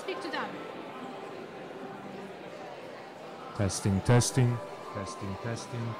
Speak to them. Testing, testing, testing, testing.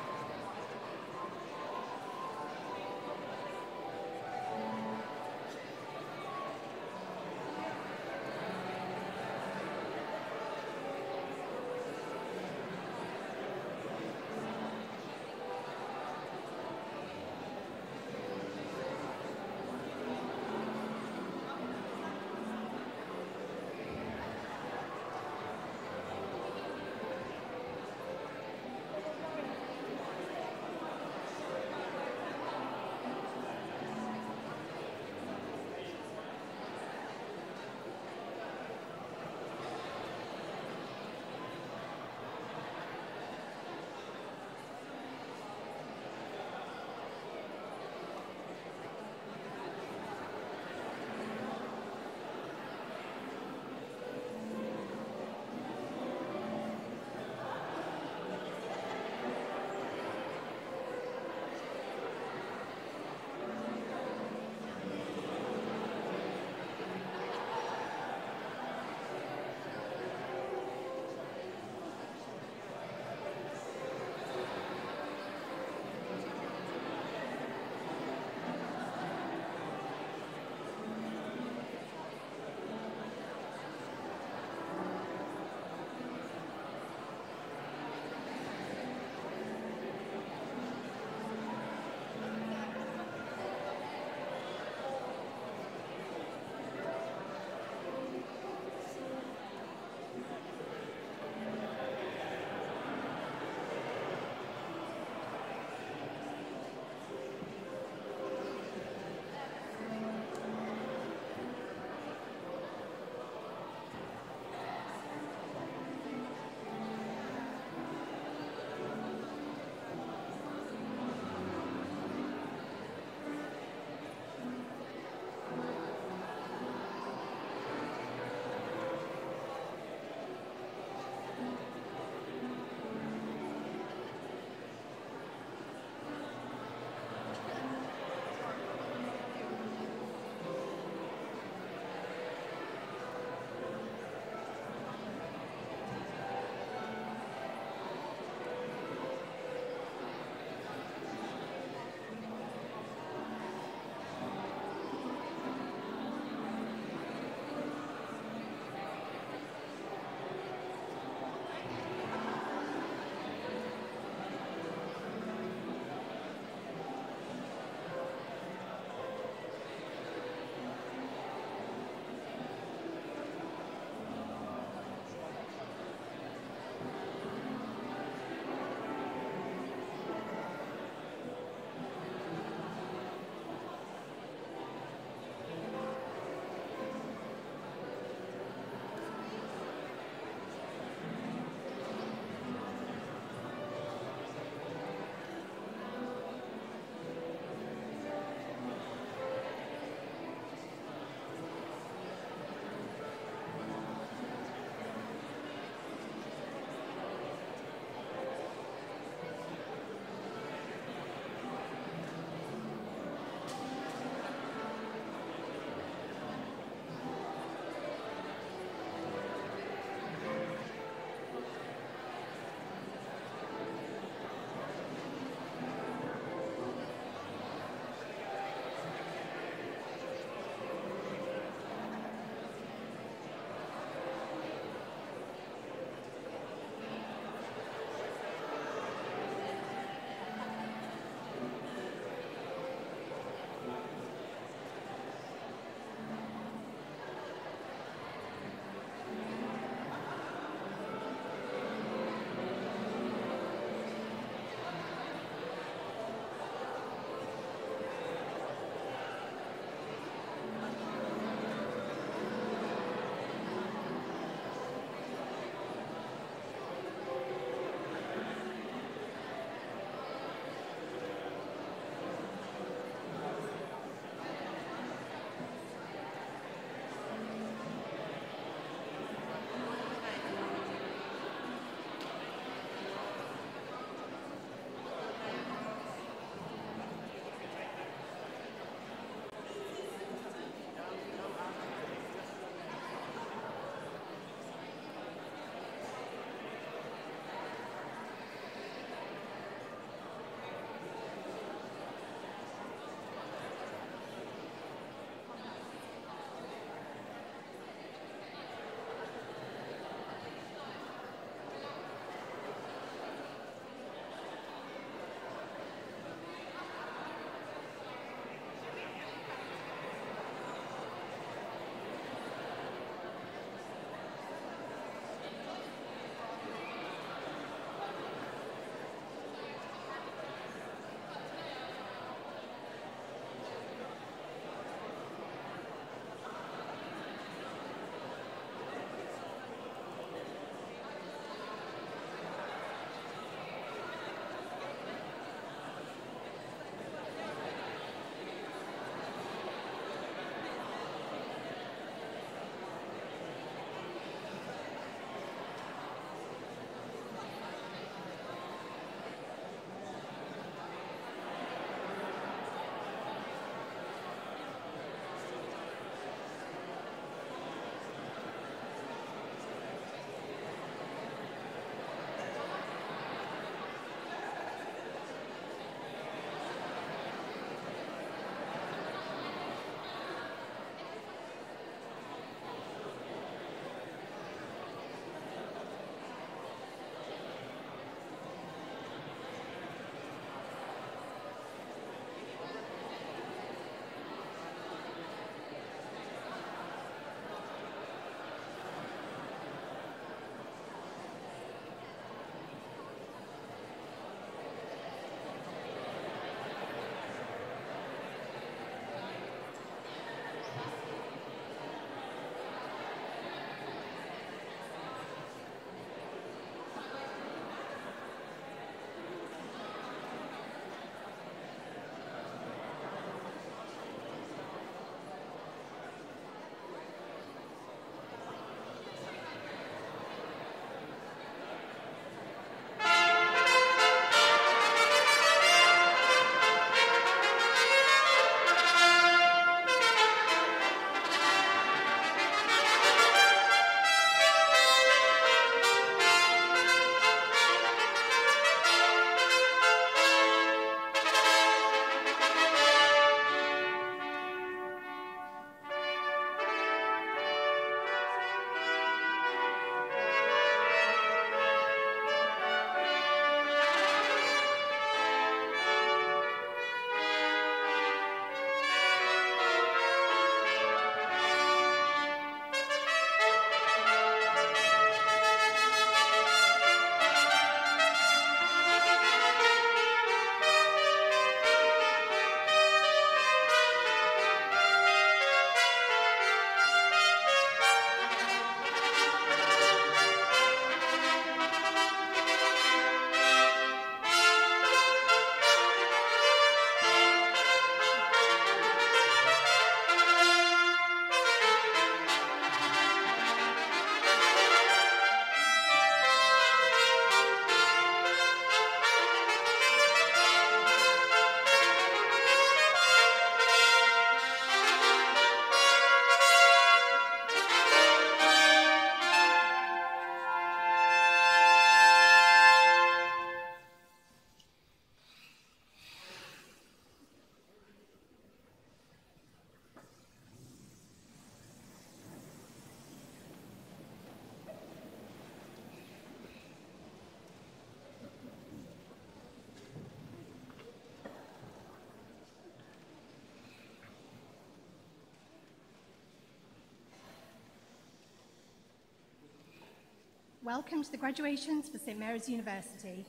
Welcome to the graduations for St Mary's University.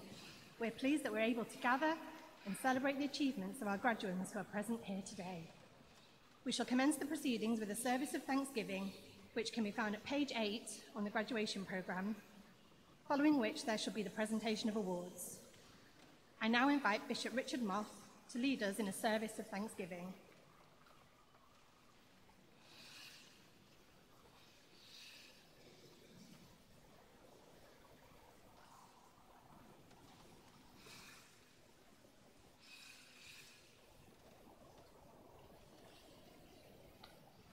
We're pleased that we're able to gather and celebrate the achievements of our graduates who are present here today. We shall commence the proceedings with a service of thanksgiving, which can be found at page 8 on the graduation programme, following which there shall be the presentation of awards. I now invite Bishop Richard Moth to lead us in a service of thanksgiving.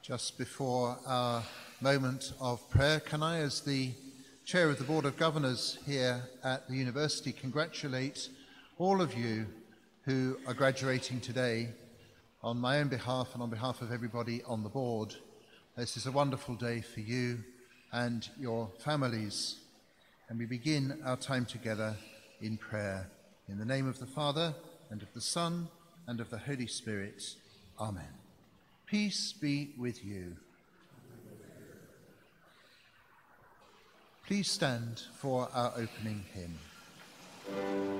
Just before our moment of prayer, can I, as the Chair of the Board of Governors here at the University, congratulate all of you who are graduating today on my own behalf and on behalf of everybody on the board. This is a wonderful day for you and your families. And we begin our time together in prayer. In the name of the Father, and of the Son, and of the Holy Spirit. Amen. Peace be with you. Please stand for our opening hymn.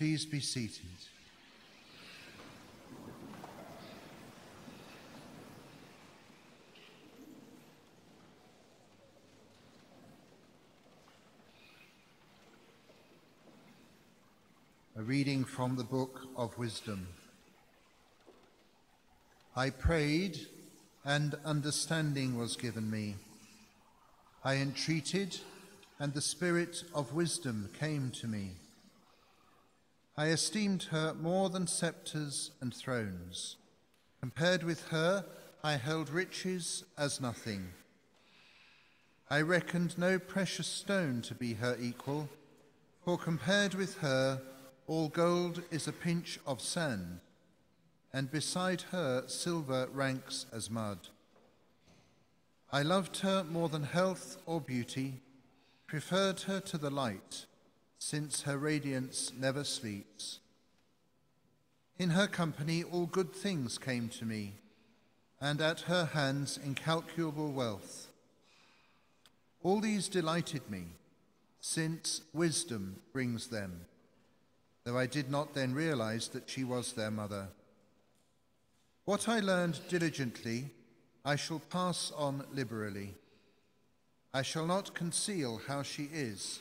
Please be seated. A reading from the Book of Wisdom. I prayed, and understanding was given me. I entreated, and the Spirit of wisdom came to me. I esteemed her more than sceptres and thrones. Compared with her, I held riches as nothing. I reckoned no precious stone to be her equal, for compared with her, all gold is a pinch of sand, and beside her, silver ranks as mud. I loved her more than health or beauty, preferred her to the light since her radiance never sleeps. In her company all good things came to me, and at her hands incalculable wealth. All these delighted me, since wisdom brings them, though I did not then realize that she was their mother. What I learned diligently, I shall pass on liberally. I shall not conceal how she is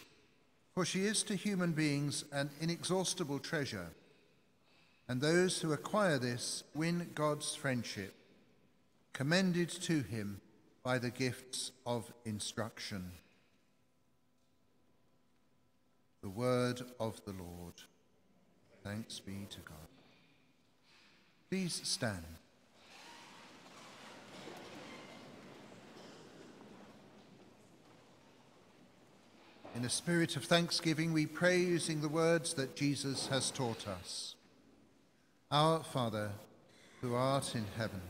for she is to human beings an inexhaustible treasure, and those who acquire this win God's friendship, commended to him by the gifts of instruction. The word of the Lord. Thanks be to God. Please stand. In a spirit of thanksgiving, we pray using the words that Jesus has taught us. Our Father, who art in heaven,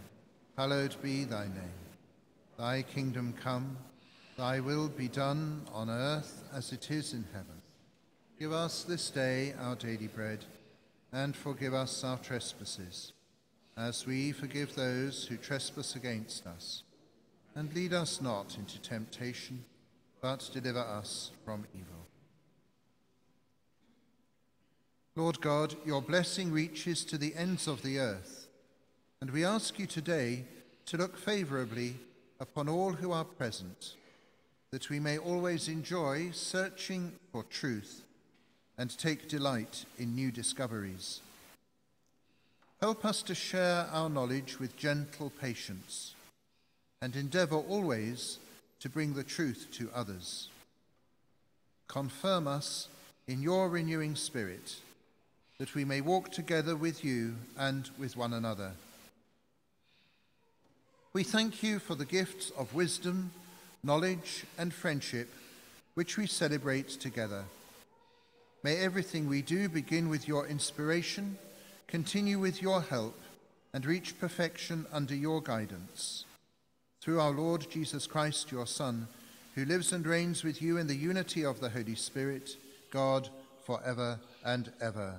hallowed be thy name. Thy kingdom come, thy will be done on earth as it is in heaven. Give us this day our daily bread, and forgive us our trespasses, as we forgive those who trespass against us. And lead us not into temptation but deliver us from evil. Lord God, your blessing reaches to the ends of the earth, and we ask you today to look favourably upon all who are present, that we may always enjoy searching for truth and take delight in new discoveries. Help us to share our knowledge with gentle patience and endeavour always to bring the truth to others. Confirm us in your renewing spirit, that we may walk together with you and with one another. We thank you for the gifts of wisdom, knowledge, and friendship which we celebrate together. May everything we do begin with your inspiration, continue with your help, and reach perfection under your guidance through our Lord Jesus Christ, your Son, who lives and reigns with you in the unity of the Holy Spirit, God, for ever and ever.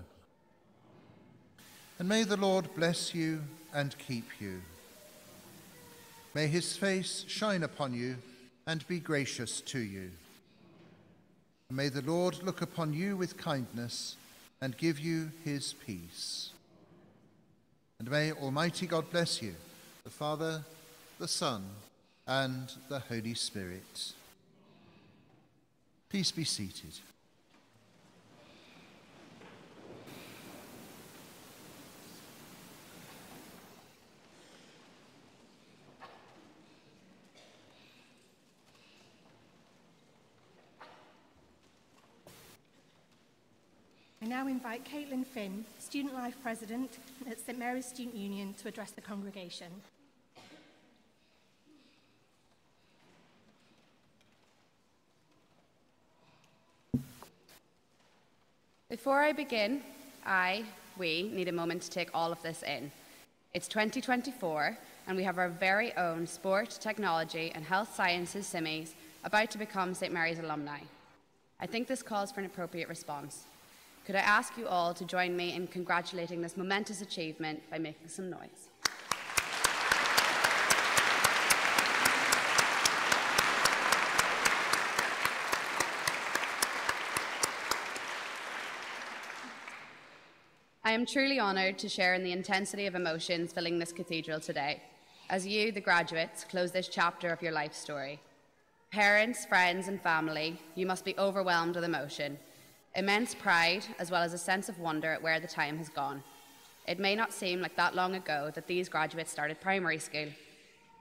And may the Lord bless you and keep you. May his face shine upon you and be gracious to you. May the Lord look upon you with kindness and give you his peace. And may Almighty God bless you, the Father, the Son, and the Holy Spirit. Please be seated. I now invite Caitlin Finn, Student Life President at St Mary's Student Union, to address the congregation. Before I begin, I, we, need a moment to take all of this in. It's 2024, and we have our very own sport, technology, and health sciences SIMMEs about to become St. Mary's alumni. I think this calls for an appropriate response. Could I ask you all to join me in congratulating this momentous achievement by making some noise? I am truly honoured to share in the intensity of emotions filling this cathedral today, as you, the graduates, close this chapter of your life story. Parents, friends, and family, you must be overwhelmed with emotion, immense pride, as well as a sense of wonder at where the time has gone. It may not seem like that long ago that these graduates started primary school.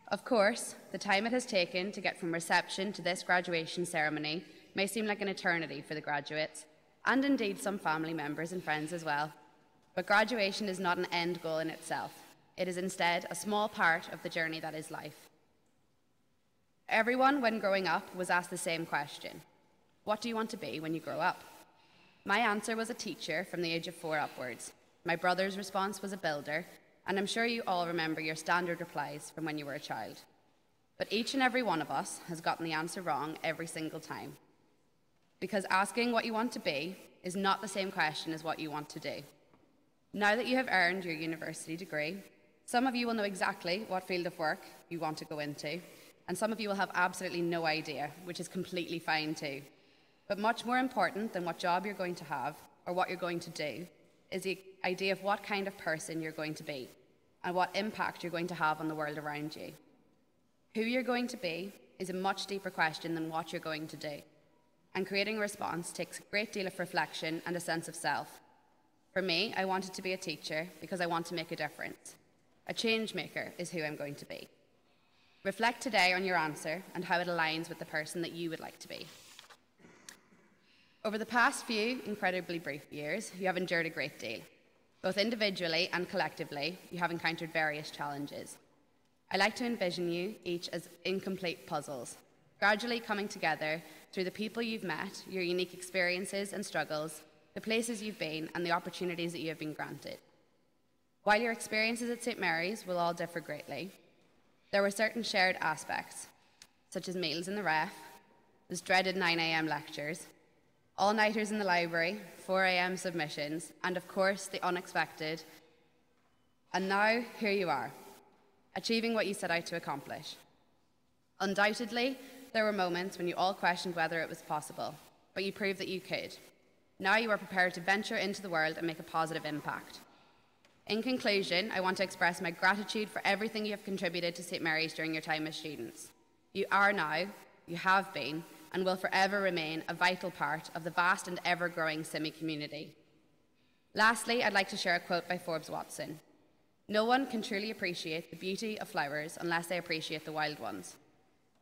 Of course, the time it has taken to get from reception to this graduation ceremony may seem like an eternity for the graduates, and indeed some family members and friends as well. But graduation is not an end goal in itself. It is instead a small part of the journey that is life. Everyone, when growing up, was asked the same question What do you want to be when you grow up? My answer was a teacher from the age of four upwards. My brother's response was a builder, and I'm sure you all remember your standard replies from when you were a child. But each and every one of us has gotten the answer wrong every single time. Because asking what you want to be is not the same question as what you want to do. Now that you have earned your university degree, some of you will know exactly what field of work you want to go into, and some of you will have absolutely no idea, which is completely fine too. But much more important than what job you're going to have or what you're going to do is the idea of what kind of person you're going to be and what impact you're going to have on the world around you. Who you're going to be is a much deeper question than what you're going to do. And creating a response takes a great deal of reflection and a sense of self. For me, I wanted to be a teacher because I want to make a difference. A change maker is who I'm going to be. Reflect today on your answer and how it aligns with the person that you would like to be. Over the past few incredibly brief years, you have endured a great deal. Both individually and collectively, you have encountered various challenges. I like to envision you each as incomplete puzzles, gradually coming together through the people you've met, your unique experiences and struggles, the places you've been, and the opportunities that you have been granted. While your experiences at St. Mary's will all differ greatly, there were certain shared aspects, such as meals in the ref, those dreaded 9am lectures, all nighters in the library, 4am submissions, and of course the unexpected. And now, here you are, achieving what you set out to accomplish. Undoubtedly, there were moments when you all questioned whether it was possible, but you proved that you could. Now you are prepared to venture into the world and make a positive impact. In conclusion, I want to express my gratitude for everything you have contributed to St Mary's during your time as students. You are now, you have been, and will forever remain a vital part of the vast and ever growing SIMI community. Lastly, I'd like to share a quote by Forbes Watson No one can truly appreciate the beauty of flowers unless they appreciate the wild ones.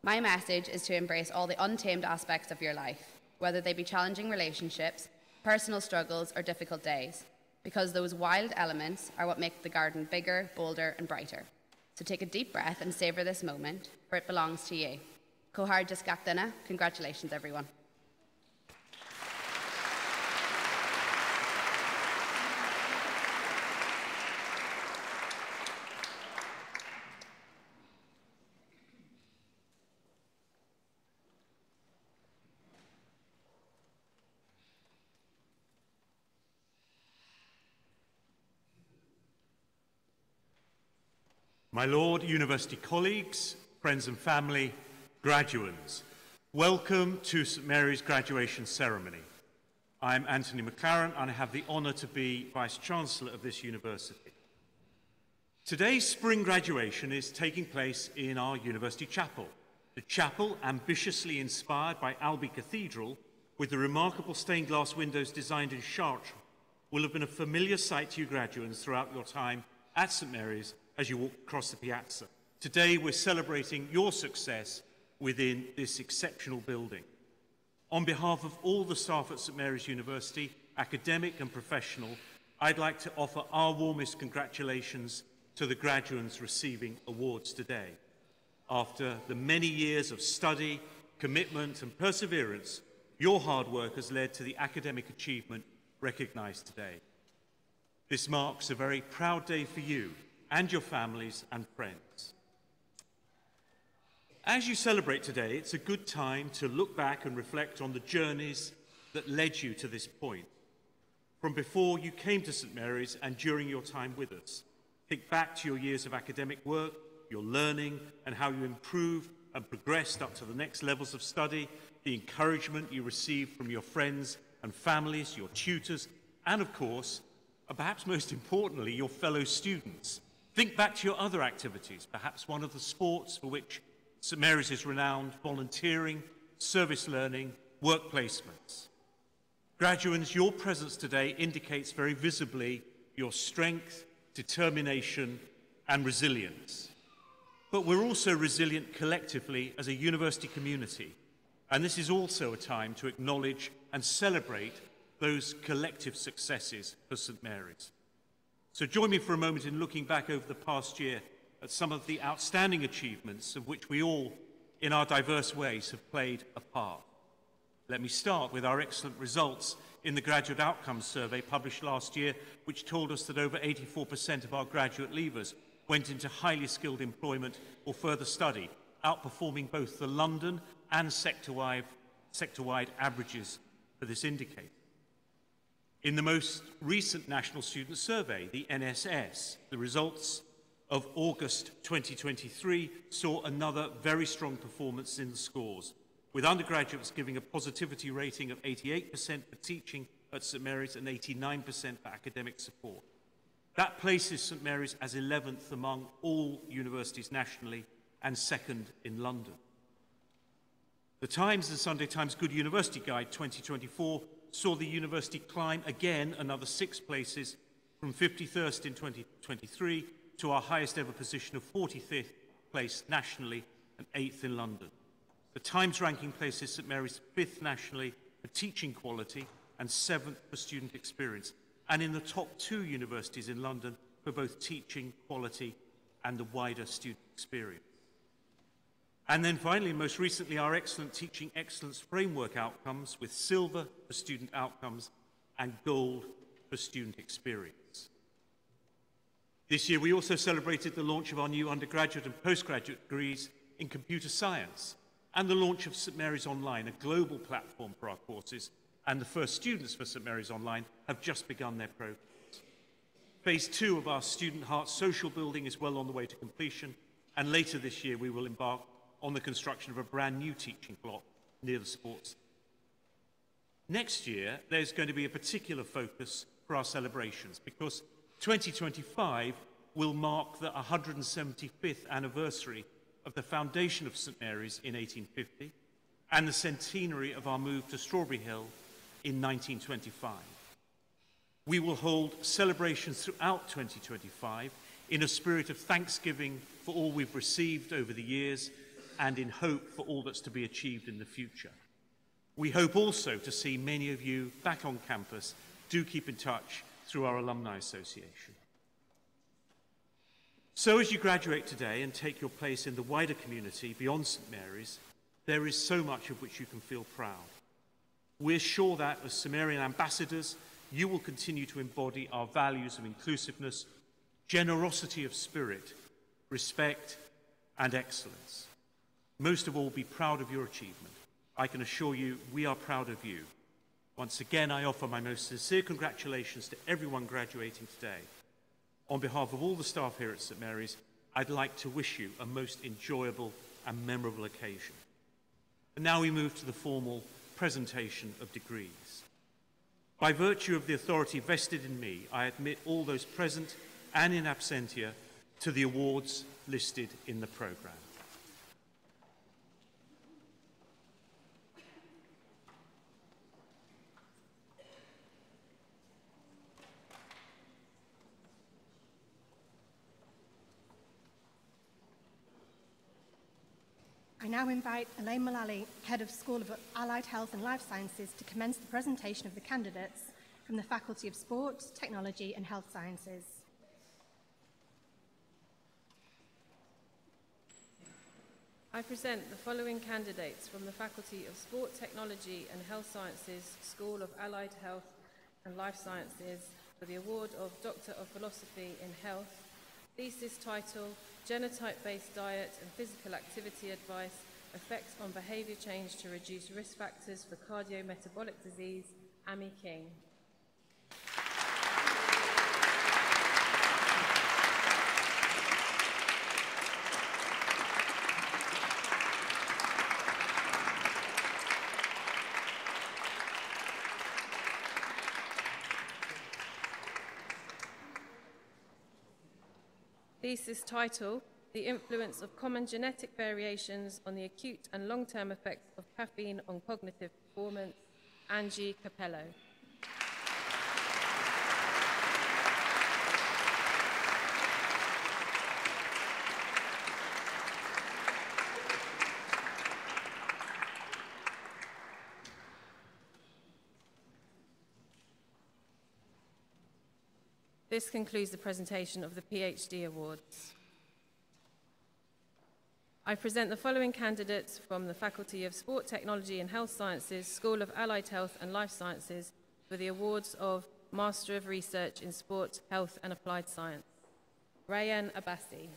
My message is to embrace all the untamed aspects of your life, whether they be challenging relationships, personal struggles, or difficult days, because those wild elements are what make the garden bigger, bolder, and brighter. So take a deep breath and savour this moment, for it belongs to you. Cohar Disgacdana, congratulations everyone. My Lord, university colleagues, friends and family, graduates, welcome to St Mary's graduation ceremony. I'm Anthony McClaran and I have the honour to be Vice Chancellor of this university. Today's spring graduation is taking place in our university chapel. The chapel, ambitiously inspired by Albi Cathedral, with the remarkable stained glass windows designed in Chartres, will have been a familiar sight to you graduates throughout your time at St Mary's as you walk across the piazza. Today, we're celebrating your success within this exceptional building. On behalf of all the staff at St Mary's University, academic and professional, I'd like to offer our warmest congratulations to the graduates receiving awards today. After the many years of study, commitment and perseverance, your hard work has led to the academic achievement recognised today. This marks a very proud day for you and your families and friends. As you celebrate today, it's a good time to look back and reflect on the journeys that led you to this point. From before you came to St Mary's and during your time with us. Think back to your years of academic work, your learning, and how you improved and progressed up to the next levels of study, the encouragement you received from your friends and families, your tutors, and of course, perhaps most importantly, your fellow students Think back to your other activities, perhaps one of the sports for which St Mary's is renowned, volunteering, service learning, work placements. Graduates, your presence today indicates very visibly your strength, determination, and resilience. But we're also resilient collectively as a university community, and this is also a time to acknowledge and celebrate those collective successes for St Mary's. So join me for a moment in looking back over the past year at some of the outstanding achievements of which we all, in our diverse ways, have played a part. Let me start with our excellent results in the Graduate Outcomes Survey published last year, which told us that over 84% of our graduate leavers went into highly skilled employment or further study, outperforming both the London and sector-wide, sector-wide averages for this indicator. In the most recent National Student Survey, the NSS, the results of August 2023 saw another very strong performance in the scores, with undergraduates giving a positivity rating of 88% for teaching at St Mary's and 89% for academic support. That places St Mary's as 11th among all universities nationally and second in London. The Times and Sunday Times Good University Guide 2024 saw the university climb again another six places from 51st in 2023 to our highest ever position of 45th place nationally and 8th in London. The Times ranking places St Mary's 5th nationally for teaching quality and seventh for student experience, and in the top two universities in London for both teaching quality and the wider student experience. And then finally, most recently, our excellent teaching excellence framework outcomes with silver for student outcomes and gold for student experience. This year, we also celebrated the launch of our new undergraduate and postgraduate degrees in computer science and the launch of St Mary's Online, a global platform for our courses, and the first students for St Mary's Online have just begun their programs. Phase two of our Student Heart social building is well on the way to completion, and later this year we will embark on the construction of a brand new teaching block near the sports. Next year, there's going to be a particular focus for our celebrations because 2025 will mark the 175th anniversary of the foundation of St Mary's in 1850 and the centenary of our move to Strawberry Hill in 1925. We will hold celebrations throughout 2025 in a spirit of thanksgiving for all we've received over the years and in hope for all that's to be achieved in the future. We hope also to see many of you back on campus. Do keep in touch through our Alumni Association. So, as you graduate today and take your place in the wider community beyond St Mary's, there is so much of which you can feel proud. We're sure that as Simmarian ambassadors, you will continue to embody our values of inclusiveness, generosity of spirit, respect, and excellence. Most of all, be proud of your achievement. I can assure you we are proud of you. Once again, I offer my most sincere congratulations to everyone graduating today. On behalf of all the staff here at St Mary's, I'd like to wish you a most enjoyable and memorable occasion. And now we move to the formal presentation of degrees. By virtue of the authority vested in me, I admit all those present and in absentia to the awards listed in the programme. I now invite Elaine Mullally, Head of School of Allied Health and Life Sciences, to commence the presentation of the candidates from the Faculty of Sport, Technology and Health Sciences. I present the following candidates from the Faculty of Sport, Technology and Health Sciences, School of Allied Health and Life Sciences for the award of Doctor of Philosophy in Health, thesis title genotype-based diet and physical activity advice, effects on behaviour change to reduce risk factors for cardiometabolic disease, Amy King. Thesis title, The Influence of Common Genetic Variations on the Acute and Long-Term Effects of Caffeine on Cognitive Performance, Angie Capello. This concludes the presentation of the PhD Awards. I present the following candidates from the Faculty of Sport Technology and Health Sciences, School of Allied Health and Life Sciences for the awards of Master of Research in Sport, Health and Applied Science. Rayan Abassi.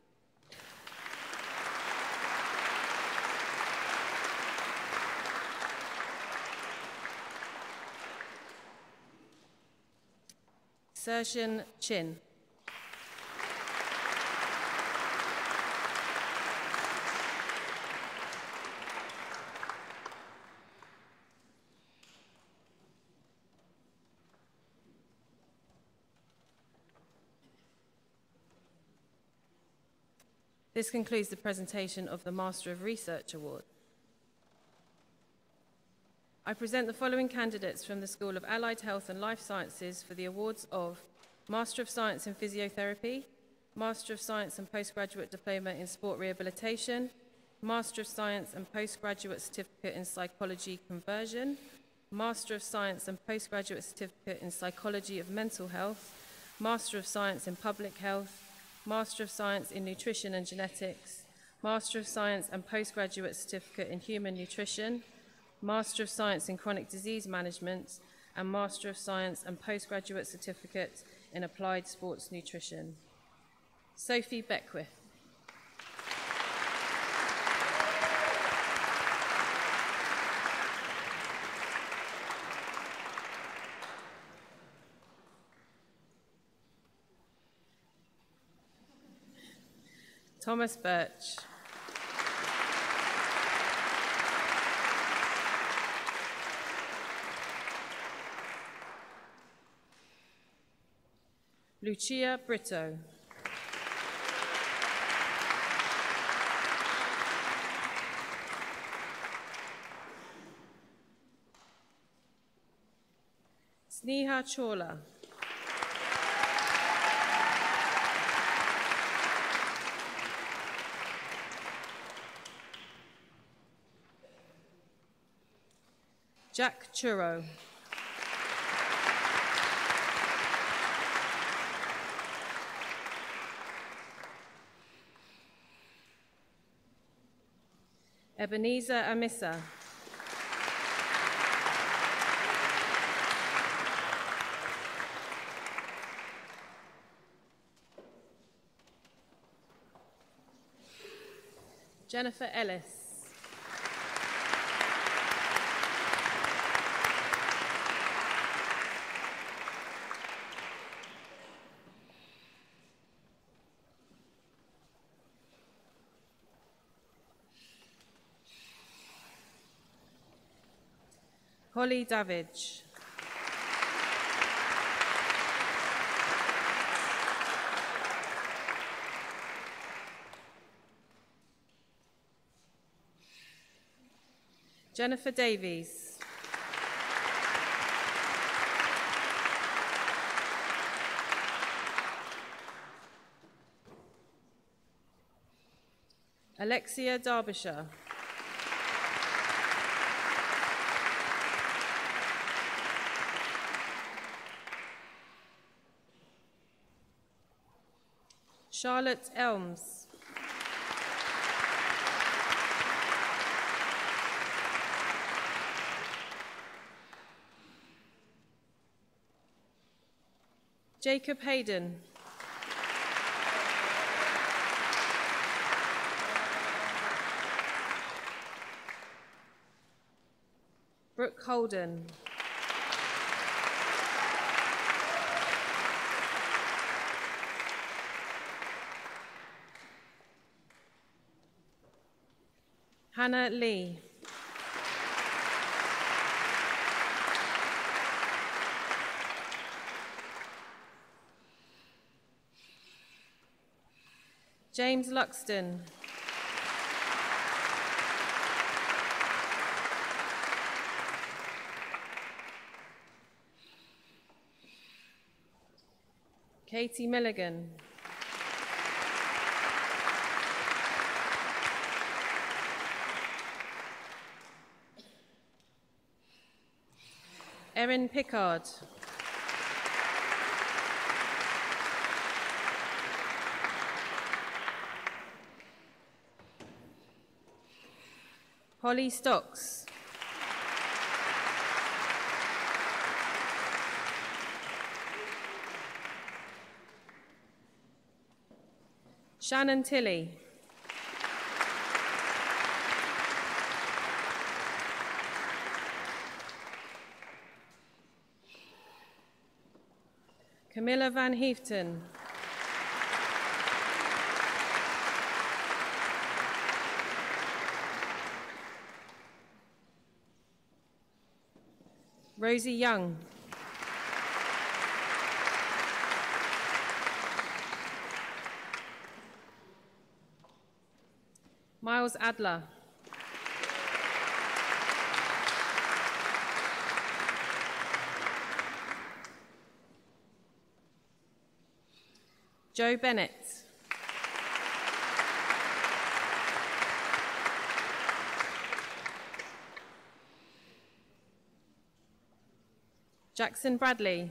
Sershin Chin. This concludes the presentation of the Master of Research Award. I present the following candidates from the School of Allied Health and Life Sciences for the awards of Master of Science in Physiotherapy, Master of Science and Postgraduate Diploma in Sport Rehabilitation, Master of Science and Postgraduate Certificate in Psychology Conversion, Master of Science and Postgraduate Certificate in Psychology of Mental Health, Master of Science in Public Health, Master of Science in Nutrition and Genetics, Master of Science and Postgraduate Certificate in Human Nutrition, Master of Science in Chronic Disease Management, and Master of Science and Postgraduate Certificate in Applied Sports Nutrition. Sophie Beckwith. Thomas Birch. Lucia Brito. Sneha Chola. Jack Churro. Ebenezer Amissa. Jennifer Ellis. Holly Davidge. Jennifer Davies. Alexia Derbyshire. Charlotte Elms. Jacob Hayden. Brooke Holden. Hannah Lee. James Luxton. Katie Milligan. Erin Pickard. Holly Stocks. Shannon Tilley. Camilla Van Heeften. Rosie Young. Miles Adler. Joe Bennett. Jackson Bradley.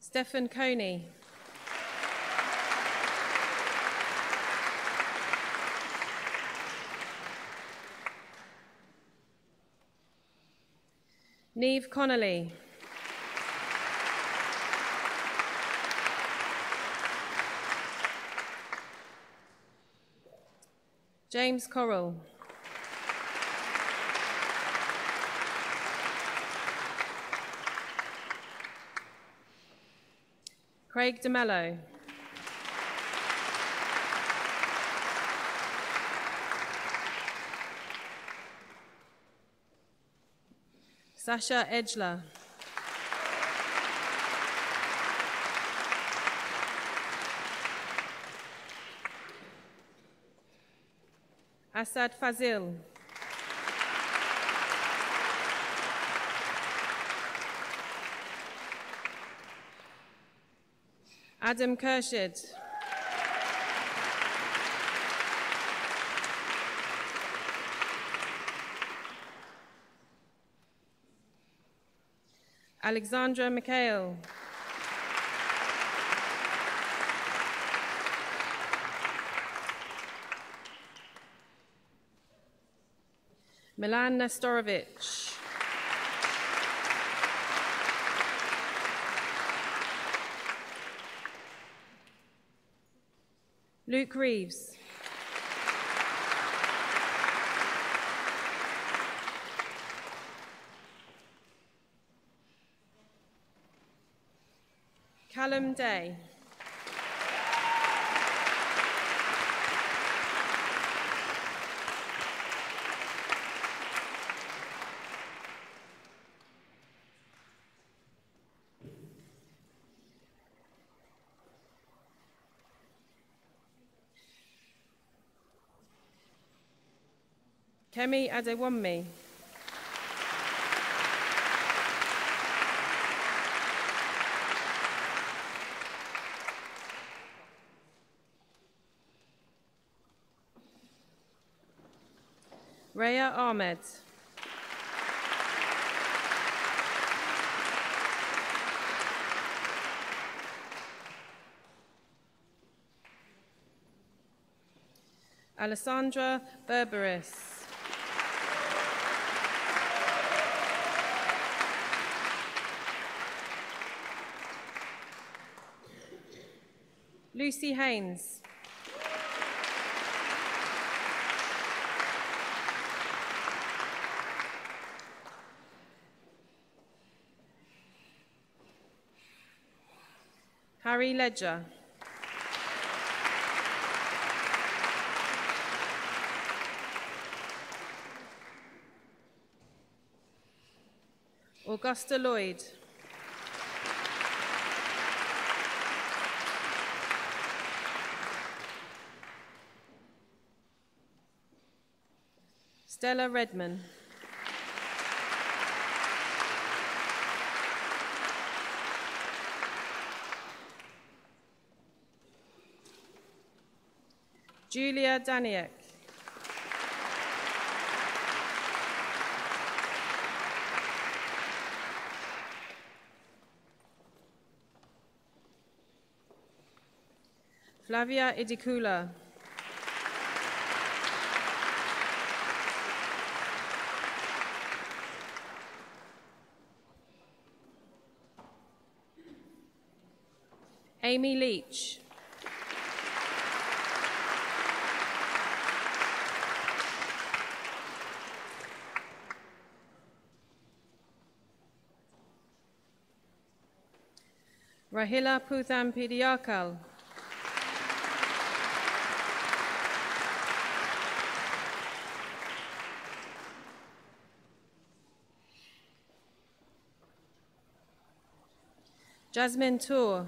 Stephen Coney. Neve Connolly. James Correll. Craig DeMello. Sasha Edgler. Asad Fazil. Adam Kershid. Alexandra Mikhail. Milan Nestorovic. Luke Reeves. Callum Day. Kemi Adewunmi. Ahmed. Alessandra Berberis. Lucy Haynes. Harry Ledger. Augusta Lloyd. Stella Redman. Julia Daniek. Flavia Idikula. Amy Leach. Rahila Putham Pidiakal. Jasmine Tour.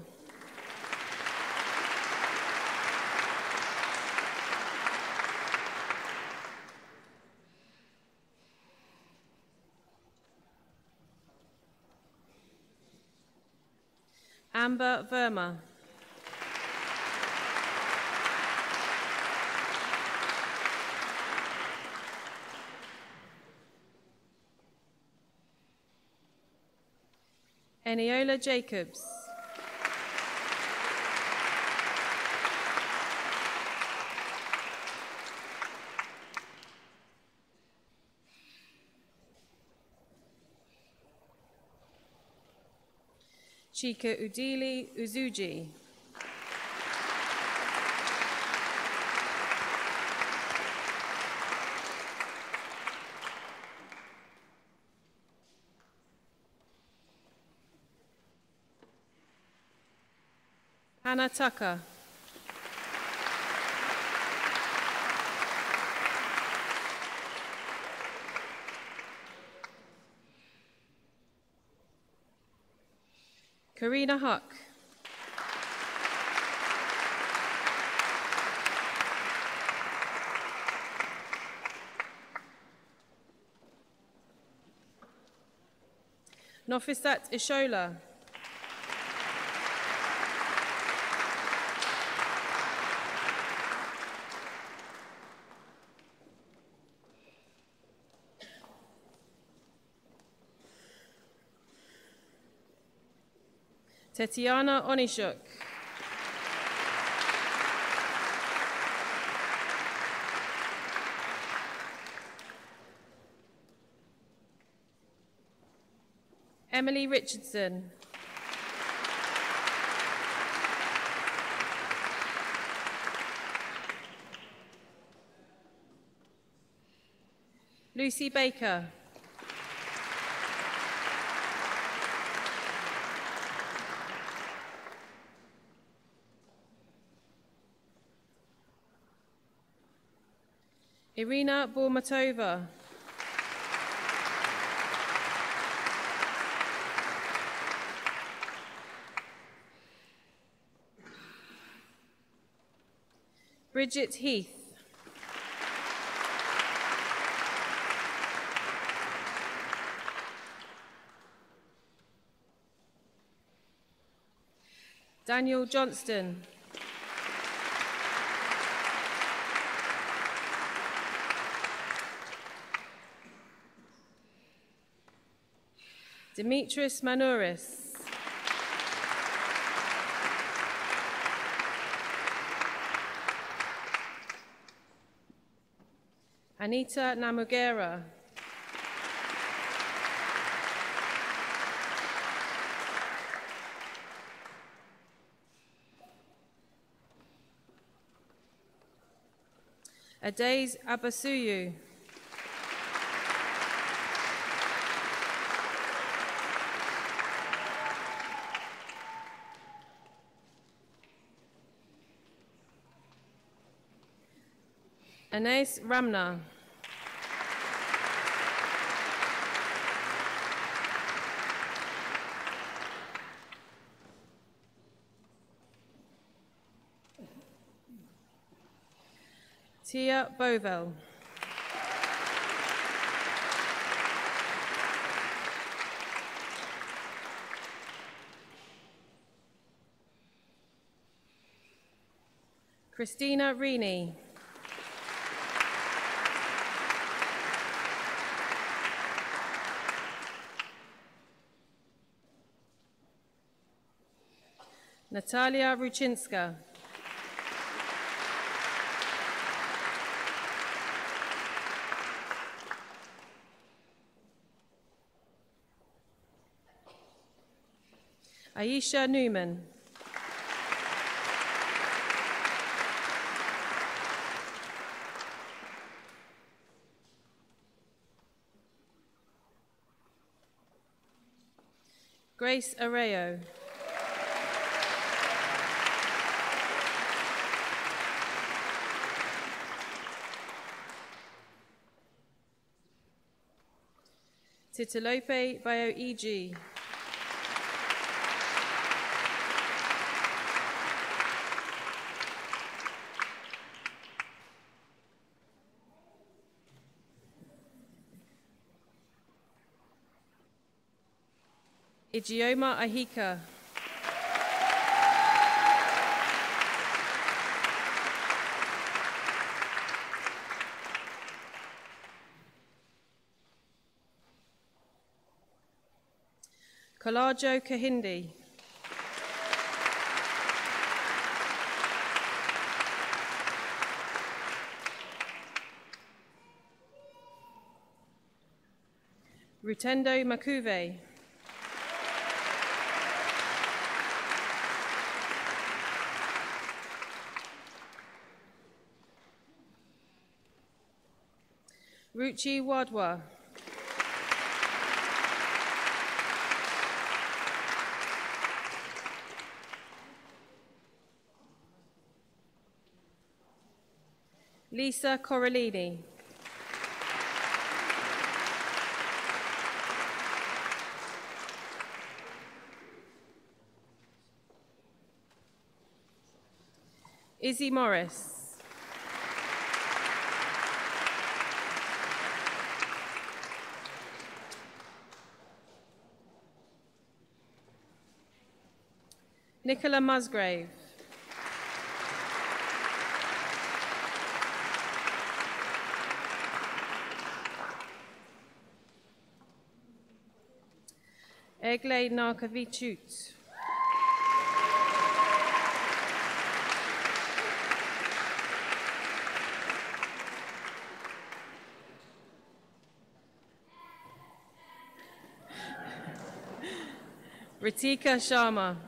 Member Verma. Eniola Jacobs. Chika Udili Uzuji. Hannah Tucker. Karina Huck. Nofisat Ishola. Tetiana Onishuk. Emily Richardson. Lucy Baker. Irina Bormatova. Bridget Heath. Daniel Johnston. Demetrius Manouris. Anita Namugera. Adaze Abasuyu. Anais Ramna. Tia Bovell. Christina Rini. Natalia Ruchinska. Aisha Newman. Grace Arreo. Titalope Bio EG. Ijeoma Ahika. Kalajo Kahindi. Rutendo Makuve. Ruchi Wadwa. Lisa Corallini. Izzy Morris. Nicola Musgrave. Egle Narkovichut. Ritika Sharma.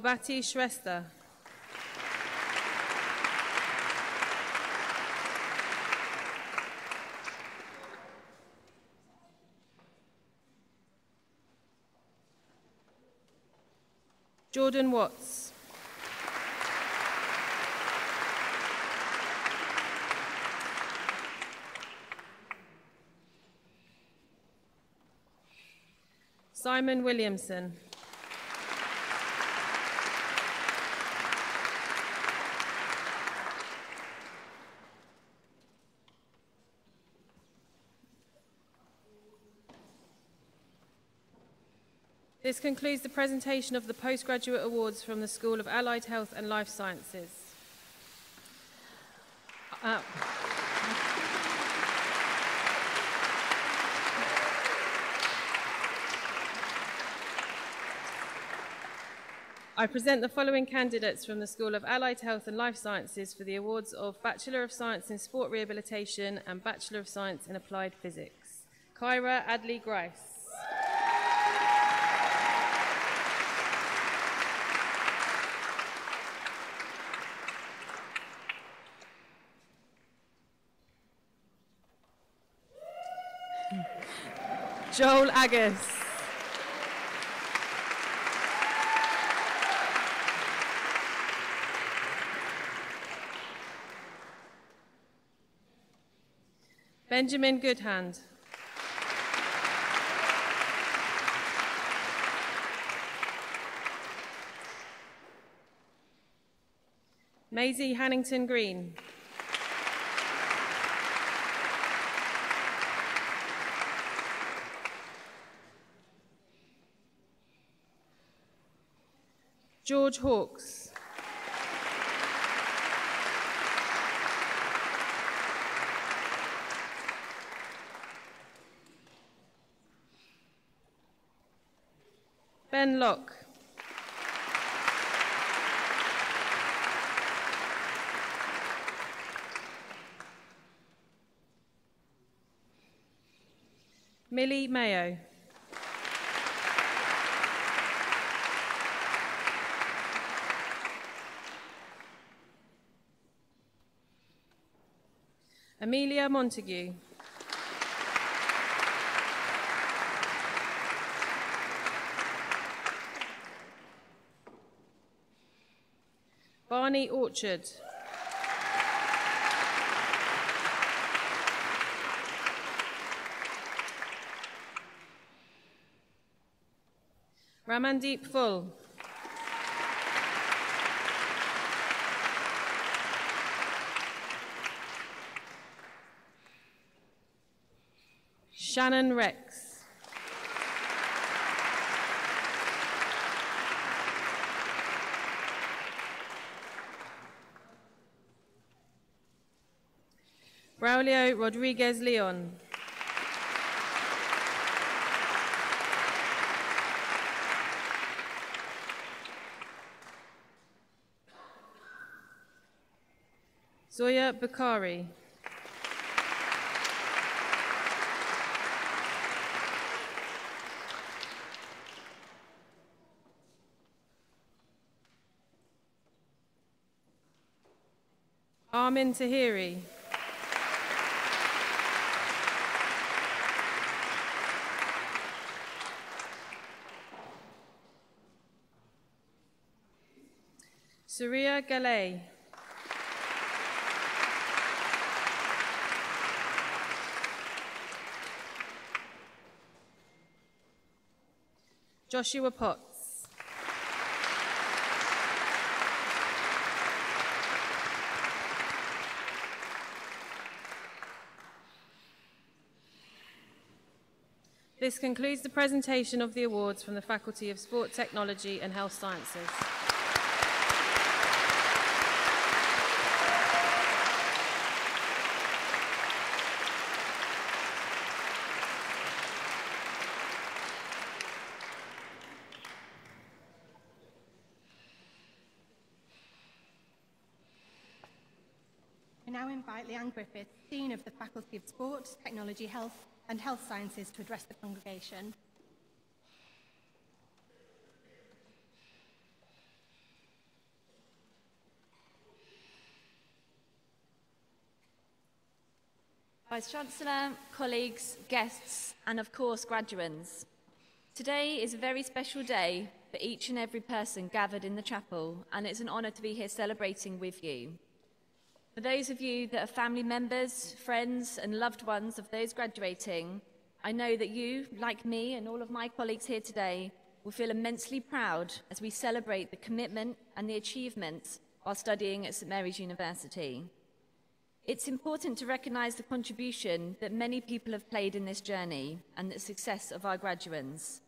Parbati Shrestha. Jordan Watts. Simon Williamson. This concludes the presentation of the postgraduate awards from the School of Allied Health and Life Sciences. Uh, I present the following candidates from the School of Allied Health and Life Sciences for the awards of Bachelor of Science in Sport Rehabilitation and Bachelor of Science in Applied Physics. Kyra Adley Grice. Joel Agus. Benjamin Goodhand. Maisie Hannington Green. George Hawkes. Ben Locke. Millie Mayo. Amelia Montague. Barney Orchard. Ramandeep Full. Shannon Rex. Braulio Rodriguez Leon. Zoya Bukhari. Armin Tahiri. Surya Galay. Joshua Potts. This concludes the presentation of the awards from the Faculty of Sport Technology and Health Sciences. I now invite Leanne Griffith, Dean of the Faculty of Sport, Technology, Health and Health Sciences to address the congregation. Vice Chancellor, colleagues, guests, and of course, graduates. Today is a very special day for each and every person gathered in the chapel, and it's an honour to be here celebrating with you. For those of you that are family members, friends, and loved ones of those graduating, I know that you, like me and all of my colleagues here today, will feel immensely proud as we celebrate the commitment and the achievements while studying at St Mary's University. It's important to recognise the contribution that many people have played in this journey and the success of our graduates.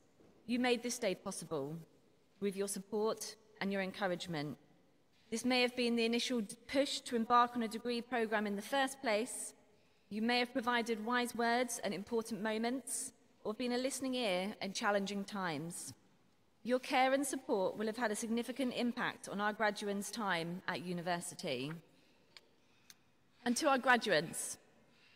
You made this day possible with your support and your encouragement. This may have been the initial push to embark on a degree programme in the first place. You may have provided wise words and important moments, or been a listening ear in challenging times. Your care and support will have had a significant impact on our graduates' time at university. And to our graduates,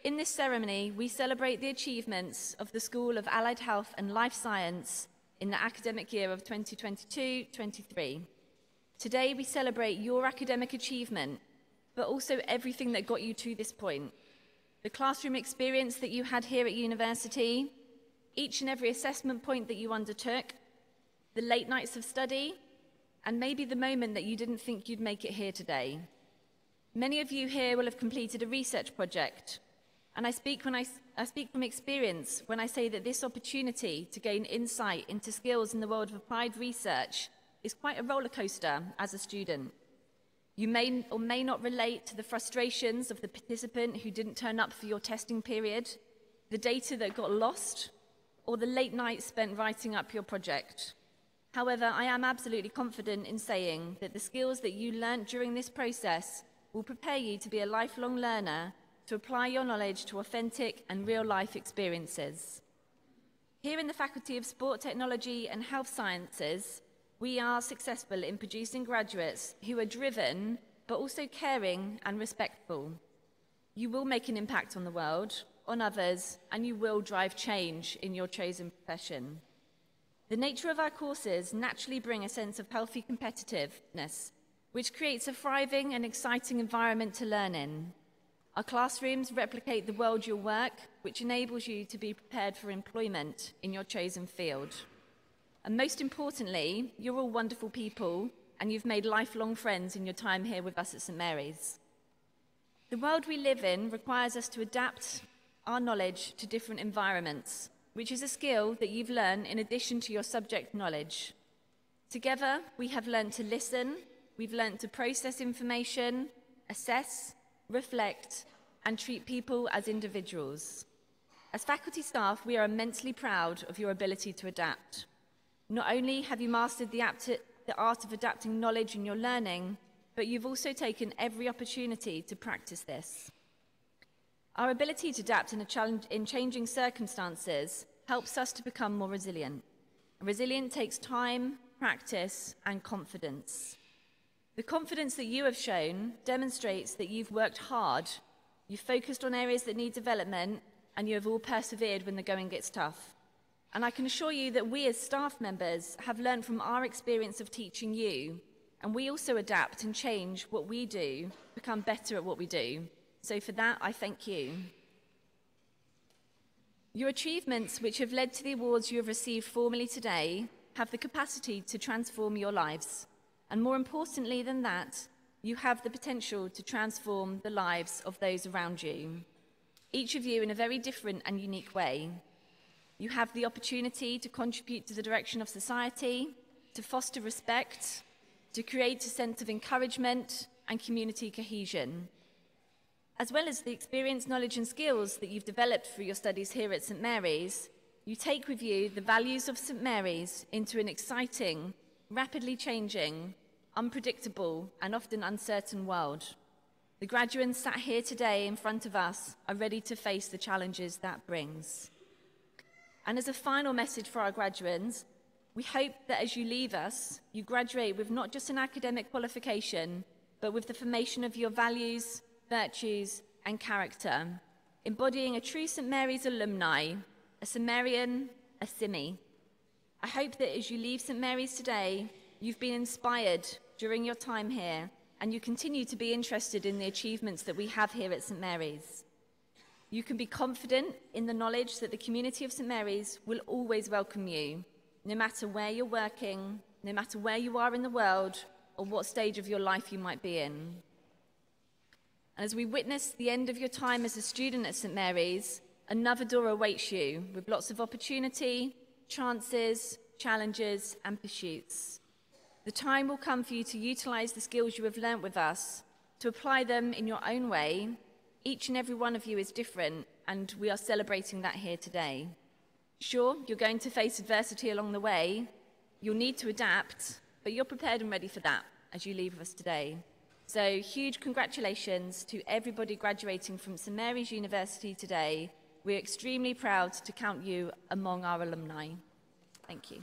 in this ceremony, we celebrate the achievements of the School of Allied Health and Life Science in the academic year of 2022-23. Today, we celebrate your academic achievement, but also everything that got you to this point. The classroom experience that you had here at university, each and every assessment point that you undertook, the late nights of study, and maybe the moment that you didn't think you'd make it here today. Many of you here will have completed a research project, and I speak, when I, I speak from experience when I say that this opportunity to gain insight into skills in the world of applied research is quite a roller coaster as a student. You may or may not relate to the frustrations of the participant who didn't turn up for your testing period, the data that got lost, or the late nights spent writing up your project. However, I am absolutely confident in saying that the skills that you learnt during this process will prepare you to be a lifelong learner to apply your knowledge to authentic and real life experiences. Here in the Faculty of Sport Technology and Health Sciences, we are successful in producing graduates who are driven but also caring and respectful. You will make an impact on the world, on others, and you will drive change in your chosen profession. The nature of our courses naturally bring a sense of healthy competitiveness which creates a thriving and exciting environment to learn in. Our classrooms replicate the world you'll work, which enables you to be prepared for employment in your chosen field. And most importantly, you're all wonderful people and you've made lifelong friends in your time here with us at St Mary's. The world we live in requires us to adapt our knowledge to different environments, which is a skill that you've learned in addition to your subject knowledge. Together, we have learned to listen, We've learned to process information, assess, reflect, and treat people as individuals. As faculty staff, we are immensely proud of your ability to adapt. Not only have you mastered the, the art of adapting knowledge in your learning, but you've also taken every opportunity to practice this. Our ability to adapt in, in changing circumstances helps us to become more resilient. Resilience takes time, practice, and confidence. The confidence that you have shown demonstrates that you've worked hard, you've focused on areas that need development, and you have all persevered when the going gets tough. And I can assure you that we as staff members have learned from our experience of teaching you, and we also adapt and change what we do, become better at what we do. So for that, I thank you. Your achievements, which have led to the awards you have received formally today, have the capacity to transform your lives. And more importantly than that, you have the potential to transform the lives of those around you. Each of you in a very different and unique way. You have the opportunity to contribute to the direction of society, to foster respect, to create a sense of encouragement and community cohesion. As well as the experience, knowledge, and skills that you've developed through your studies here at St Mary's, you take with you the values of St Mary's into an exciting, rapidly changing, unpredictable, and often uncertain world. The graduates sat here today in front of us are ready to face the challenges that brings. And as a final message for our graduates, we hope that as you leave us, you graduate with not just an academic qualification, but with the formation of your values, virtues, and character, embodying a true St. Mary's alumni, a Marian, a Simi. I hope that as you leave St. Mary's today, you've been inspired during your time here and you continue to be interested in the achievements that we have here at St. Mary's. You can be confident in the knowledge that the community of St. Mary's will always welcome you, no matter where you're working, no matter where you are in the world, or what stage of your life you might be in. And as we witness the end of your time as a student at St. Mary's, another door awaits you with lots of opportunity, chances, challenges, and pursuits. The time will come for you to utilize the skills you have learnt with us, to apply them in your own way each and every one of you is different, and we are celebrating that here today. Sure, you're going to face adversity along the way. You'll need to adapt, but you're prepared and ready for that as you leave us today. So, huge congratulations to everybody graduating from St Mary's University today. We're extremely proud to count you among our alumni. Thank you.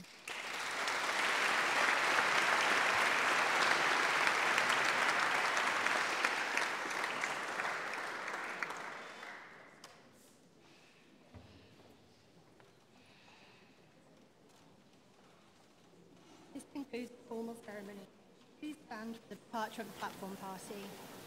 formal ceremony. Please stand for the departure of the platform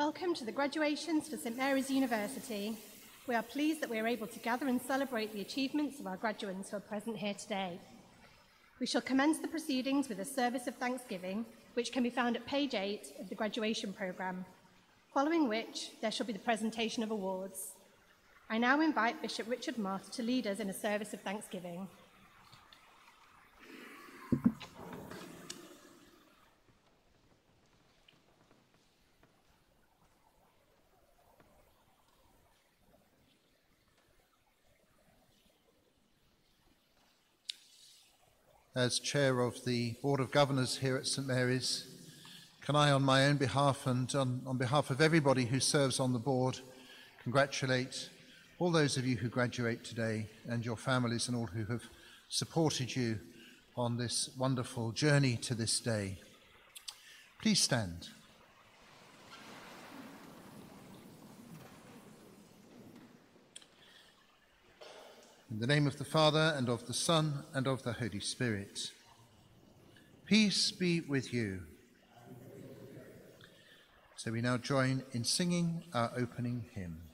Welcome to the graduations for St Mary's University. We are pleased that we are able to gather and celebrate the achievements of our graduates who are present here today. We shall commence the proceedings with a service of thanksgiving, which can be found at page 8 of the graduation programme, following which there shall be the presentation of awards. I now invite Bishop Richard Moth to lead us in a service of thanksgiving. As chair of the Board of Governors here at St Mary's, can I, on my own behalf and on, on behalf of everybody who serves on the board, congratulate all those of you who graduate today and your families and all who have supported you on this wonderful journey to this day. Please stand. In the name of the Father, and of the Son, and of the Holy Spirit. Peace be with you. So we now join in singing our opening hymn.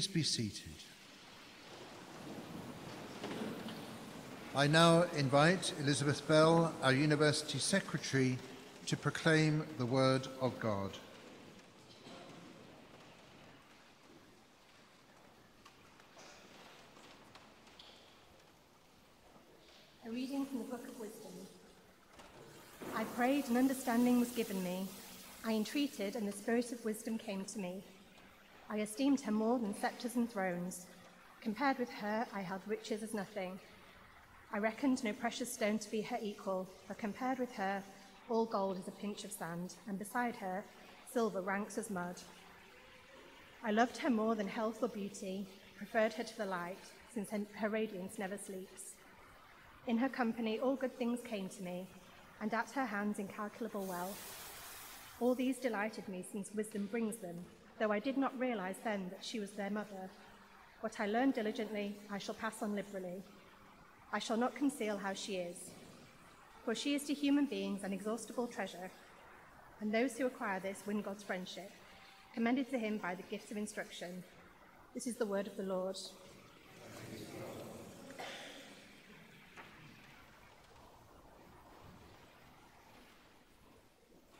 Please be seated. I now invite Elizabeth Bell, our University Secretary, to proclaim the Word of God. A reading from the Book of Wisdom. I prayed and understanding was given me. I entreated and the spirit of wisdom came to me. I esteemed her more than scepters and thrones. Compared with her, I held riches as nothing. I reckoned no precious stone to be her equal, for compared with her, all gold is a pinch of sand, and beside her, silver ranks as mud. I loved her more than health or beauty, preferred her to the light, since her, her radiance never sleeps. In her company, all good things came to me, and at her hands, incalculable wealth. All these delighted me, since wisdom brings them, though I did not realize then that she was their mother. What I learned diligently, I shall pass on liberally. I shall not conceal how she is. For she is to human beings an exhaustible treasure, and those who acquire this win God's friendship, commended to him by the gifts of instruction. This is the word of the Lord.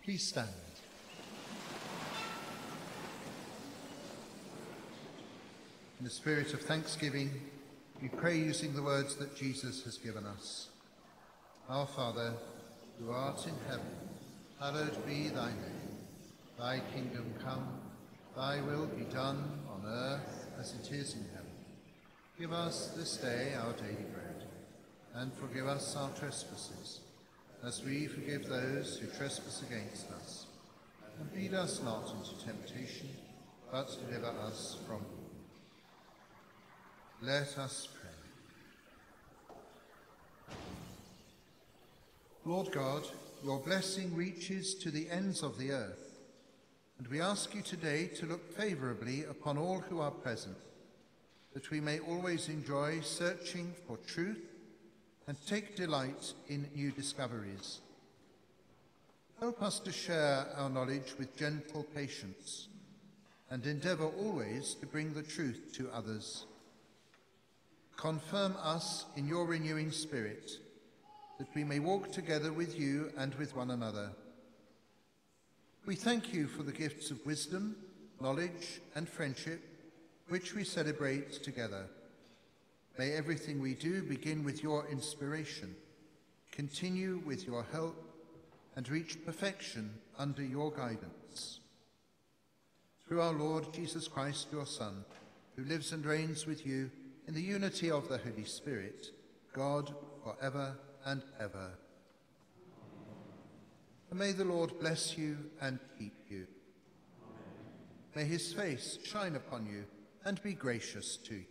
Please stand. In the spirit of thanksgiving, we pray using the words that Jesus has given us. Our Father, who art in heaven, hallowed be thy name. Thy kingdom come, thy will be done on earth as it is in heaven. Give us this day our daily bread, and forgive us our trespasses, as we forgive those who trespass against us. And lead us not into temptation, but deliver us from evil. Let us pray. Lord God, your blessing reaches to the ends of the earth, and we ask you today to look favourably upon all who are present, that we may always enjoy searching for truth and take delight in new discoveries. Help us to share our knowledge with gentle patience and endeavour always to bring the truth to others. Confirm us in your renewing spirit that we may walk together with you and with one another. We thank you for the gifts of wisdom, knowledge, and friendship which we celebrate together. May everything we do begin with your inspiration, continue with your help, and reach perfection under your guidance. Through our Lord Jesus Christ, your Son, who lives and reigns with you in the unity of the Holy Spirit, God, for ever and ever. May the Lord bless you and keep you. May his face shine upon you and be gracious to you.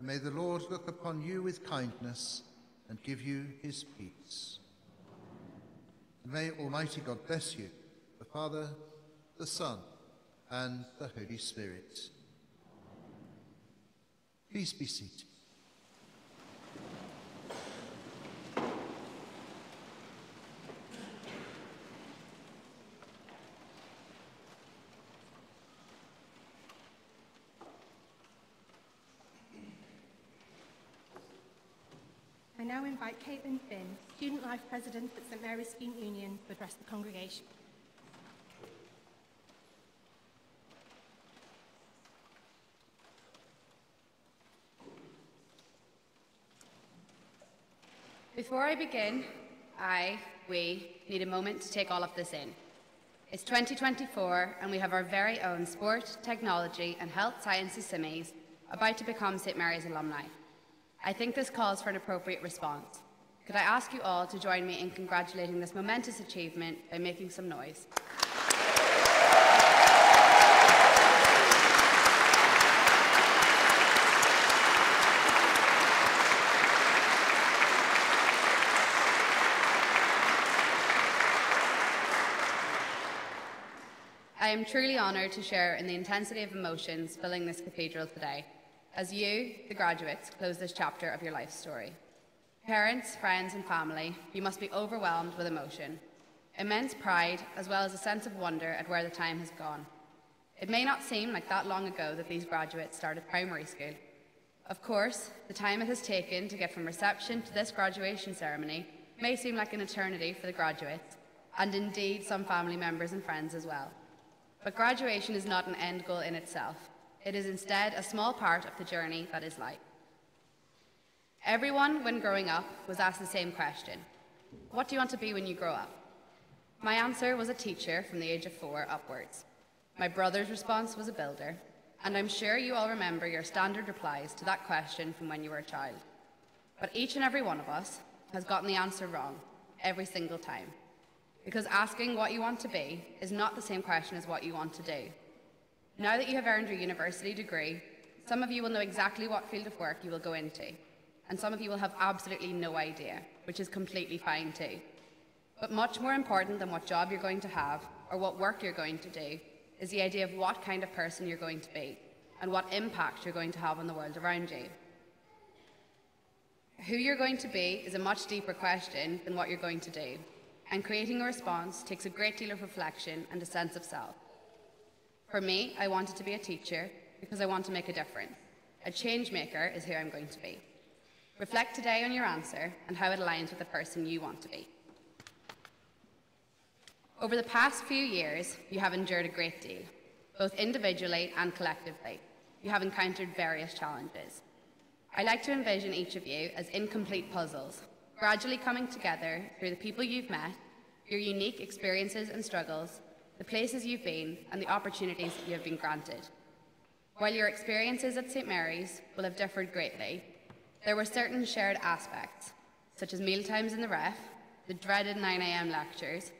May the Lord look upon you with kindness and give you his peace. May Almighty God bless you, the Father, the Son, and the Holy Spirit. Please be seated. I now invite Caitlin Finn, Student Life President at St Mary's Student Union, to address the congregation. Before I begin, I, we, need a moment to take all of this in. It's 2024, and we have our very own sport, technology, and health sciences semis about to become St Mary's alumni. I think this calls for an appropriate response. Could I ask you all to join me in congratulating this momentous achievement by making some noise? Am truly honoured to share in the intensity of emotions filling this cathedral today, as you, the graduates, close this chapter of your life story. Parents, friends, and family, you must be overwhelmed with emotion, immense pride, as well as a sense of wonder at where the time has gone. It may not seem like that long ago that these graduates started primary school. Of course, the time it has taken to get from reception to this graduation ceremony may seem like an eternity for the graduates, and indeed some family members and friends as well. But graduation is not an end goal in itself. It is instead a small part of the journey that is life. Everyone, when growing up, was asked the same question What do you want to be when you grow up? My answer was a teacher from the age of four upwards. My brother's response was a builder, and I'm sure you all remember your standard replies to that question from when you were a child. But each and every one of us has gotten the answer wrong every single time. Because asking what you want to be is not the same question as what you want to do. Now that you have earned your university degree, some of you will know exactly what field of work you will go into, and some of you will have absolutely no idea, which is completely fine too. But much more important than what job you're going to have or what work you're going to do is the idea of what kind of person you're going to be and what impact you're going to have on the world around you. Who you're going to be is a much deeper question than what you're going to do, and creating a response takes a great deal of reflection and a sense of self. For me, I wanted to be a teacher because I want to make a difference. A change maker is who I'm going to be. Reflect today on your answer and how it aligns with the person you want to be. Over the past few years, you have endured a great deal, both individually and collectively. You have encountered various challenges. I like to envision each of you as incomplete puzzles, gradually coming together through the people you've met, your unique experiences and struggles, the places you've been, and the opportunities you have been granted. While your experiences at St Mary's will have differed greatly, there were certain shared aspects, such as mealtimes in the ref, the dreaded 9am lectures,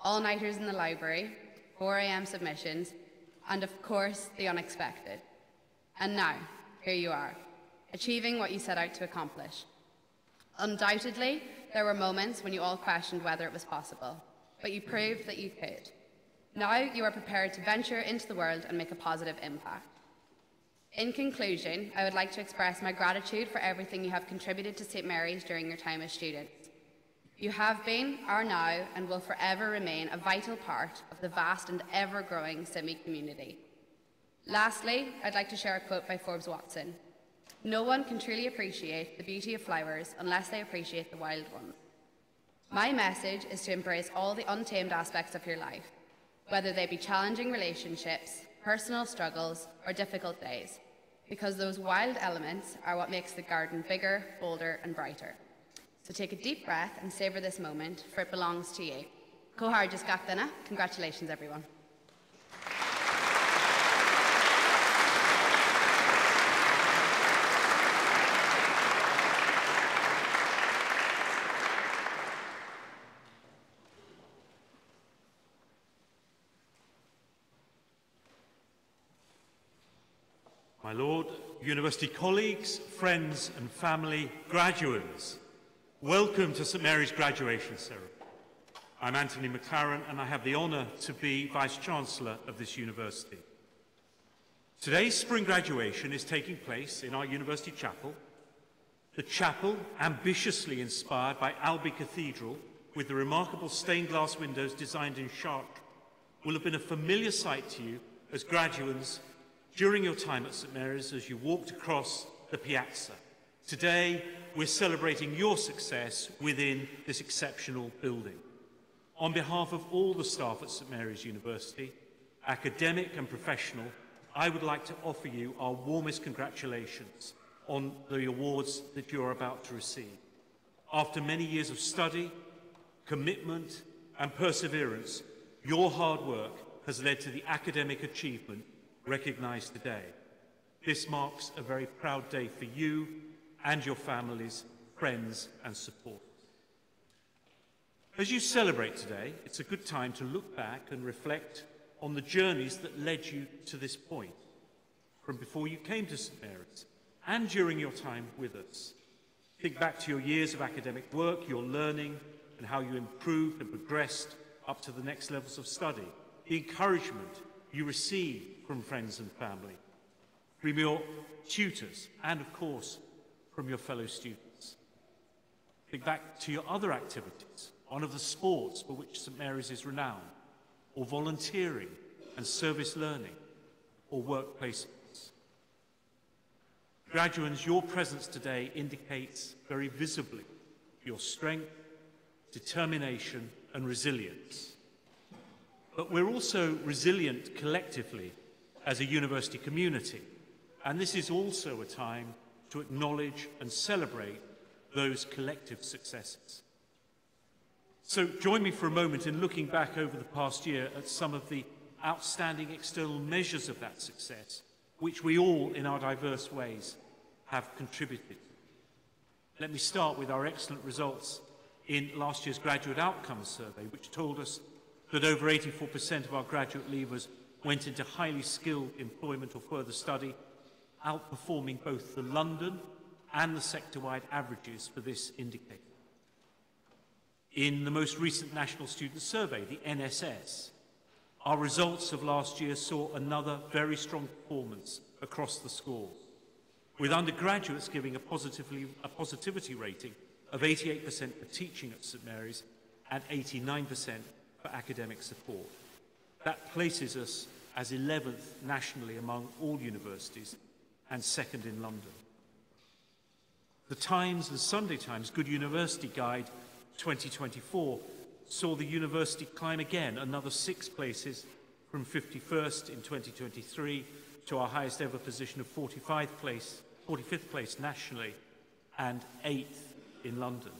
all-nighters in the library, 4am submissions, and of course, the unexpected. And now, here you are, achieving what you set out to accomplish. Undoubtedly, there were moments when you all questioned whether it was possible, but you proved that you could. Now you are prepared to venture into the world and make a positive impact. In conclusion, I would like to express my gratitude for everything you have contributed to St Mary's during your time as students. You have been, are now, and will forever remain a vital part of the vast and ever growing SIMI community. Lastly, I'd like to share a quote by Forbes Watson No one can truly appreciate the beauty of flowers unless they appreciate the wild ones. My message is to embrace all the untamed aspects of your life, whether they be challenging relationships, personal struggles, or difficult days, because those wild elements are what makes the garden bigger, bolder, and brighter. So take a deep breath and savour this moment, for it belongs to you. Just got Congratulations, everyone. Lord, university colleagues, friends and family, graduates, welcome to St Mary's graduation ceremony. I'm Anthony McClaran and I have the honour to be Vice-Chancellor of this university. Today's spring graduation is taking place in our university chapel. The chapel, ambitiously inspired by Albi Cathedral, with the remarkable stained glass windows designed in Chartres, will have been a familiar sight to you as graduates during your time at St Mary's as you walked across the piazza. Today, we're celebrating your success within this exceptional building. On behalf of all the staff at St Mary's University, academic and professional, I would like to offer you our warmest congratulations on the awards that you're about to receive. After many years of study, commitment, and perseverance, your hard work has led to the academic achievement recognised today. This marks a very proud day for you and your families, friends and supporters. As you celebrate today, it's a good time to look back and reflect on the journeys that led you to this point, from before you came to St Mary's and during your time with us. Think back to your years of academic work, your learning, and how you improved and progressed up to the next levels of study, the encouragement you received from friends and family, from your tutors, and of course, from your fellow students. Think back to your other activities, one of the sports for which St Mary's is renowned, or volunteering and service learning, or workplace. Graduates, your presence today indicates very visibly your strength, determination, and resilience. But we're also resilient collectively as a university community. And this is also a time to acknowledge and celebrate those collective successes. So join me for a moment in looking back over the past year at some of the outstanding external measures of that success, which we all, in our diverse ways, have contributed. Let me start with our excellent results in last year's Graduate Outcomes Survey, which told us that over 84% of our graduate leavers went into highly skilled employment or further study, outperforming both the London and the sector-wide averages for this indicator. In the most recent National Student Survey, the NSS, our results of last year saw another very strong performance across the score, with undergraduates giving a, positively, a positivity rating of 88% for teaching at St Mary's and 89% for academic support. That places us as 11th nationally among all universities and second in London. The Times and Sunday Times Good University Guide 2024 saw the university climb again another six places from 51st in 2023 to our highest ever position of 45th place, 45th place nationally and 8th in London.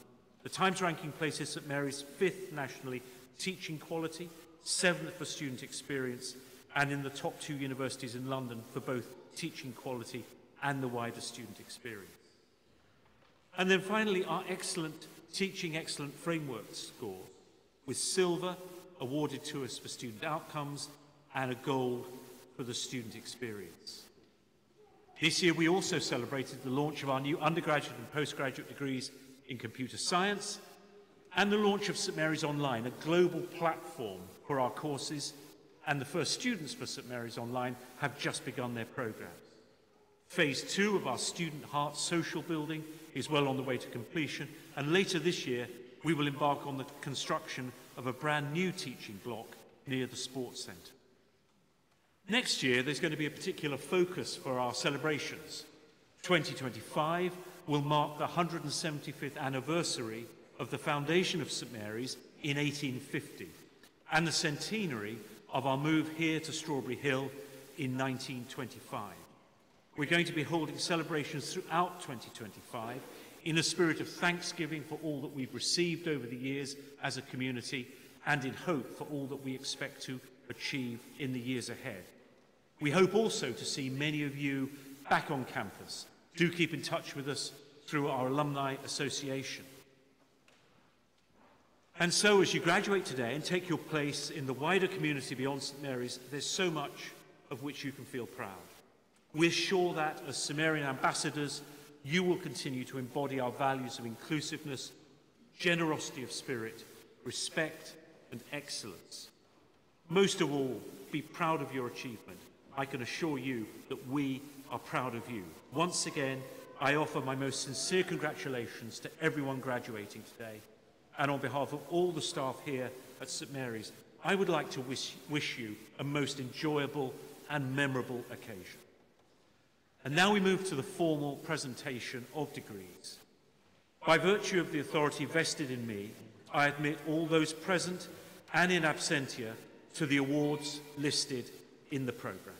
The Times ranking places St Mary's fifth nationally teaching quality seventh for student experience, and in the top two universities in London for both teaching quality and the wider student experience. And then finally, our excellent Teaching Excellent Framework score, with silver awarded to us for student outcomes and a gold for the student experience. This year, we also celebrated the launch of our new undergraduate and postgraduate degrees in computer science and the launch of St Mary's Online, a global platform for our courses, and the first students for St Mary's Online have just begun their programs. Phase two of our Student Heart social building is well on the way to completion, and later this year, we will embark on the construction of a brand new teaching block near the Sports Centre. Next year, there's going to be a particular focus for our celebrations. 2025 will mark the 175th anniversary of the foundation of St Mary's in 1850 and the centenary of our move here to Strawberry Hill in 1925. We're going to be holding celebrations throughout 2025 in a spirit of thanksgiving for all that we've received over the years as a community and in hope for all that we expect to achieve in the years ahead. We hope also to see many of you back on campus. Do keep in touch with us through our Alumni Association. And so, as you graduate today and take your place in the wider community beyond St Mary's, there's so much of which you can feel proud. We're sure that, as Simmarian ambassadors, you will continue to embody our values of inclusiveness, generosity of spirit, respect, and excellence. Most of all, be proud of your achievement. I can assure you that we are proud of you. Once again, I offer my most sincere congratulations to everyone graduating today. And on behalf of all the staff here at St Mary's, I would like to wish, wish you a most enjoyable and memorable occasion. And now we move to the formal presentation of degrees. By virtue of the authority vested in me, I admit all those present and in absentia to the awards listed in the programme.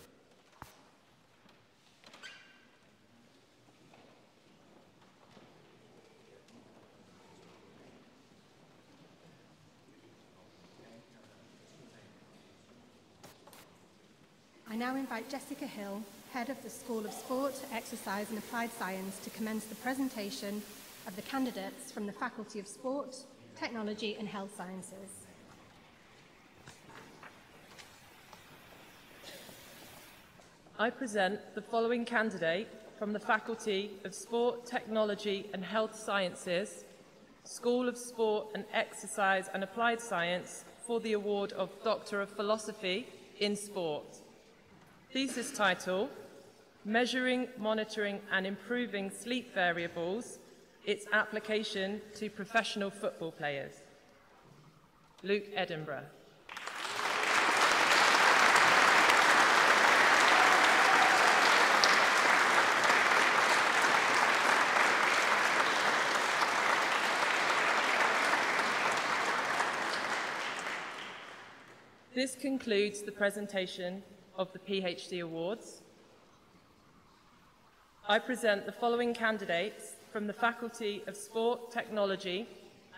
I now invite Jessica Hill, Head of the School of Sport, Exercise and Applied Science, to commence the presentation of the candidates from the Faculty of Sport, Technology and Health Sciences. I present the following candidate from the Faculty of Sport, Technology and Health Sciences, School of Sport and Exercise and Applied Science for the award of Doctor of Philosophy in Sport. Thesis title, Measuring, Monitoring and Improving Sleep Variables, its application to professional football players. Luke Edinburgh. This concludes the presentation of the PhD Awards. I present the following candidates from the Faculty of Sport, Technology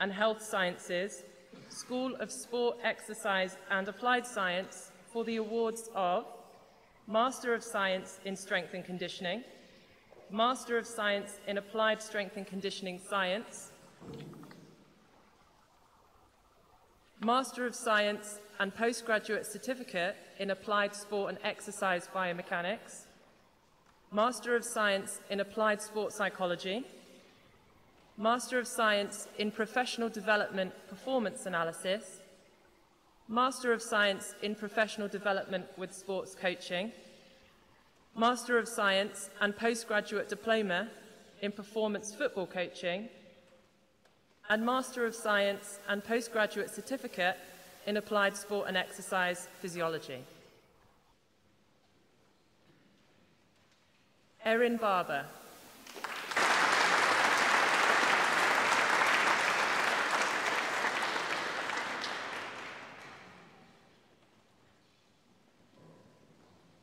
and Health Sciences, School of Sport, Exercise and Applied Science for the awards of Master of Science in Strength and Conditioning, Master of Science in Applied Strength and Conditioning Science, Master of Science and Postgraduate Certificate in Applied Sport and Exercise Biomechanics, Master of Science in Applied Sport Psychology, Master of Science in Professional Development Performance Analysis, Master of Science in Professional Development with Sports Coaching, Master of Science and Postgraduate Diploma in Performance Football Coaching, and Master of Science and Postgraduate Certificate in Applied Sport and Exercise Physiology. Erin Barber.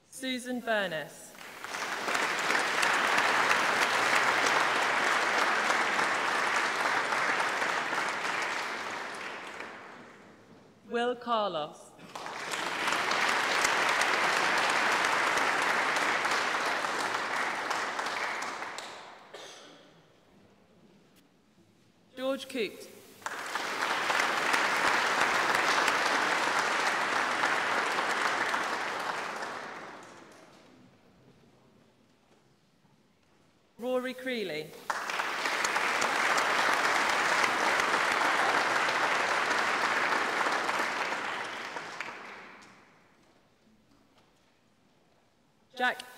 Susan Burness. Will Carlos. George Coote. Rory Creeley.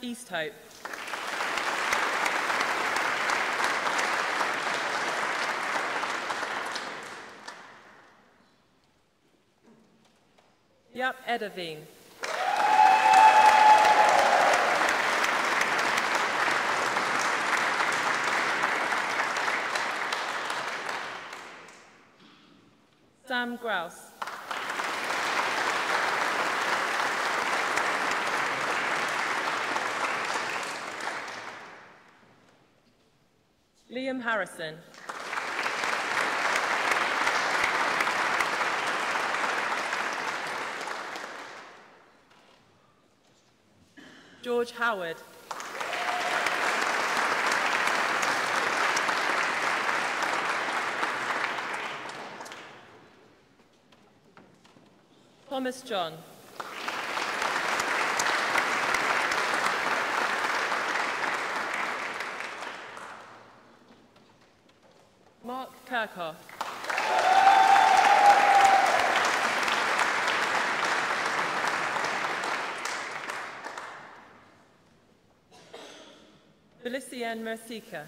Easthope. Yap Edavine. Harrison. George Howard. Thomas John. Kirkhoff. Felicienne Mercica.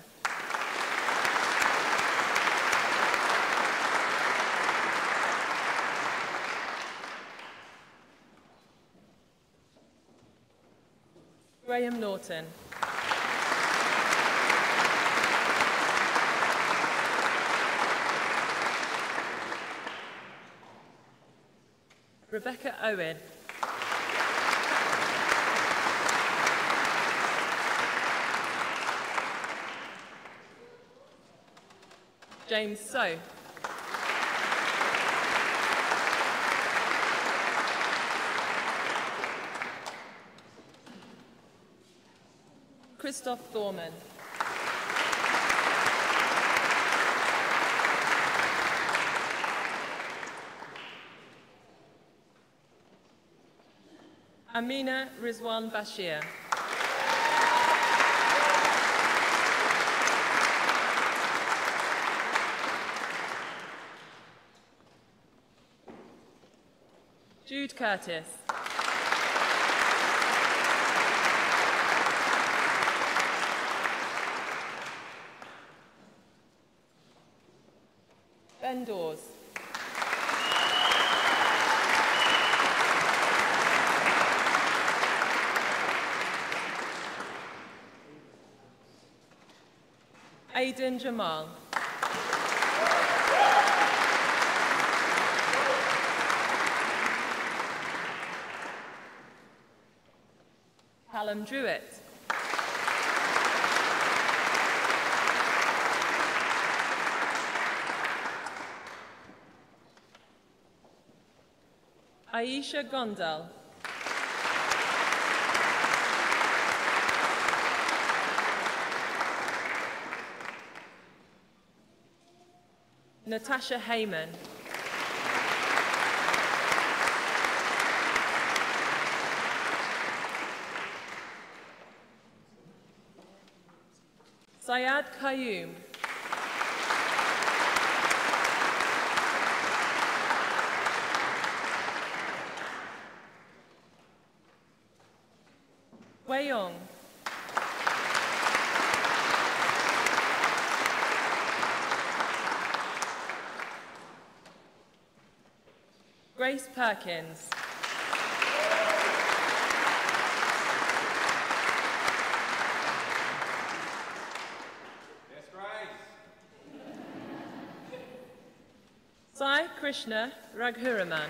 Graham Norton. Rebecca Owen. James So. Christoph Thorman. Amina Rizwan Bashir. Jude Curtis. Ben Dawes. Aidan Jamal. Callum Druitt. Aisha Gondal. Natasha Heyman. Syed Qayyum. Grace Perkins. Sai Krishna Raghuraman.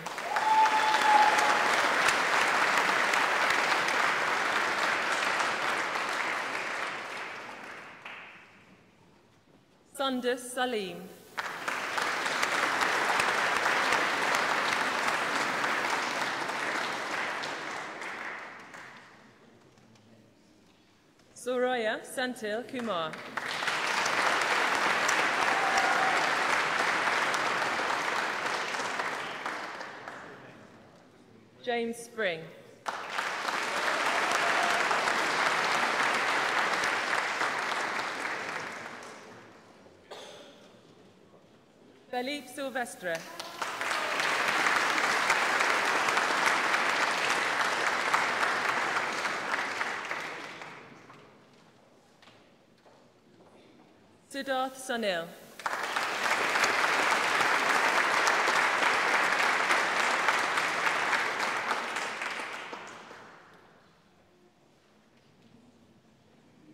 Sundus Salim. Santil Kumar. James Spring. Felipe Silvestre. Siddharth Sunil.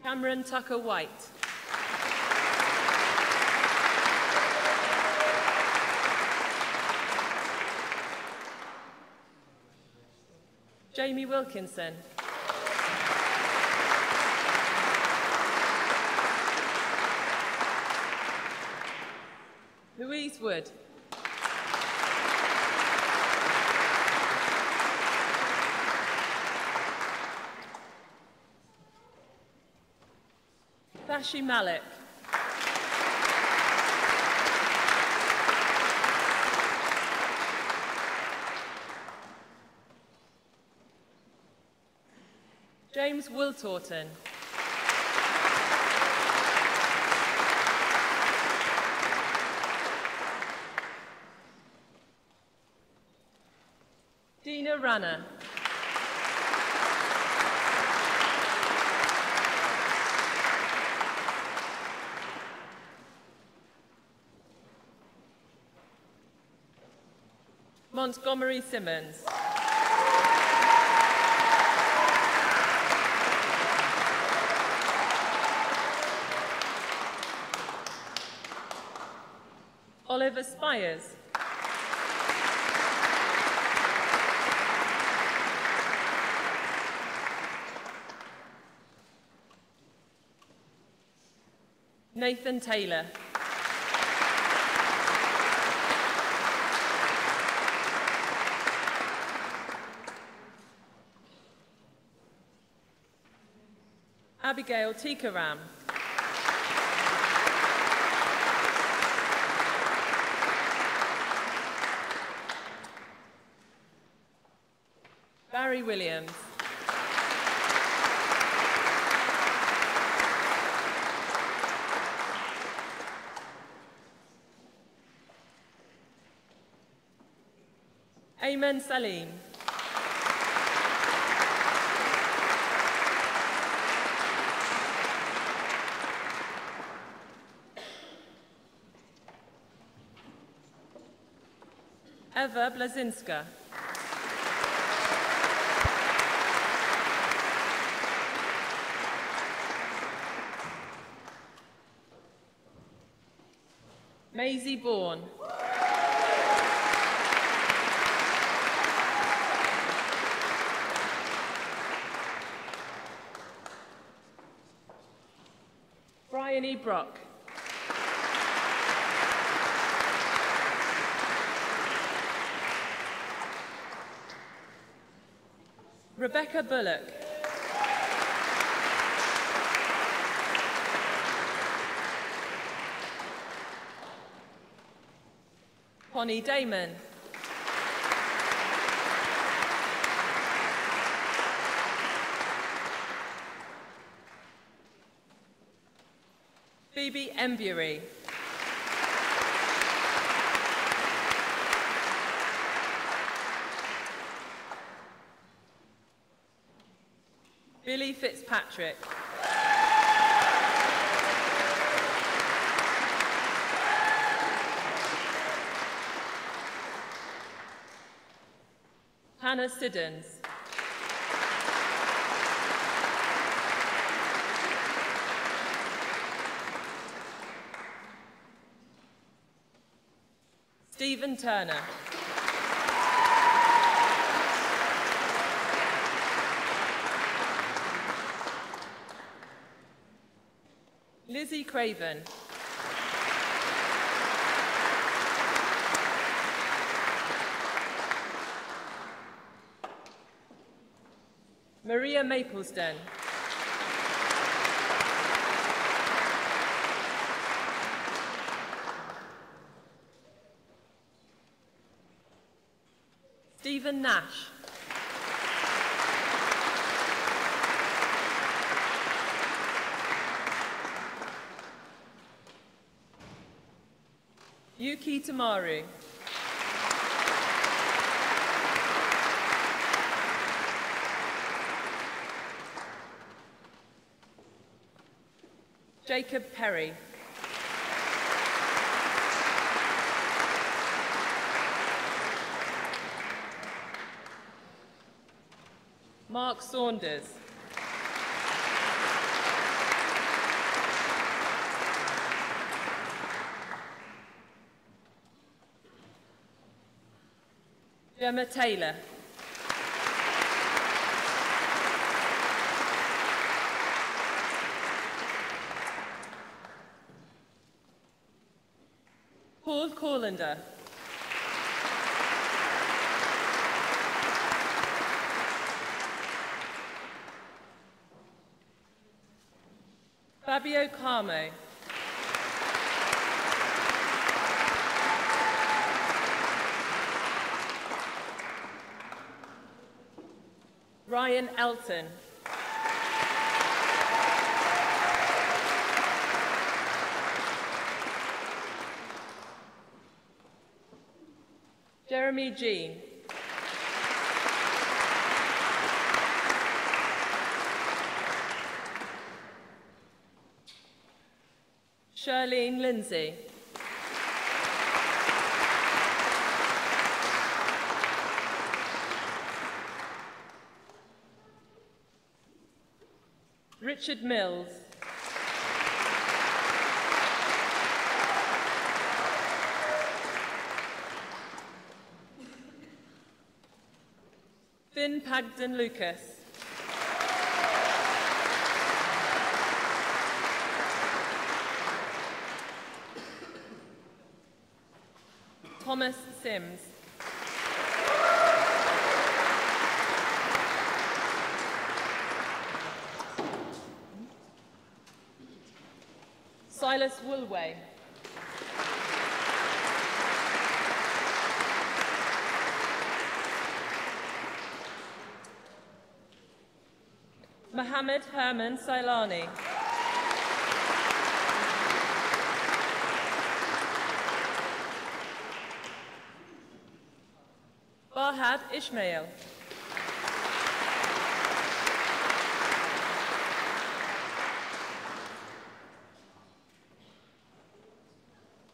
Cameron Tucker White. Jamie Wilkinson. Louise Wood. Thashi Malik. James Wiltorton. Rana. Montgomery Simmons. Oliver Spires. Nathan Taylor. Abigail Tikaram. Barry Williams. Ayman Salim. Eva Blazinska. Maisie Bourne. Brock. Rebecca Bullock. Connie Damon. Embury. Billy Fitzpatrick. Hannah Siddons. Turner. Lizzie Craven. Maria Mapleston. Nash. Yuki Tamari. Jacob Perry. Saunders. Gemma Taylor. Paul Corlander. Carmo. Ryan Elton. Jeremy Jean. Charlene Lindsay. Richard Mills. Finn Pagden Lucas. Thomas Sims. Silas Woolway. Mohammed Herman Sailani. Ishmael.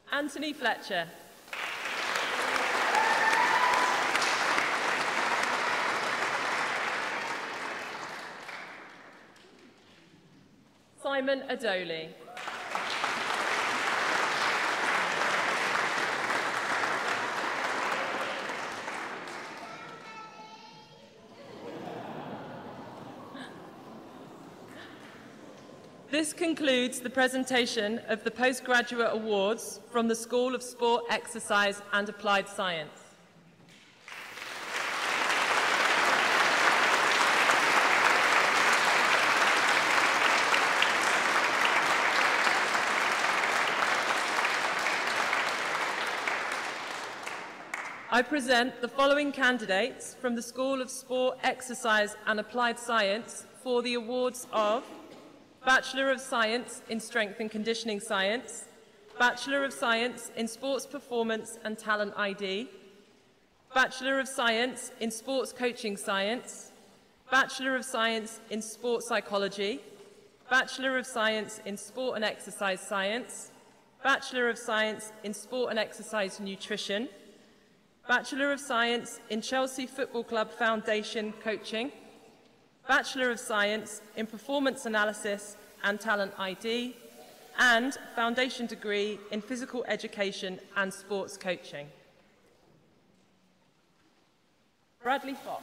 Anthony Fletcher. Simon Adoli. This concludes the presentation of the postgraduate awards from the School of Sport, Exercise and Applied Science. I present the following candidates from the School of Sport, Exercise and Applied Science for the awards of Bachelor of Science in Strength and Conditioning Science, Bachelor of Science in Sports Performance and Talent ID, Bachelor of Science in Sports Coaching Science, Bachelor of Science in Sport Psychology, Bachelor of Science in Sport and Exercise Science, Bachelor of Science in Sport and Exercise Nutrition, Bachelor of Science in Chelsea Football Club Foundation Coaching, Bachelor of Science in Performance Analysis and Talent ID, and Foundation Degree in Physical Education and Sports Coaching. Bradley Fox.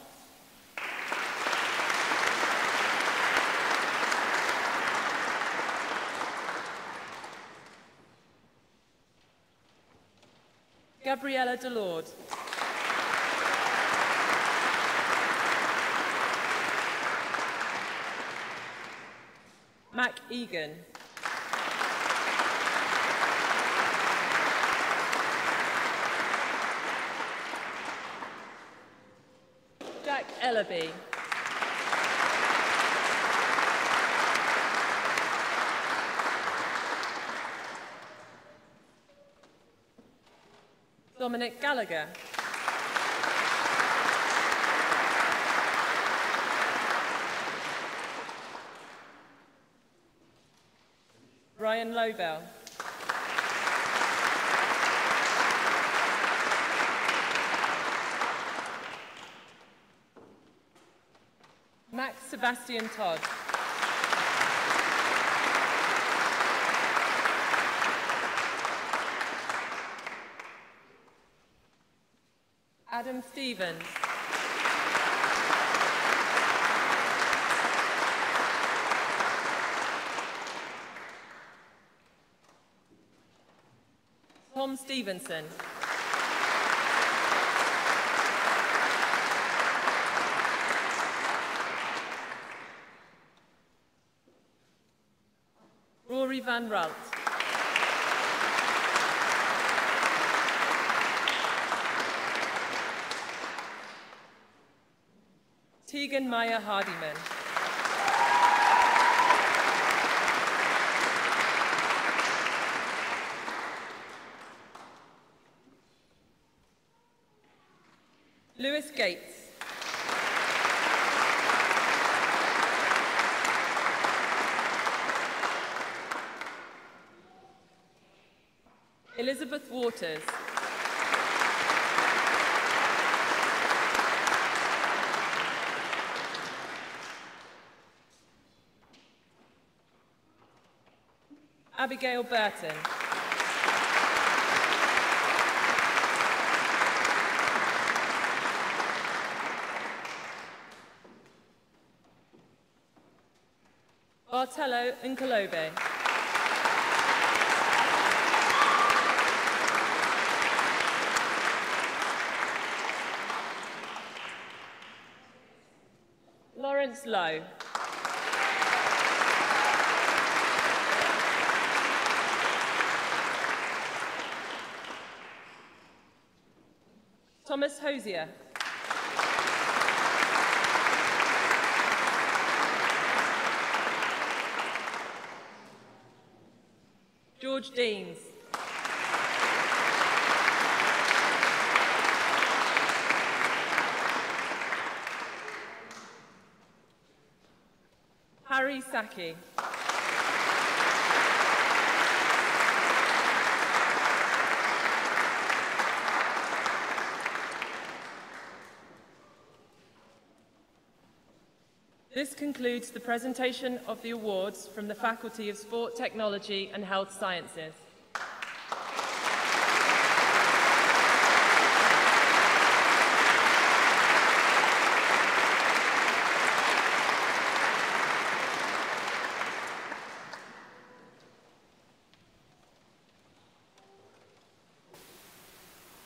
Gabriella Delord. Egan. Jack Ellaby. Dominic Gallagher. Ryan Lobel. Max Sebastian Todd. Adam Stevens. Tom Stevenson. Rory Van Ralt. Tegan Maya Hardiman. Gates. Elizabeth Waters. Abigail Burton. Bartello Nkalobe. Lawrence Lowe. Thomas Hosier. George Deans. Harry Saki. This concludes the presentation of the awards from the Faculty of Sport Technology and Health Sciences.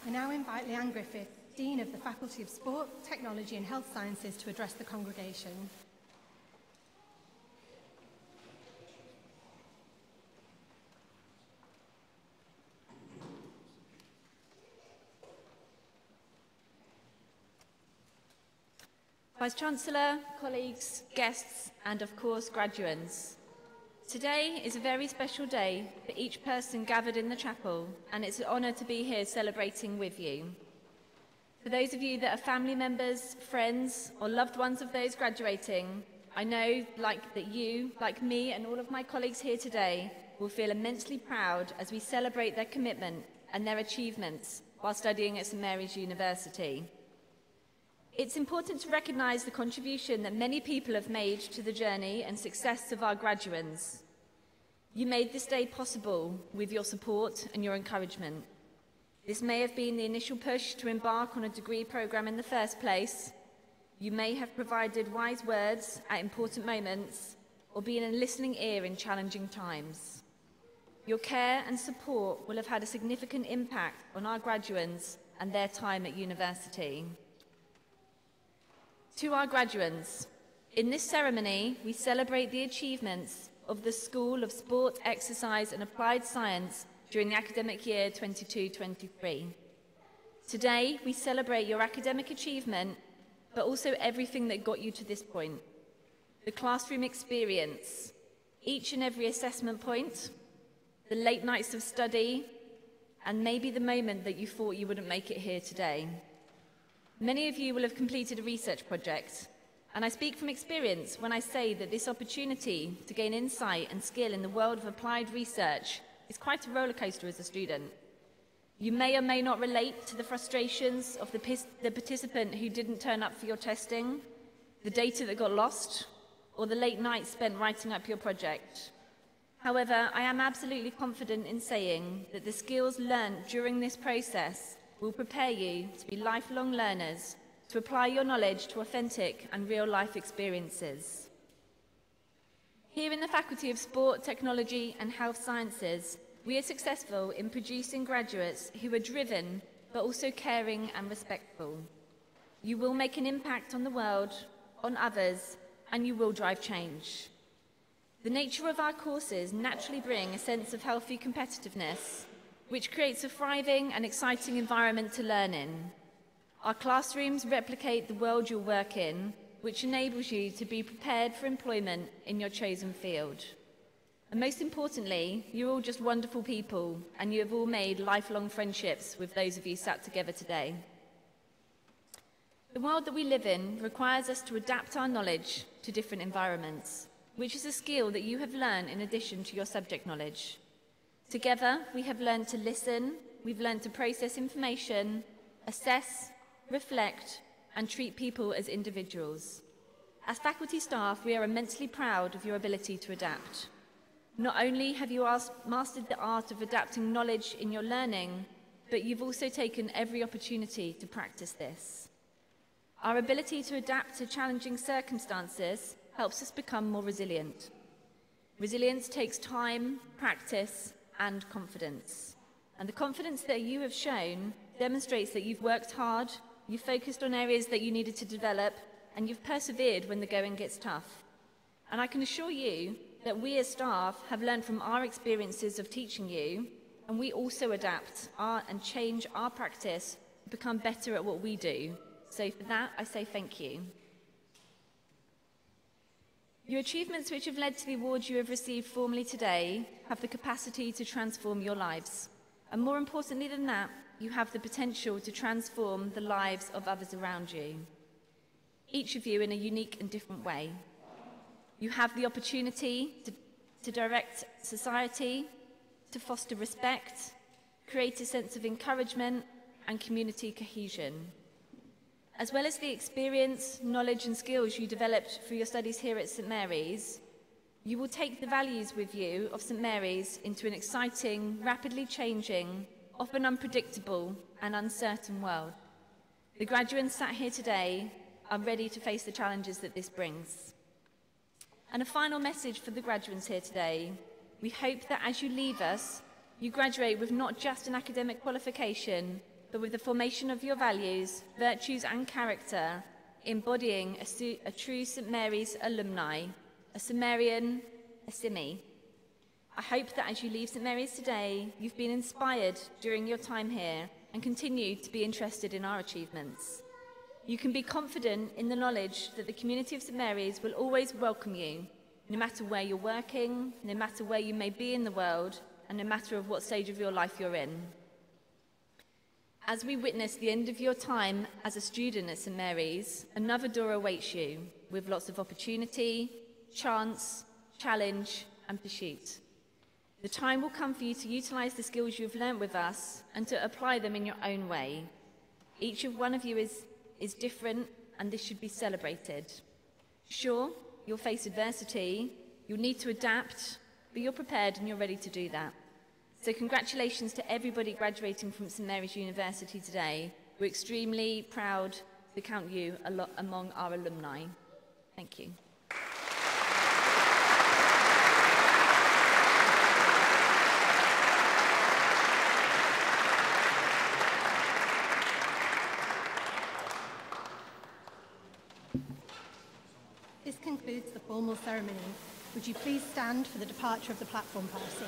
I now invite Leanne Griffith, Dean of the Faculty of Sport, Technology and Health Sciences, to address the congregation. Vice-Chancellor, colleagues, guests, and of course graduates. Today is a very special day for each person gathered in the chapel, and it's an honour to be here celebrating with you. For those of you that are family members, friends, or loved ones of those graduating, I know like that you, like me and all of my colleagues here today, will feel immensely proud as we celebrate their commitment and their achievements while studying at St Mary's University. It's important to recognise the contribution that many people have made to the journey and success of our graduates. You made this day possible with your support and your encouragement. This may have been the initial push to embark on a degree programme in the first place. You may have provided wise words at important moments or been a listening ear in challenging times. Your care and support will have had a significant impact on our graduates and their time at university. To our graduates, in this ceremony, we celebrate the achievements of the School of Sport, Exercise and Applied Science during the academic year 22-23. Today, we celebrate your academic achievement, but also everything that got you to this point. The classroom experience, each and every assessment point, the late nights of study, and maybe the moment that you thought you wouldn't make it here today. Many of you will have completed a research project, and I speak from experience when I say that this opportunity to gain insight and skill in the world of applied research is quite a rollercoaster as a student. You may or may not relate to the frustrations of the, the participant who didn't turn up for your testing, the data that got lost, or the late nights spent writing up your project. However, I am absolutely confident in saying that the skills learned during this process will prepare you to be lifelong learners, to apply your knowledge to authentic and real-life experiences. Here in the Faculty of Sport, Technology and Health Sciences, we are successful in producing graduates who are driven but also caring and respectful. You will make an impact on the world, on others, and you will drive change. The nature of our courses naturally bring a sense of healthy competitiveness, which creates a thriving and exciting environment to learn in. Our classrooms replicate the world you'll work in, which enables you to be prepared for employment in your chosen field. And most importantly, you're all just wonderful people, and you have all made lifelong friendships with those of you sat together today. The world that we live in requires us to adapt our knowledge to different environments which is a skill that you have learned in addition to your subject knowledge. Together, we have learned to listen, we've learned to process information, assess, reflect, and treat people as individuals. As faculty staff, we are immensely proud of your ability to adapt. Not only have you mastered the art of adapting knowledge in your learning, but you've also taken every opportunity to practice this. Our ability to adapt to challenging circumstances helps us become more resilient. Resilience takes time, practice, and confidence. And the confidence that you have shown demonstrates that you've worked hard, you've focused on areas that you needed to develop, and you've persevered when the going gets tough. And I can assure you that we as staff have learned from our experiences of teaching you, and we also adapt our, and change our practice to become better at what we do. So for that, I say thank you. Your achievements which have led to the awards you have received formally today have the capacity to transform your lives. And more importantly than that, you have the potential to transform the lives of others around you. Each of you in a unique and different way. You have the opportunity to, to direct society, to foster respect, create a sense of encouragement and community cohesion as well as the experience, knowledge and skills you developed through your studies here at St Mary's, you will take the values with you of St Mary's into an exciting, rapidly changing, often unpredictable and uncertain world. The graduates sat here today are ready to face the challenges that this brings. And a final message for the graduates here today. We hope that as you leave us, you graduate with not just an academic qualification, but with the formation of your values, virtues and character, embodying a, a true St Mary's alumni, a Simmarian, a Simi. I hope that as you leave St Mary's today, you've been inspired during your time here and continue to be interested in our achievements. You can be confident in the knowledge that the community of St Mary's will always welcome you, no matter where you're working, no matter where you may be in the world, and no matter of what stage of your life you're in. As we witness the end of your time as a student at St Mary's, another door awaits you with lots of opportunity, chance, challenge, and pursuit. The time will come for you to utilise the skills you've learnt with us and to apply them in your own way. Each of one of you is, is different, and this should be celebrated. Sure, you'll face adversity, you'll need to adapt, but you're prepared and you're ready to do that. So congratulations to everybody graduating from St Mary's University today. We're extremely proud to count you among our alumni. Thank you. This concludes the formal ceremony. Would you please stand for the departure of the platform policy?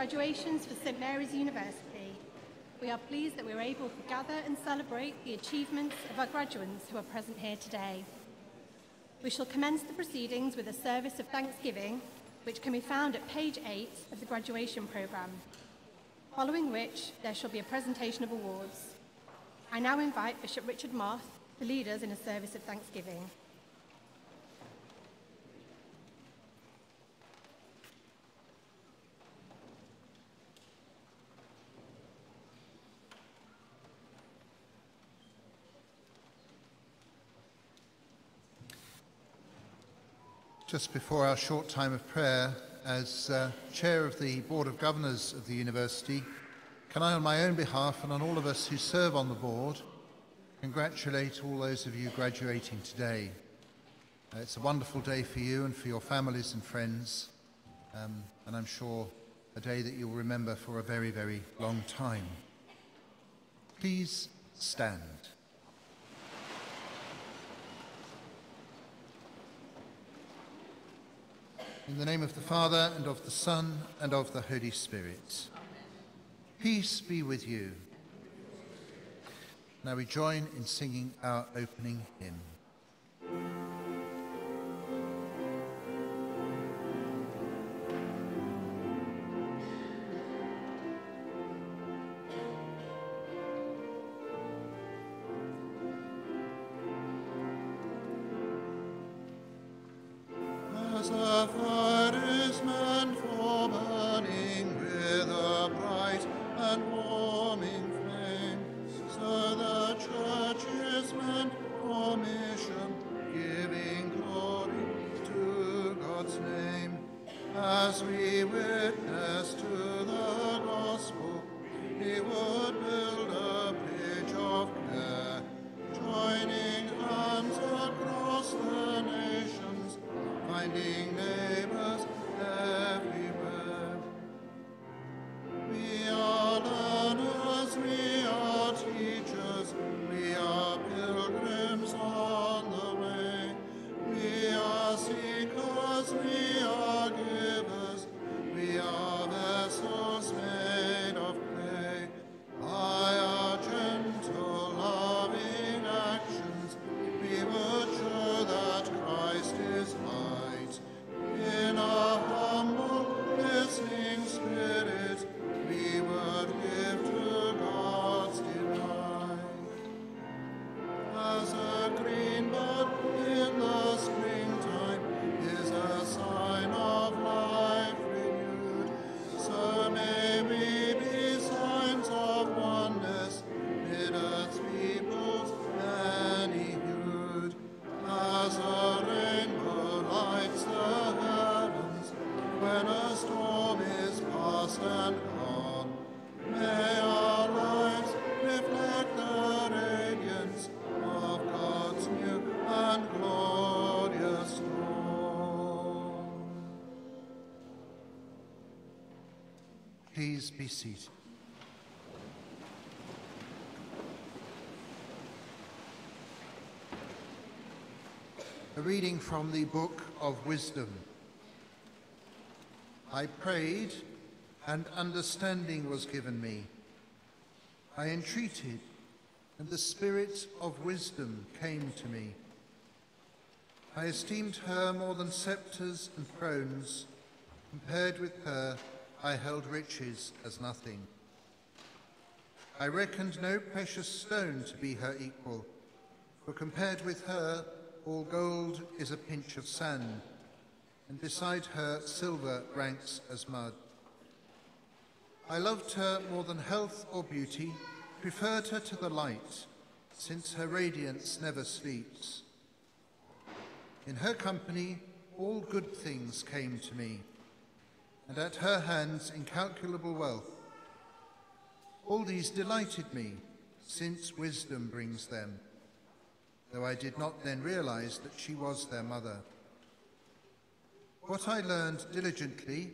Graduations for St Mary's University. We are pleased that we are able to gather and celebrate the achievements of our graduates who are present here today. We shall commence the proceedings with a service of thanksgiving, which can be found at page 8 of the graduation programme, following which there shall be a presentation of awards. I now invite Bishop Richard Moth to lead us in a service of thanksgiving. Just before our short time of prayer, as uh, chair of the Board of Governors of the University, can I, on my own behalf and on all of us who serve on the board, congratulate all those of you graduating today. Uh, it's a wonderful day for you and for your families and friends, um, and I'm sure a day that you'll remember for a very, very long time. Please stand. In the name of the Father, and of the Son, and of the Holy Spirit. Peace be with you. Now we join in singing our opening hymn. From the Book of Wisdom. I prayed, and understanding was given me. I entreated, and the Spirit of wisdom came to me. I esteemed her more than sceptres and thrones. Compared with her, I held riches as nothing. I reckoned no precious stone to be her equal, for compared with her, all gold is a pinch of sand, and beside her, silver ranks as mud. I loved her more than health or beauty, preferred her to the light, since her radiance never sleeps. In her company, all good things came to me, and at her hands, incalculable wealth. All these delighted me, since wisdom brings them, though I did not then realize that she was their mother. What I learned diligently,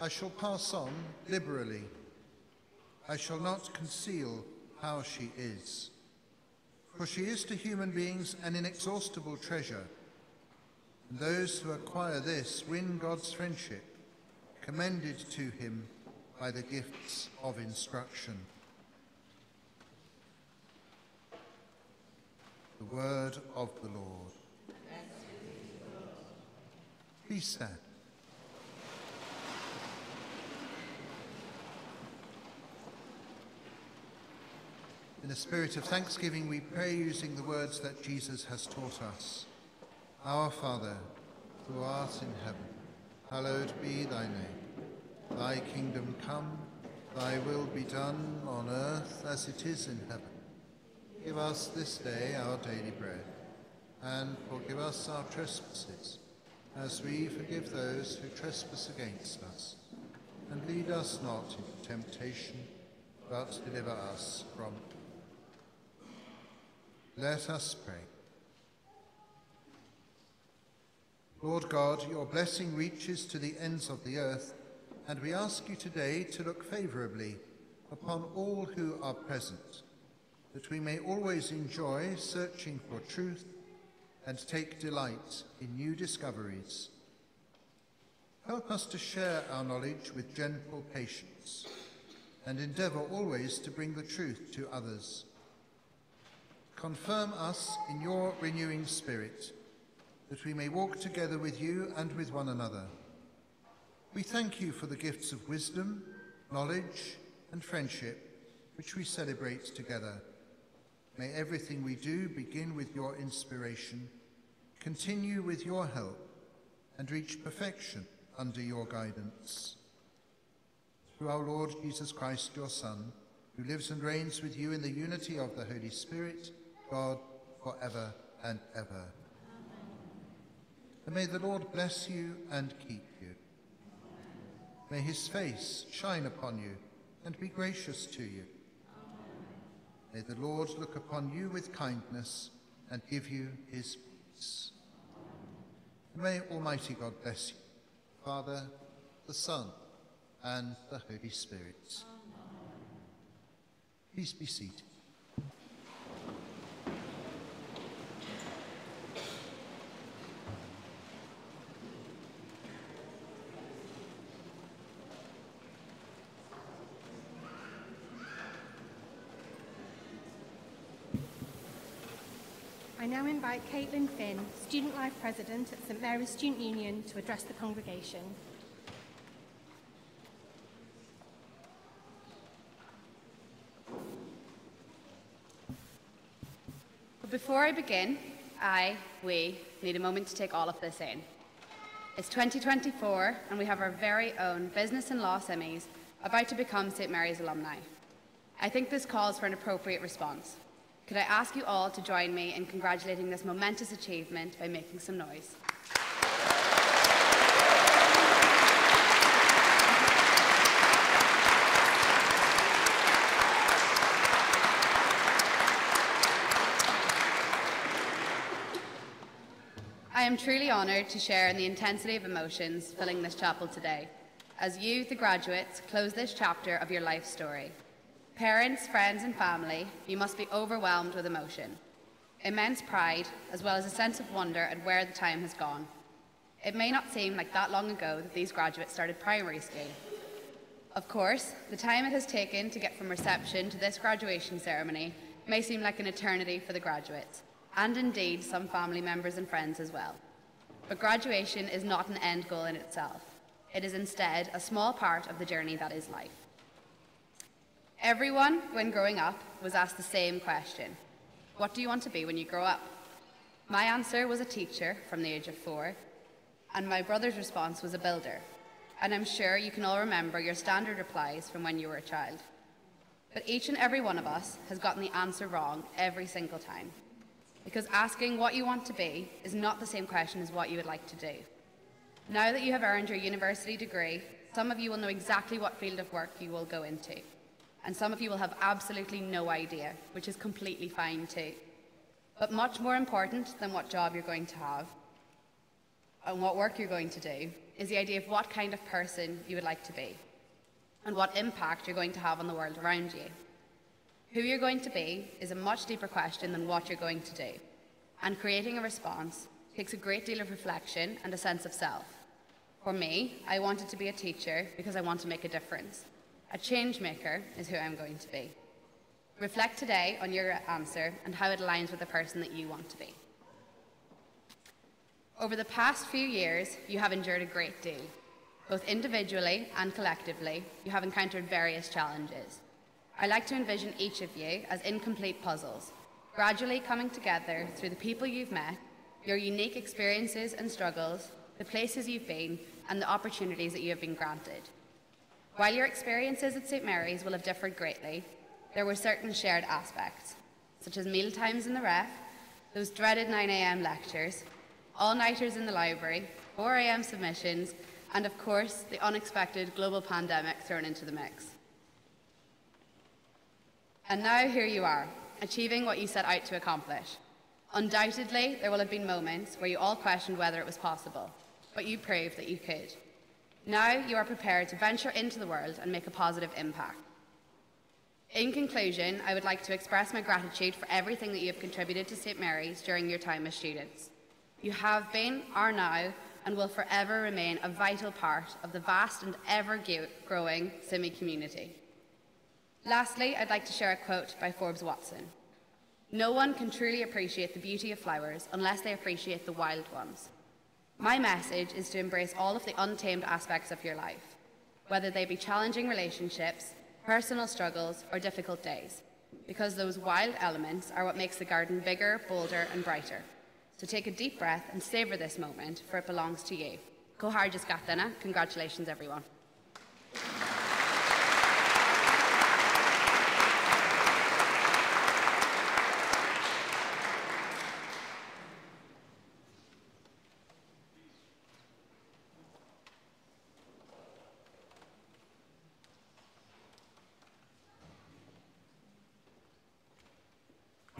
I shall pass on liberally. I shall not conceal how she is. For she is to human beings an inexhaustible treasure, and those who acquire this win God's friendship, commended to him by the gifts of instruction. The word of the Lord. Please stand. In a spirit of thanksgiving, we pray using the words that Jesus has taught us. Our Father, who art in heaven, hallowed be thy name. Thy kingdom come, thy will be done on earth as it is in heaven. Give us this day our daily bread, and forgive us our trespasses, as we forgive those who trespass against us. And lead us not into temptation, but deliver us from evil. Let us pray. Lord God, your blessing reaches to the ends of the earth, and we ask you today to look favourably upon all who are present, that we may always enjoy searching for truth and take delight in new discoveries. Help us to share our knowledge with gentle patience and endeavour always to bring the truth to others. Confirm us in your renewing spirit, that we may walk together with you and with one another. We thank you for the gifts of wisdom, knowledge, and friendship which we celebrate together. May everything we do begin with your inspiration, continue with your help, and reach perfection under your guidance. Through our Lord Jesus Christ, your Son, who lives and reigns with you in the unity of the Holy Spirit, God, forever and ever. Amen. And may the Lord bless you and keep you. May his face shine upon you and be gracious to you. May the Lord look upon you with kindness and give you his peace. May Almighty God bless you, Father, the Son, and the Holy Spirit. Please be seated. I now invite Caitlin Finn, Student Life President at St Mary's Student Union, to address the congregation. But before I begin, I, we, need a moment to take all of this in. It's 2024, and we have our very own business and law semis about to become St Mary's alumni. I think this calls for an appropriate response. Could I ask you all to join me in congratulating this momentous achievement by making some noise? I am truly honoured to share in the intensity of emotions filling this chapel today, as you, the graduates, close this chapter of your life story. Parents, friends, and family, you must be overwhelmed with emotion, immense pride, as well as a sense of wonder at where the time has gone. It may not seem like that long ago that these graduates started primary school. Of course, the time it has taken to get from reception to this graduation ceremony may seem like an eternity for the graduates, and indeed some family members and friends as well. But graduation is not an end goal in itself. It is instead a small part of the journey that is life. Everyone, when growing up, was asked the same question What do you want to be when you grow up? My answer was a teacher from the age of four, and my brother's response was a builder. And I'm sure you can all remember your standard replies from when you were a child. But each and every one of us has gotten the answer wrong every single time. Because asking what you want to be is not the same question as what you would like to do. Now that you have earned your university degree, some of you will know exactly what field of work you will go into. And some of you will have absolutely no idea, which is completely fine too. But much more important than what job you're going to have and what work you're going to do is the idea of what kind of person you would like to be and what impact you're going to have on the world around you. Who you're going to be is a much deeper question than what you're going to do, and creating a response takes a great deal of reflection and a sense of self. For me, I wanted to be a teacher because I want to make a difference. A change maker is who I'm going to be. Reflect today on your answer and how it aligns with the person that you want to be. Over the past few years, you have endured a great deal. Both individually and collectively, you have encountered various challenges. I like to envision each of you as incomplete puzzles, gradually coming together through the people you've met, your unique experiences and struggles, the places you've been, and the opportunities that you have been granted. While your experiences at St Mary's will have differed greatly, there were certain shared aspects, such as meal times in the ref, those dreaded 9am lectures, all-nighters in the library, 4am submissions, and of course, the unexpected global pandemic thrown into the mix. And now here you are, achieving what you set out to accomplish. Undoubtedly, there will have been moments where you all questioned whether it was possible, but you proved that you could. Now you are prepared to venture into the world and make a positive impact. In conclusion, I would like to express my gratitude for everything that you have contributed to St Mary's during your time as students. You have been, are now, and will forever remain a vital part of the vast and ever growing SIMI community. Lastly, I'd like to share a quote by Forbes Watson. No one can truly appreciate the beauty of flowers unless they appreciate the wild ones. My message is to embrace all of the untamed aspects of your life, whether they be challenging relationships, personal struggles, or difficult days, because those wild elements are what makes the garden bigger, bolder, and brighter. So take a deep breath and savour this moment, for it belongs to you. Coharjas Gatana. Congratulations, everyone.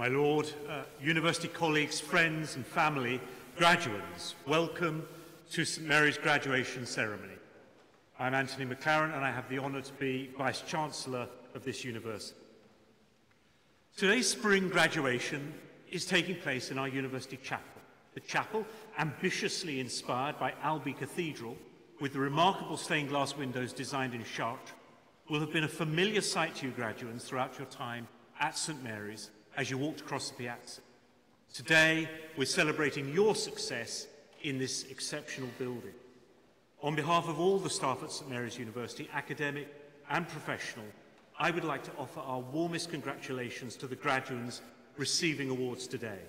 My Lord, uh, university colleagues, friends and family, graduates, welcome to St Mary's graduation ceremony. I'm Anthony McClaran and I have the honour to be Vice-Chancellor of this university. Today's spring graduation is taking place in our university chapel. The chapel, ambitiously inspired by Albi Cathedral, with the remarkable stained glass windows designed in Chartres, will have been a familiar sight to you graduates throughout your time at St Mary's as you walked across the piazza. Today, we're celebrating your success in this exceptional building. On behalf of all the staff at St Mary's University, academic and professional, I would like to offer our warmest congratulations to the graduates receiving awards today.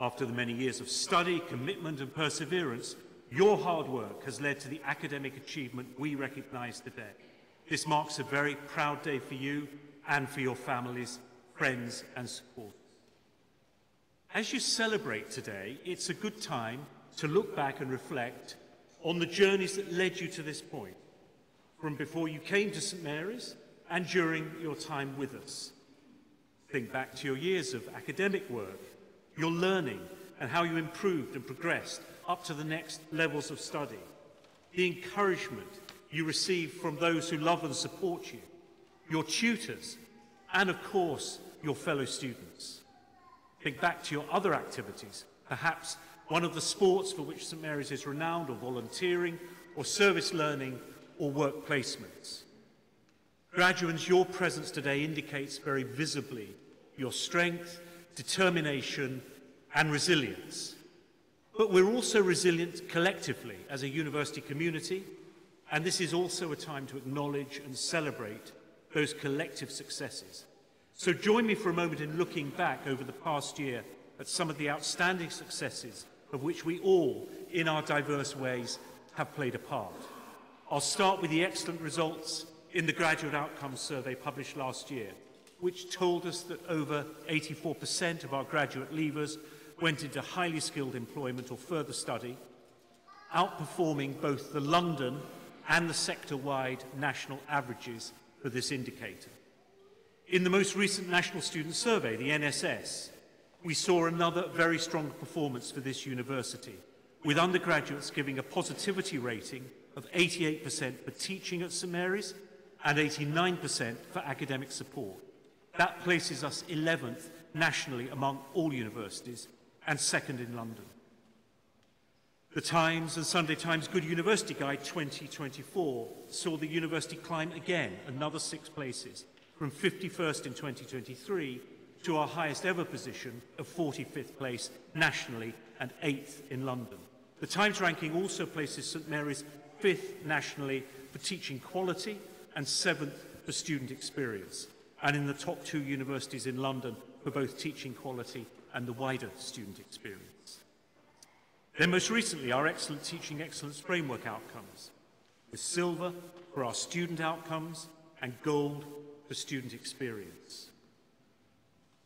After the many years of study, commitment and perseverance, your hard work has led to the academic achievement we recognise today. This marks a very proud day for you and for your families friends and supporters. As you celebrate today, it's a good time to look back and reflect on the journeys that led you to this point, from before you came to St Mary's and during your time with us. Think back to your years of academic work, your learning, and how you improved and progressed up to the next levels of study, the encouragement you received from those who love and support you, your tutors, and of course, your fellow students. Think back to your other activities, perhaps one of the sports for which St Mary's is renowned, or volunteering, or service learning, or work placements. Graduates, your presence today indicates very visibly your strength, determination, and resilience. But we're also resilient collectively as a university community, and this is also a time to acknowledge and celebrate those collective successes. So join me for a moment in looking back over the past year at some of the outstanding successes of which we all, in our diverse ways, have played a part. I'll start with the excellent results in the Graduate Outcomes Survey published last year, which told us that over 84% of our graduate leavers went into highly skilled employment or further study, outperforming both the London and the sector-wide national averages for this indicator. In the most recent National Student Survey, the NSS, we saw another very strong performance for this university, with undergraduates giving a positivity rating of 88% for teaching at St Mary's and 89% for academic support. That places us 11th nationally among all universities and second in London. The Times and Sunday Times Good University Guide 2024 saw the university climb again another six places, from 51st in 2023 to our highest ever position of 45th place nationally and 8th in London. The Times ranking also places St Mary's 5th nationally for teaching quality and 7th for student experience, and in the top two universities in London for both teaching quality and the wider student experience. Then most recently, our Excellent Teaching Excellence Framework outcomes, with silver for our student outcomes and gold for student experience.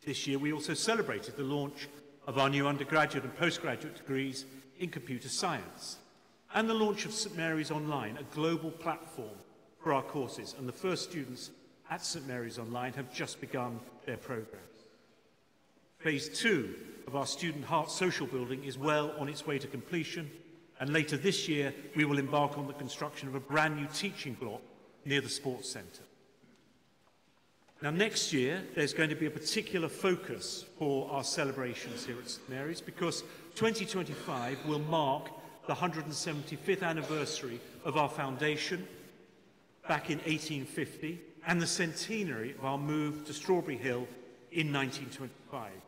This year, we also celebrated the launch of our new undergraduate and postgraduate degrees in computer science, and the launch of St Mary's Online, a global platform for our courses, and the first students at St Mary's Online have just begun their programs. Phase two of our student heart social building is well on its way to completion, and later this year we will embark on the construction of a brand new teaching block near the sports centre. Now, next year, there's going to be a particular focus for our celebrations here at St Mary's because 2025 will mark the 175th anniversary of our foundation back in 1850 and the centenary of our move to Strawberry Hill in 1925.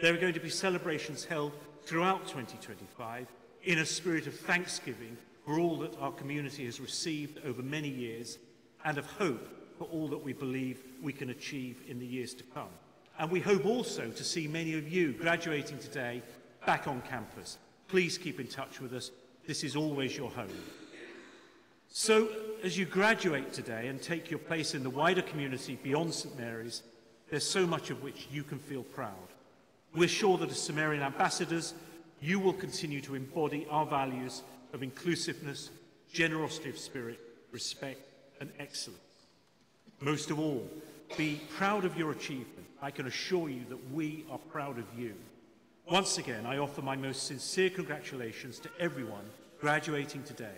There are going to be celebrations held throughout 2025 in a spirit of thanksgiving for all that our community has received over many years and of hope for all that we believe we can achieve in the years to come. And we hope also to see many of you graduating today back on campus. Please keep in touch with us. This is always your home. So, as you graduate today and take your place in the wider community beyond St Mary's, there's so much of which you can feel proud. We're sure that as Simmarian ambassadors, you will continue to embody our values of inclusiveness, generosity of spirit, respect, and excellence. Most of all, be proud of your achievement. I can assure you that we are proud of you. Once again, I offer my most sincere congratulations to everyone graduating today.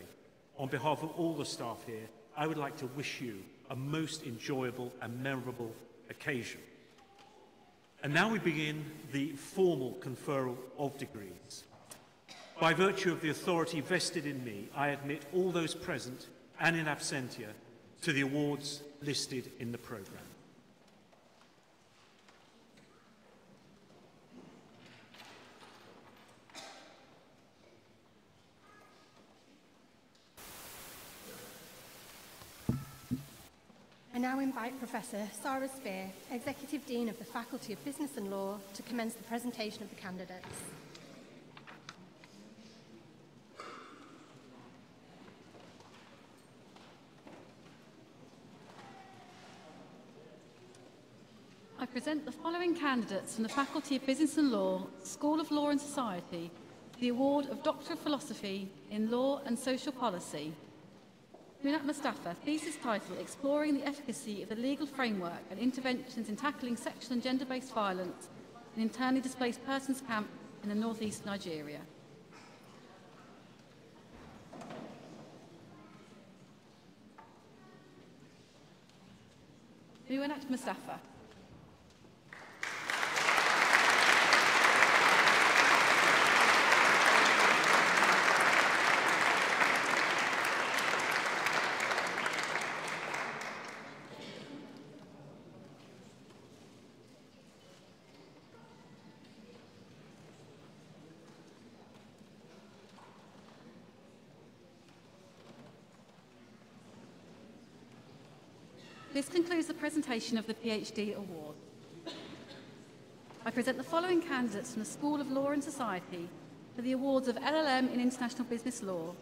On behalf of all the staff here, I would like to wish you a most enjoyable and memorable occasion. And now we begin the formal conferral of degrees. By virtue of the authority vested in me, I admit all those present and in absentia to the awards listed in the programme. I now invite Professor Sarah Spear, Executive Dean of the Faculty of Business and Law, to commence the presentation of the candidates. I present the following candidates from the Faculty of Business and Law, School of Law and Society, the award of Doctor of Philosophy in Law and Social Policy. Munat Mustafa, thesis title Exploring the Efficacy of the Legal Framework and Interventions in Tackling Sexual and Gender-Based Violence in Internally Displaced Persons Camp in the Northeast Nigeria. Munat Mustafa. This concludes the presentation of the PhD award. I present the following candidates from the School of Law and Society for the awards of LLM in International Business Law,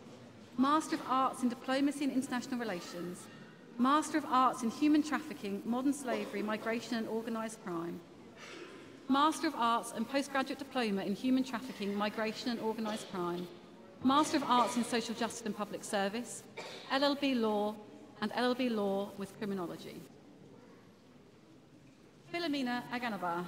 Master of Arts in Diplomacy and International Relations, Master of Arts in Human Trafficking, Modern Slavery, Migration and Organised Crime, Master of Arts and Postgraduate Diploma in Human Trafficking, Migration and Organised Crime, Master of Arts in Social Justice and Public Service, LLB Law, and LLB Law with Criminology. Philomena Aganaba.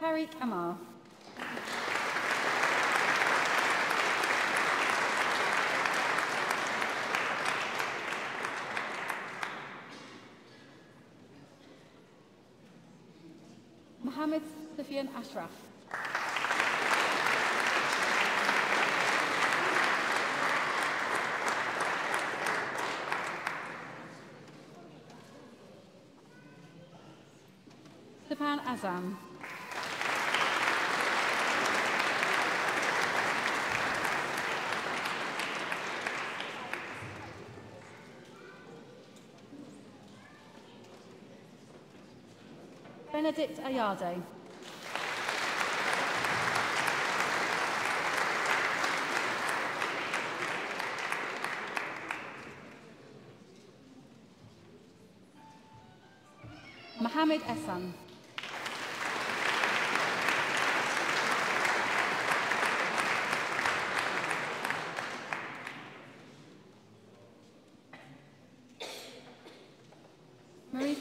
Tariq Amar. Julian Ashraf. Sapan Azam. Benedict Ayade. Mohammed Essan. Marie.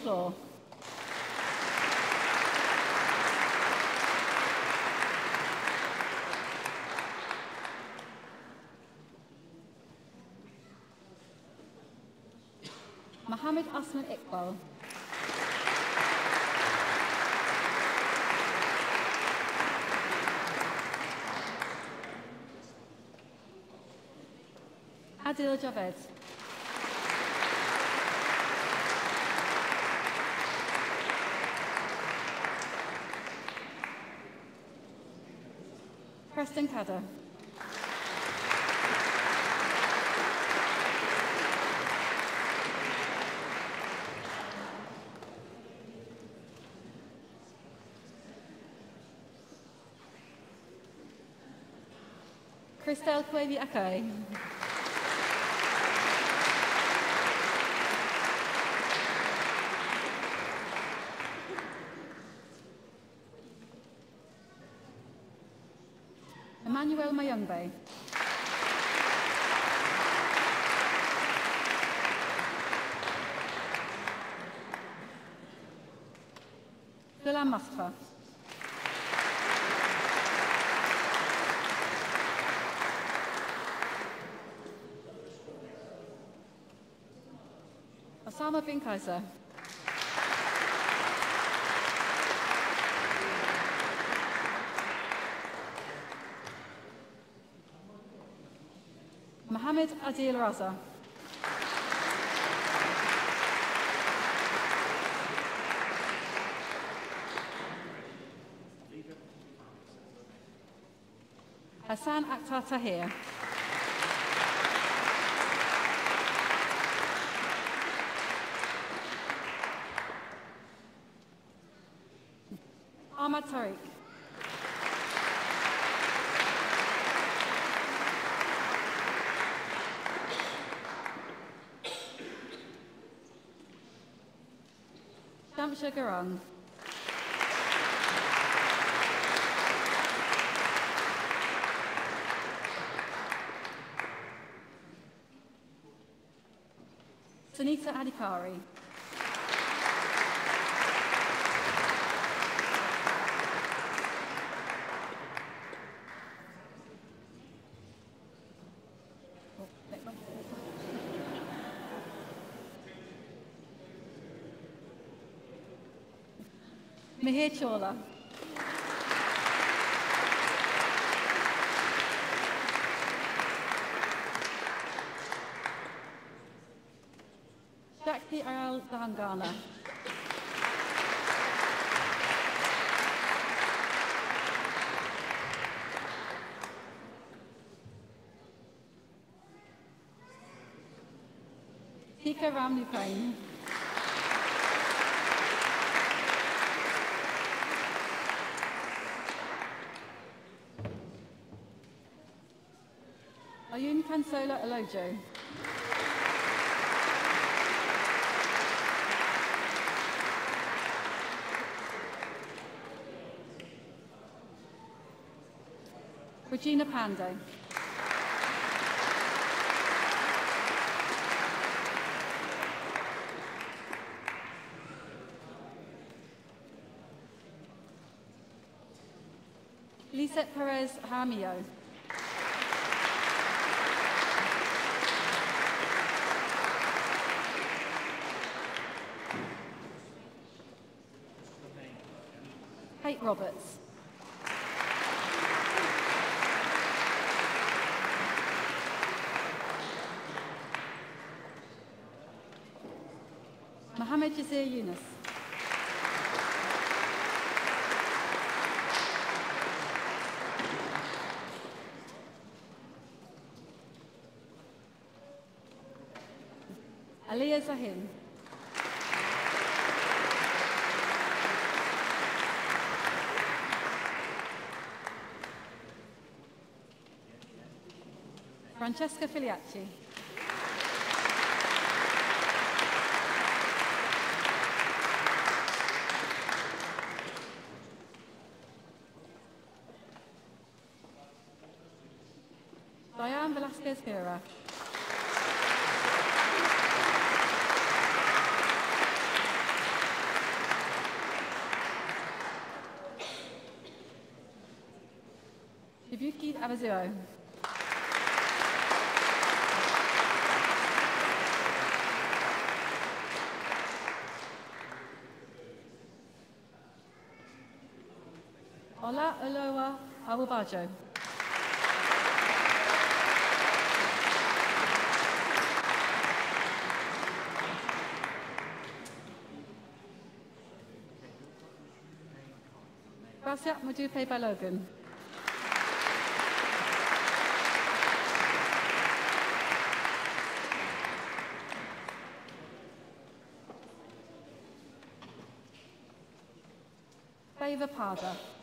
Mohammed Osman Iqbal. Adil Javed. Preston Cadder. Christelle Cuevi Akai. Manuel Mayungbe. de la Martre. Osama bin Kaiser. Mohammed Adil Raza. Hassan Akhtar Tahir. Ahmad Tariq. Shamsha Garang. Sunita Mihir Chola. Shakti Ayal Dahangana. Tika. Ayun Kansola Alojo. Regina Pando. Lisette Perez Hamio. Francesca Filiacci. Diane Velasquez Vera. Shibuki Abazio. Ola Olowa Awubajo. Gracia Mudupe Balogun. Favour Parder.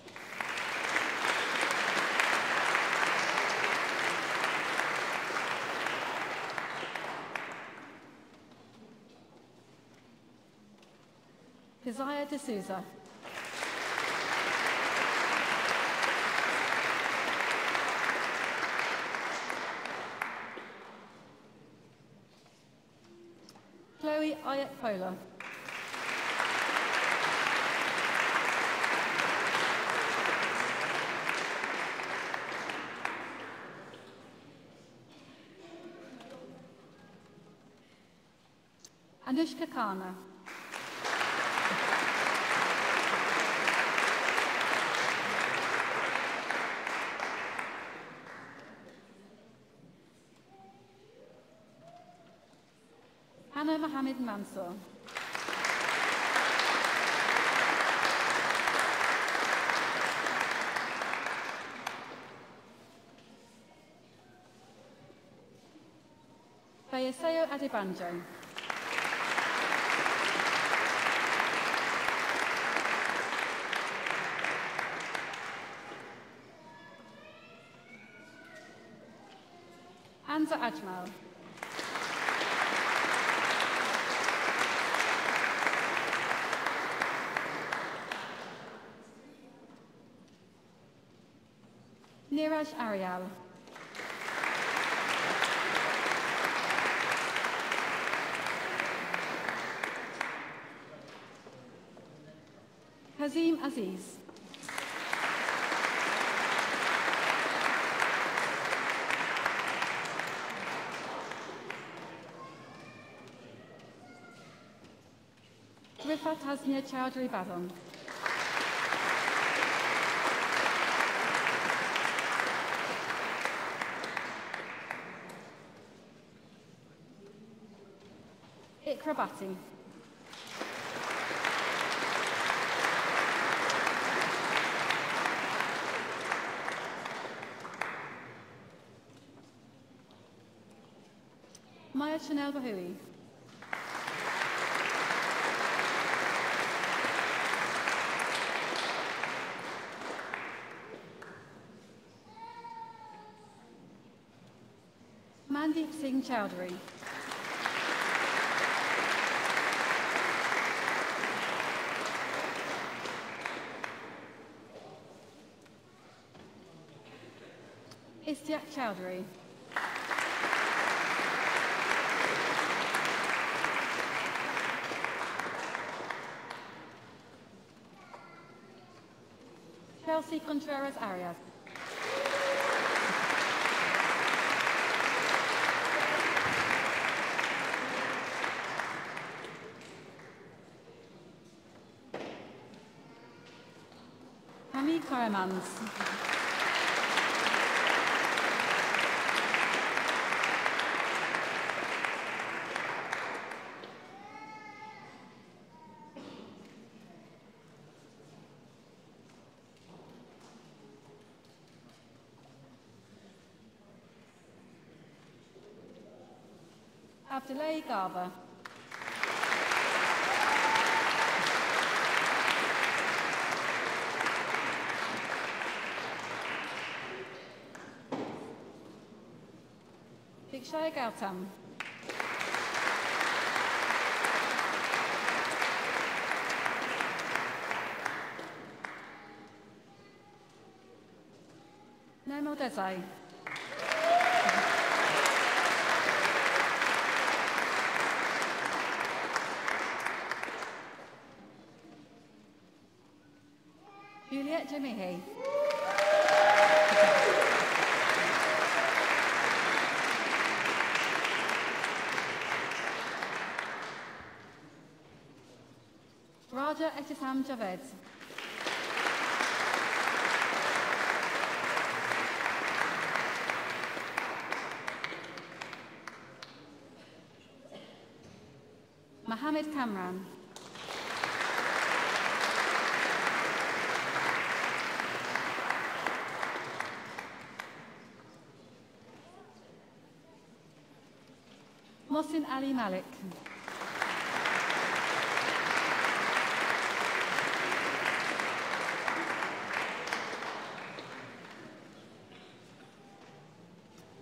Keziah D'Souza. Chloe Ayat Pola. Anushka Khanna. Mohammed Mansour. Bayeseo Adebanjo. Anza Ajmal. Raj Arial. Hazim Aziz. Rifat Hasnia Chowdhury Badon. Barbara Batting. Maya Chanel Bahui. Mandeep Singh Chowdhury. Istiak Chowdhury. Chelsea Contreras Arias. Camille Koremans. Abdullah Garber. Dikshaya Gautam. Naimo Desai. Juliet Jamihi. Raja Etisam Javed. Mohammed Kamran. Ali Malik.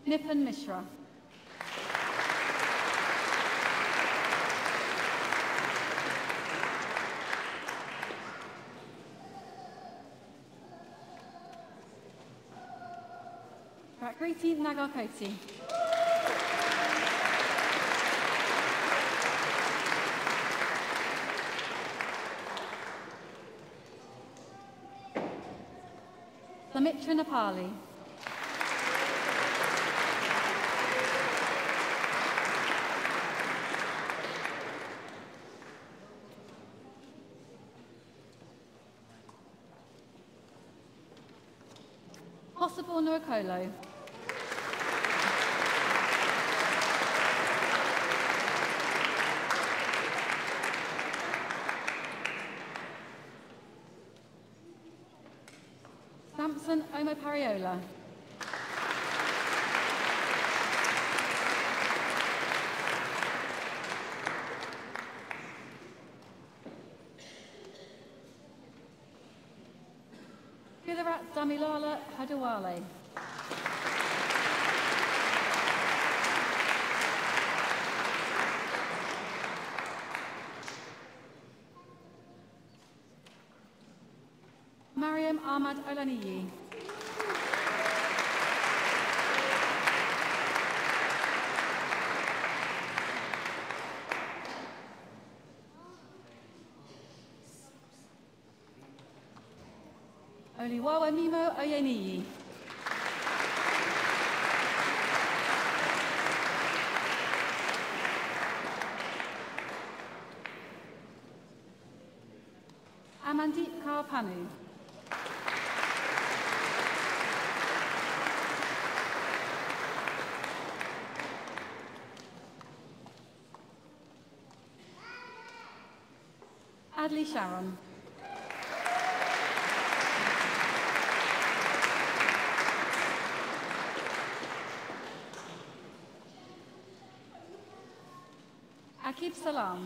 Nipun Mishra. Prakriti Nagarkoti. Nepali. Possible Nurkolo. Omopariola. Gujarat Damilala Hadawale. Mariam Ahmad Olaniyi. wawa mimo a yenii. Amandit Karpanu. Adley Sharon. Akib Salam.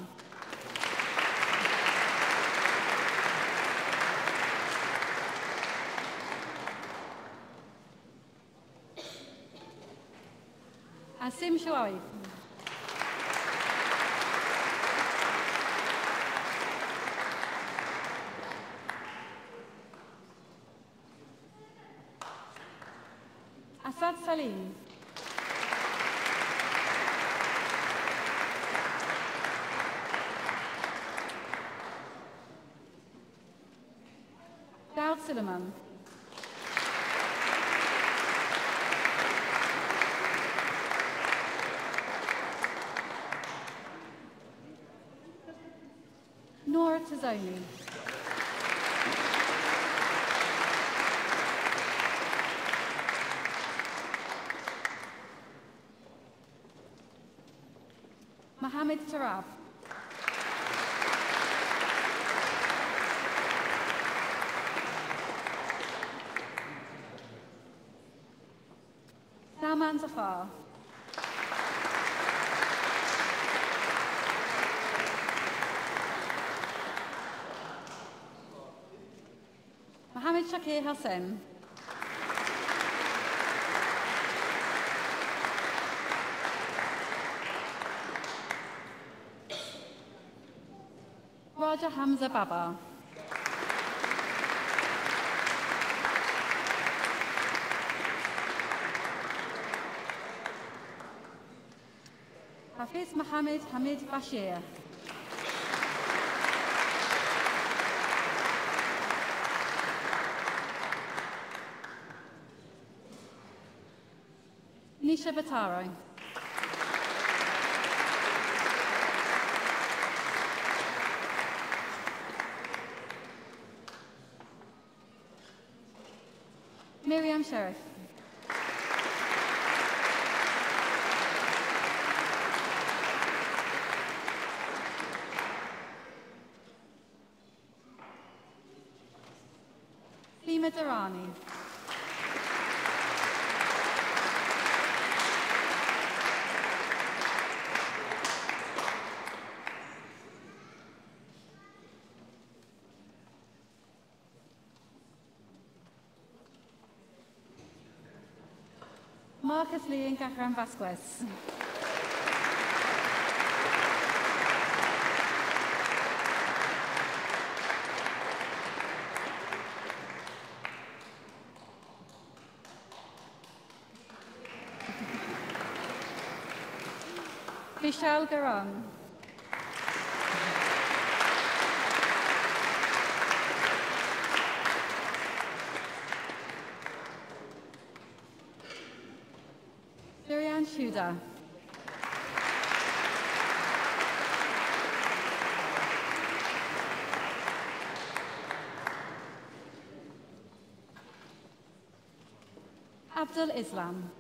Asim Shoaib. signing. Mohammed Tarab. Salman Zafar. Shakir Hassan. Raja Hamza Baba. Hafiz Mohammed Hamid Bashir. Patricia Bataro. Miriam Sheriff. Lima Durrani. Marcus Lee and Catherine Vasquez. Vishal Garang. Durian Abdul Islam.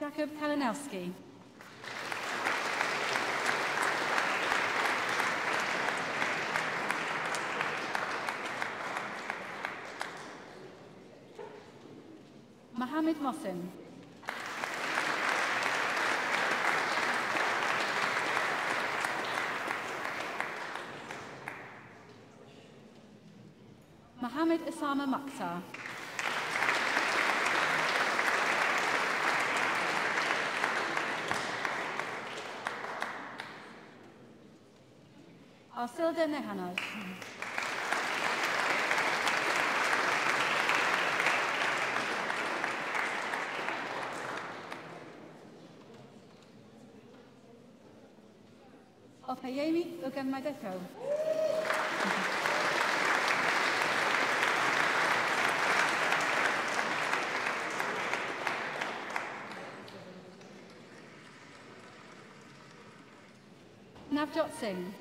Jakob Kalinowski. Ruth Mossin. Mohammed Osama Maktar. Arsilda Nehanaj. Opayemi Ugamadeko. Navjot Singh.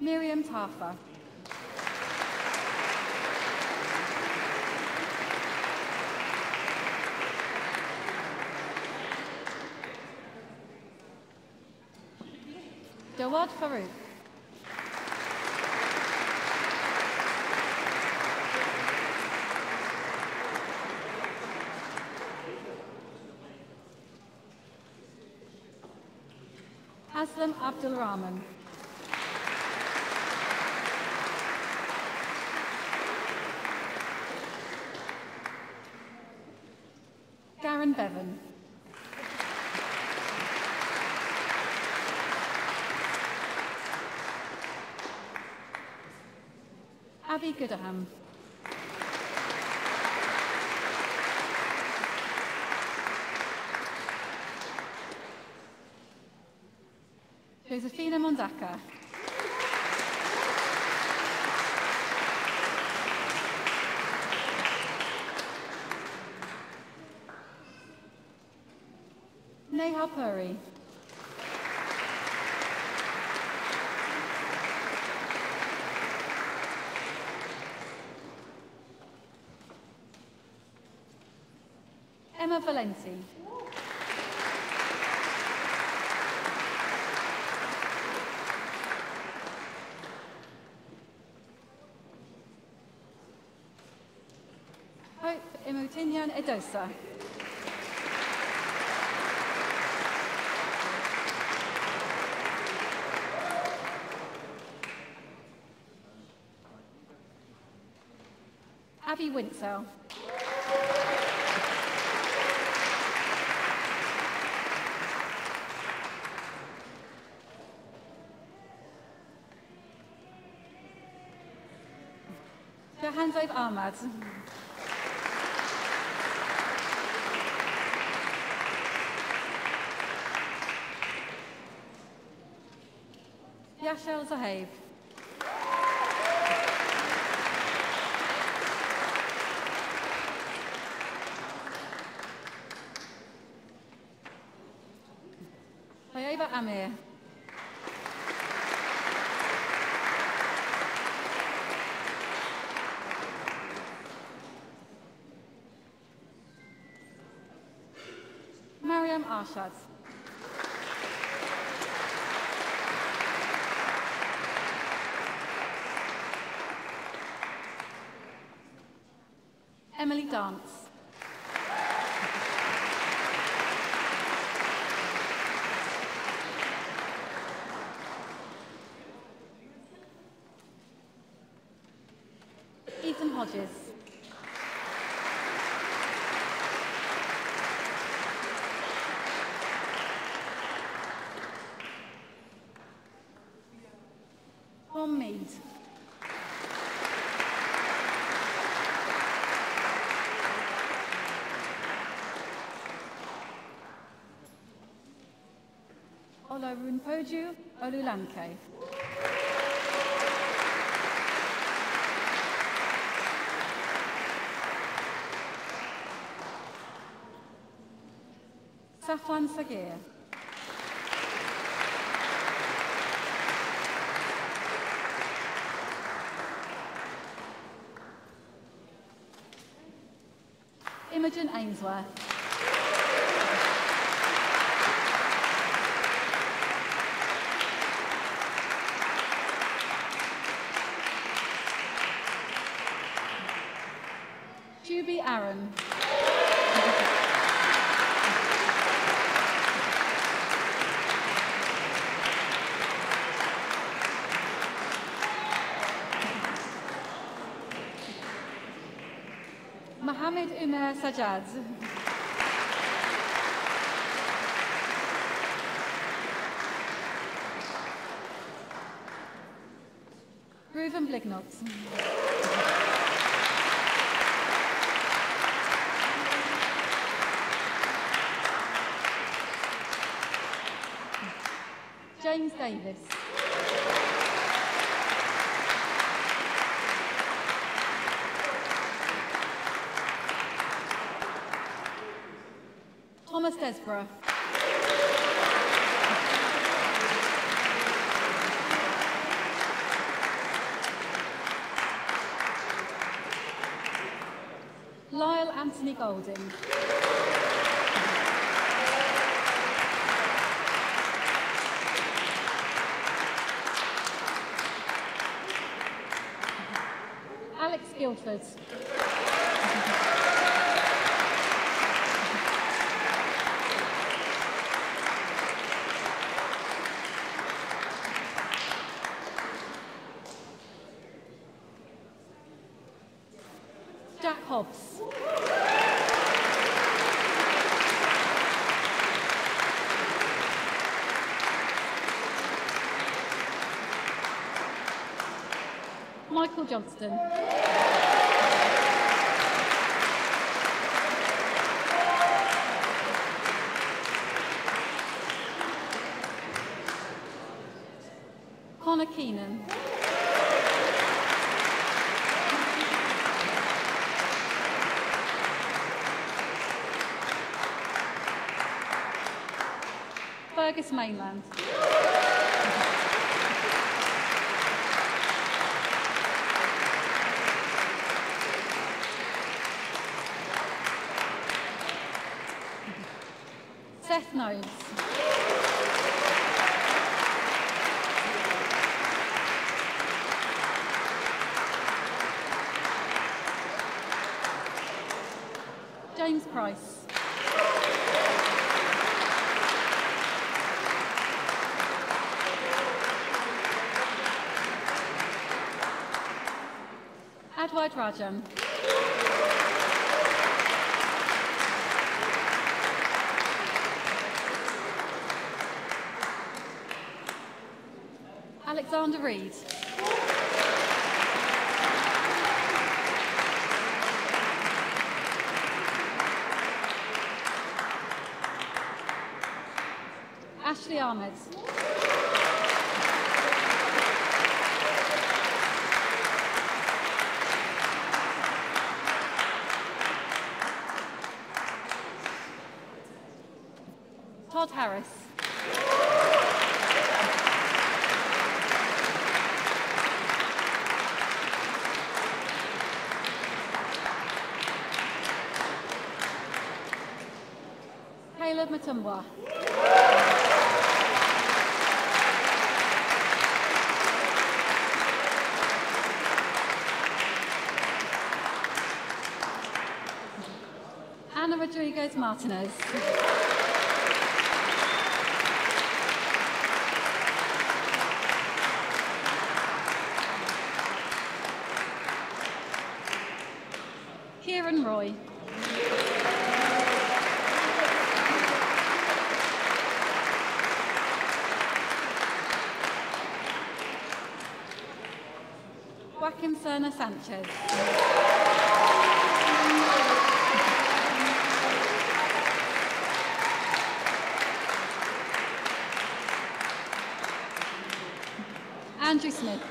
Miriam Tafa. Jawad Farouk. Aslam Abdul Rahman. Sally Goodham. Josefina Mondaka. Puri. Emma Valenti. Hope Imotinyan Edosa. Abby Winsell. dad. Iachel Zaheb. Arshad. Emily Dance. Olorunpoju Olulanke. Safwan Sagir. Imogen Ainsworth. Umer Sajad. Reuven Blignot. James Davis. Lyle Anthony Golding. Alex Guildford. Jack Hobbs. Michael Johnston. Connor Keenan. Fergus Mainland. Knowles. James Price. Adwaid Rajan. Alexander Reed. Ashley Ahmed. Charlevoix. Anna Rodriguez Martinez. Serna Sanchez. Andrew Smith.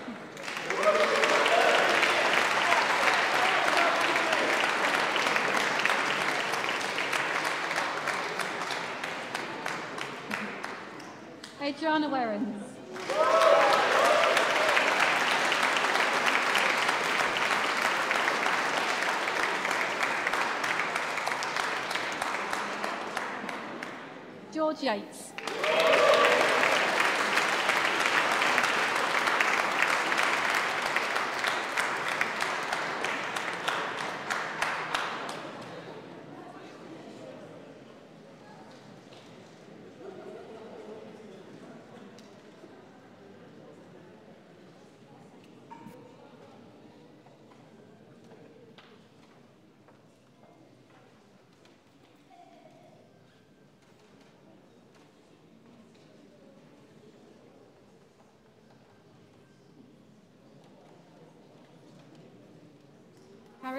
Adriana Werens. George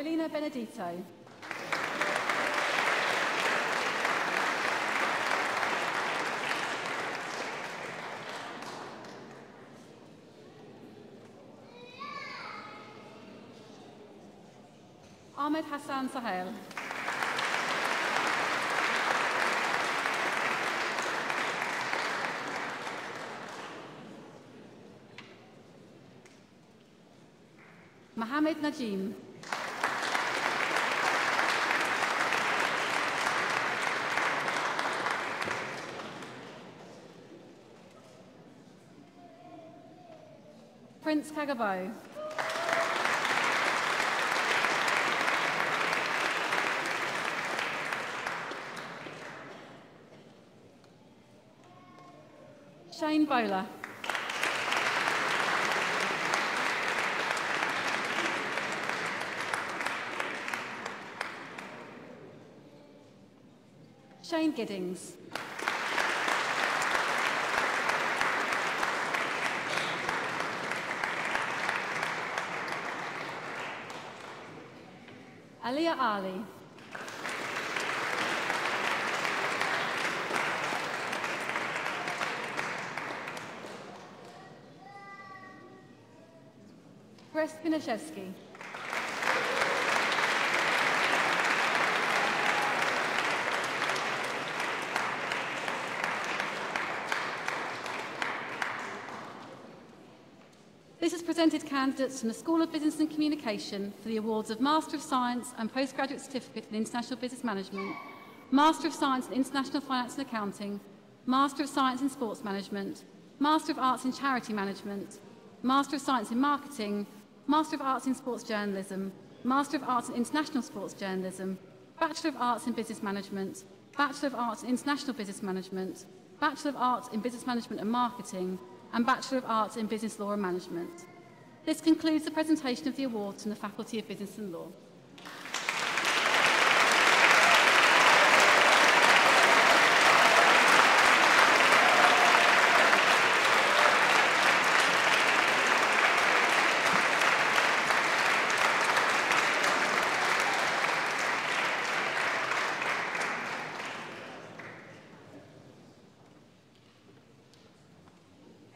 Carolina Benedito. Ahmed Hassan Sahel. Mohammed Najim. Prince Kagabo. Shane Bowler. Shane Giddings. Aliyah Ali. Chris Pinashevsky. This has presented candidates from the School of Business and Communication for the awards of Master of Science and Postgraduate Certificate in International Business Management, Master of Science in International Finance and Accounting, Master of Science in Sports Management, Master of Arts in Charity Management, Master of Science in Marketing, Master of Arts in Sports Journalism, Master of Arts in International Sports Journalism, Bachelor of Arts in Business Management, Bachelor of Arts in International Business Management, Bachelor of Arts in Business Management and Marketing, and Bachelor of Arts in Business Law and Management. This concludes the presentation of the awards from the Faculty of Business and Law.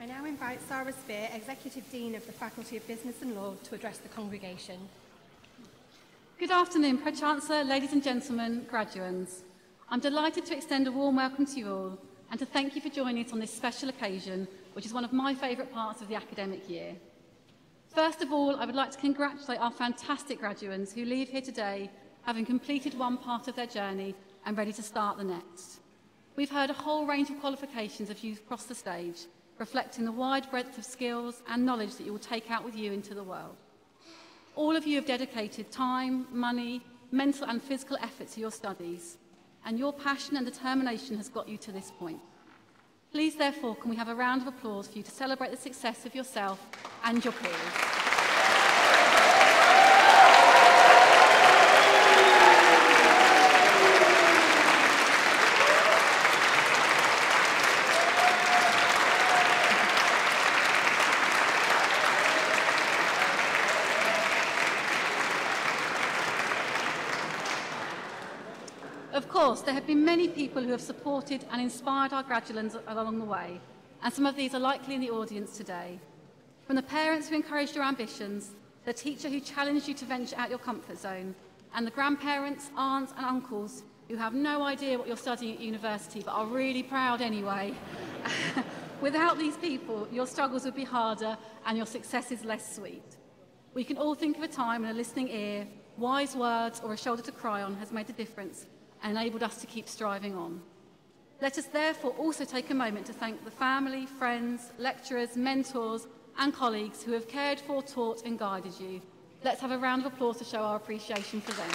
I now invite Sarah Spear, Executive Dean of the Faculty of Business and Law, to address the congregation. Good afternoon, Pro-Chancellor, ladies and gentlemen, graduands. I'm delighted to extend a warm welcome to you all and to thank you for joining us on this special occasion, which is one of my favourite parts of the academic year. First of all, I would like to congratulate our fantastic graduands who leave here today having completed one part of their journey and ready to start the next. We've heard a whole range of qualifications of you across the stage, reflecting the wide breadth of skills and knowledge that you will take out with you into the world. All of you have dedicated time, money, mental and physical effort to your studies, and your passion and determination has got you to this point. Please, therefore, can we have a round of applause for you to celebrate the success of yourself and your peers? Of course, there have been many people who have supported and inspired our graduands along the way, and some of these are likely in the audience today. From the parents who encouraged your ambitions, the teacher who challenged you to venture out your comfort zone, and the grandparents, aunts, and uncles who have no idea what you're studying at university but are really proud anyway. Without these people, your struggles would be harder and your successes less sweet. We can all think of a time when a listening ear, wise words, or a shoulder to cry on has made a difference enabled us to keep striving on. Let us therefore also take a moment to thank the family, friends, lecturers, mentors, and colleagues who have cared for, taught, and guided you. Let's have a round of applause to show our appreciation for them.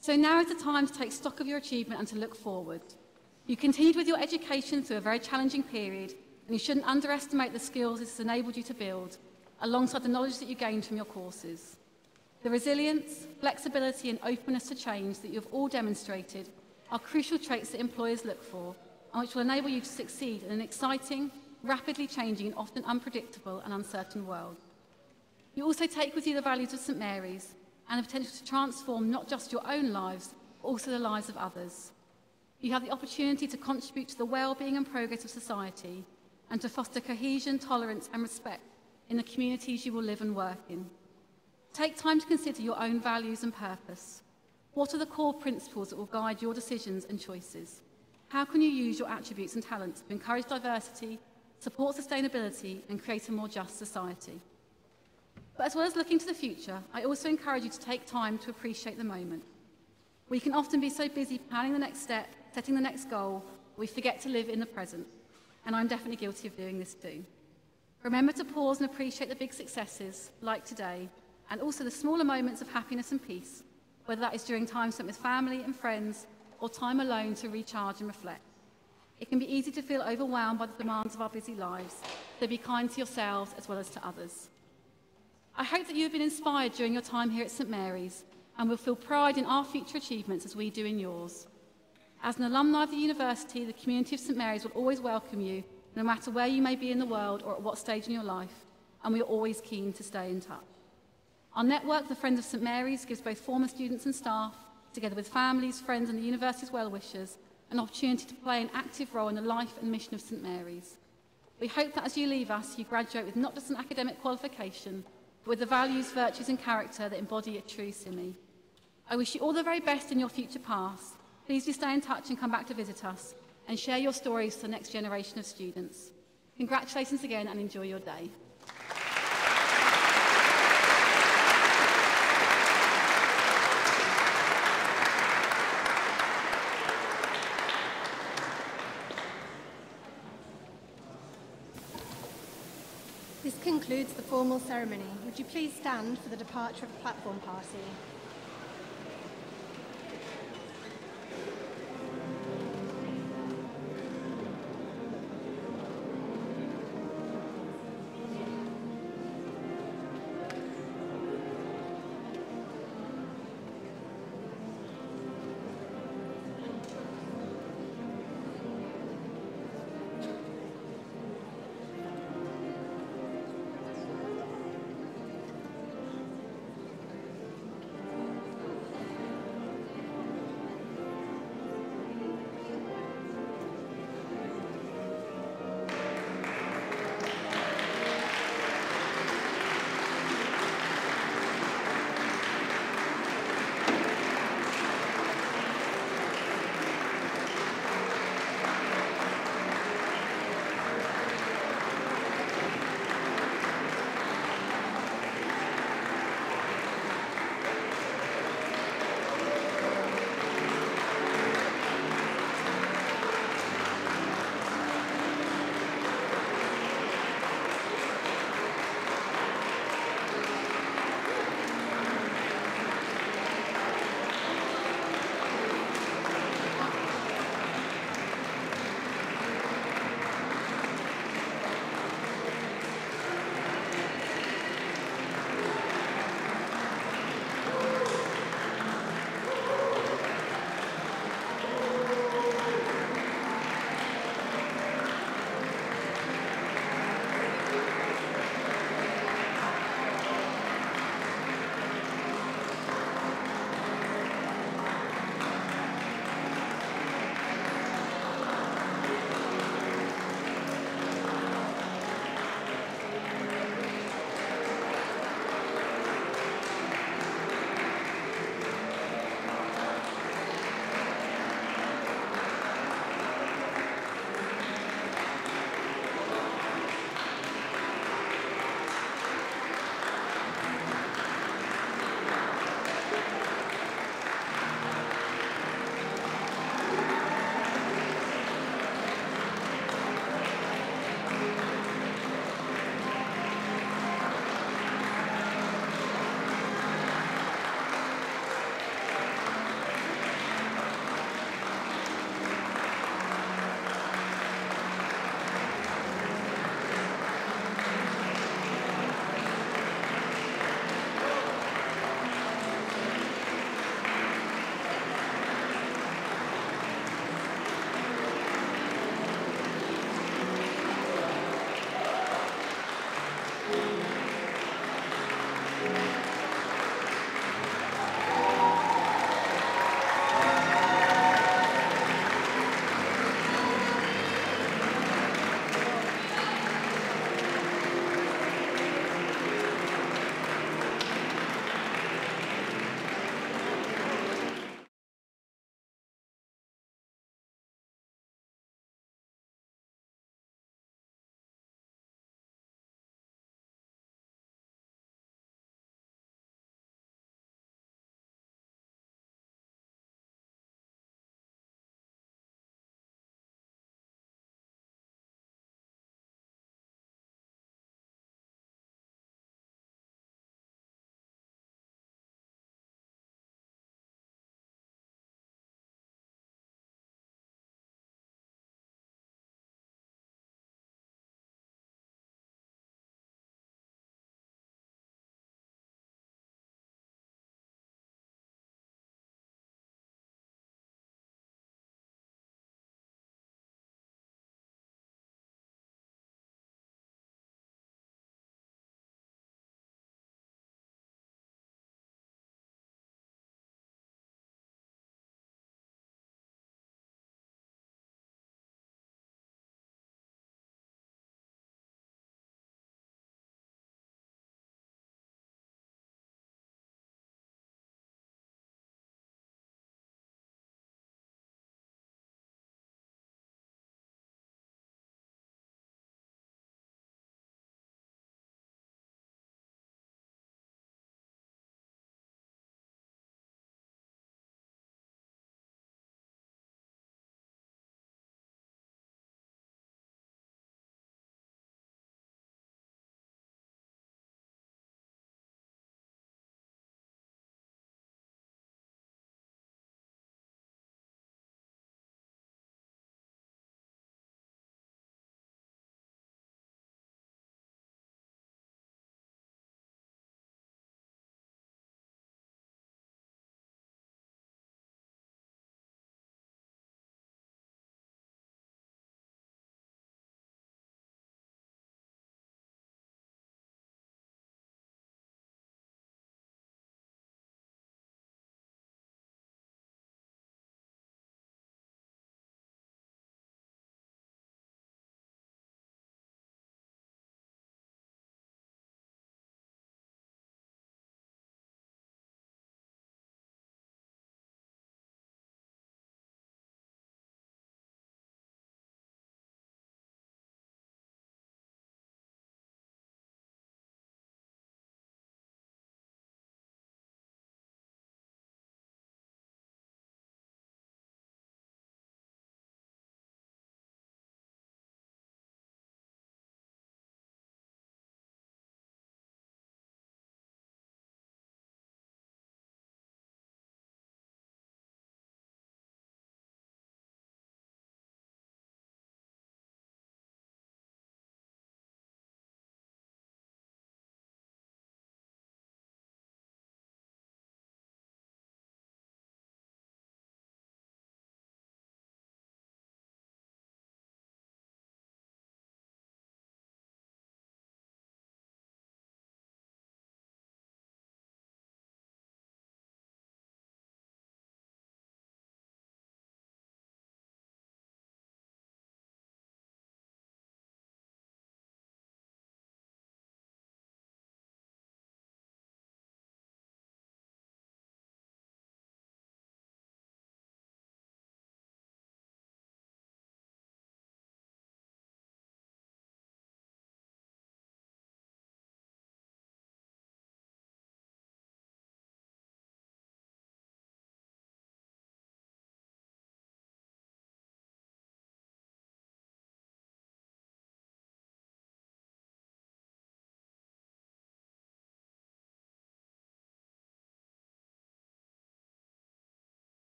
So now is the time to take stock of your achievement and to look forward. You continued with your education through a very challenging period, and you shouldn't underestimate the skills this has enabled you to build, alongside the knowledge that you gained from your courses. The resilience, flexibility, and openness to change that you have all demonstrated are crucial traits that employers look for, and which will enable you to succeed in an exciting, rapidly changing, and often unpredictable and uncertain world. You also take with you the values of St Mary's and the potential to transform not just your own lives, but also the lives of others. You have the opportunity to contribute to the well-being and progress of society and to foster cohesion, tolerance and respect in the communities you will live and work in. Take time to consider your own values and purpose. What are the core principles that will guide your decisions and choices? How can you use your attributes and talents to encourage diversity, support sustainability and create a more just society? But as well as looking to the future, I also encourage you to take time to appreciate the moment. We can often be so busy planning the next step, setting the next goal, we forget to live in the present. And I'm definitely guilty of doing this too. Remember to pause and appreciate the big successes, like today, and also the smaller moments of happiness and peace, whether that is during time spent with family and friends or time alone to recharge and reflect. It can be easy to feel overwhelmed by the demands of our busy lives, so be kind to yourselves as well as to others. I hope that you have been inspired during your time here at St Mary's and will feel pride in our future achievements as we do in yours. As an alumni of the university, the community of St Mary's will always welcome you, no matter where you may be in the world or at what stage in your life, and we are always keen to stay in touch. Our network, the Friends of St Mary's, gives both former students and staff, together with families, friends and the university's well-wishers, an opportunity to play an active role in the life and mission of St Mary's. We hope that as you leave us, you graduate with not just an academic qualification, but with the values, virtues, and character that embody a true Simi. I wish you all the very best in your future paths. Please do stay in touch and come back to visit us and share your stories to the next generation of students. Congratulations again and enjoy your day. This concludes the formal ceremony. Would you please stand for the departure of the platform party?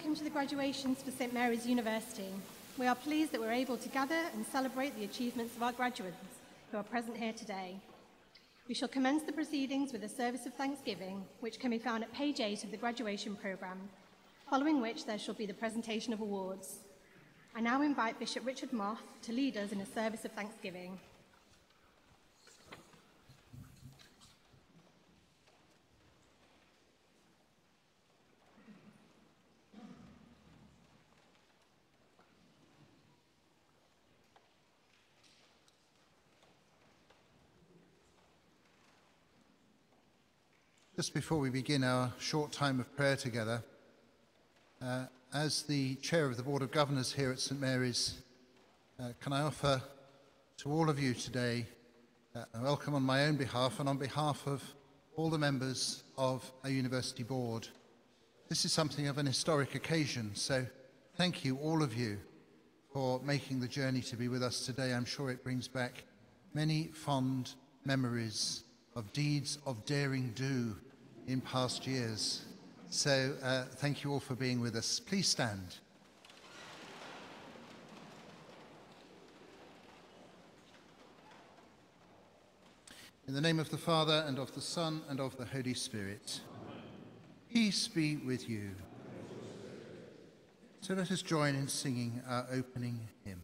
Welcome to the graduations for St Mary's University. We are pleased that we're able to gather and celebrate the achievements of our graduates who are present here today. We shall commence the proceedings with a service of thanksgiving, which can be found at page 8 of the graduation programme, following which there shall be the presentation of awards. I now invite Bishop Richard Moth to lead us in a service of thanksgiving. Just before we begin our short time of prayer together, uh, as the chair of the Board of Governors here at St Mary's, uh, can I offer to all of you today uh, a welcome on my own behalf and on behalf of all the members of our university board. This is something of an historic occasion, so thank you, all of you, for making the journey to be with us today. I'm sure it brings back many fond memories of deeds of daring do in past years. So uh, thank you all for being with us. Please stand. In the name of the Father, and of the Son, and of the Holy Spirit. Peace be with you. So let us join in singing our opening hymn.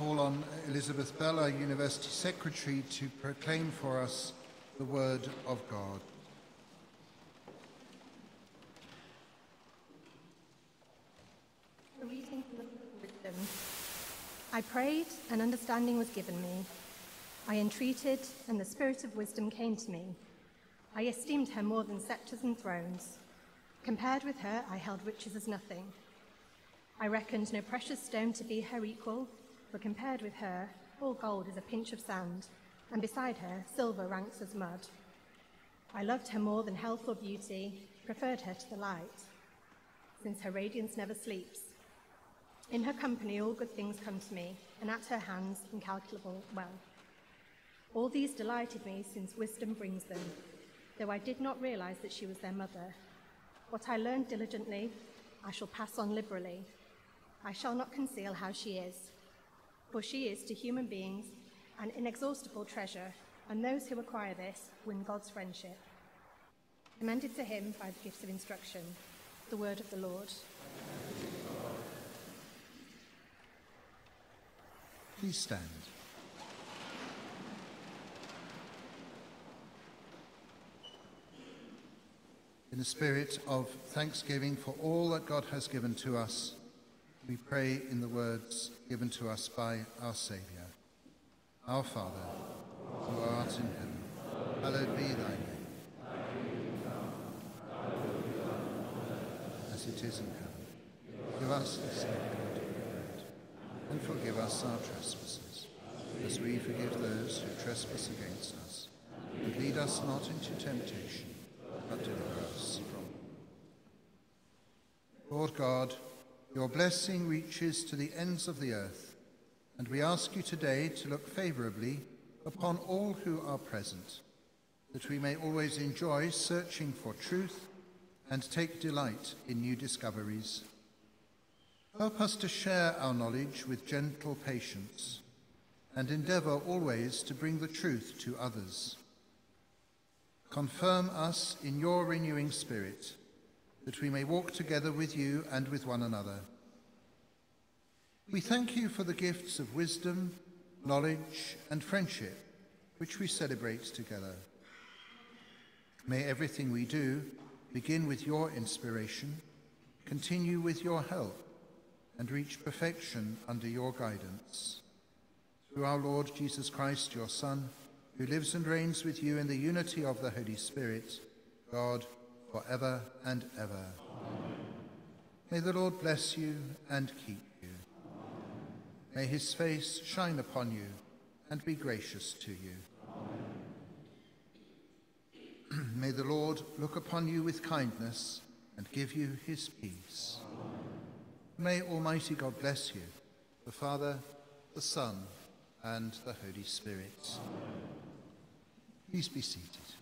Call on Elizabeth Bell, our University Secretary, to proclaim for us the Word of God. I prayed, and understanding was given me. I entreated, and the spirit of wisdom came to me. I esteemed her more than sceptres and thrones. Compared with her, I held riches as nothing. I reckoned no precious stone to be her equal, for compared with her, all gold is a pinch of sand, and beside her, silver ranks as mud. I loved her more than health or beauty, preferred her to the light, since her radiance never sleeps. In her company, all good things come to me, and at her hands, incalculable wealth. All these delighted me, since wisdom brings them, though I did not realize that she was their mother. What I learned diligently, I shall pass on liberally. I shall not conceal how she is, for she is to human beings an inexhaustible treasure, and those who acquire this win God's friendship. Commended to him by the gifts of instruction, the word of the Lord. Please stand. In the spirit of thanksgiving for all that God has given to us, we pray in the words given to us by our Saviour. Our Father, who art in heaven, hallowed be thy name. As it is in heaven, give us this day our daily bread, and forgive us our trespasses, as we forgive those who trespass against us. And lead us not into temptation, but deliver us from evil. Lord God, your blessing reaches to the ends of the earth, and we ask you today to look favourably upon all who are present, that we may always enjoy searching for truth and take delight in new discoveries. Help us to share our knowledge with gentle patience and endeavour always to bring the truth to others. Confirm us in your renewing spirit, that we may walk together with you and with one another. We thank you for the gifts of wisdom, knowledge, and friendship which we celebrate together. May everything we do begin with your inspiration, continue with your help, and reach perfection under your guidance. Through our Lord Jesus Christ, your Son, who lives and reigns with you in the unity of the Holy Spirit, God, for ever and ever. May the Lord bless you and keep you. May his face shine upon you and be gracious to you. May the Lord look upon you with kindness and give you his peace. May Almighty God bless you, the Father, the Son, and the Holy Spirit. Please be seated.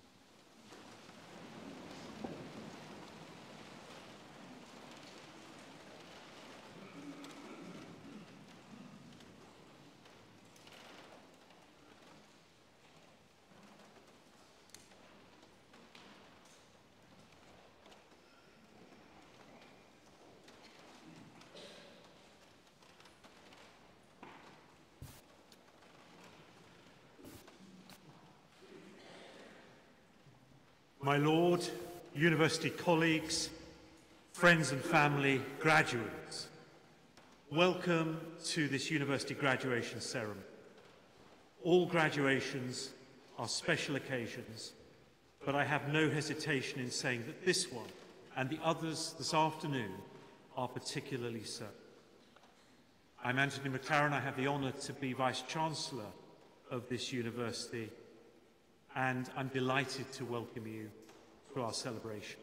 My Lord, university colleagues, friends and family, graduates, welcome to this university graduation ceremony. All graduations are special occasions, but I have no hesitation in saying that this one and the others this afternoon are particularly so. I'm Anthony McClaran. I have the honour to be Vice Chancellor of this university and I'm delighted to welcome you to our celebration.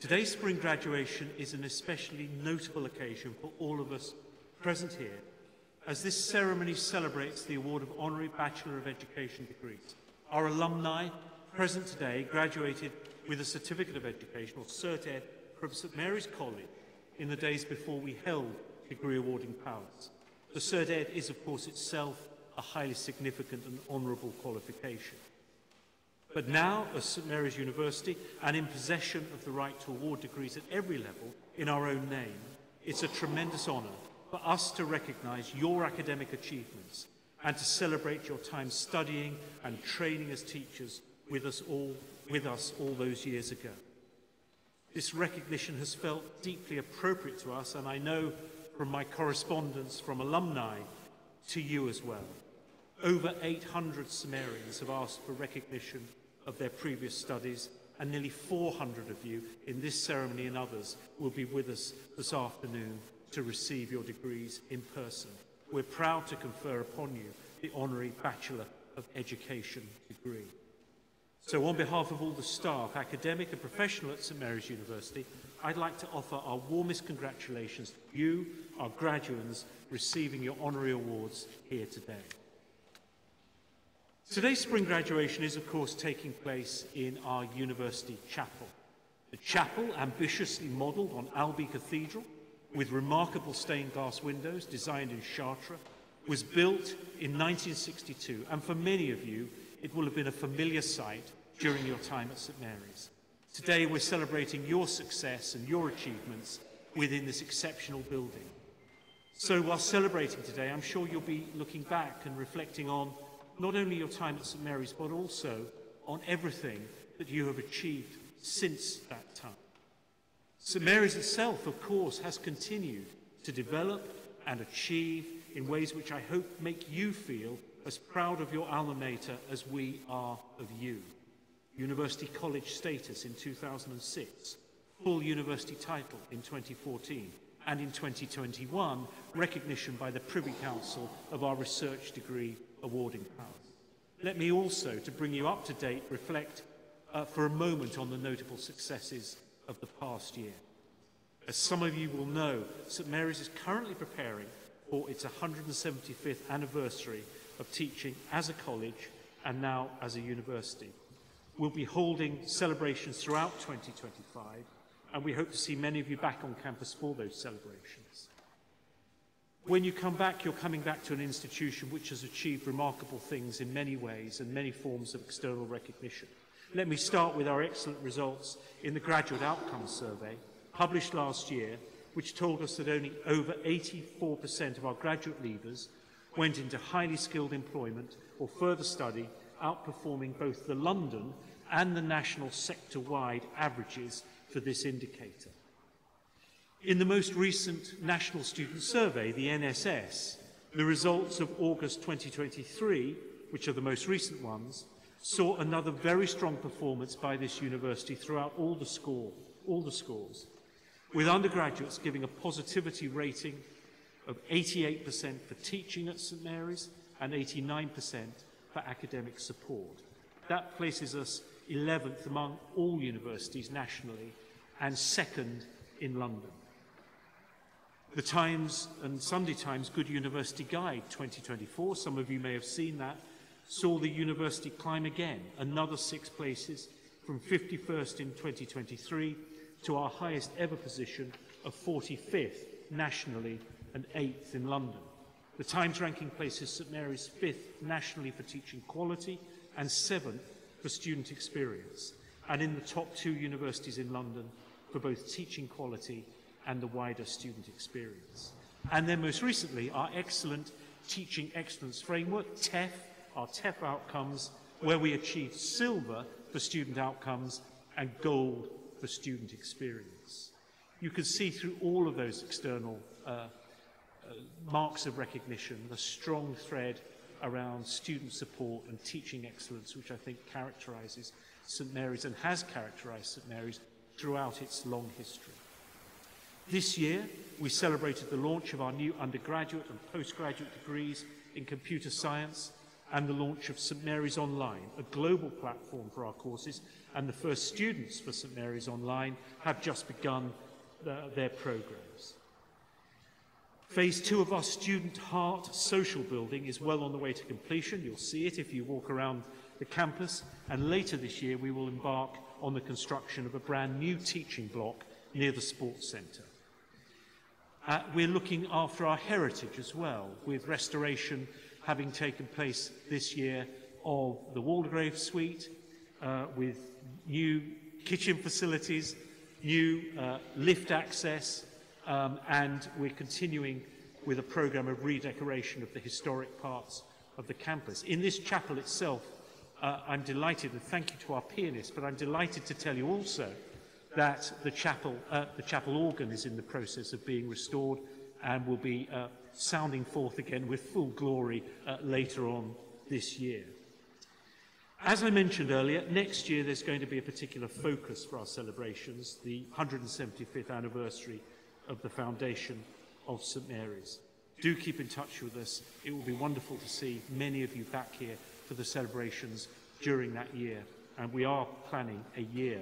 Today's spring graduation is an especially notable occasion for all of us present here, as this ceremony celebrates the award of Honorary Bachelor of Education degrees. Our alumni present today graduated with a Certificate of Education, or Cert Ed, from St Mary's College in the days before we held degree awarding powers. The Cert Ed is, of course, itself a highly significant and honourable qualification. But now, as St Mary's University, and in possession of the right to award degrees at every level in our own name, it's a tremendous honour for us to recognise your academic achievements and to celebrate your time studying and training as teachers with us all, with us all those years ago. This recognition has felt deeply appropriate to us, and I know from my correspondence from alumni to you as well. Over 800 Simmarians have asked for recognition of their previous studies, and nearly 400 of you in this ceremony and others will be with us this afternoon to receive your degrees in person. We're proud to confer upon you the Honorary Bachelor of Education degree. So on behalf of all the staff, academic and professional at St Mary's University, I'd like to offer our warmest congratulations to you, our graduates, receiving your honorary awards here today. Today's spring graduation is, of course, taking place in our university chapel. The chapel, ambitiously modelled on Albi Cathedral, with remarkable stained glass windows designed in Chartres, was built in 1962, and for many of you, it will have been a familiar sight during your time at St Mary's. Today, we're celebrating your success and your achievements within this exceptional building. So while celebrating today, I'm sure you'll be looking back and reflecting on not only your time at St Mary's, but also on everything that you have achieved since that time. St Mary's itself, of course, has continued to develop and achieve in ways which I hope make you feel as proud of your alma mater as we are of you. University College status in 2006, full university title in 2014, and in 2021, recognition by the Privy Council of our research degree awarding powers. Let me also, to bring you up to date, reflect uh, for a moment on the notable successes of the past year. As some of you will know, St Mary's is currently preparing for its 175th anniversary of teaching as a college and now as a university. We'll be holding celebrations throughout 2025, and we hope to see many of you back on campus for those celebrations. When you come back, you're coming back to an institution which has achieved remarkable things in many ways and many forms of external recognition. Let me start with our excellent results in the Graduate Outcomes Survey, published last year, which told us that only over 84% of our graduate leavers went into highly skilled employment or further study, outperforming both the London and the national sector-wide averages for this indicator. In the most recent National Student Survey, the NSS, the results of August 2023, which are the most recent ones, saw another very strong performance by this university throughout all the score, all the scores, with undergraduates giving a positivity rating of 88% for teaching at St Mary's and 89% for academic support. That places us 11th among all universities nationally and second in London. The Times and Sunday Times Good University Guide 2024, some of you may have seen that, saw the university climb again, another six places from 51st in 2023 to our highest ever position of 45th nationally and 8th in London. The Times ranking places St Mary's 5th nationally for teaching quality and 7th for student experience, and in the top two universities in London for both teaching quality and the wider student experience. And then most recently, our excellent Teaching Excellence Framework, TEF, our TEF outcomes, where we achieved silver for student outcomes and gold for student experience. You can see through all of those external uh, uh, marks of recognition the strong thread around student support and teaching excellence, which I think characterises St Mary's and has characterised St Mary's throughout its long history. This year, we celebrated the launch of our new undergraduate and postgraduate degrees in computer science and the launch of St Mary's Online, a global platform for our courses, and the first students for St Mary's Online have just begun their programs. Phase two of our Student Heart social building is well on the way to completion. You'll see it if you walk around the campus. And later this year, we will embark on the construction of a brand new teaching block near the Sports Centre. Uh, we're looking after our heritage as well, with restoration having taken place this year of the Waldegrave Suite, uh, with new kitchen facilities, new uh, lift access, um, and we're continuing with a programme of redecoration of the historic parts of the campus. In this chapel itself, uh, I'm delighted, and thank you to our pianist, but I'm delighted to tell you also that the chapel, uh, the chapel organ is in the process of being restored and will be uh, sounding forth again with full glory uh, later on this year. As I mentioned earlier, next year there's going to be a particular focus for our celebrations, the 175th anniversary of the foundation of St Mary's. Do keep in touch with us. It will be wonderful to see many of you back here for the celebrations during that year. And we are planning a year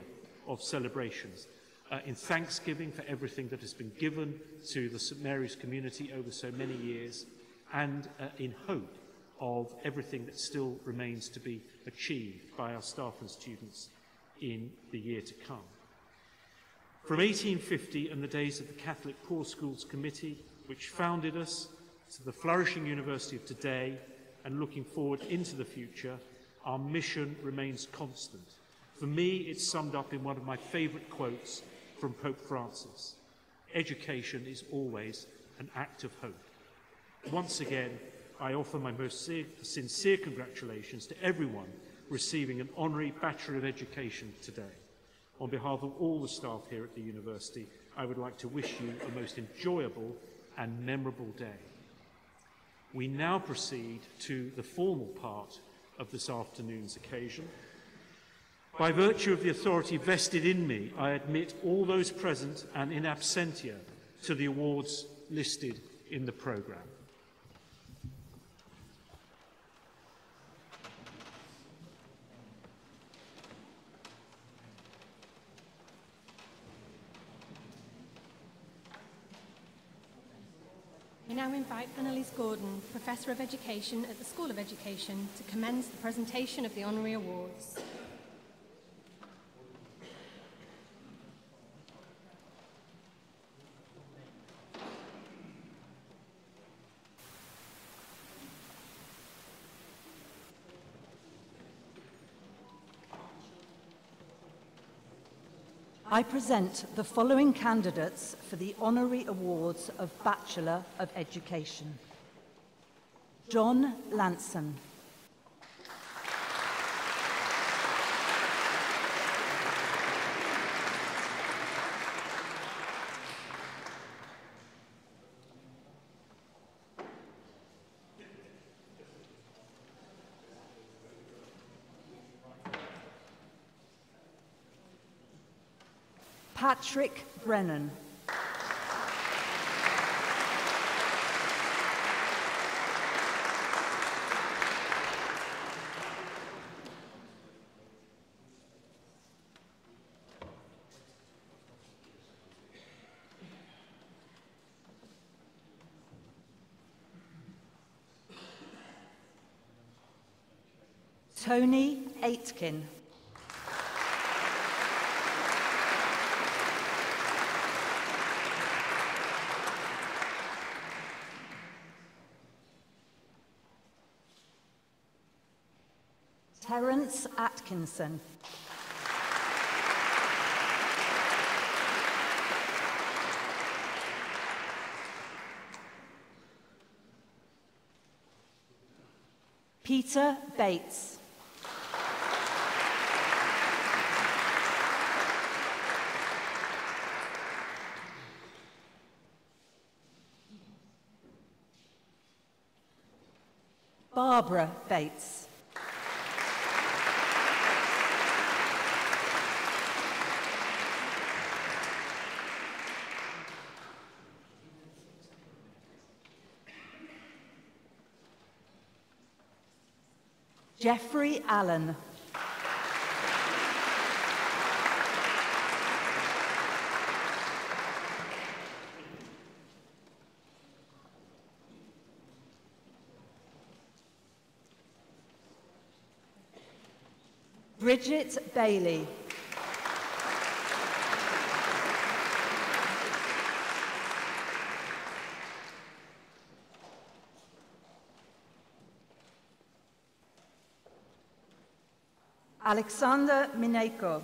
of celebrations. Uh, in thanksgiving for everything that has been given to the St Mary's community over so many years, and uh, in hope of everything that still remains to be achieved by our staff and students in the year to come. From 1850 and the days of the Catholic Poor Schools Committee, which founded us, to the flourishing university of today, and looking forward into the future, our mission remains constant for me, it's summed up in one of my favourite quotes from Pope Francis Education is always an act of hope. Once again, I offer my most sincere congratulations to everyone receiving an honorary Bachelor of Education today. On behalf of all the staff here at the university, I would like to wish you a most enjoyable and memorable day. We now proceed to the formal part of this afternoon's occasion. By virtue of the authority vested in me, I admit all those present and in absentia to the awards listed in the programme. We now invite Annalise Gordon, Professor of Education at the School of Education, to commence the presentation of the honorary awards. I present the following candidates for the honorary awards of Bachelor of Education. John Lanson. Patrick Brennan. Tony Aitken. Terence Atkinson. Peter Bates. Barbara Bates. Jeffrey Allen. Bridget Bailey. Alexander Mineko.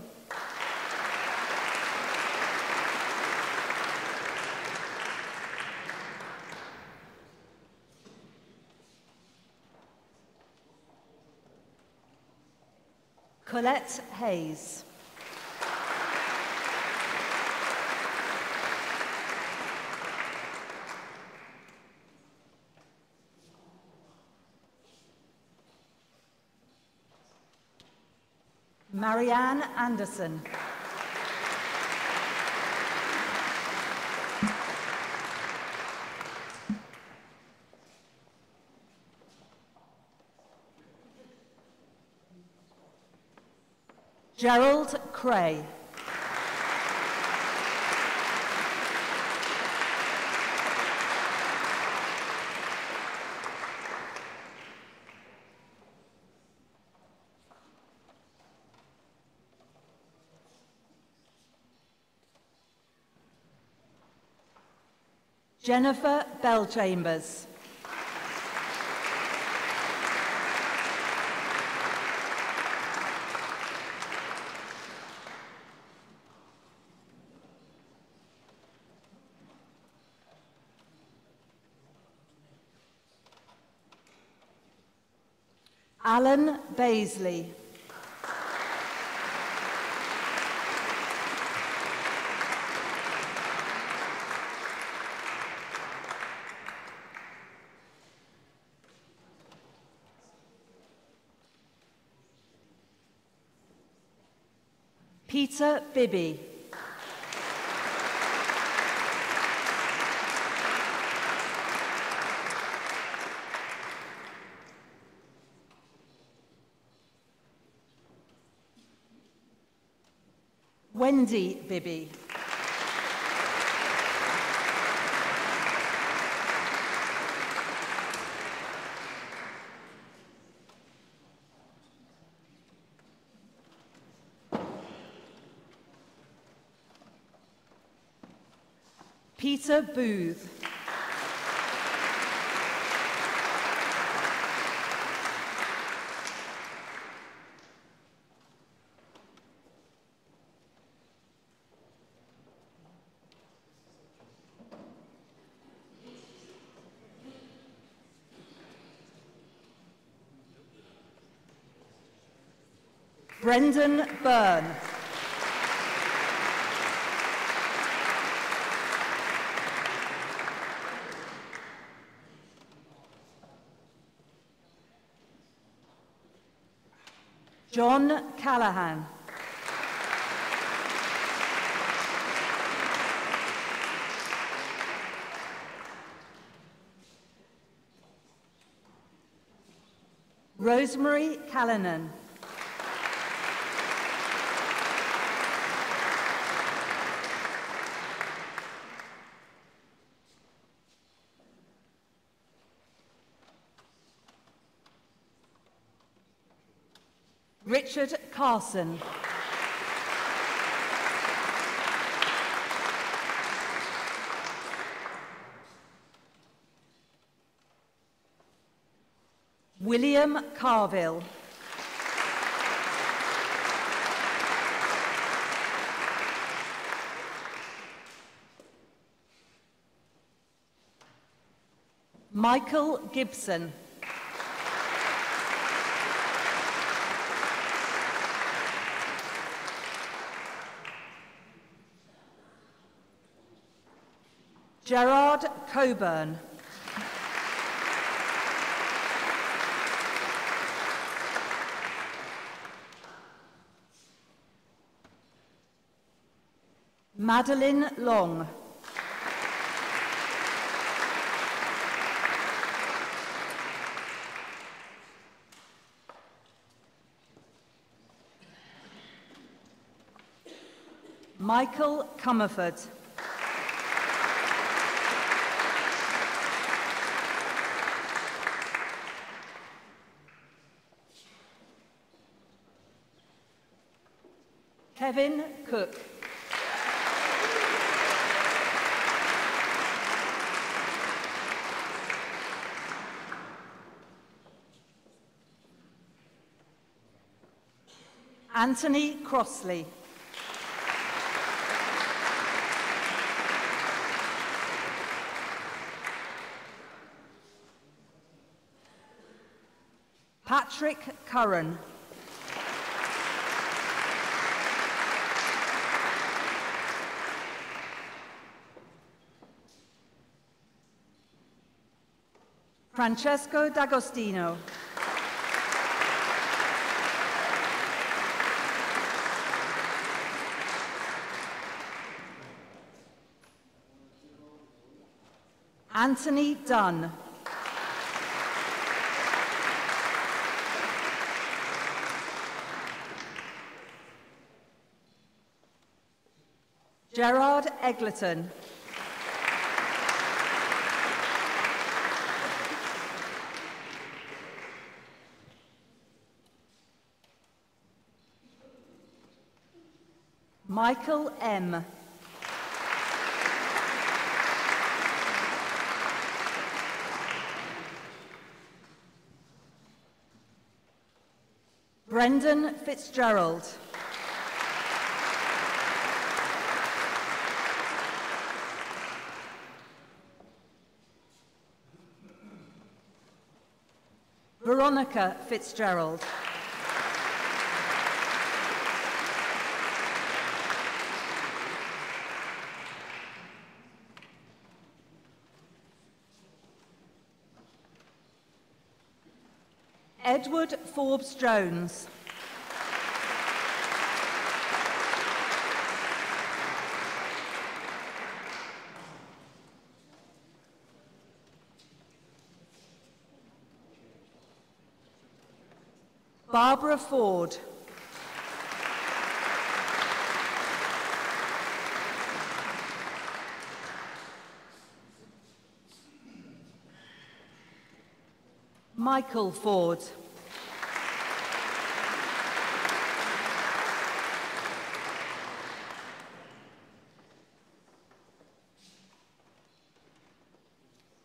Colette Hayes. Marianne Anderson. Gerald Cray. Jennifer Bell Chambers. Alan Baisley. Peter Bibby. Wendy Bibby. Booth. Brendan Byrne. John Callahan. Rosemary Callanan. Richard Carson. William Carville. Michael Gibson. Gerard Coburn. Madeline Long. Michael Comerford. Kevin Cook. Anthony Crossley. Patrick Curran. Francesco D'Agostino. Anthony Dunn. Gerard Eglerton. Michael M. Brendan Fitzgerald. Veronica Fitzgerald. Edward Forbes Jones. Barbara Ford. Michael Ford.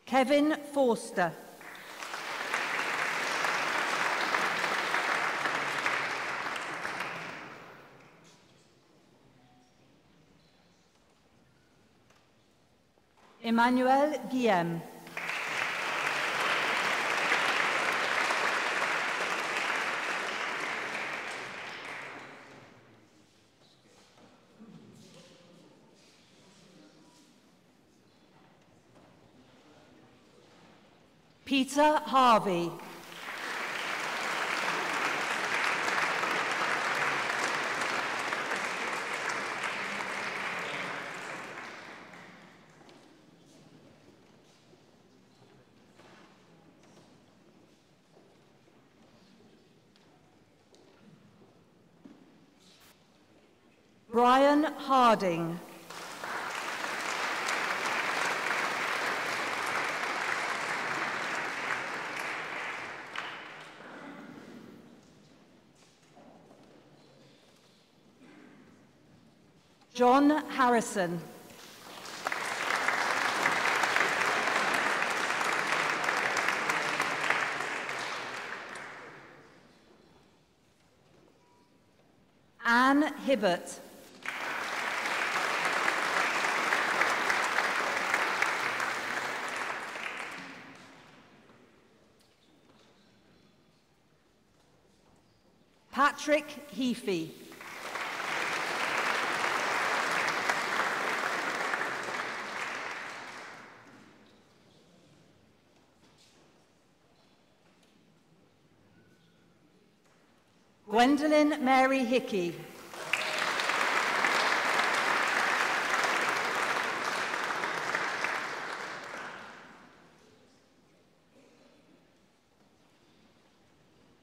Kevin Forster. Emmanuel Guillem. Peter Harvey. Harding. John Harrison. Anne Hibbert. Patrick Heafy. Gwendolyn Mary Hickey.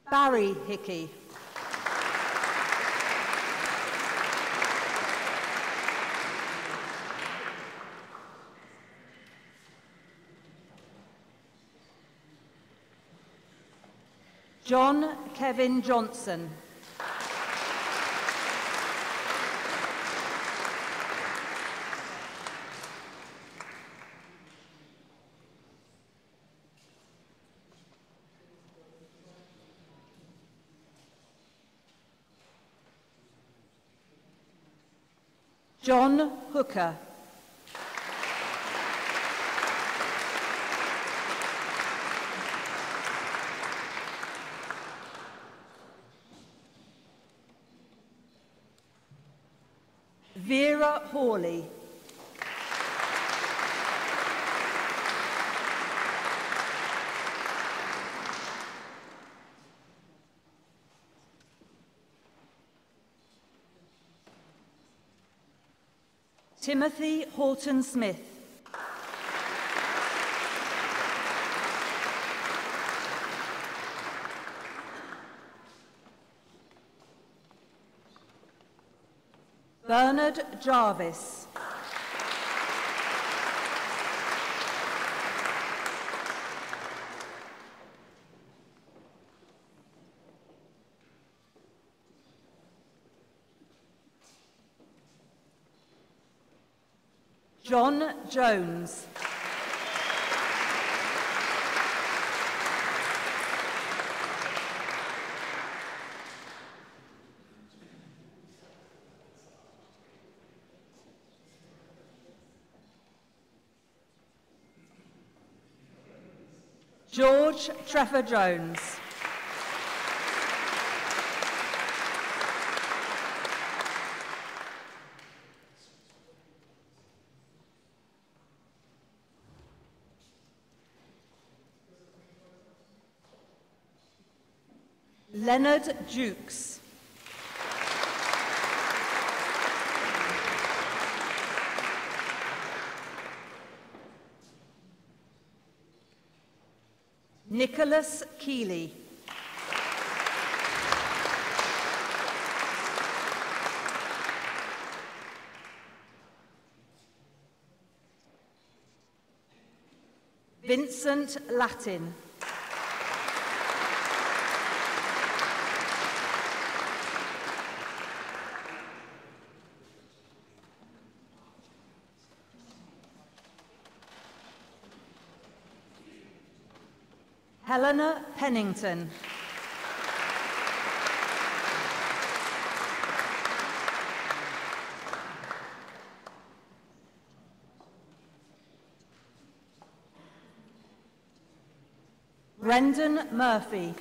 Barry Hickey. John Kevin Johnson. John Hooker. Vera Hawley. Timothy Horton Smith. Bernard Jarvis. John Jones. George Trevor Jones. Leonard Jukes. Nicholas Keeley. Vincent Latin. Helena Pennington. Brendan Murphy.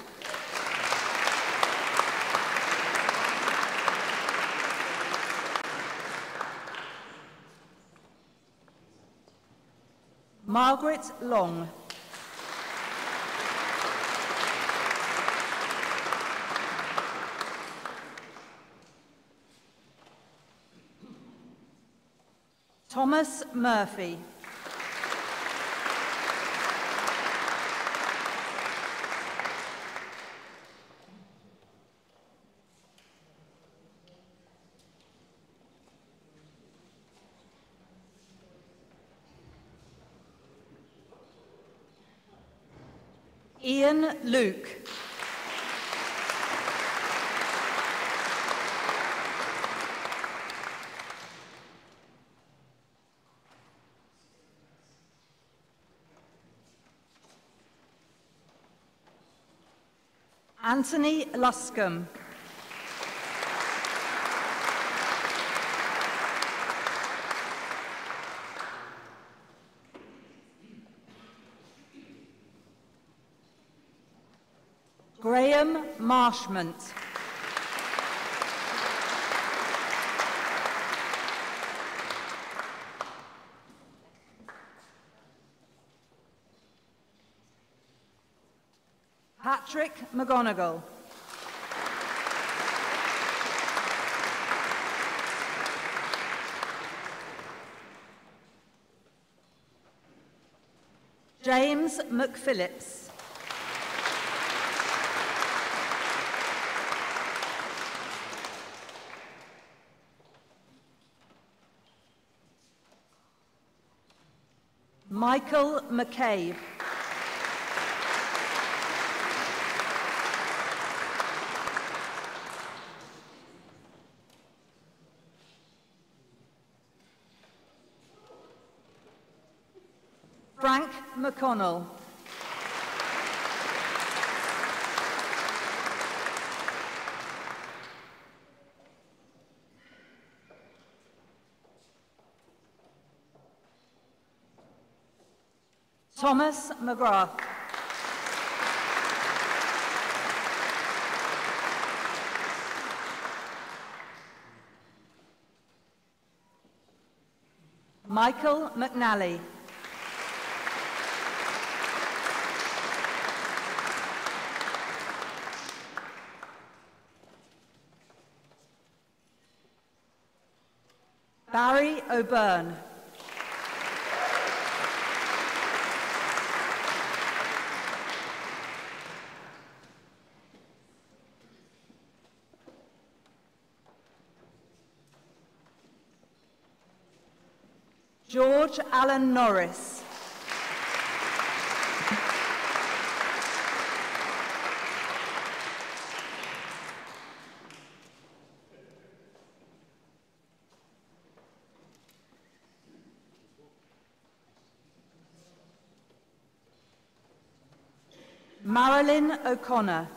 Margaret Long. Thomas Murphy. Ian Luke. Anthony Luscombe. Graham Marshmont. Patrick McGonigal. James McPhillips. Michael McCabe. Frank McConnell. Thomas McGrath. Michael McNally. Barry O'Byrne. George Allen Norris. O'Connor.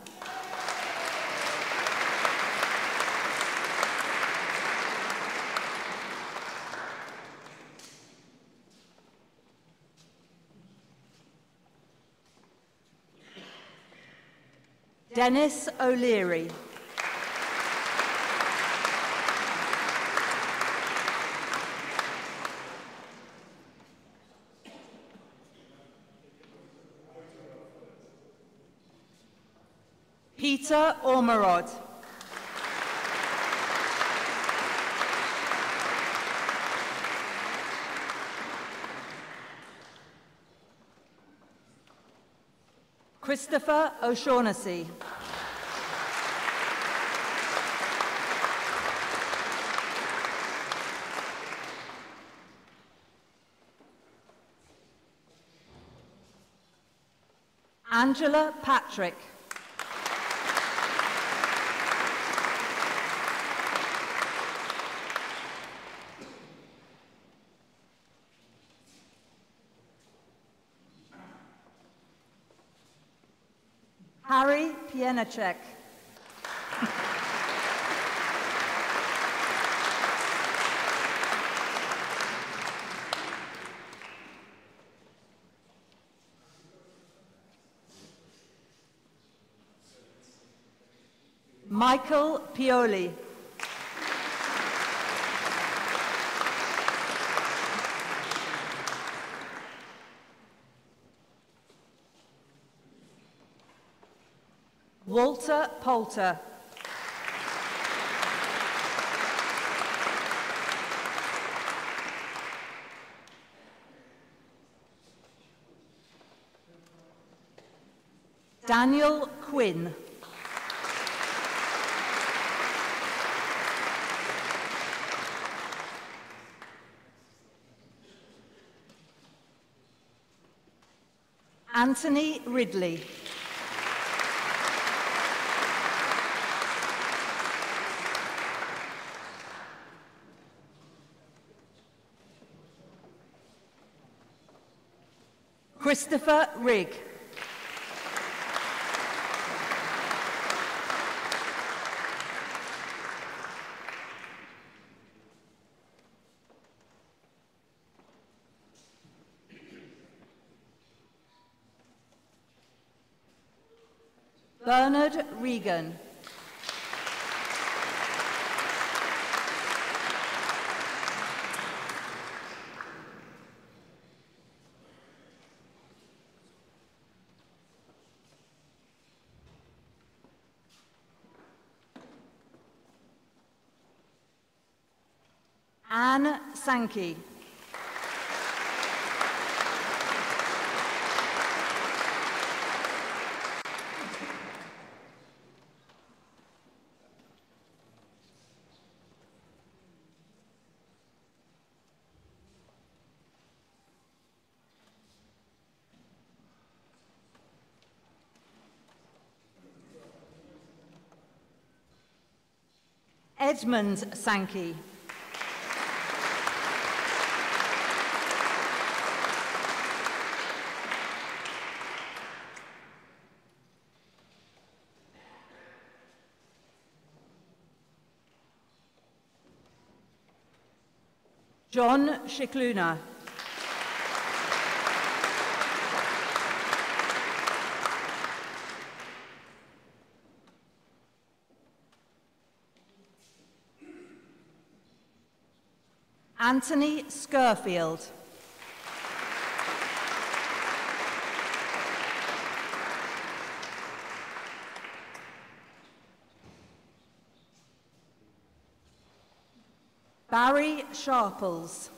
Dennis O'Leary. Peter Ormerod. Christopher O'Shaughnessy. Angela Patrick. Pienacek. Michael Pioli. Walter Poulter. Daniel Quinn. Anthony Ridley. Christopher Rigg. Bernard Regan. Anne Sankey. Edmund Sankey. John Scicluna. Anthony Scurfield. Barry Sharples.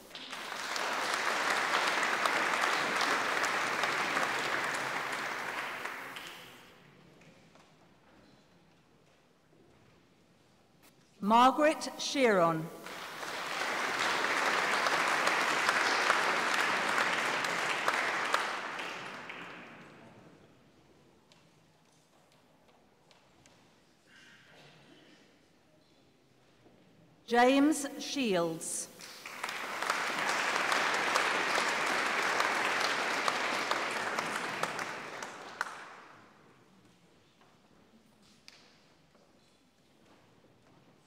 Margaret Sheeron. James Shields.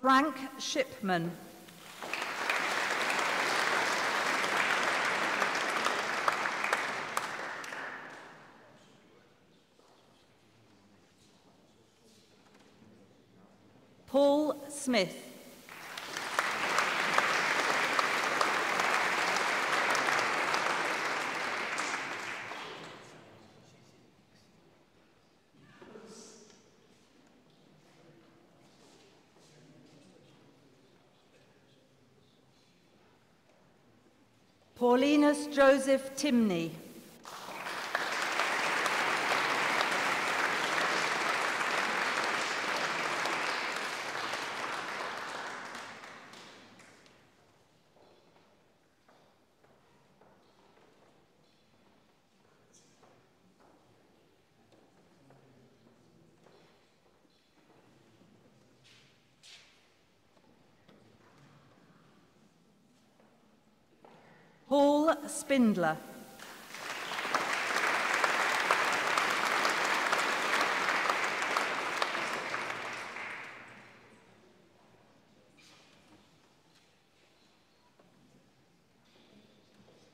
Frank Shipman. Paul Smith. Paulinus Joseph Timney. Paul Spindler.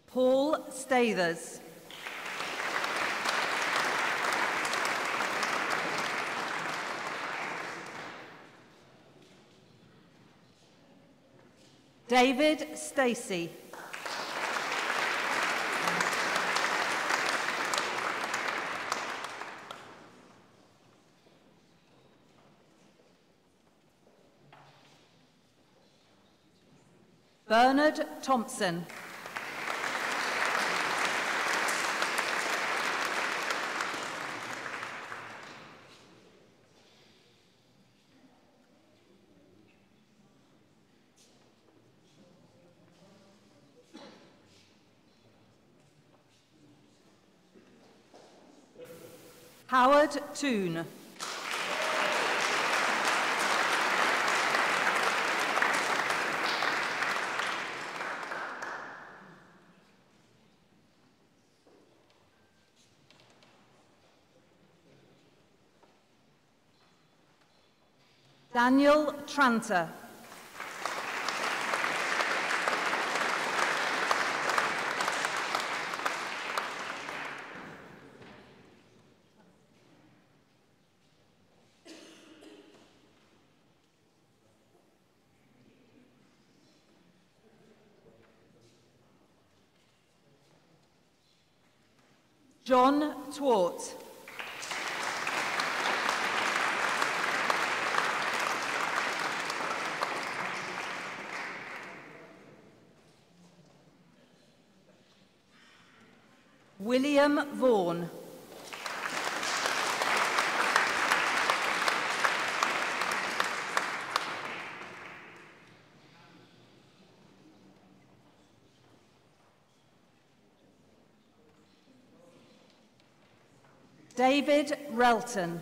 Paul Stathers. David Stacey. Bernard Thompson. Howard Toon. Daniel Tranter. John Twart. William Vaughan. David Relton.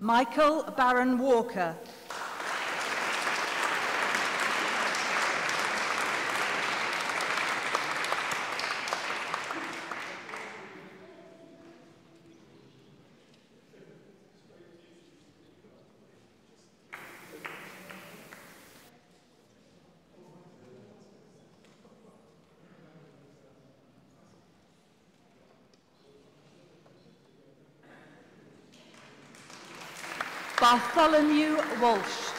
Michael Baron Walker. Bartholomew Walsh.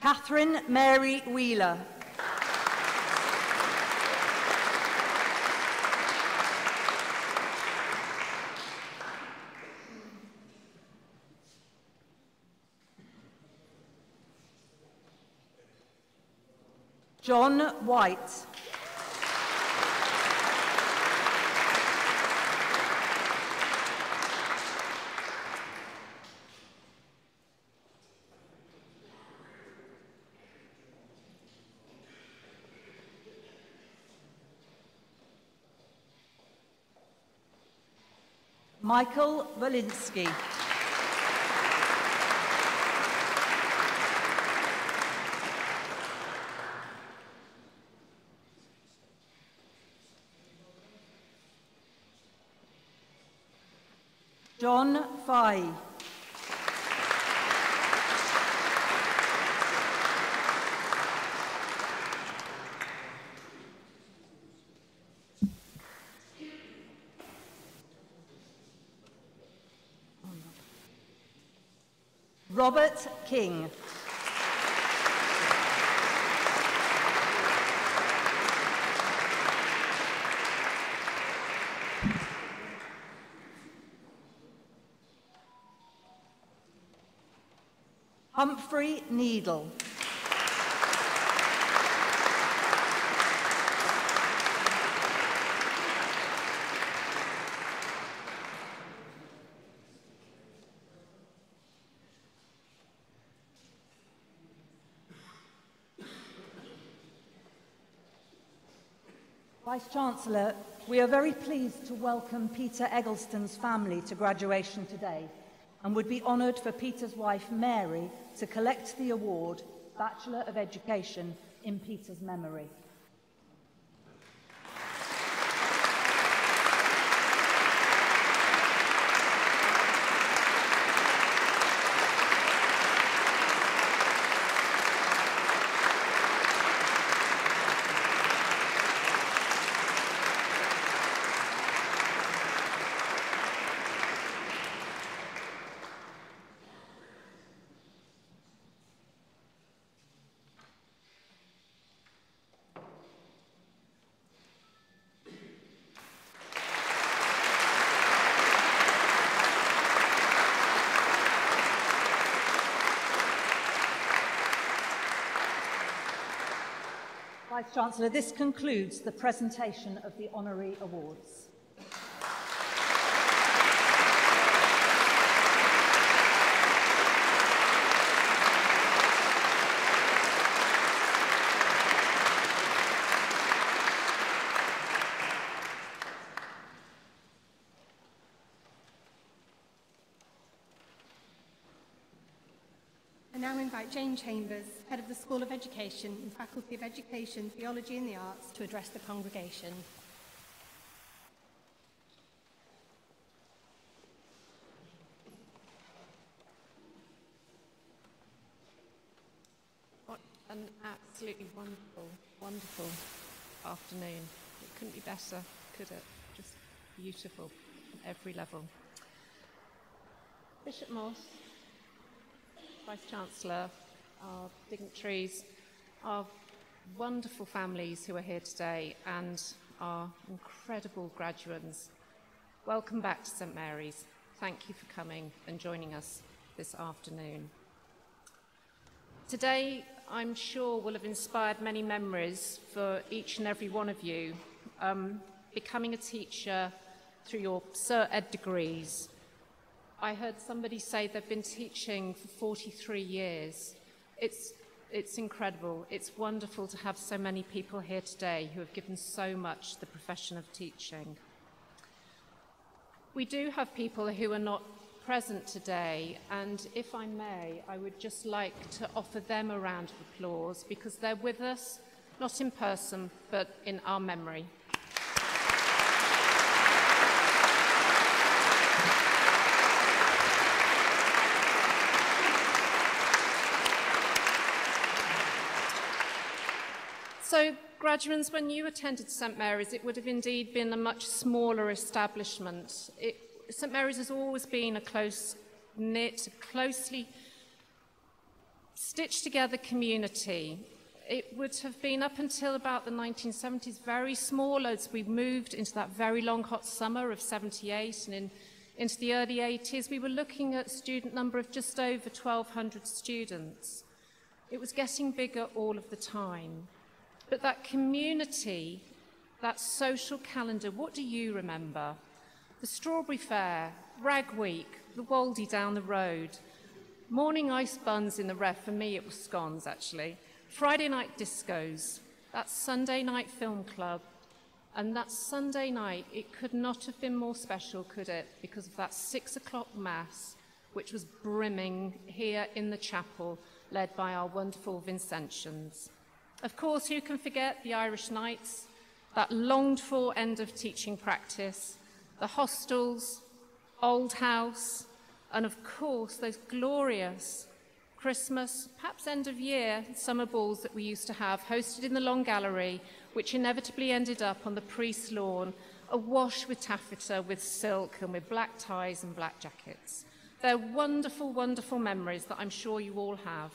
Catherine Mary Wheeler. John White. Michael Walensky. John Fye. Robert King. Humphrey Needle. Vice Chancellor, we are very pleased to welcome Peter Eggleston's family to graduation today and would be honoured for Peter's wife Mary to collect the award Bachelor of Education in Peter's memory. Vice Chancellor, this concludes the presentation of the honorary awards. I now invite Jane Chambers, Head of the School of Education and Faculty of Education, Theology and the Arts, to address the congregation. What an absolutely wonderful, wonderful afternoon. It couldn't be better, could it? Just beautiful on every level. Bishop Moth, Vice Chancellor, our dignitaries, our wonderful families who are here today, and our incredible graduates. Welcome back to St Mary's. Thank you for coming and joining us this afternoon. Today, I'm sure, will have inspired many memories for each and every one of you. Um, becoming a teacher through your Cert Ed degrees. I heard somebody say they've been teaching for 43 years. It's, it's incredible. It's wonderful to have so many people here today who have given so much to the profession of teaching. We do have people who are not present today, and if I may, I would just like to offer them a round of applause because they're with us, not in person, but in our memory. So, graduates, when you attended St Mary's, it would have indeed been a much smaller establishment. It, St Mary's has always been a close knit, closely stitched together community. It would have been up until about the 1970s very small as we moved into that very long hot summer of 78 and in, into the early 80s. We were looking at student number of just over 1,200 students. It was getting bigger all of the time. But that community, that social calendar, what do you remember? The Strawberry Fair, Rag Week, the Waldy down the road, morning ice buns in the ref, for me it was scones actually, Friday night discos, that Sunday night film club, and that Sunday night, it could not have been more special, could it? Because of that six o'clock mass, which was brimming here in the chapel, led by our wonderful Vincentians. Of course, who can forget the Irish nights, that longed for end of teaching practice, the hostels, old house, and of course, those glorious Christmas, perhaps end of year summer balls that we used to have, hosted in the Long Gallery, which inevitably ended up on the priest's lawn, awash with taffeta, with silk, and with black ties and black jackets. They're wonderful, wonderful memories that I'm sure you all have.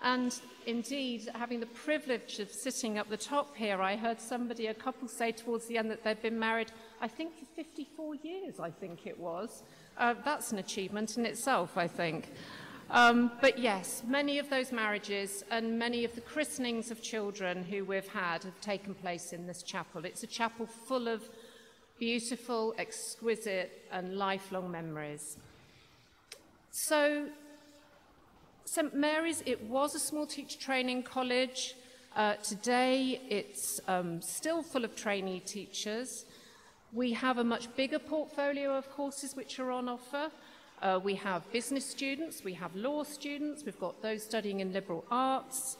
And indeed, having the privilege of sitting up the top here, I heard somebody, a couple, say towards the end that they've been married, I think, for 54 years, I think it was. Uh, that's an achievement in itself, I think. Um, but yes, many of those marriages and many of the christenings of children who we've had have taken place in this chapel. It's a chapel full of beautiful, exquisite, and lifelong memories. So, St Mary's, it was a small teacher training college. Uh, today, it's um, still full of trainee teachers. We have a much bigger portfolio of courses which are on offer. Uh, we have business students, we have law students, we've got those studying in liberal arts.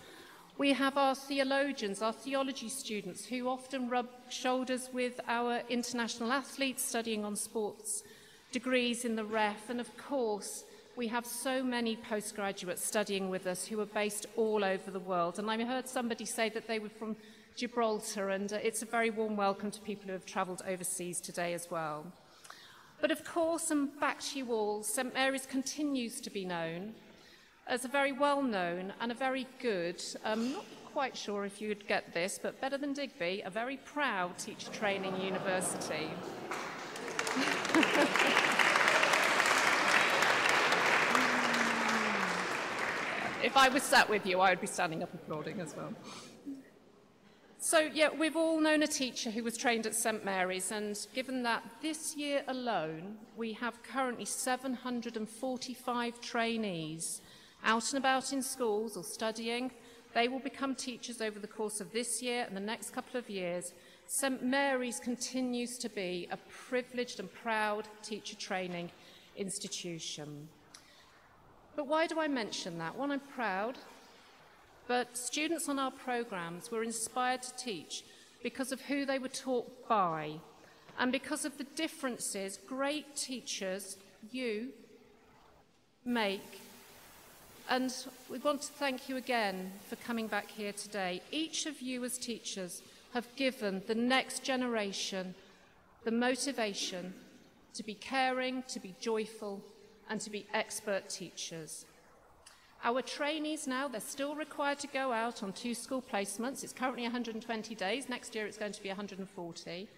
We have our theologians, our theology students, who often rub shoulders with our international athletes studying on sports degrees in the REF. And of course, we have so many postgraduates studying with us who are based all over the world. And I heard somebody say that they were from Gibraltar, and uh, it's a very warm welcome to people who have travelled overseas today as well. But of course, and back to you all, St Mary's continues to be known as a very well known and a very good, um, not quite sure if you'd get this, but better than Digby, a very proud teacher training university. if I was sat with you, I would be standing up applauding as well. So, yeah, we've all known a teacher who was trained at St Mary's, and given that this year alone we have currently 745 trainees out and about in schools or studying, they will become teachers over the course of this year and the next couple of years. St Mary's continues to be a privileged and proud teacher training institution. But why do I mention that? Well, I'm proud but students on our programs were inspired to teach because of who they were taught by and because of the differences great teachers, you, make. And we want to thank you again for coming back here today. Each of you, as teachers, have given the next generation the motivation to be caring, to be joyful, and to be expert teachers. Our trainees now, they're still required to go out on two school placements. It's currently 120 days. Next year it's going to be 140.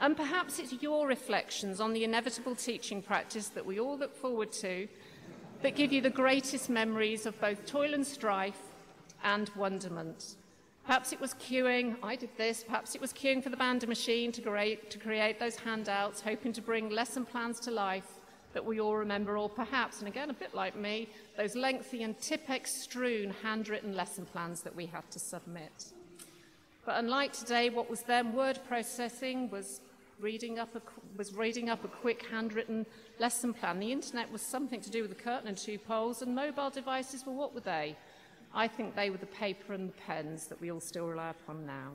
And perhaps it's your reflections on the inevitable teaching practice that we all look forward to that give you the greatest memories of both toil and strife and wonderment. Perhaps it was queuing, I did this, perhaps it was queuing for the bander machine to create, to create those handouts, hoping to bring lesson plans to life that we all remember, or perhaps, and again a bit like me, those lengthy and Tipp-Ex-strewn handwritten lesson plans that we had to submit. But unlike today, what was then word processing was reading up a, was reading up a quick handwritten lesson plan. The internet was something to do with the curtain and two poles, and mobile devices were what were they? I think they were the paper and the pens that we all still rely upon now.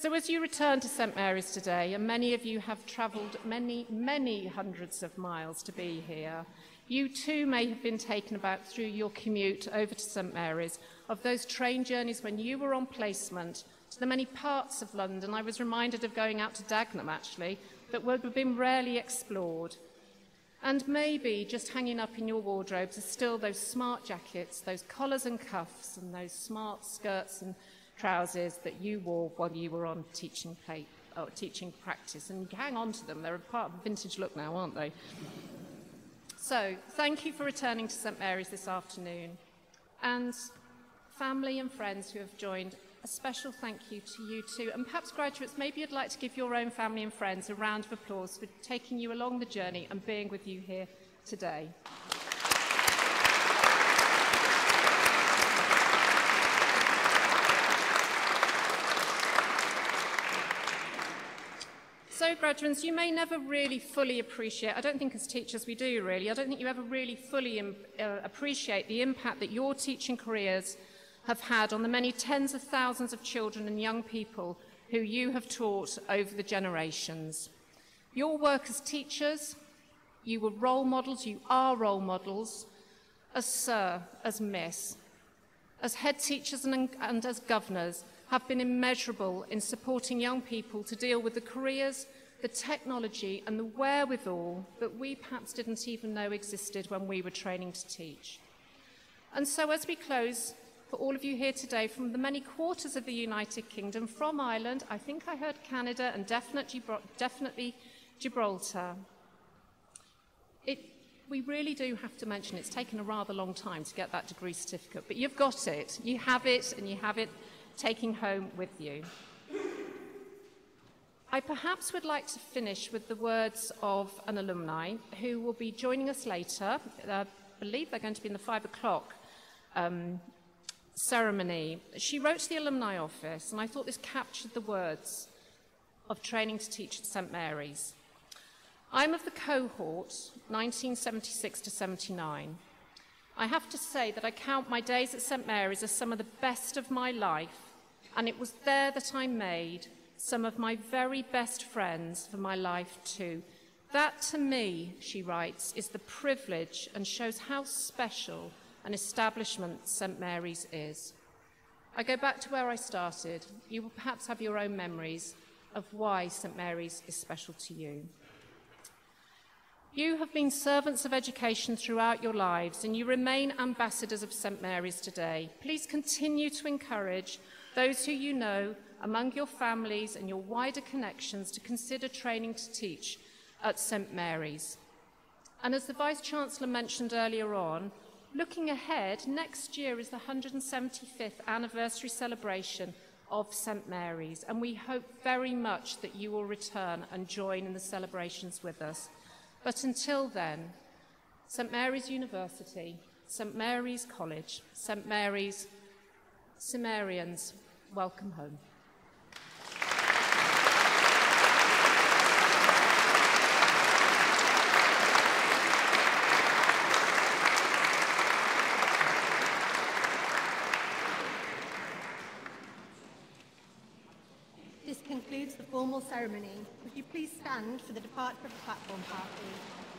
So as you return to St Mary's today, and many of you have travelled many, many hundreds of miles to be here, you too may have been taken about through your commute over to St Mary's of those train journeys when you were on placement to the many parts of London. I was reminded of going out to Dagenham actually, that would have been rarely explored. And maybe just hanging up in your wardrobes are still those smart jackets, those collars and cuffs, and those smart skirts and trousers that you wore while you were on teaching, play, or oh, teaching practice. And hang on to them. They're a part of a vintage look now, aren't they? So, thank you for returning to St Mary's this afternoon. And family and friends who have joined, a special thank you to you too. And perhaps graduates, maybe you'd like to give your own family and friends a round of applause for taking you along the journey and being with you here today. So, graduates, you may never really fully appreciate, I don't think as teachers we do really, I don't think you ever really fully um, uh, appreciate the impact that your teaching careers have had on the many tens of thousands of children and young people who you have taught over the generations. Your work as teachers, You were role models, you are role models, as Sir, as Miss, as head teachers and, and as governors, have been immeasurable in supporting young people to deal with the careers, the technology, and the wherewithal that we perhaps didn't even know existed when we were training to teach. And so, as we close, for all of you here today from the many quarters of the United Kingdom, from Ireland, I think I heard Canada, and definitely, definitely Gibraltar. It, we really do have to mention it's taken a rather long time to get that degree certificate, but you've got it. You have it, and you have it taking home with you. I perhaps would like to finish with the words of an alumni who will be joining us later. I believe they're going to be in the five o'clock um, ceremony, she wrote to the alumni office, and I thought this captured the words of training to teach at St Mary's. I'm of the cohort 1976 to 79. I have to say that I count my days at St Mary's as some of the best of my life, and it was there that I made some of my very best friends for my life too. That to me, she writes, is the privilege and shows how special an establishment St Mary's is. I go back to where I started. You will perhaps have your own memories of why St Mary's is special to you. You have been servants of education throughout your lives and you remain ambassadors of St Mary's today. Please continue to encourage those who you know among your families and your wider connections to consider training to teach at St Mary's. And as the Vice Chancellor mentioned earlier on, Looking ahead, next year is the 175th anniversary celebration of St Mary's, and we hope very much that you will return and join in the celebrations with us. But until then, St Mary's University, St Mary's College, St Mary's Simmarians, welcome home. formal ceremony, would you please stand for the departure of the platform party?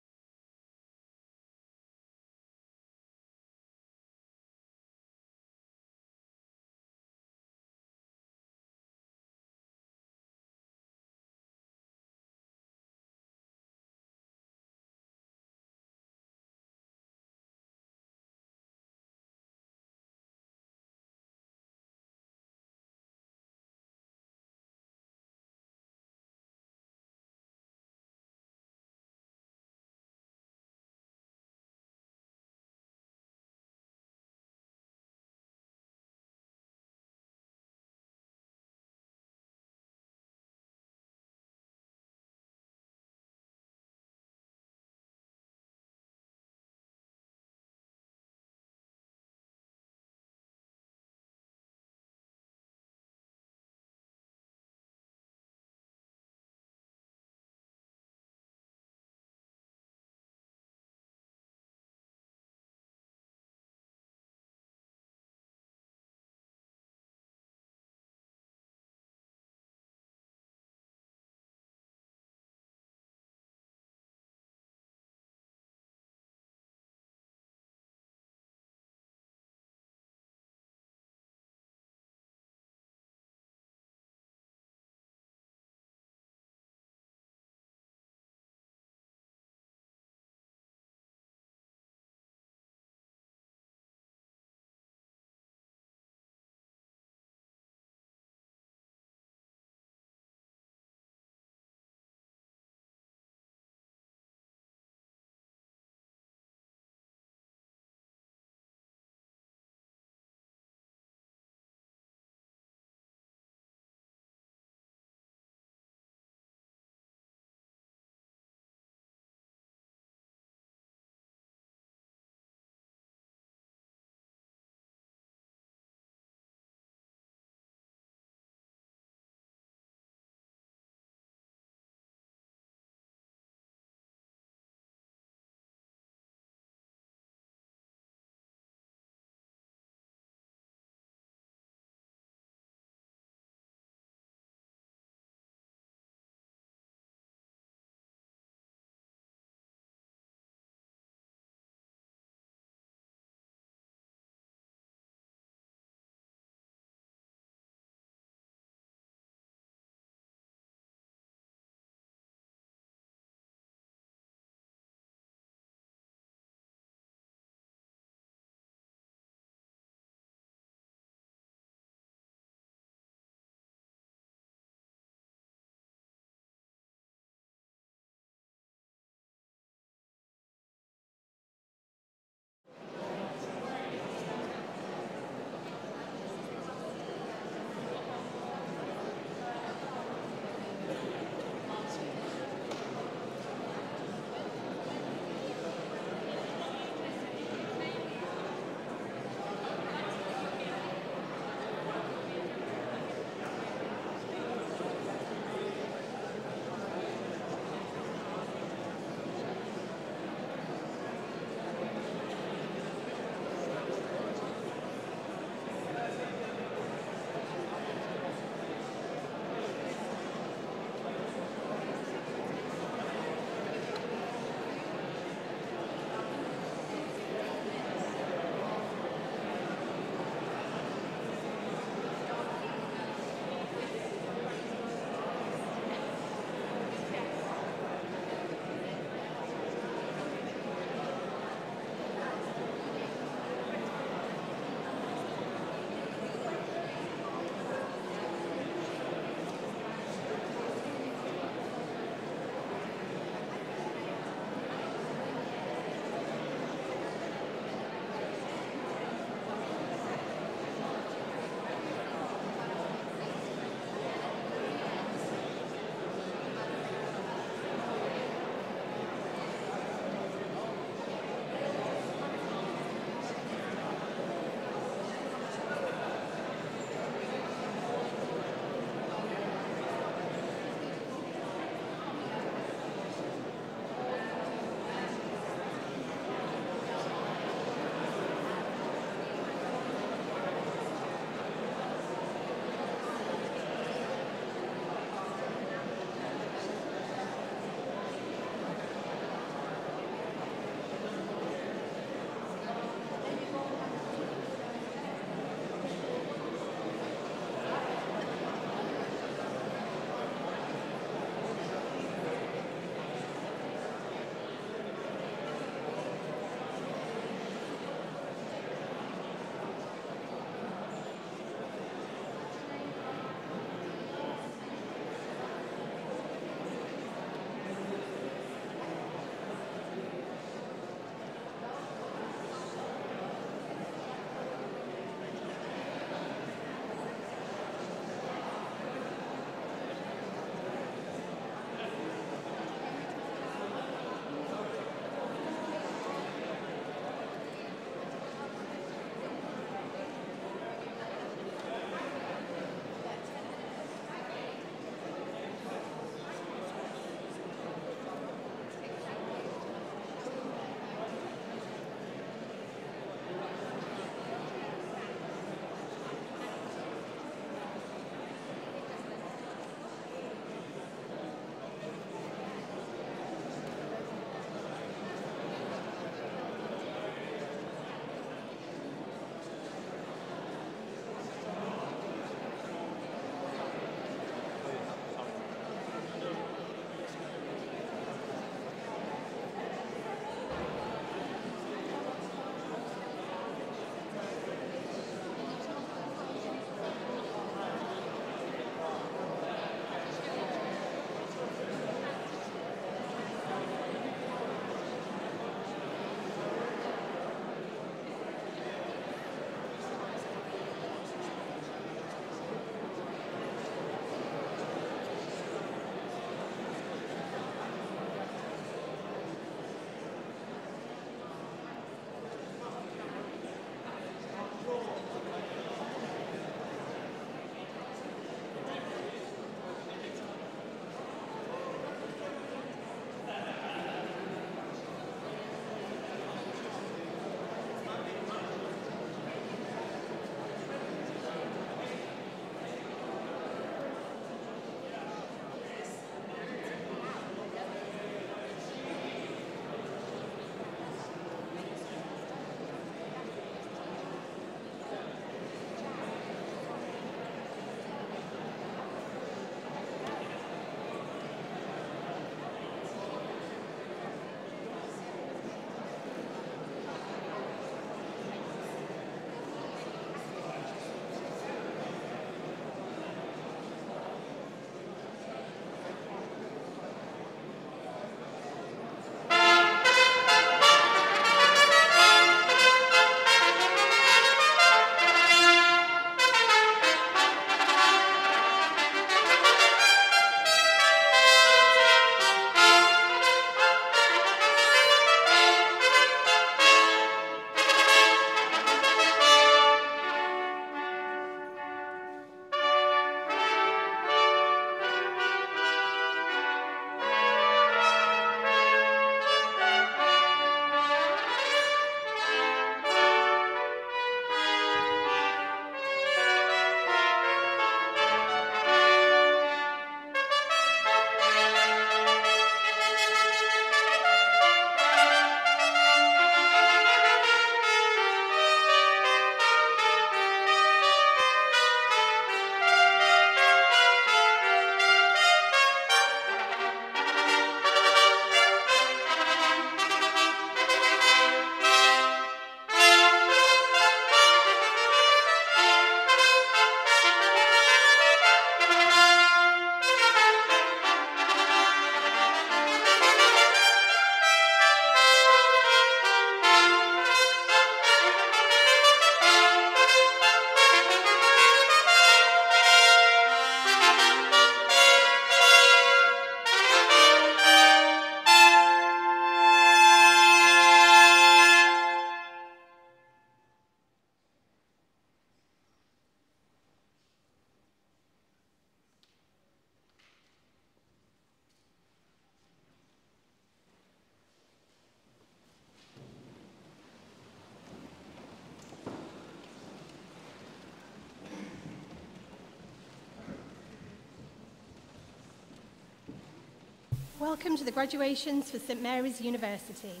Welcome to the graduations for St Mary's University.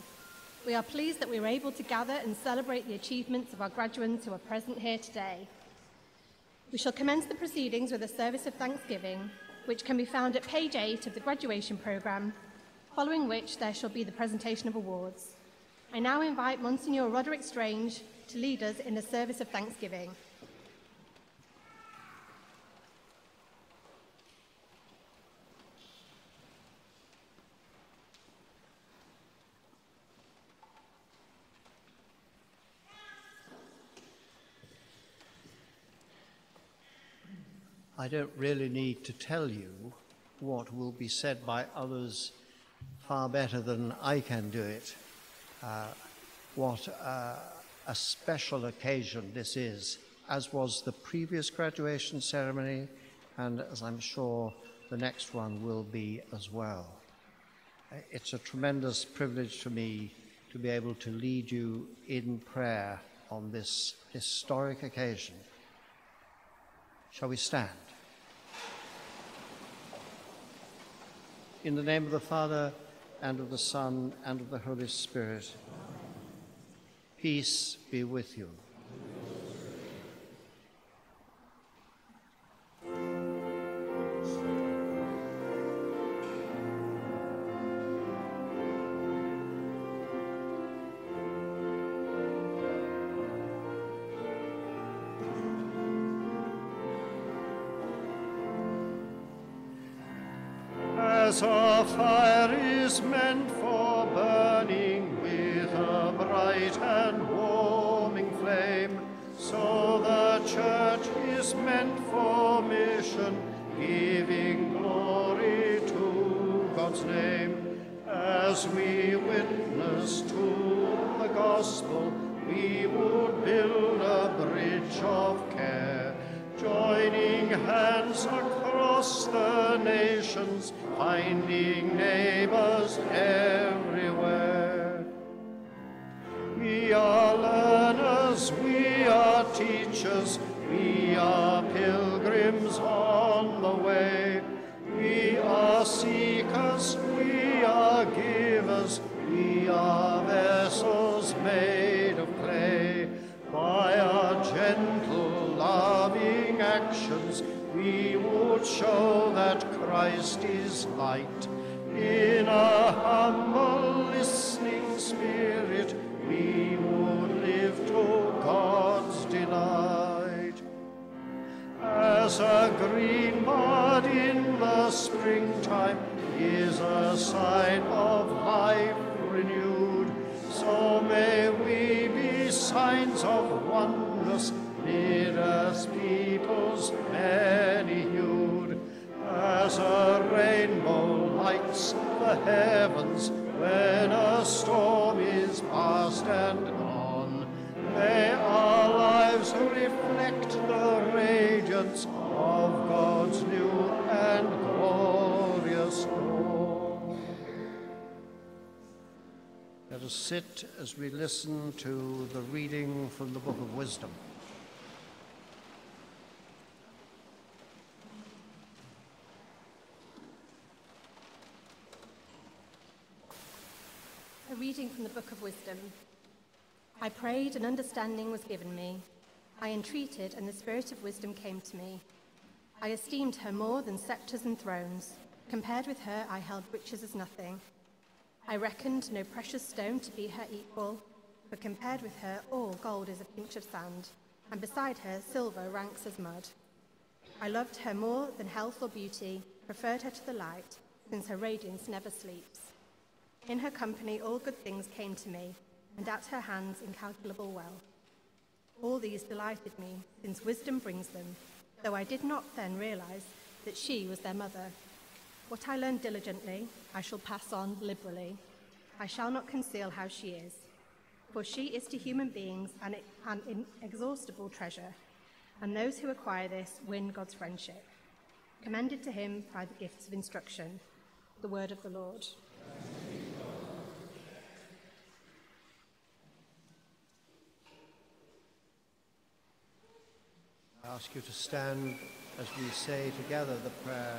We are pleased that we were able to gather and celebrate the achievements of our graduates who are present here today. We shall commence the proceedings with a service of thanksgiving, which can be found at page 8 of the graduation programme, following which there shall be the presentation of awards. I now invite Monsignor Roderick Strange to lead us in the service of thanksgiving. I don't really need to tell you what will be said by others far better than I can do it. Uh, what uh, a special occasion this is, as was the previous graduation ceremony, and as I'm sure the next one will be as well. It's a tremendous privilege for me to be able to lead you in prayer on this historic occasion. Shall we stand? In the name of the Father, and of the Son, and of the Holy Spirit. Peace be with you. Us sit as we listen to the reading from the Book of Wisdom. A reading from the Book of Wisdom. I prayed, and understanding was given me. I entreated, and the spirit of wisdom came to me. I esteemed her more than scepters and thrones. Compared with her, I held riches as nothing. I reckoned no precious stone to be her equal, but compared with her, all gold is a pinch of sand, and beside her, silver ranks as mud. I loved her more than health or beauty, preferred her to the light, since her radiance never sleeps. In her company, all good things came to me, and at her hands, incalculable wealth. All these delighted me, since wisdom brings them, though I did not then realize that she was their mother. What I learn diligently, I shall pass on liberally. I shall not conceal how she is, for she is to human beings an, an inexhaustible treasure, and those who acquire this win God's friendship. Commended to him by the gifts of instruction. The word of the Lord. I ask you to stand as we say together the prayer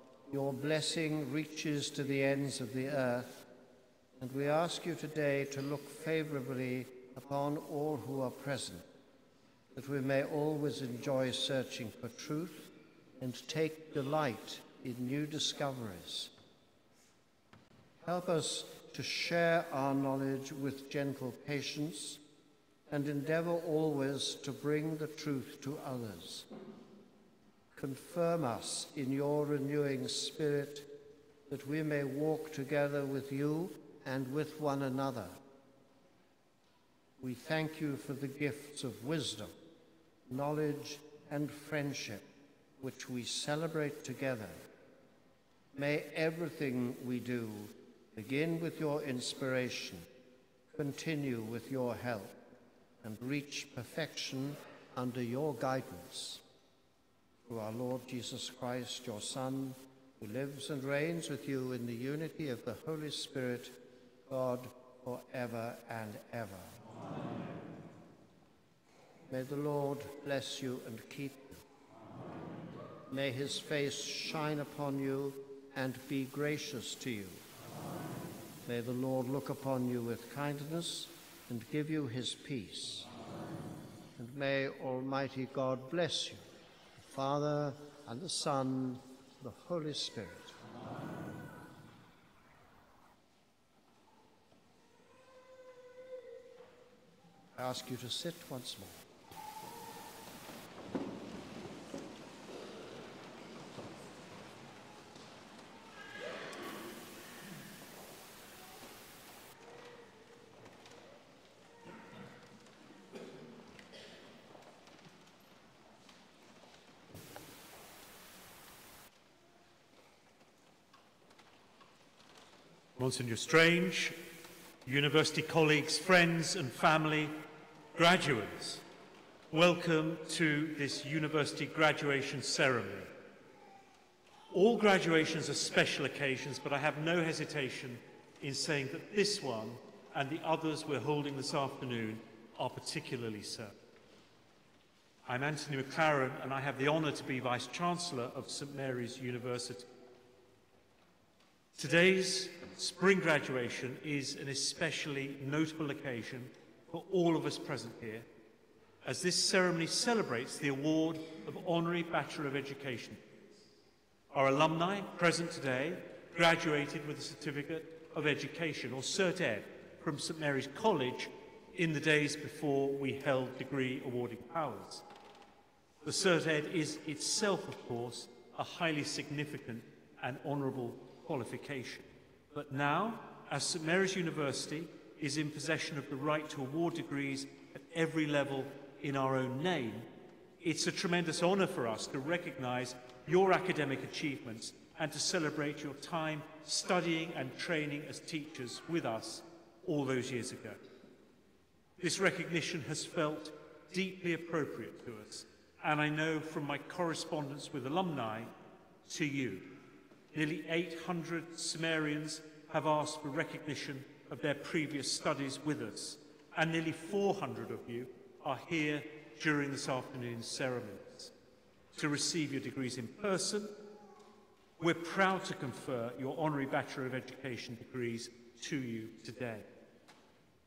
your blessing reaches to the ends of the earth, and we ask you today to look favorably upon all who are present, that we may always enjoy searching for truth and take delight in new discoveries. Help us to share our knowledge with gentle patience and endeavor always to bring the truth to others. Confirm us in your renewing spirit that we may walk together with you and with one another. We thank you for the gifts of wisdom, knowledge, and friendship which we celebrate together. May everything we do begin with your inspiration, continue with your help, and reach perfection under your guidance. Through our Lord Jesus Christ, your Son, who lives and reigns with you in the unity of the Holy Spirit, God, for ever and ever. Amen. May the Lord bless you and keep you. May his face shine upon you and be gracious to you. May the Lord look upon you with kindness and give you his peace. And may Almighty God bless you, Father and the Son, the Holy Spirit. I ask you to sit once more. Monsignor Strange, university colleagues, friends and family, graduates, welcome to this university graduation ceremony. All graduations are special occasions, but I have no hesitation in saying that this one and the others we're holding this afternoon are particularly so. I'm Anthony McClaran, and I have the honour to be Vice Chancellor of St Mary's University. Today's spring graduation is an especially notable occasion for all of us present here, as this ceremony celebrates the award of Honorary Bachelor of Education. Our alumni present today graduated with a Certificate of Education, or Cert Ed, from St Mary's College in the days before we held degree awarding powers. The Cert Ed is itself, of course, a highly significant and honourable qualification. But now, as St Mary's University is in possession of the right to award degrees at every level in our own name, it's a tremendous honour for us to recognise your academic achievements and to celebrate your time studying and training as teachers with us all those years ago. This recognition has felt deeply appropriate to us, and I know from my correspondence with alumni to you Nearly 800 Simmarians have asked for recognition of their previous studies with us, and nearly 400 of you are here during this afternoon's ceremonies. To receive your degrees in person, we're proud to confer your Honorary Bachelor of Education degrees to you today.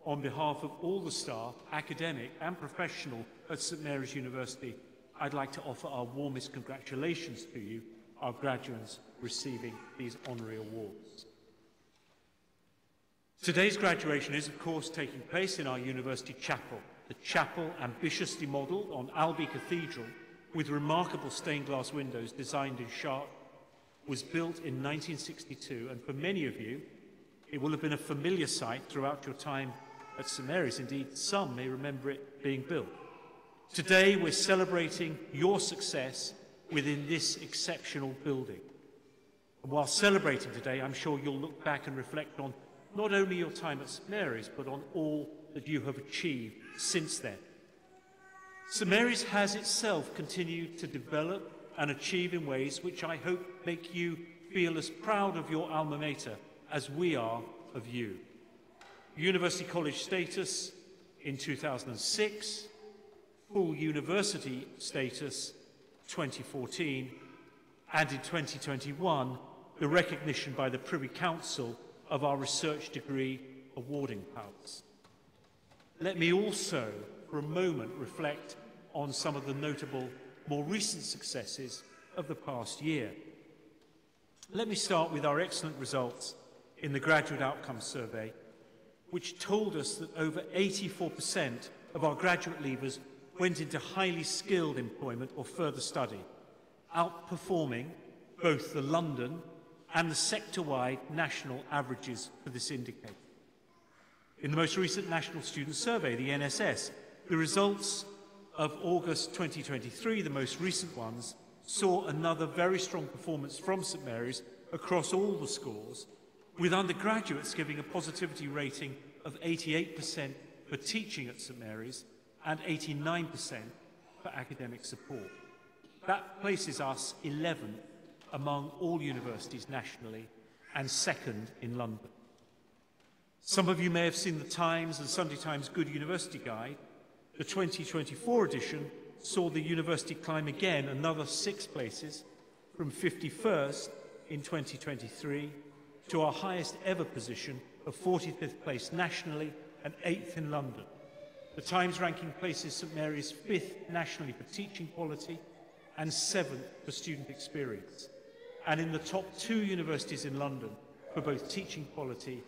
On behalf of all the staff, academic and professional at St Mary's University, I'd like to offer our warmest congratulations to you, our graduates receiving these honorary awards. Today's graduation is, of course, taking place in our university chapel, the chapel ambitiously modelled on Albi Cathedral with remarkable stained glass windows designed in Chartres, was built in 1962, and for many of you, it will have been a familiar sight throughout your time at St Mary's. Indeed, some may remember it being built. Today, we're celebrating your success within this exceptional building. And while celebrating today, I'm sure you'll look back and reflect on not only your time at St Mary's, but on all that you have achieved since then. St Mary's has itself continued to develop and achieve in ways which I hope make you feel as proud of your alma mater as we are of you. University College status in 2006, full university status 2014, and in 2021, the recognition by the Privy Council of our research degree awarding powers. Let me also, for a moment, reflect on some of the notable, more recent successes of the past year. Let me start with our excellent results in the Graduate Outcomes Survey, which told us that over 84% of our graduate leavers went into highly skilled employment or further study, outperforming both the London and the sector-wide national averages for this indicator. In the most recent National Student Survey, the NSS, the results of August 2023, the most recent ones, saw another very strong performance from St Mary's across all the scores, with undergraduates giving a positivity rating of 88% for teaching at St Mary's and 89% for academic support. That places us 11th among all universities nationally and second in London. Some of you may have seen the Times and Sunday Times Good University Guide. The 2024 edition saw the university climb again another six places from 51st in 2023 to our highest ever position of 45th place nationally and 8th in London. The Times ranking places St Mary's 5th nationally for teaching quality and 7th for student experience, and in the top two universities in London for both teaching quality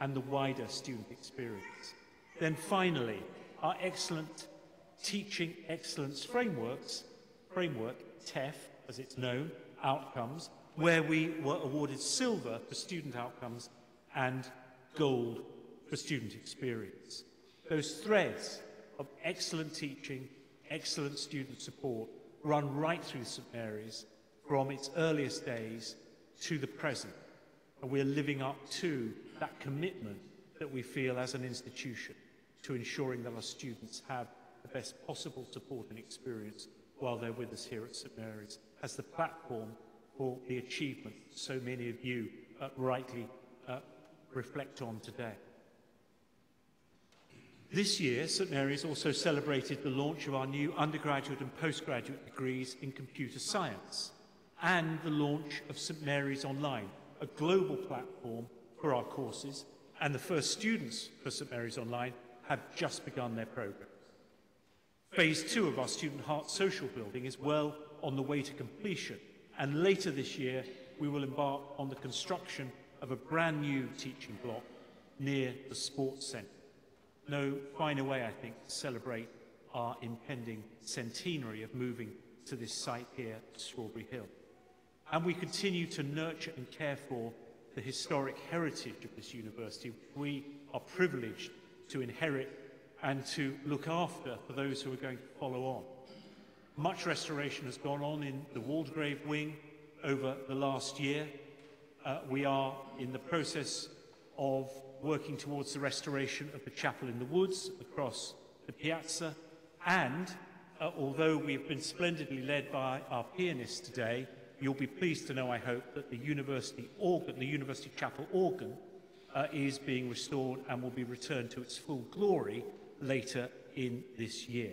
and the wider student experience. Then finally, our excellent Teaching Excellence Frameworks, framework, TEF as it's known, outcomes, where we were awarded silver for student outcomes and gold for student experience. Those threads of excellent teaching, excellent student support run right through St Mary's from its earliest days to the present. And we're living up to that commitment that we feel as an institution to ensuring that our students have the best possible support and experience while they're with us here at St Mary's as the platform for the achievement so many of you uh, rightly uh, reflect on today. This year, St Mary's also celebrated the launch of our new undergraduate and postgraduate degrees in computer science and the launch of St Mary's Online, a global platform for our courses, and the first students for St Mary's Online have just begun their programs. Phase two of our Student Heart Social Building is well on the way to completion, and later this year we will embark on the construction of a brand new teaching block near the Sports Centre. No finer way, I think, to celebrate our impending centenary of moving to this site here at Strawberry Hill. And we continue to nurture and care for the historic heritage of this university, we are privileged to inherit and to look after for those who are going to follow on. Much restoration has gone on in the Waldegrave wing over the last year. Uh, we are in the process of working towards the restoration of the chapel in the woods across the piazza. And uh, although we have been splendidly led by our pianist today, You'll be pleased to know, I hope, that the university organ, the university chapel organ, uh, is being restored and will be returned to its full glory later in this year.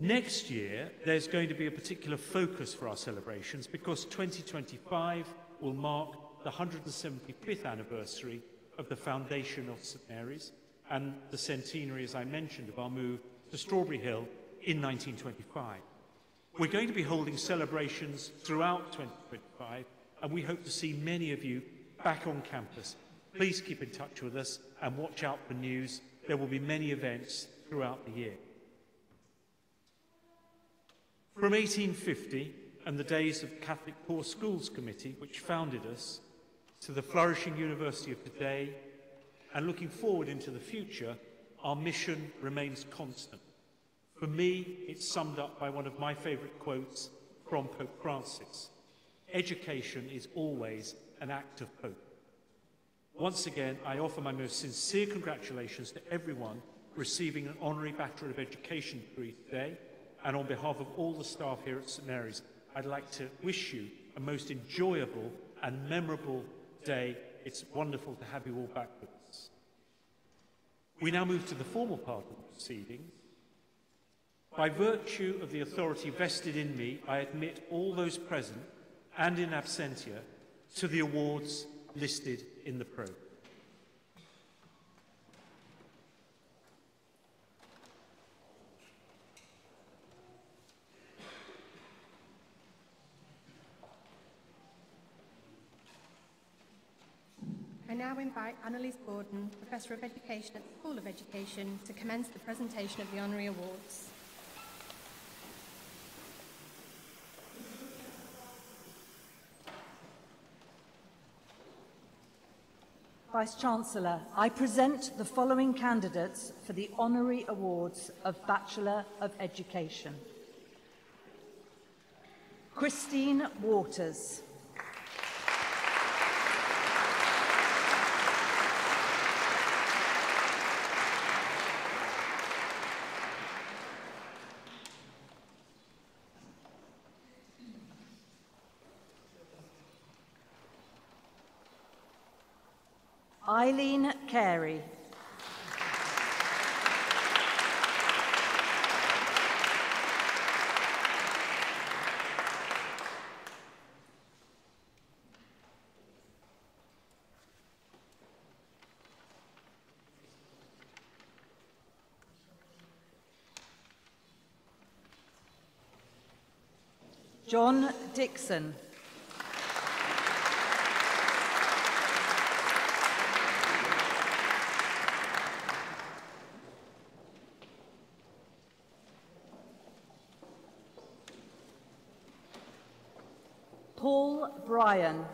Next year, there's going to be a particular focus for our celebrations because 2025 will mark the 175th anniversary of the foundation of St Mary's and the centenary, as I mentioned, of our move to Strawberry Hill in 1925. We're going to be holding celebrations throughout 2025, and we hope to see many of you back on campus. Please keep in touch with us and watch out for news. There will be many events throughout the year. From 1850 and the days of Catholic Poor Schools Committee, which founded us, to the flourishing university of today, and looking forward into the future, our mission remains constant. For me, it's summed up by one of my favourite quotes from Pope Francis. Education is always an act of hope. Once again, I offer my most sincere congratulations to everyone receiving an Honorary Bachelor of Education degree today. And on behalf of all the staff here at St Mary's, I'd like to wish you a most enjoyable and memorable It's wonderful to have you all back with us. We now move to the formal part of the proceedings. By virtue of the authority vested in me, I admit all those present and in absentia to the awards listed in the probe. Now invite Annalise Gordon, Professor of Education at the School of Education, to commence the presentation of the honorary awards. Vice-Chancellor, I present the following candidates for the honorary awards of Bachelor of Education. Christine Waters. Eileen Carey. John Dixon. Paul Bryan.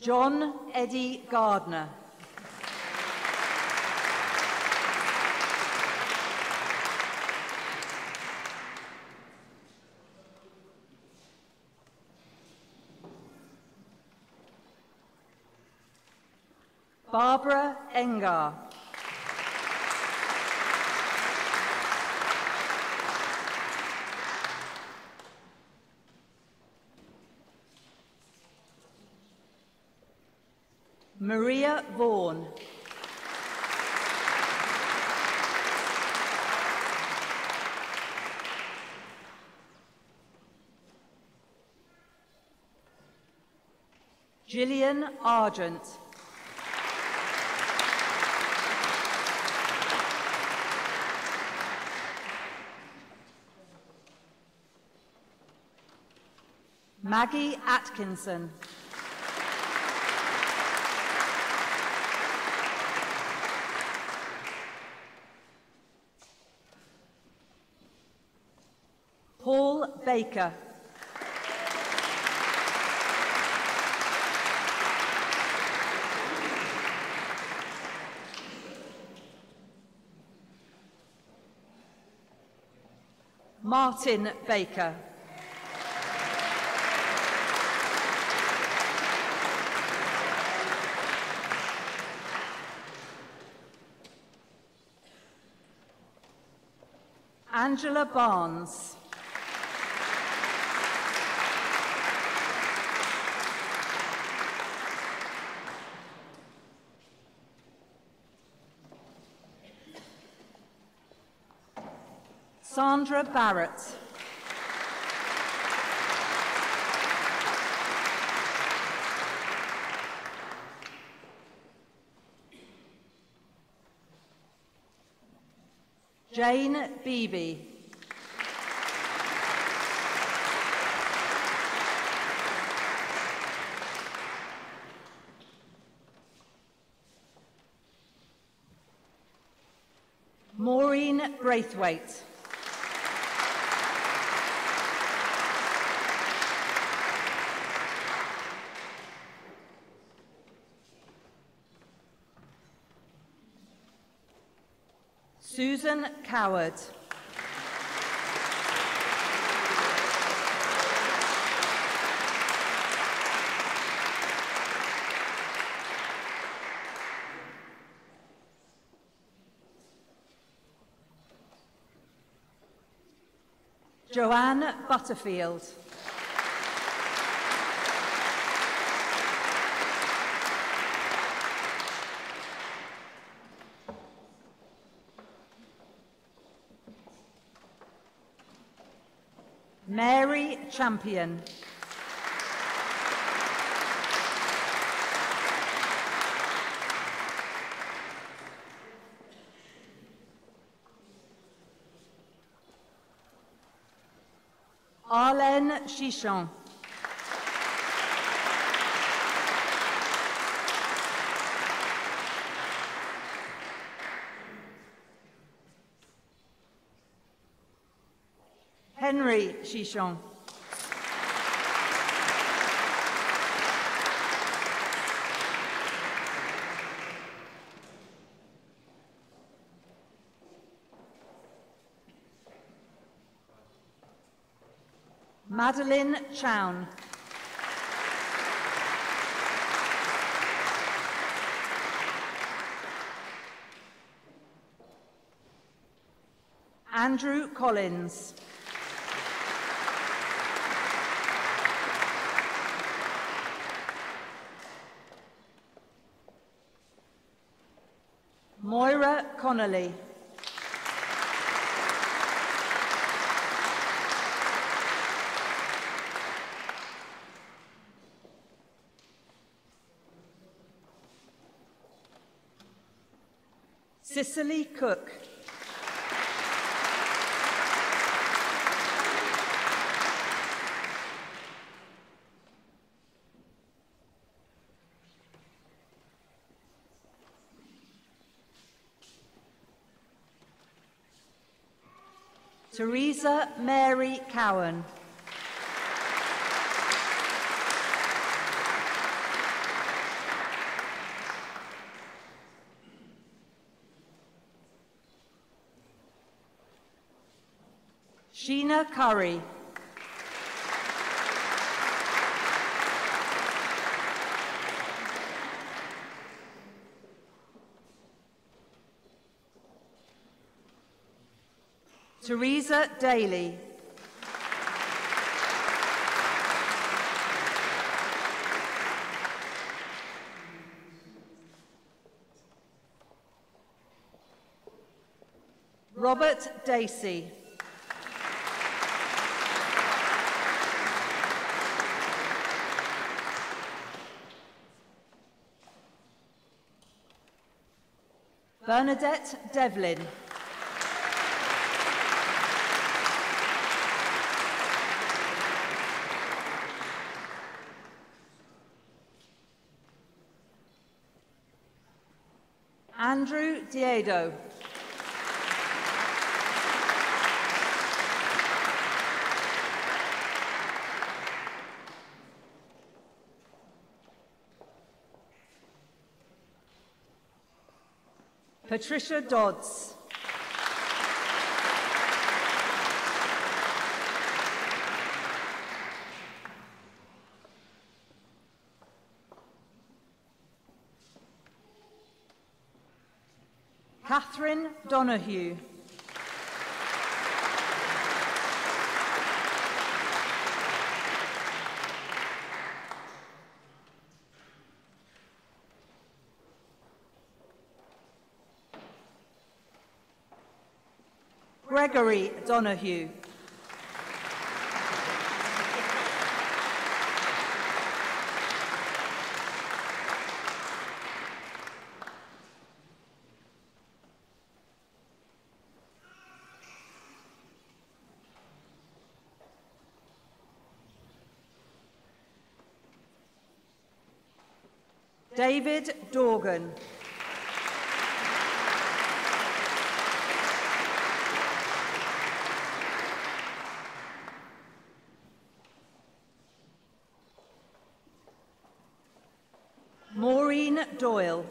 John Eddie Gardner. Barbara Engar. Maria Vaughan. Gillian Argent. Maggie Atkinson. Paul Baker. Martin Baker. Angela Barnes. Sandra Barrett. Jane Beebe. Maureen Braithwaite. Susan Coward. Joanne Butterfield. Mary Champion. Arlène Chichon. Henry Chichon. Madeline Chown. Andrew Collins. Moira Connolly. Cicely Cook. Teresa Mary Cowan. Curry. Teresa Daly. Robert Dacey. Bernadette Devlin. Andrew Diedo. Patricia Dodds. Catherine Donahue. Gregory Donahue. David Dorgan. Maureen Doyle.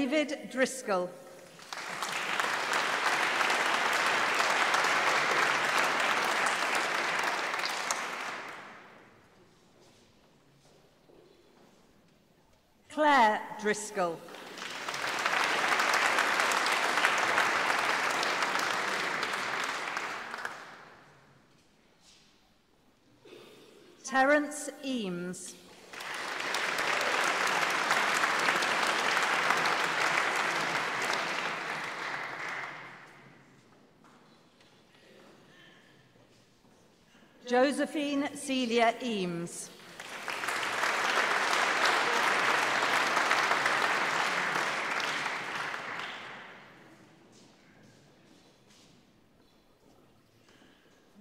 David Driscoll. Claire Driscoll. Terence Eames. Josephine Celia Eames.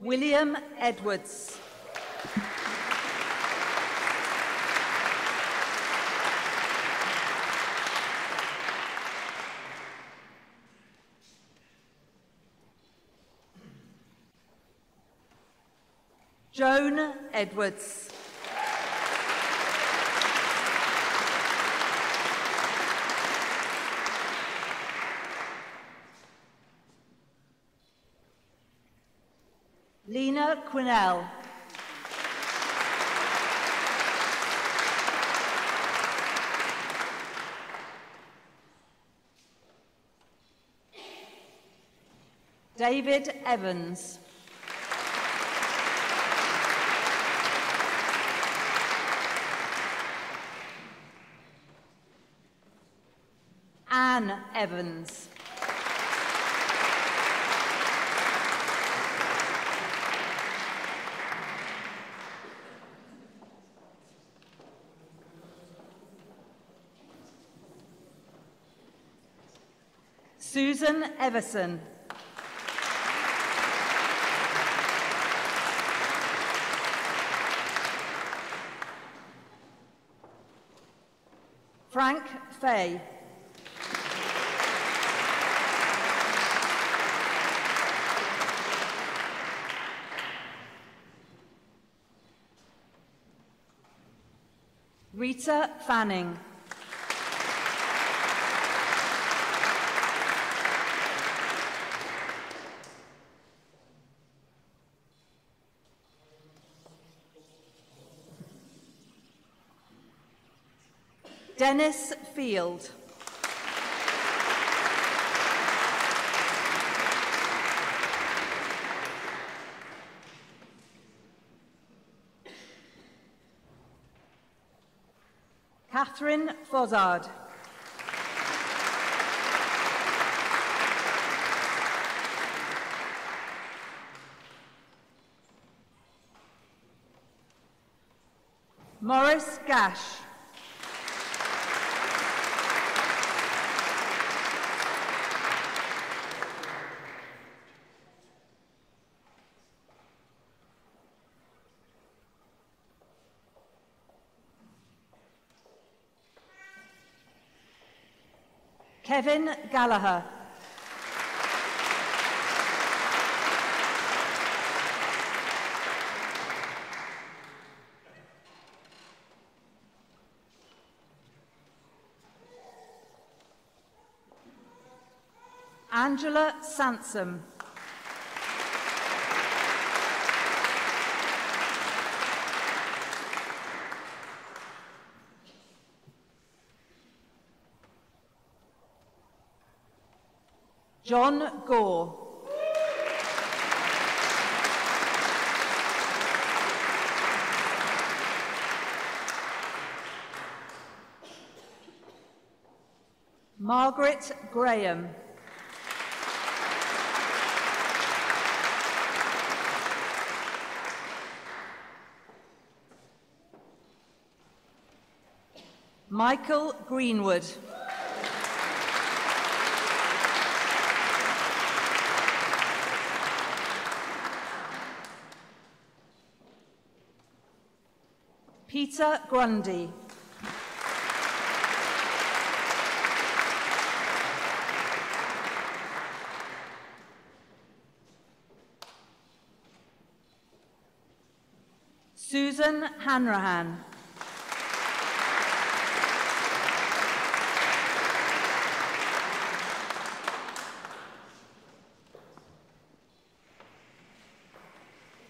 William Edwards. Joan Edwards. Lena Quinnell. David Evans. Anne Evans. Susan Everson. Frank Fay. Rita Fanning. Dennis Field. Catherine Fozzard. Morris Gash. Kevin Gallagher. Angela Sansom. John Gore. Margaret Graham. Michael Greenwood. Lisa Grundy. Susan Hanrahan.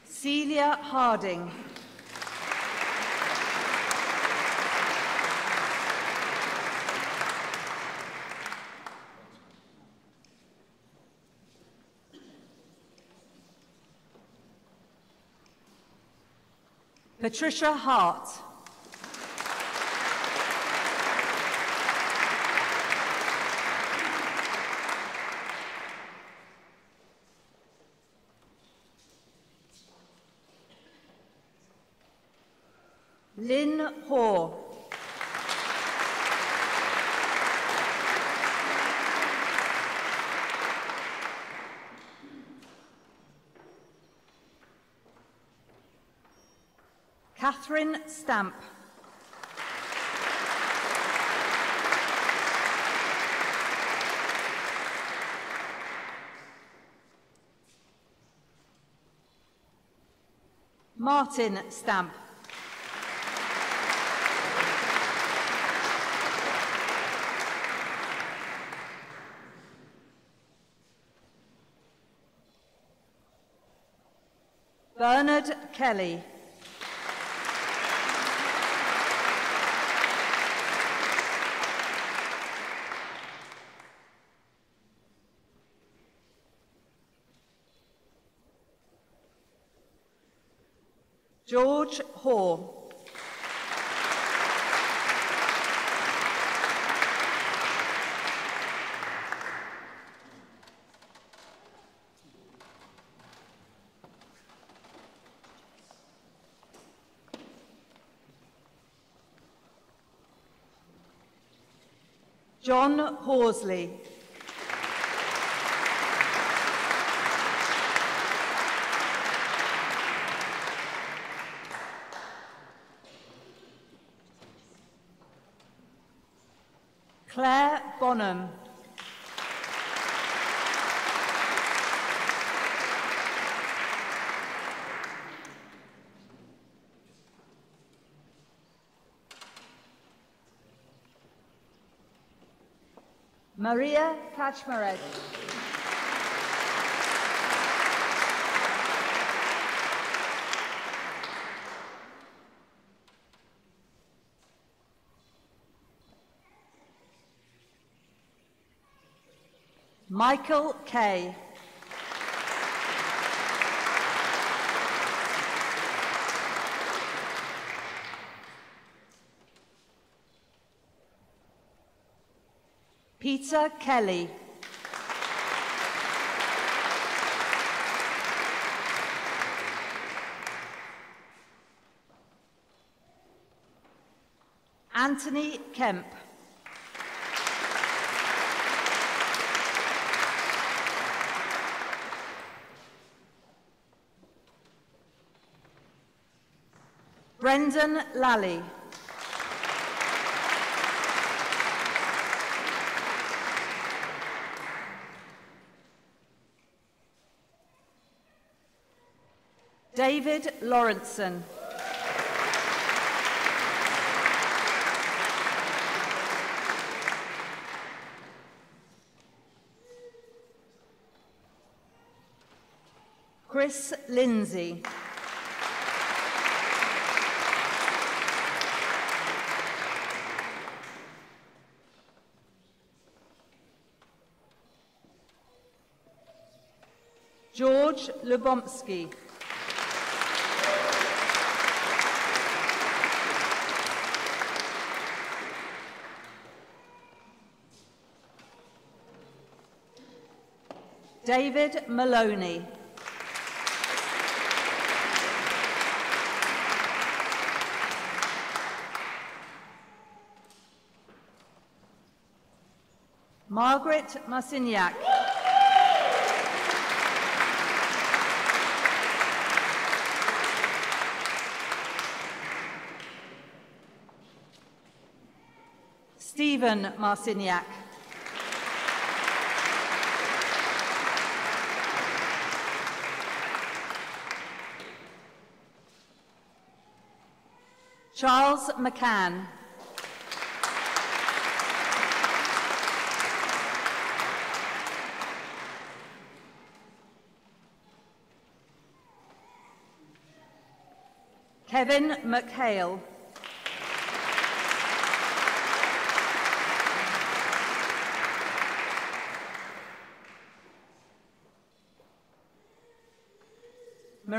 Celia Harding. Patricia Hart. Lynn Hoare. Catherine Stamp. Martin Stamp. Bernard Kelly. George Hoare. John Horsley. Claire Bonham. Maria Kaczmarek. Michael Kay. Peter Kelly. Anthony Kemp. Brendan Lally. David Lawrenson. Chris Lindsay. George Lubomsky. David Maloney. Margaret Marciniak. Stephen Marciniak. Charles McCann. Kevin McHale.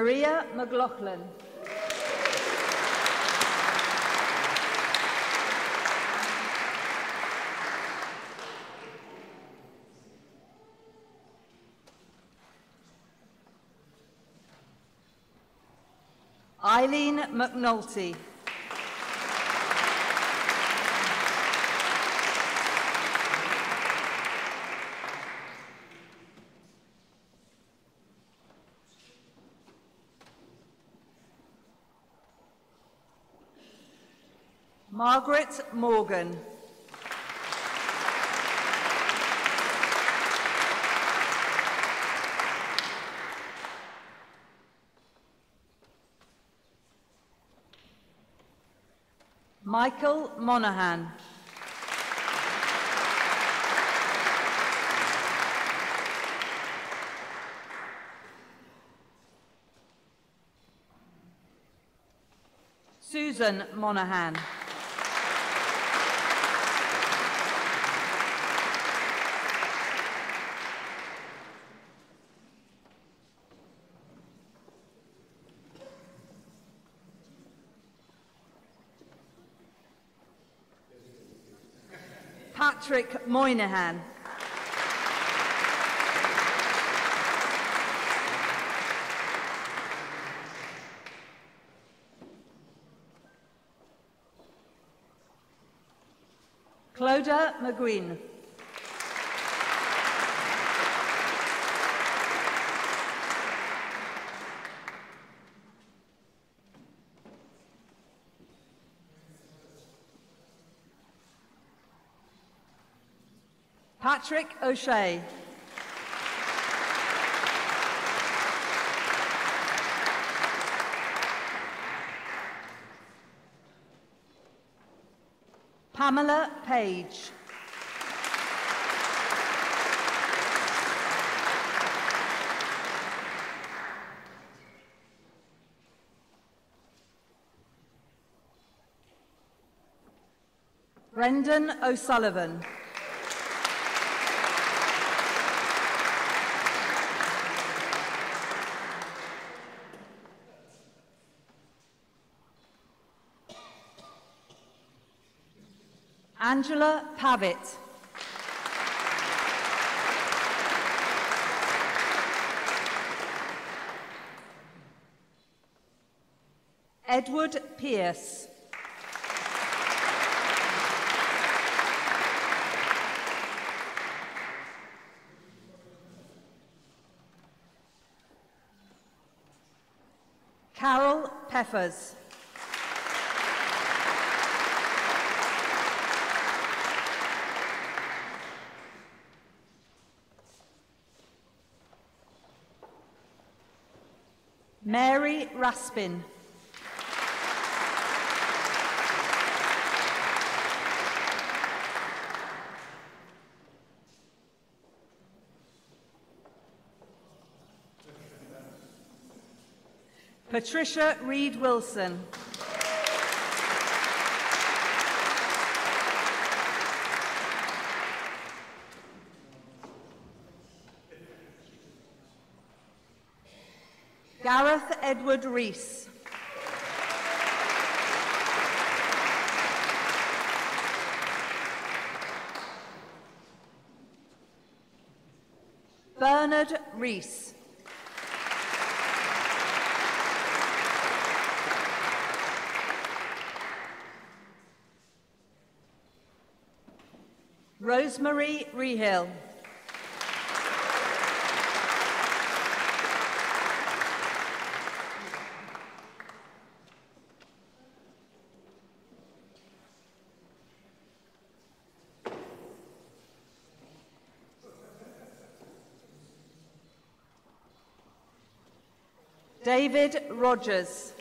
Maria McLaughlin. Eileen McNulty. Margaret Morgan. Michael Monaghan. Susan Monaghan. Patrick Moynihan. Clodagh McGueen. Patrick O'Shea. Pamela Page. Brendan O'Sullivan. Angela Pavitt. Edward Pierce. Carol Peffers. Mary Raspin. Patricia Reed Wilson. Edward Rees. Bernard Rees. Rosemary Rehill. David Rogers.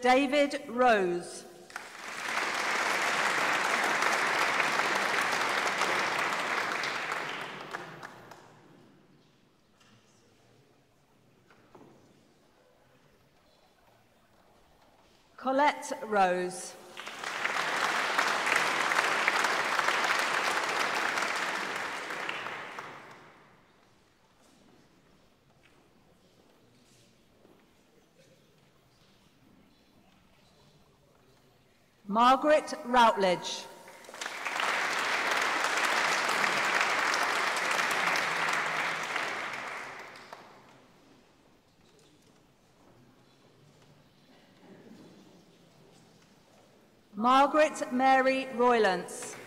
David Rose. Colette Rose. Margaret Routledge. Margaret Mary Roylance.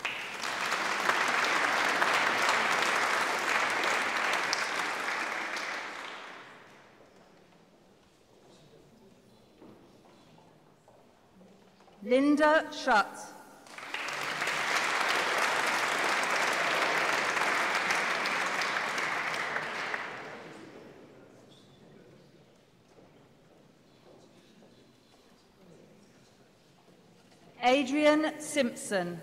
Shutt. Adrian Simpson.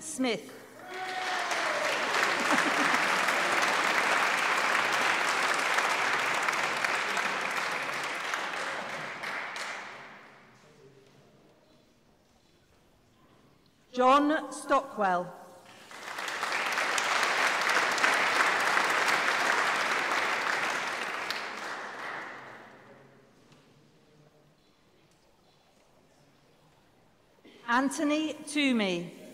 Smith. John Stockwell. Anthony Toomey.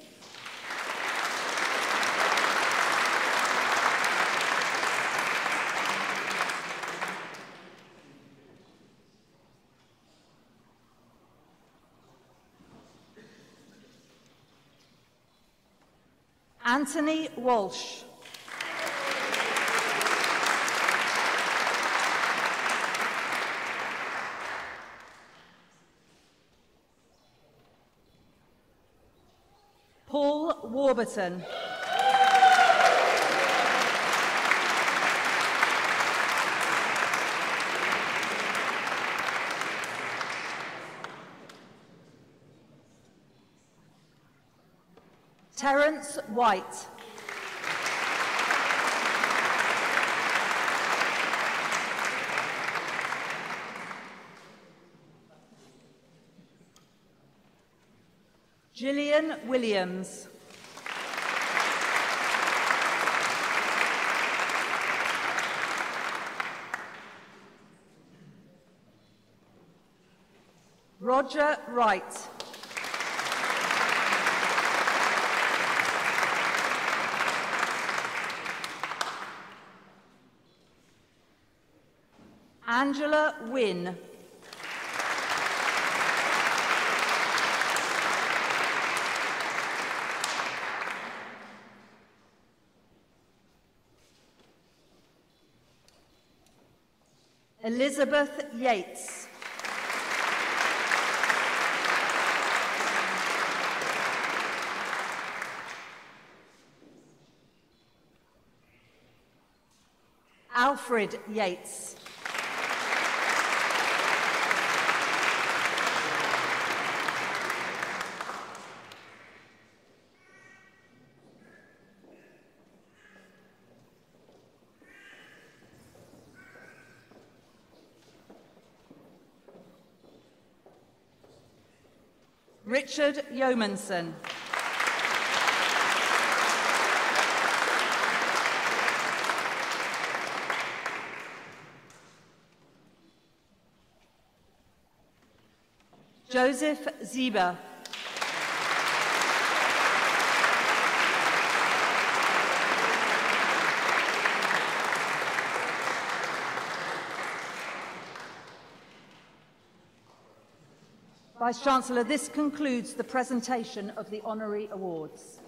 Anthony Walsh. Paul Warburton. Terence White. Gillian Williams. Roger Wright. Angela Wynne. Elizabeth Yates. Alfred Yates. Richard Yeomanson. Joseph Ziba. Vice-Chancellor, this concludes the presentation of the honorary awards.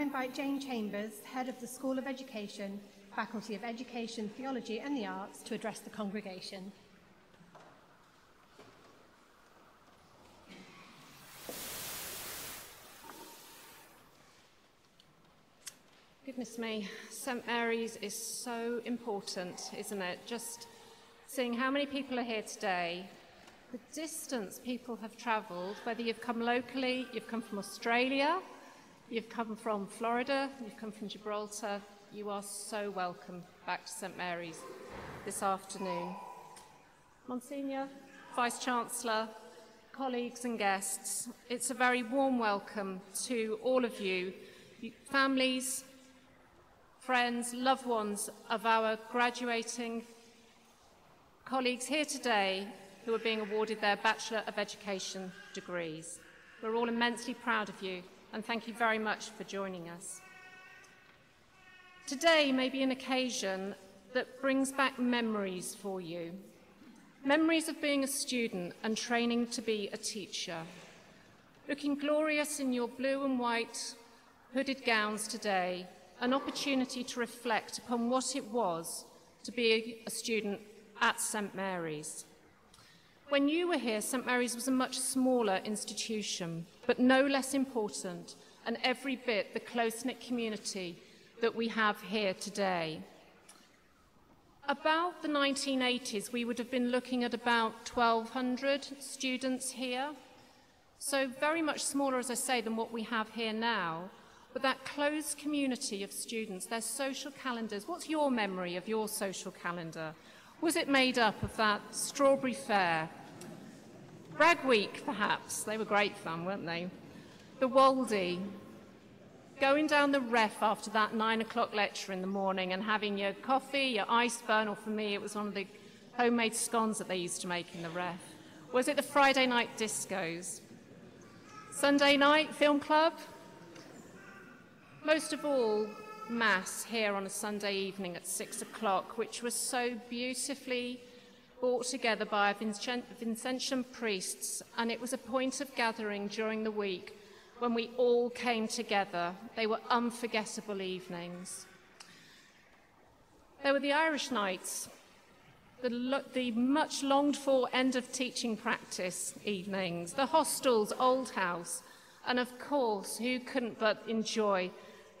Invite Jane Chambers, Head of the School of Education, Faculty of Education, Theology and the Arts, to address the congregation. Me, St Mary's is so important, isn't it? Just seeing how many people are here today, the distance people have travelled, whether you've come locally, you've come from Australia, you've come from Florida, you've come from Gibraltar, you are so welcome back to St Mary's this afternoon. Monsignor, Vice Chancellor, colleagues and guests, it's a very warm welcome to all of you, families, friends, loved ones of our graduating colleagues here today who are being awarded their Bachelor of Education degrees. We're all immensely proud of you and thank you very much for joining us. Today may be an occasion that brings back memories for you. Memories of being a student and training to be a teacher. Looking glorious in your blue and white hooded gowns today an opportunity to reflect upon what it was to be a student at St Mary's. When you were here, St Mary's was a much smaller institution, but no less important and every bit the close-knit community that we have here today. About the 1980s, we would have been looking at about 1,200 students here. So very much smaller, as I say, than what we have here now. But that closed community of students, their social calendars, what's your memory of your social calendar? Was it made up of that strawberry fair? Brag Week, perhaps. They were great fun, weren't they? The Waldy. Going down the ref after that nine o'clock lecture in the morning and having your coffee, your iceburn, or for me, it was one of the homemade scones that they used to make in the ref. Was it the Friday night discos? Sunday night film club? Most of all, Mass here on a Sunday evening at six o'clock, which was so beautifully brought together by Vincentian priests, and it was a point of gathering during the week when we all came together. They were unforgettable evenings. There were the Irish nights, the, the much longed for end of teaching practice evenings, the hostels, Old House, and of course, who couldn't but enjoy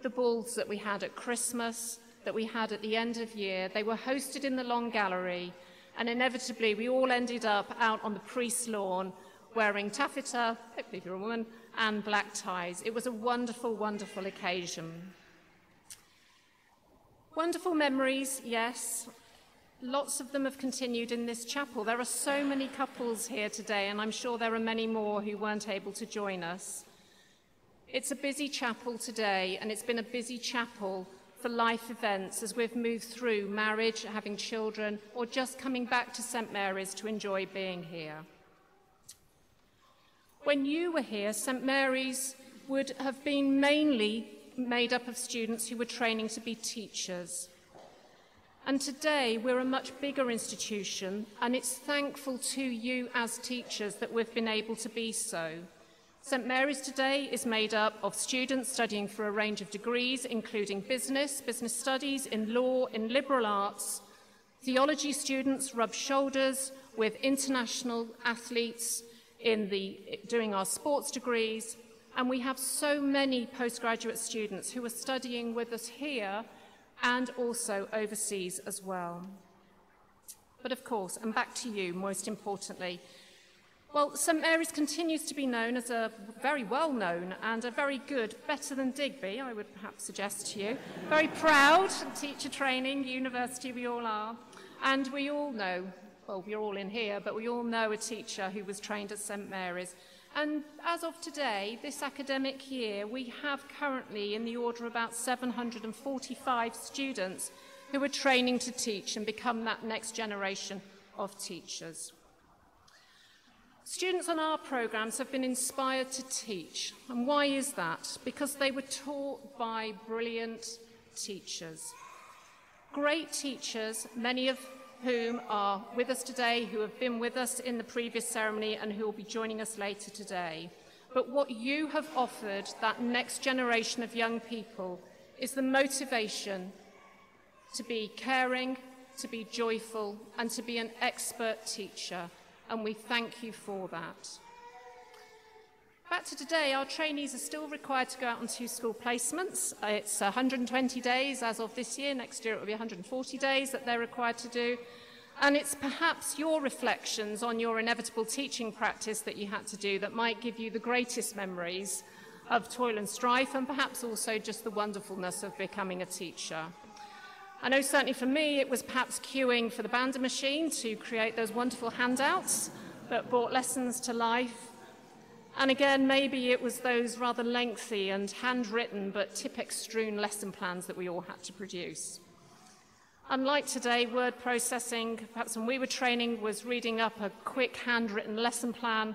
the balls that we had at Christmas, that we had at the end of year. They were hosted in the Long Gallery, and inevitably we all ended up out on the priest's lawn wearing taffeta, hopefully if you're a woman, and black ties. It was a wonderful, wonderful occasion. Wonderful memories, yes. Lots of them have continued in this chapel. There are so many couples here today, and I'm sure there are many more who weren't able to join us. It's a busy chapel today, and it's been a busy chapel for life events as we've moved through marriage, having children, or just coming back to St Mary's to enjoy being here. When you were here, St Mary's would have been mainly made up of students who were training to be teachers. And today we're a much bigger institution, and it's thankful to you as teachers that we've been able to be so. St Mary's today is made up of students studying for a range of degrees, including business, business studies, in law, in liberal arts. Theology students rub shoulders with international athletes in the, doing our sports degrees. And we have so many postgraduate students who are studying with us here and also overseas as well. But of course, and back to you most importantly, well, St Mary's continues to be known as a very well known and a very good, better than Digby, I would perhaps suggest to you. Very proud teacher training university we all are. And we all know, well, we're all in here, but we all know a teacher who was trained at St Mary's. And as of today, this academic year, we have currently in the order about 745 students who are training to teach and become that next generation of teachers. Students on our programs have been inspired to teach. And why is that? Because they were taught by brilliant teachers. Great teachers, many of whom are with us today, who have been with us in the previous ceremony and who will be joining us later today. But what you have offered that next generation of young people is the motivation to be caring, to be joyful, and to be an expert teacher and we thank you for that. Back to today, our trainees are still required to go out on two school placements. It's 120 days as of this year. Next year it will be 140 days that they're required to do. And it's perhaps your reflections on your inevitable teaching practice that you had to do that might give you the greatest memories of toil and strife and perhaps also just the wonderfulness of becoming a teacher. I know certainly for me it was perhaps queuing for the Banda machine to create those wonderful handouts that brought lessons to life. And again, maybe it was those rather lengthy and handwritten but Tipp-Ex-strewn lesson plans that we all had to produce. Unlike today, word processing, perhaps when we were training, was reading up a quick handwritten lesson plan.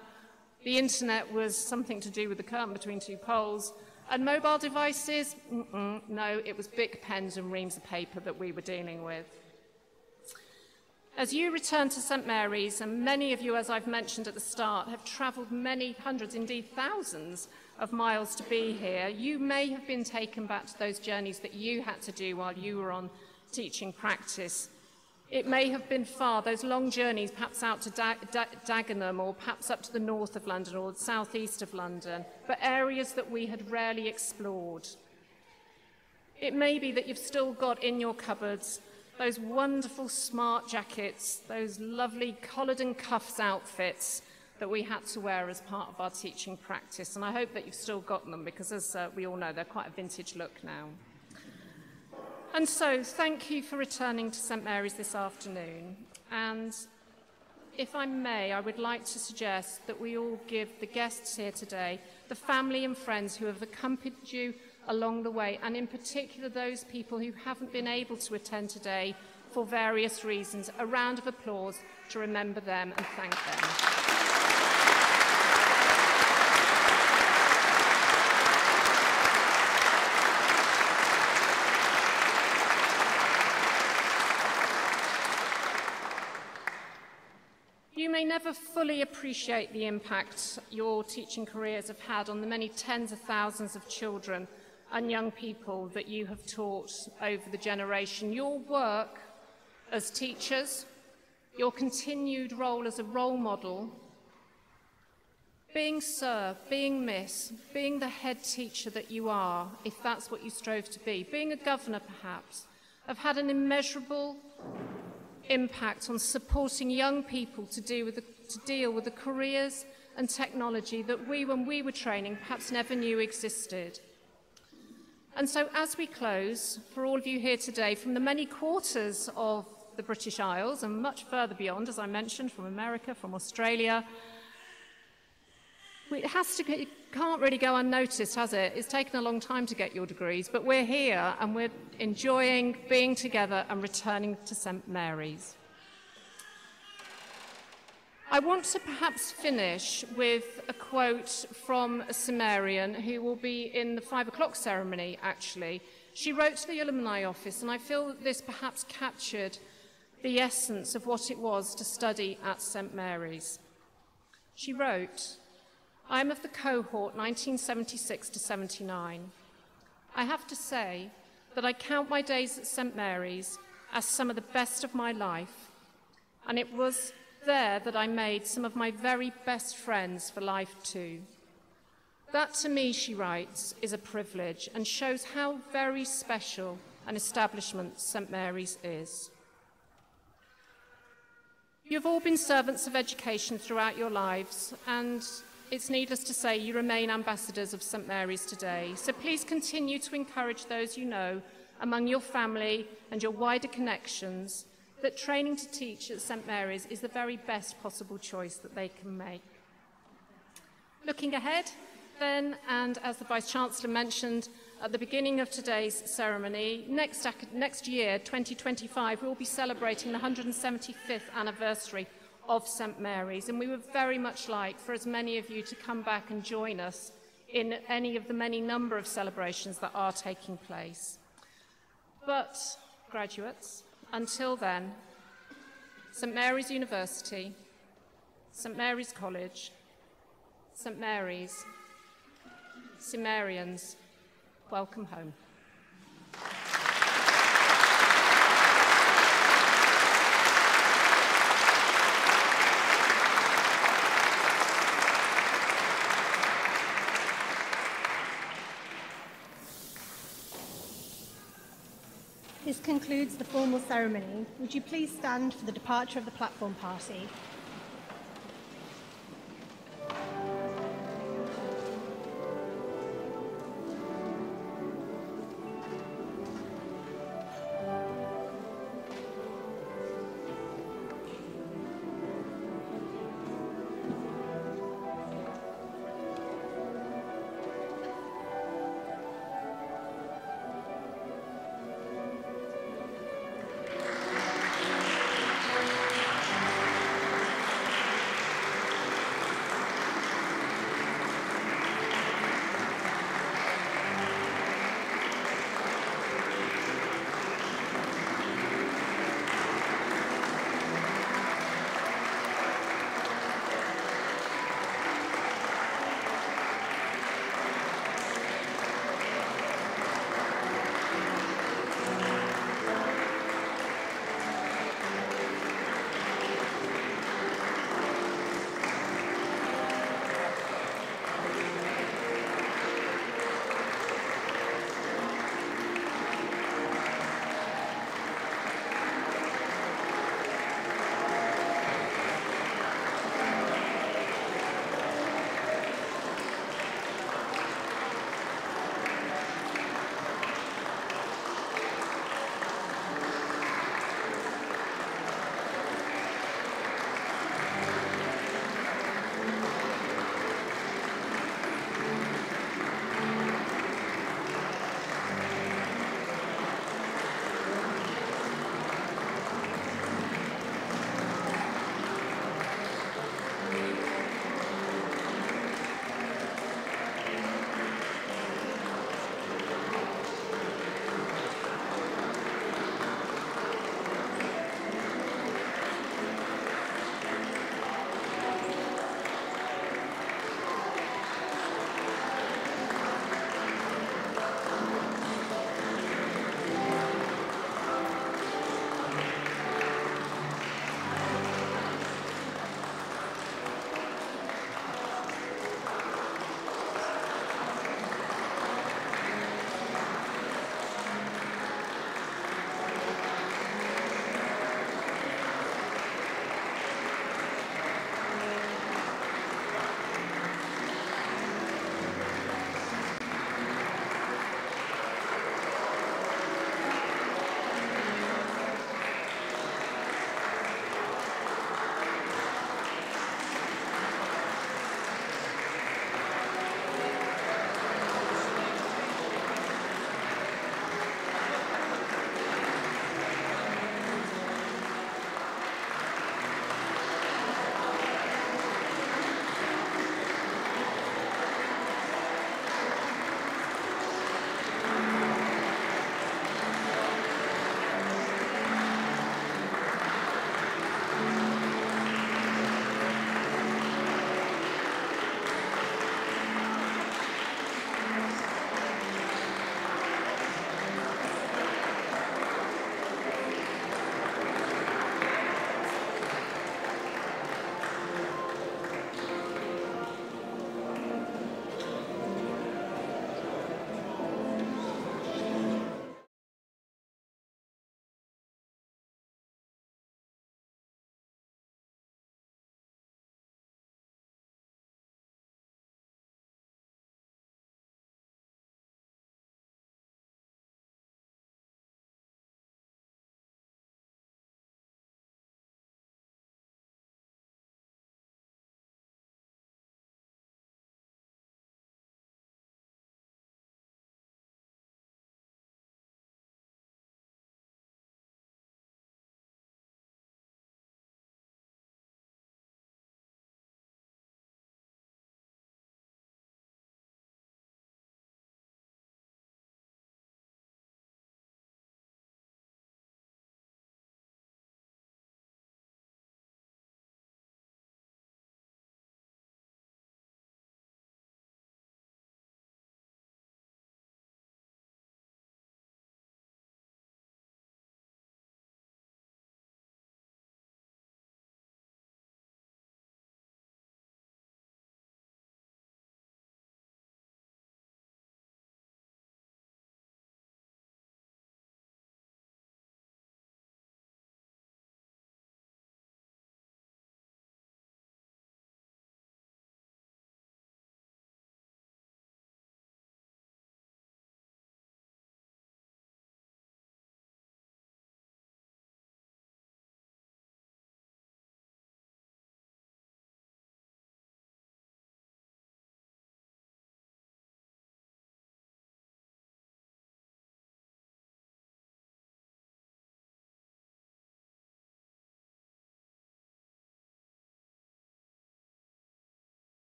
The internet was something to do with the curtain between two poles. And mobile devices, mm -mm, no, it was big pens and reams of paper that we were dealing with. As you return to St Mary's, and many of you, as I've mentioned at the start, have travelled many hundreds, indeed thousands of miles to be here, you may have been taken back to those journeys that you had to do while you were on teaching practice. It may have been far, those long journeys, perhaps out to da da Dagenham or perhaps up to the north of London or the southeast of London, but areas that we had rarely explored. It may be that you've still got in your cupboards those wonderful smart jackets, those lovely collared and cuffs outfits that we had to wear as part of our teaching practice. And I hope that you've still got them because, as uh, we all know, they're quite a vintage look now. And so thank you for returning to St Mary's this afternoon. And if I may, I would like to suggest that we all give the guests here today, the family and friends who have accompanied you along the way, and in particular those people who haven't been able to attend today for various reasons, a round of applause to remember them and thank them. Fully appreciate the impact your teaching careers have had on the many tens of thousands of children and young people that you have taught over the generation. Your work as teachers, your continued role as a role model, being Sir, being Miss, being the head teacher that you are, if that's what you strove to be, being a governor perhaps, have had an immeasurable impact on supporting young people to, do with the, to deal with the careers and technology that we, when we were training, perhaps never knew existed. And so, as we close, for all of you here today, from the many quarters of the British Isles and much further beyond, as I mentioned, from America, from Australia, it to, it can't really go unnoticed, has it? It's taken a long time to get your degrees, but we're here and we're enjoying being together and returning to St Mary's. I want to perhaps finish with a quote from a Simmarian who will be in the five o'clock ceremony, actually. She wrote to the alumni office, and I feel that this perhaps captured the essence of what it was to study at St Mary's. She wrote, I am of the cohort 1976 to 79. I have to say that I count my days at St Mary's as some of the best of my life, and it was there that I made some of my very best friends for life too. That to me, she writes, is a privilege and shows how very special an establishment St Mary's is. You've all been servants of education throughout your lives, and it's needless to say you remain ambassadors of St Mary's today. So please continue to encourage those you know among your family and your wider connections that training to teach at St Mary's is the very best possible choice that they can make. Looking ahead, then, and as the Vice Chancellor mentioned at the beginning of today's ceremony, next, next year, 2025, we will be celebrating the 175th anniversary of St Mary's, and we would very much like for as many of you to come back and join us in any of the many number of celebrations that are taking place. But, graduates, until then, St Mary's University, St Mary's College, St Mary's, Simmarians, welcome home. Concludes the formal ceremony, would you please stand for the departure of the platform party?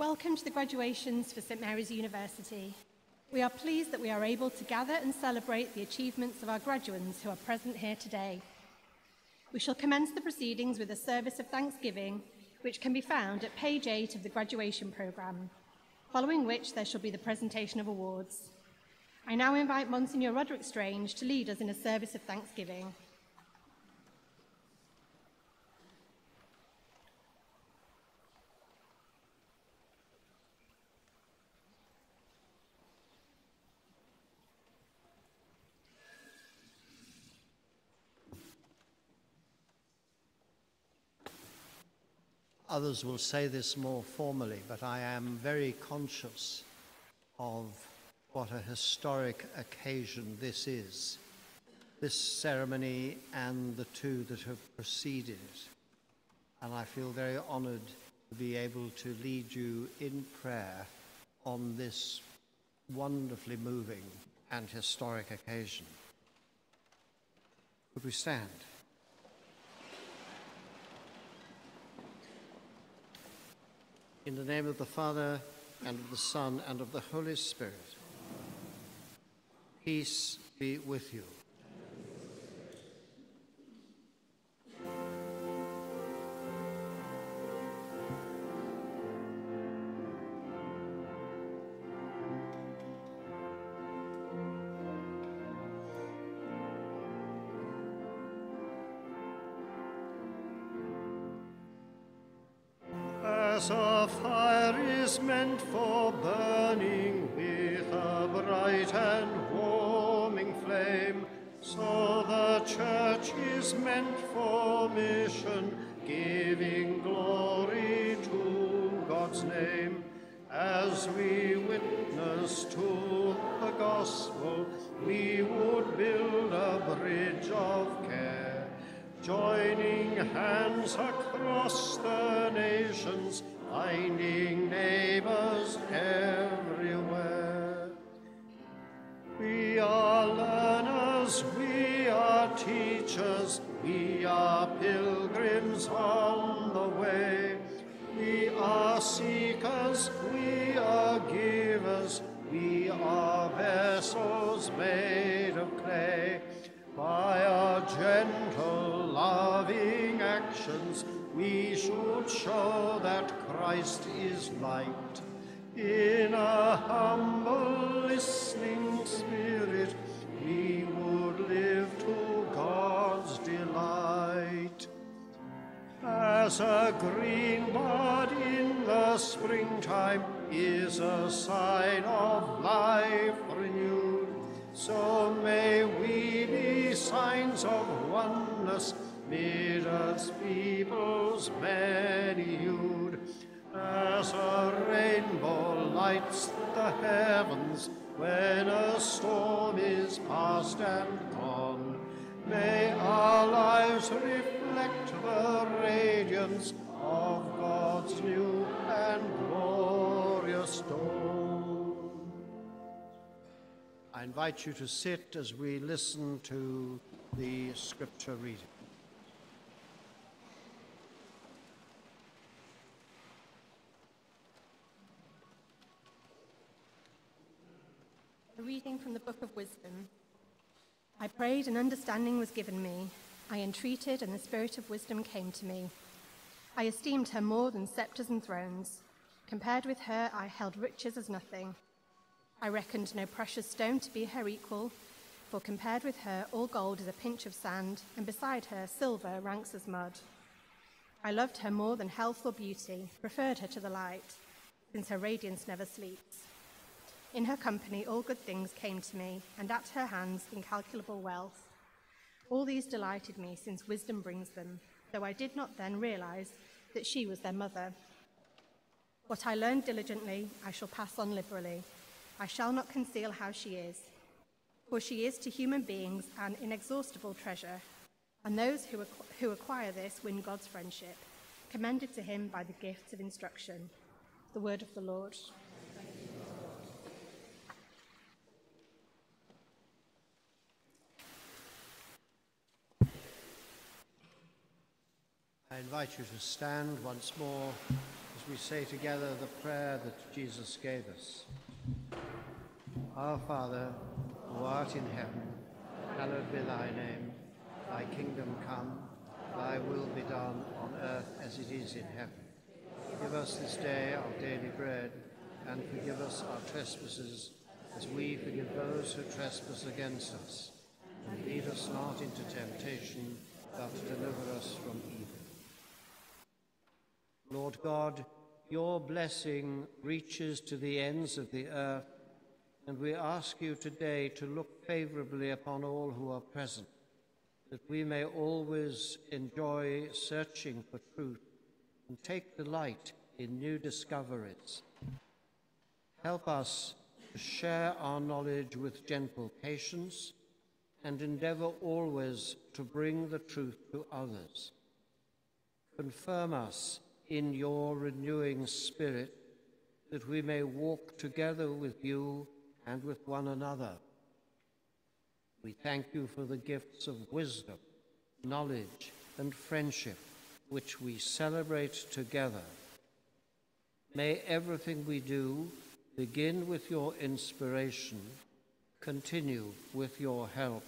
Welcome to the graduations for St Mary's University. We are pleased that we are able to gather and celebrate the achievements of our graduates who are present here today. We shall commence the proceedings with a service of thanksgiving, which can be found at page 8 of the graduation programme, following which there shall be the presentation of awards. I now invite Monsignor Roderick Strange to lead us in a service of thanksgiving. Others will say this more formally, but I am very conscious of what a historic occasion this is. This ceremony and the two that have preceded. It. And I feel very honored to be able to lead you in prayer on this wonderfully moving and historic occasion. Could we stand? In the name of the Father, and of the Son, and of the Holy Spirit. Peace be with you. Christ is light. In a humble, listening spirit, we would live to God's delight. As a green bud in the springtime is a sign of life renewed, so may we be signs of oneness mid earth's peoples many hued. As a rainbow lights the heavens when a storm is past and gone, may our lives reflect the radiance of God's new and glorious dawn. I invite you to sit as we listen to the scripture reading. A reading from the Book of Wisdom. I prayed and understanding was given me. I entreated and the spirit of wisdom came to me. I esteemed her more than scepters and thrones. Compared with her, I held riches as nothing. I reckoned no precious stone to be her equal, for compared with her, all gold is a pinch of sand, and beside her, silver ranks as mud. I loved her more than health or beauty, preferred her to the light, since her radiance never sleeps. In her company, all good things came to me, and at her hands, incalculable wealth. All these delighted me, since wisdom brings them, though I did not then realize that she was their mother. What I learned diligently, I shall pass on liberally. I shall not conceal how she is, for she is to human beings an inexhaustible treasure, and those who, who acquire this win God's friendship, commended to him by the gifts of instruction. The word of the Lord. I invite you to stand once more as we say together the prayer that Jesus gave us. Our Father, who art in heaven, hallowed be thy name. Thy kingdom come, thy will be done on earth as it is in heaven. Give us this day our daily bread, and forgive us our trespasses, as we forgive those who trespass against us. And lead us not into temptation, but deliver us from evil. Lord God, your blessing reaches to the ends of the earth, and we ask you today to look favorably upon all who are present, that we may always enjoy searching for truth and take delight in new discoveries. Help us to share our knowledge with gentle patience and endeavor always to bring the truth to others. Confirm us in your renewing spirit that we may walk together with you and with one another. We thank you for the gifts of wisdom, knowledge, and friendship which we celebrate together. May everything we do begin with your inspiration, continue with your help,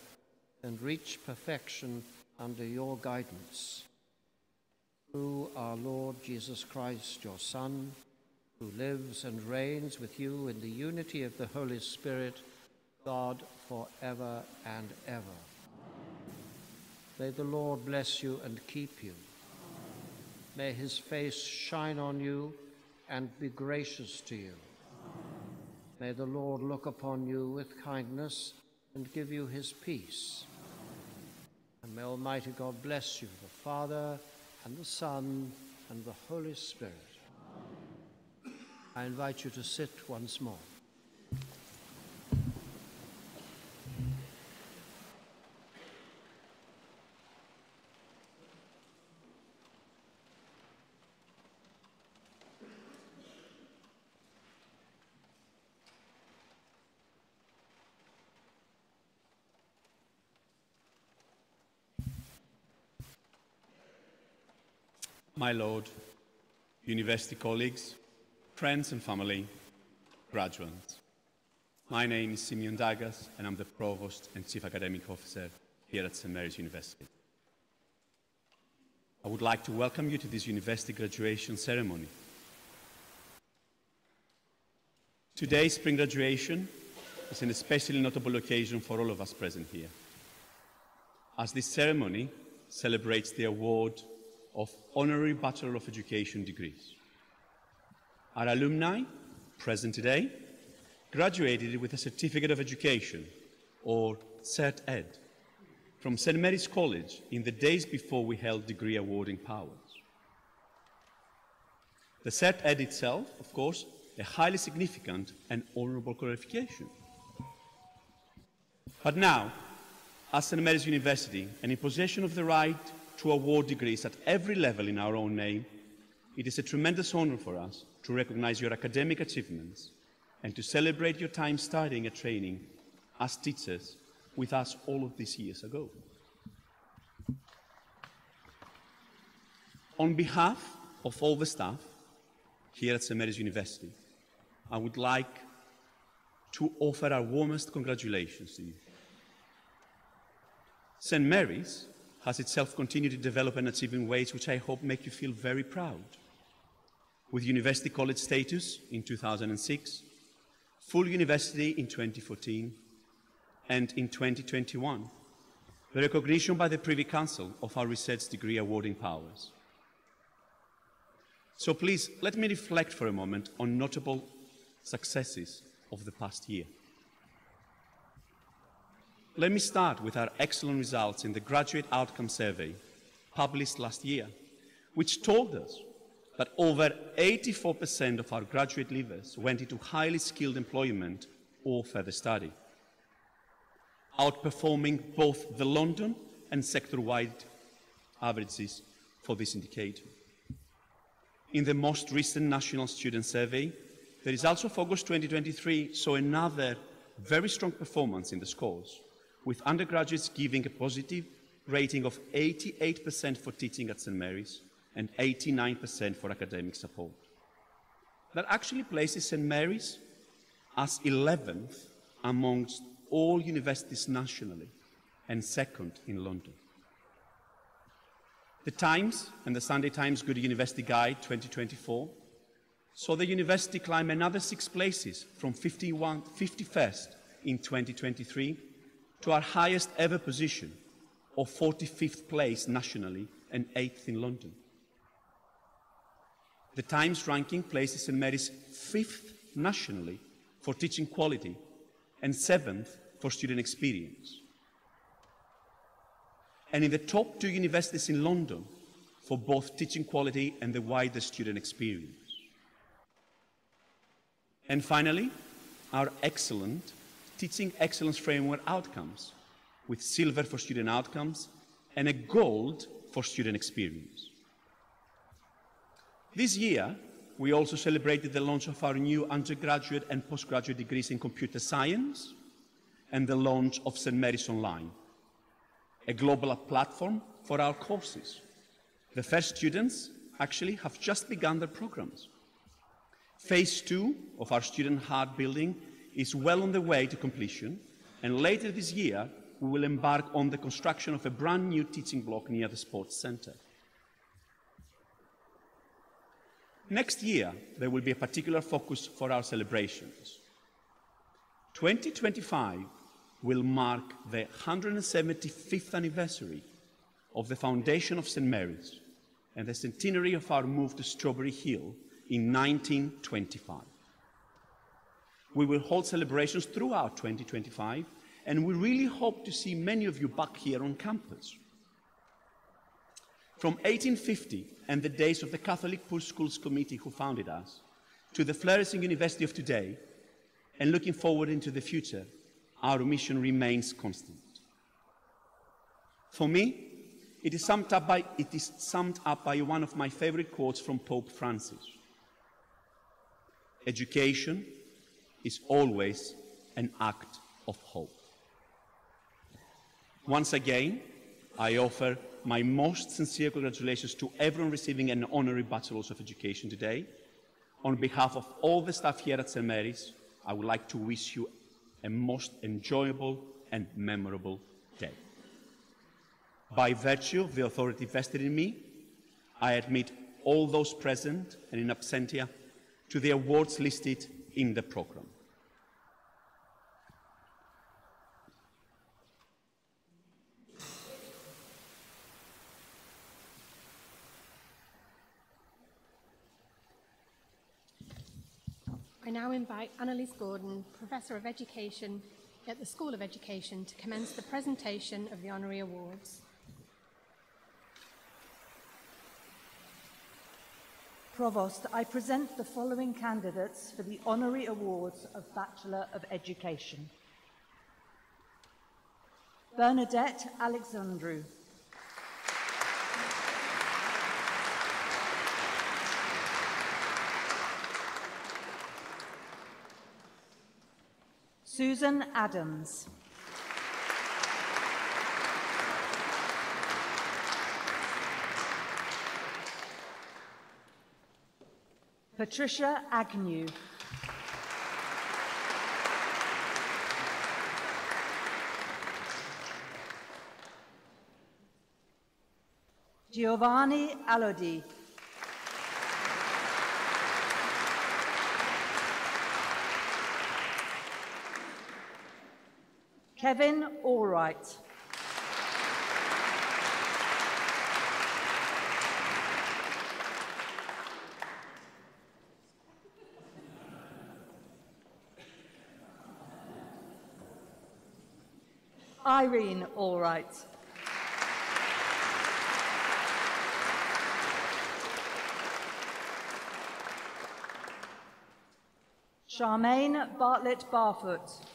and reach perfection under your guidance. Through our Lord Jesus Christ, your Son, who lives and reigns with you in the unity of the Holy Spirit, God, forever and ever. May the Lord bless you and keep you. May his face shine on you and be gracious to you. May the Lord look upon you with kindness and give you his peace. And may Almighty God bless you, the Father, and the Son, and the Holy Spirit. I invite you to sit once more. My Lord, university colleagues, friends and family, graduates. My name is Simeon Dagas and I'm the Provost and Chief Academic Officer here at St Mary's University. I would like to welcome you to this university graduation ceremony. Today's spring graduation is an especially notable occasion for all of us present here, as this ceremony celebrates the award of Honorary Bachelor of Education degrees. Our alumni, present today, graduated with a Certificate of Education, or Cert Ed, from St. Mary's College in the days before we held degree awarding powers. The Cert Ed itself, of course, a highly significant and honourable qualification. But now, as St. Mary's University and in possession of the right to award degrees at every level in our own name, it is a tremendous honour for us to recognise your academic achievements and to celebrate your time studying and training as teachers with us all of these years ago. On behalf of all the staff here at St. Mary's University, I would like to offer our warmest congratulations to you. St. Mary's has itself continued to develop and achieve in ways which I hope make you feel very proud. With university college status in 2006, full university in 2014, and in 2021, the recognition by the Privy Council of our research degree awarding powers. So please, let me reflect for a moment on notable successes of the past year. Let me start with our excellent results in the Graduate Outcome Survey published last year, which told us that over 84% of our graduate leavers went into highly skilled employment or further study, outperforming both the London and sector-wide averages for this indicator. In the most recent National Student Survey, the results of August 2023 saw another very strong performance in the scores, with undergraduates giving a positive rating of 88% for teaching at St. Mary's and 89% for academic support. that actually places St. Mary's as 11th amongst all universities nationally and second in London. The Times and the Sunday Times Good University Guide 2024 saw the university climb another six places from 51, 51st in 2023 to our highest ever position of 45th place nationally and 8th in London. The Times ranking places St Mary's fifth nationally for teaching quality and seventh for student experience. And in the top two universities in London for both teaching quality and the wider student experience. And finally, our excellent Teaching Excellence Framework outcomes, with silver for student outcomes and a gold for student experience. This year, we also celebrated the launch of our new undergraduate and postgraduate degrees in computer science and the launch of St. Mary's Online, a global platform for our courses. The first students actually have just begun their programs. Phase two of our student heart building is well on the way to completion, and later this year, we will embark on the construction of a brand new teaching block near the Sports Centre. Next year, there will be a particular focus for our celebrations. 2025 will mark the 175th anniversary of the foundation of St. Mary's and the centenary of our move to Strawberry Hill in 1925. We will hold celebrations throughout 2025, and we really hope to see many of you back here on campus. From 1850 and the days of the Catholic Poor Schools Committee who founded us, to the flourishing university of today, and looking forward into the future, our mission remains constant. For me, it is summed up by, it is summed up by one of my favorite quotes from Pope Francis. Education is always an act of hope. Once again, I offer my most sincere congratulations to everyone receiving an honorary Bachelor's of Education today. On behalf of all the staff here at St. Mary's, I would like to wish you a most enjoyable and memorable day. By virtue of the authority vested in me, I admit all those present and in absentia to the awards listed in the program. I now invite Annalise Gordon, Professor of Education at the School of Education, to commence the presentation of the honorary awards. Provost, I present the following candidates for the honorary awards of Bachelor of Education. Bernadette Alexandru. Susan Adams. Patricia Agnew. Giovanni Allodi. Kevin Allwright. Irene Allwright. Charmaine Bartlett Barfoot.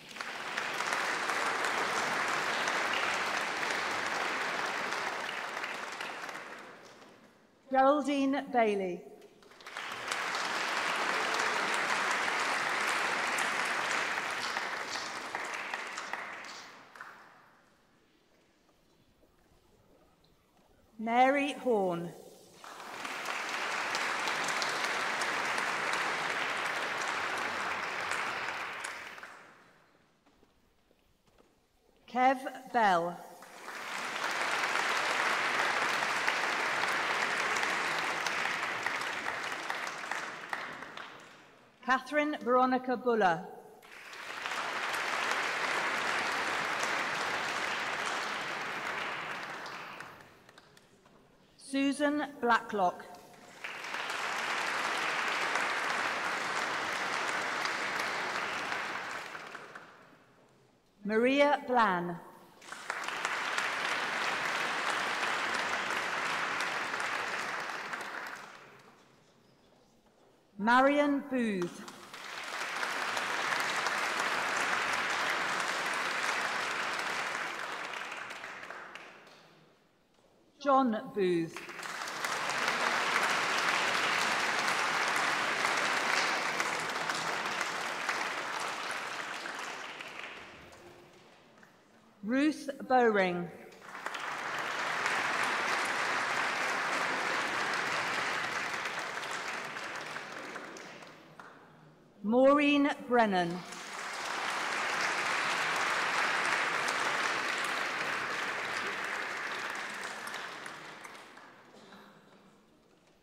Geraldine Bailey. Mary Horn. Kev Bell. Catherine Veronica Buller. Susan Blacklock. Maria Blan. Marion Booth. John Booth. Ruth Bowring. Maureen Brennan.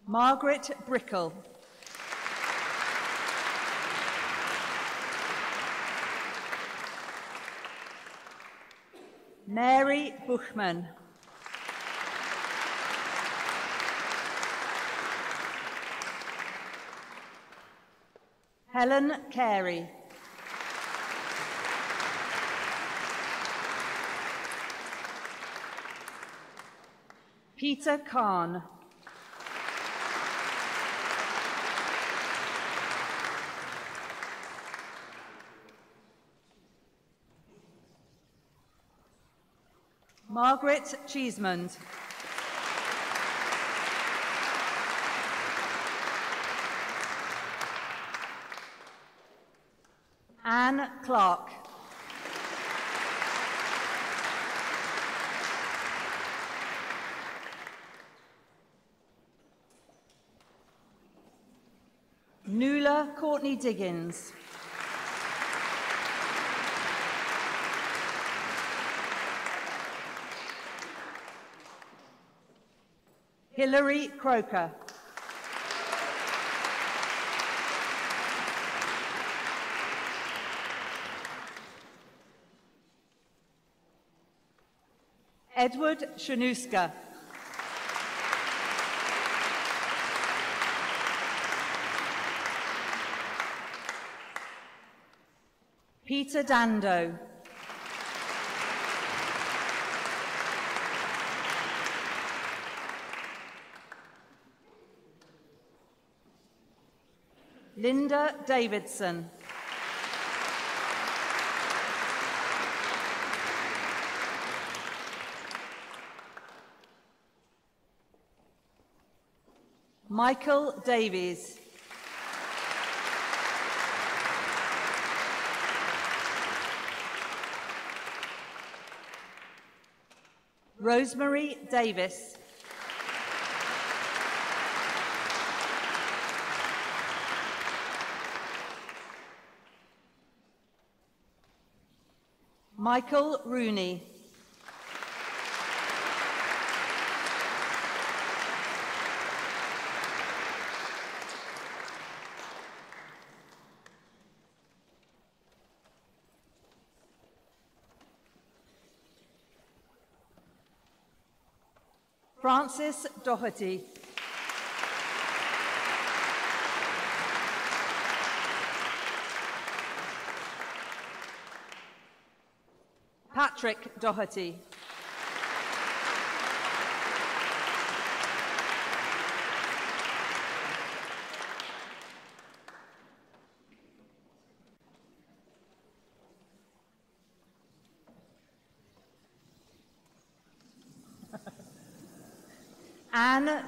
Margaret Brickle. Mary Buchman. Helen Carey. Peter Kahn. Margaret Cheesemond. Anne Clark. Nuala Courtney Diggins. Hilary Croker. Edward Shanuska. Peter Dando. Linda Davidson. Michael Davies. Rosemary Davis. Michael Rooney. Francis Doherty. Patrick Doherty. Anne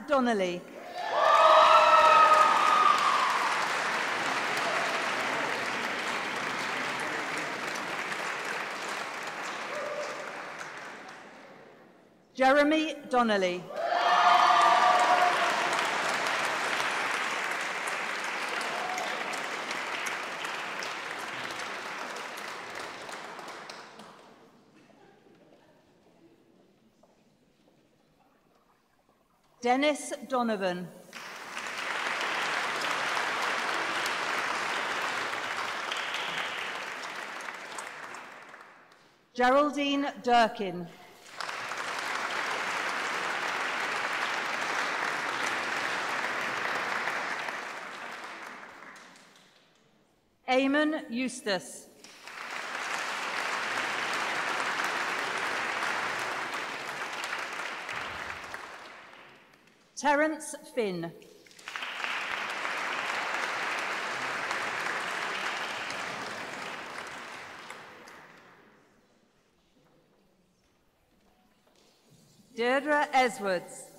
Jeremy Donnelly. Dennis Donovan. Geraldine Durkin. Eamon Eustace. Terence Finn. Deirdre Edwards.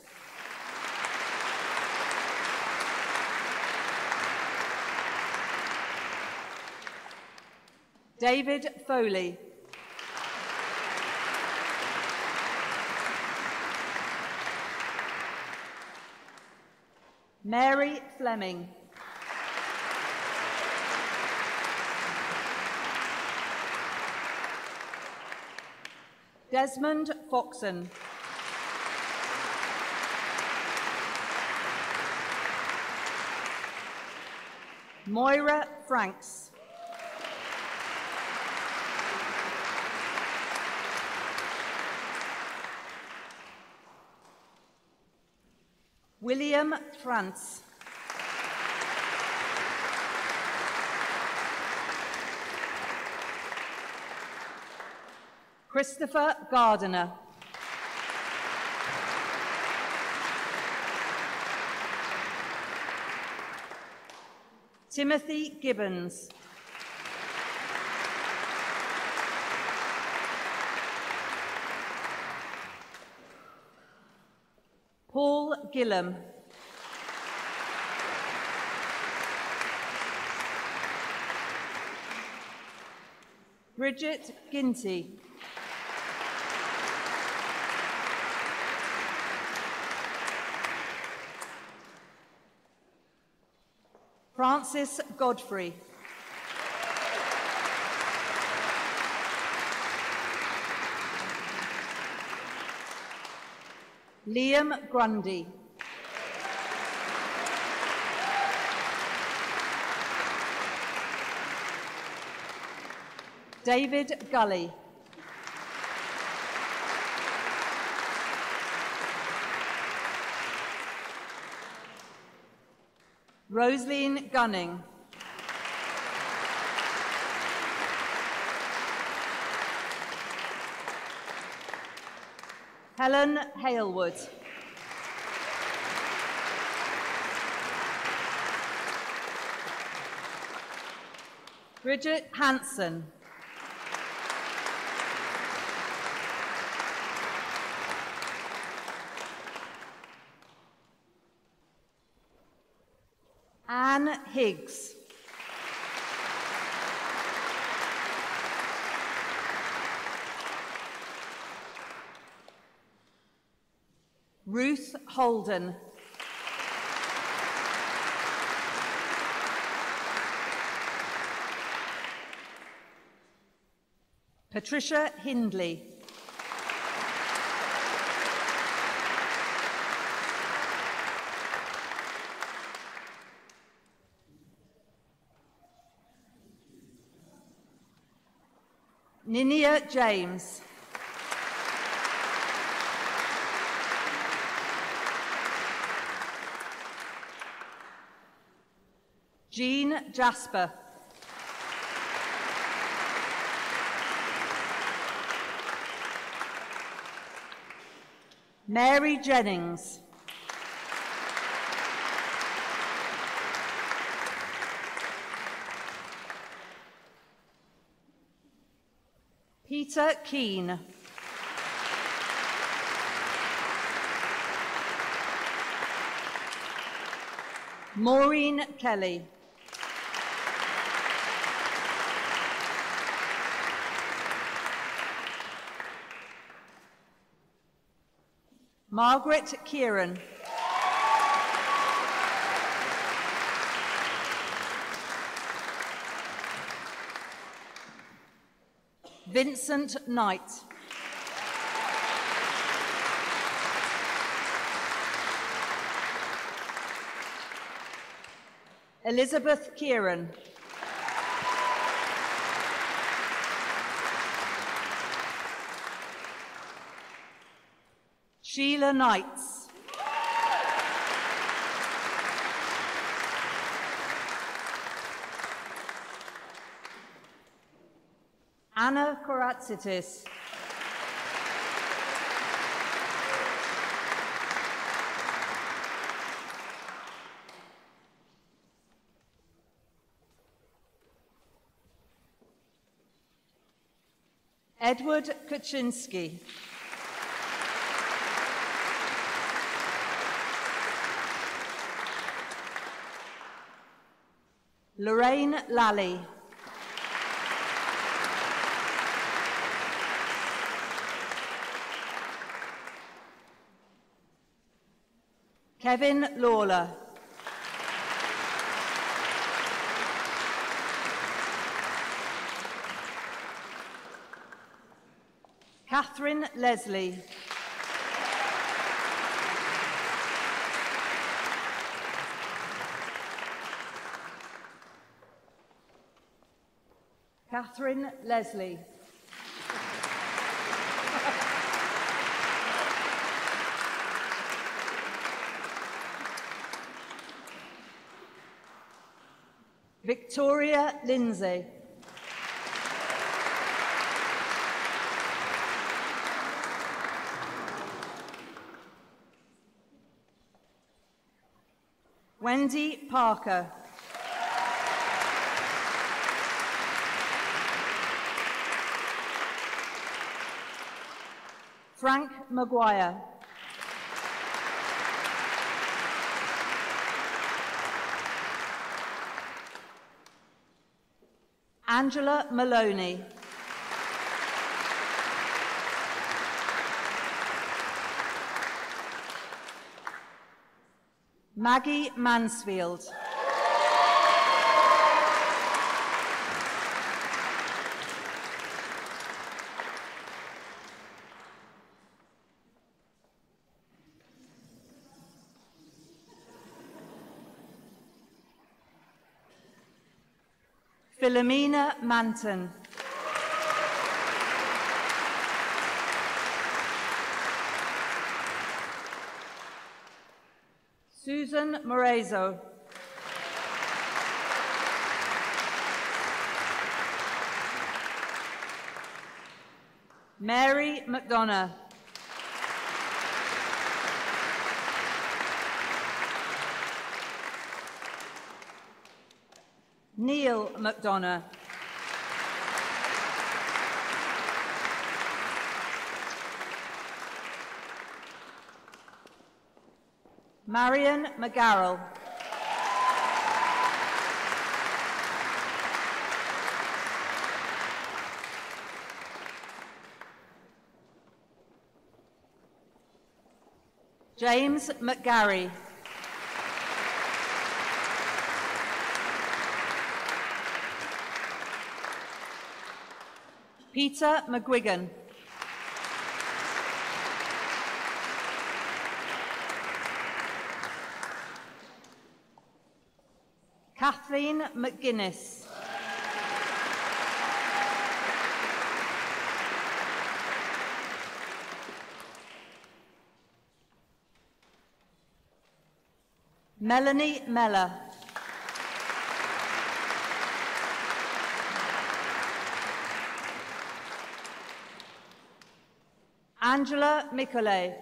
David Foley. Mary Fleming. Desmond Foxon. Moira Franks. William Frantz. Christopher Gardiner. Timothy Gibbons. Paul Gillam. Bridget Ginty. Francis Godfrey. Liam Grundy. David Gully. Rosaline Gunning. Helen Halewood. Bridget Hanson. Anne Higgs. Ruth Holden. Patricia Hindley. Ninia James. Jean Jasper. Mary Jennings. Peter Keane. Maureen Kelly. Margaret Kieran. Vincent Knight. Elizabeth Kieran. Sheila Knights. Anna Koratsitis. Edward Kuczynski. Lorraine Lally. Kevin Lawler. Catherine Leslie. Catherine Leslie. Victoria Lindsay. Wendy Parker. Frank Maguire. Angela Maloney. Maggie Mansfield. Philomena Manton. Susan Morezo. Mary McDonough. McDonough. Marion McGarrell. James McGarry. Peter McGuigan. Kathleen McGuinness. Melanie Meller. Angela Micole.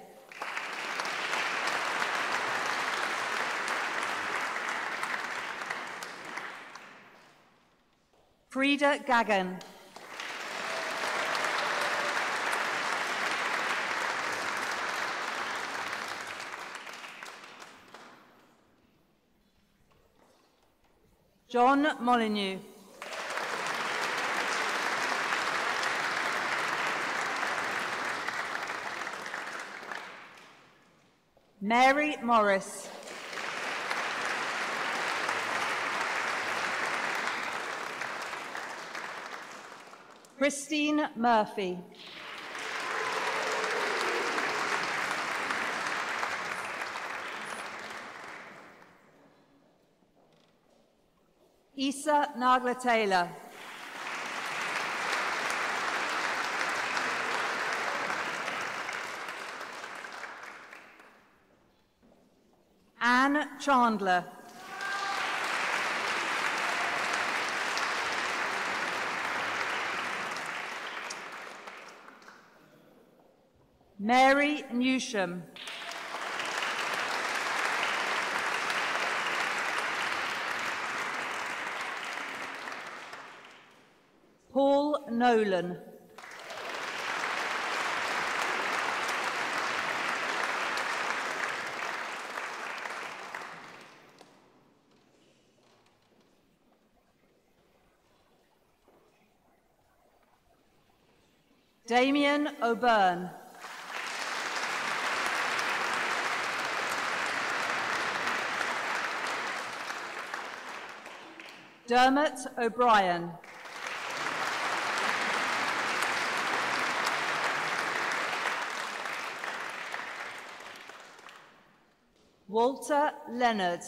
Frida Gagan. John Molyneux. Mary Morris. Christine Murphy. Isa Nagla Taylor. Anne Chandler. Mary Newsham. Paul Nolan. Damien O'Byrne. Dermot O'Brien. Walter Leonard.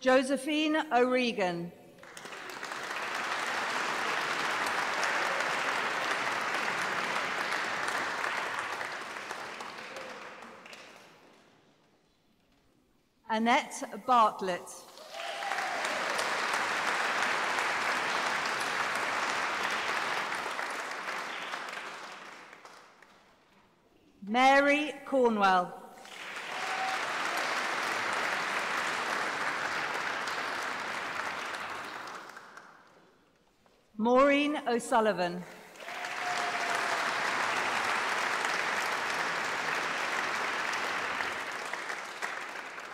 Josephine O'Regan. Annette Bartlett. Mary Cornwell. Maureen O'Sullivan.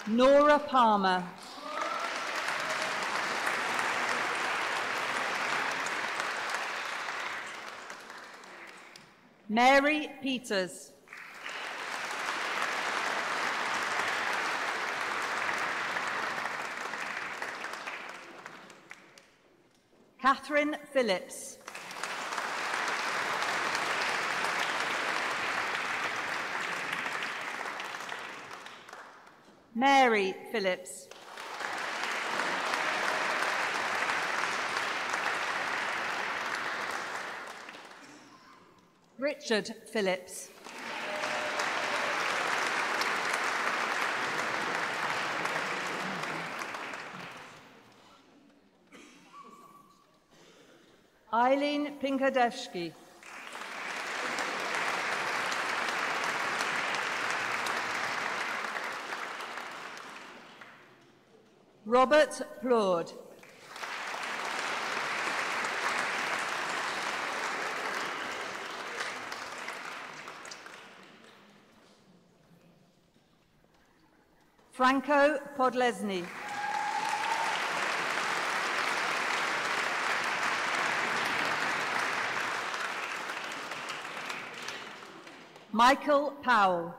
Nora Palmer. Mary Peters. Catherine Phillips. Mary Phillips. Richard Phillips. Eileen Pinkadevsky. Robert Plaud. Franco Podlesny. Michael Powell.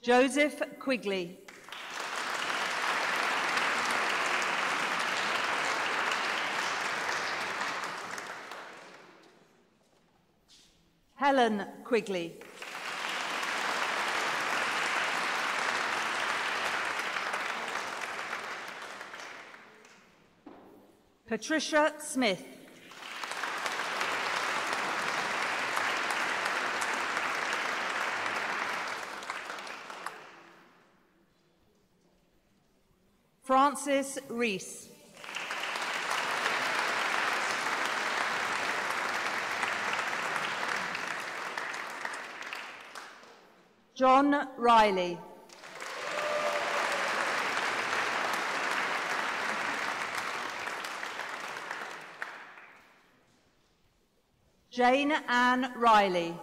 Joseph Quigley. Helen Quigley. Patricia Smith. Francis Rees. John Riley. Jane Ann Riley.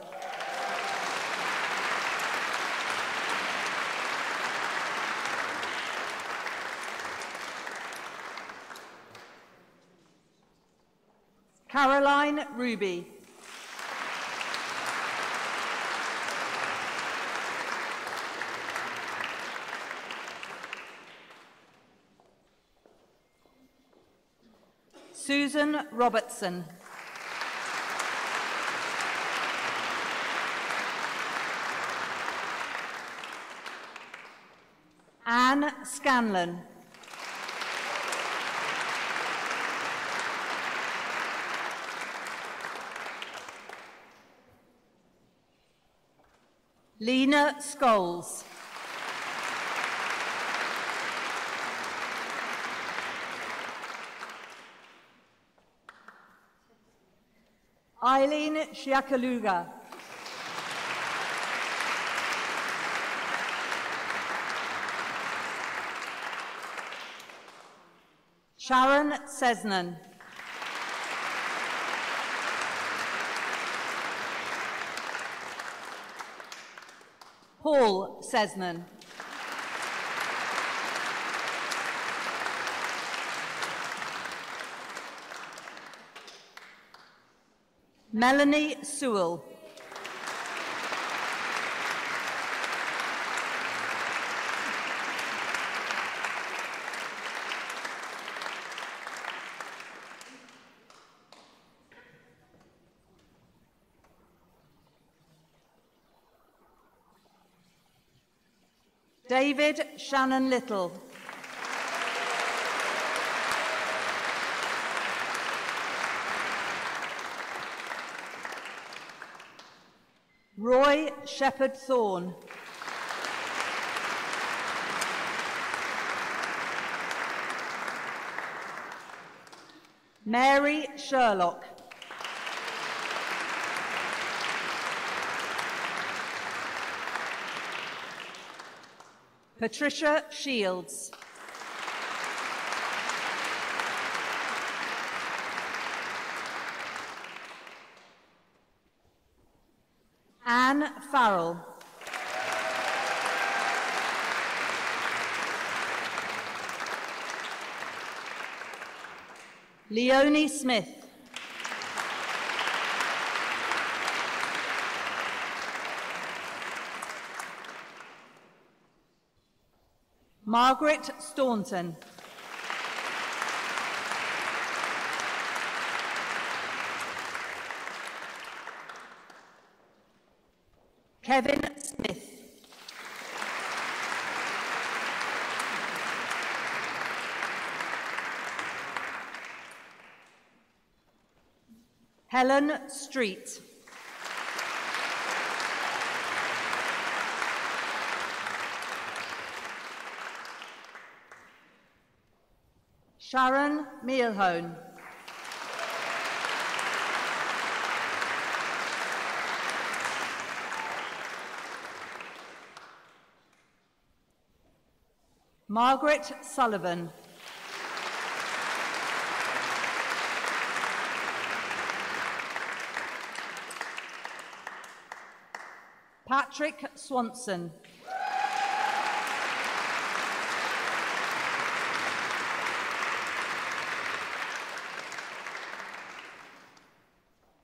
Caroline Ruby. Susan Robertson. Scanlon. Lena Scholes. Eileen Shiakaluga. Sharon Sesnan. Paul Sesnan. Melanie Sewell. David Shannon Little. Roy Shepherd Thorne. Mary Sherlock. Patricia Shields. Anne Farrell. Leonie Smith. Margaret Staunton. Kevin Smith. Helen Street. Sharon Mealhone. Margaret Sullivan. Patrick Swanson.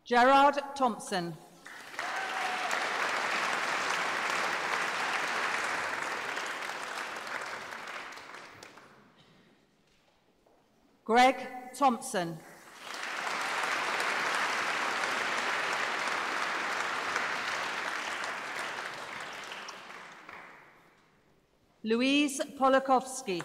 Gerard Thompson. Greg Thompson. Louise Polakowski.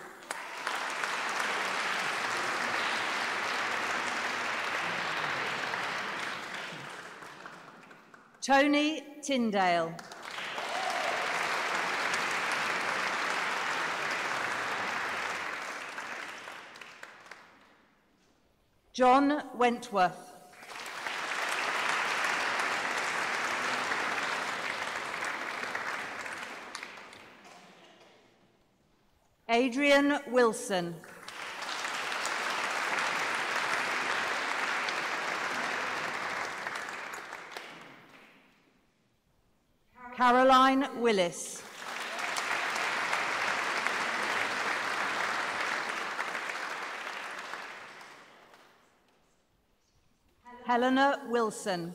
Tony Tyndale. John Wentworth. Adrian Wilson. Caroline Willis. Helena Wilson.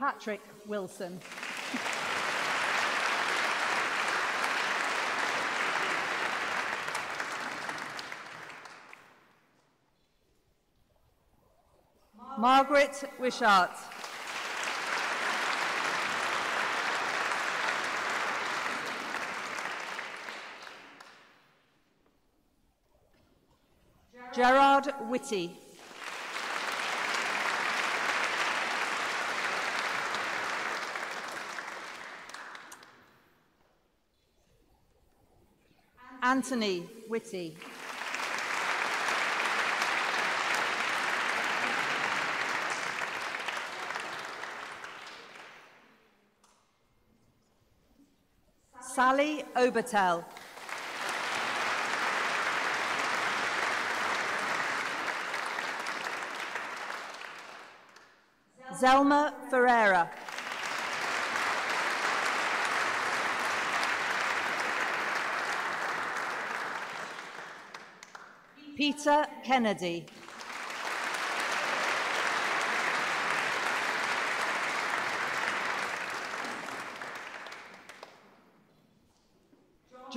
Patrick Wilson. Margaret Wishart. Gerard Whitty. Anthony Whitty. Sally Obertel. Zelma Ferreira. Peter Kennedy.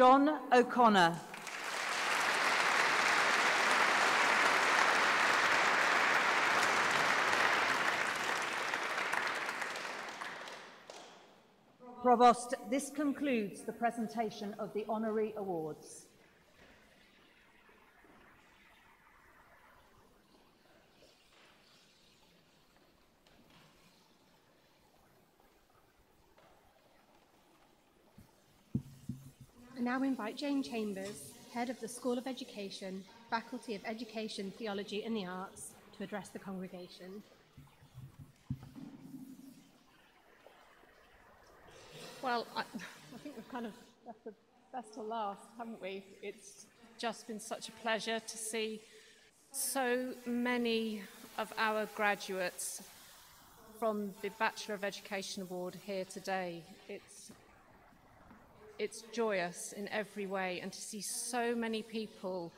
John O'Connor. Provost, this concludes the presentation of the honorary awards. Now invite Jane Chambers, Head of the School of Education, Faculty of Education, Theology and the Arts, to address the congregation. Well, I, I think we've kind of left the best to last, haven't we? It's just been such a pleasure to see so many of our graduates from the Bachelor of Education Award here today. It's it's joyous in every way, and to see so many people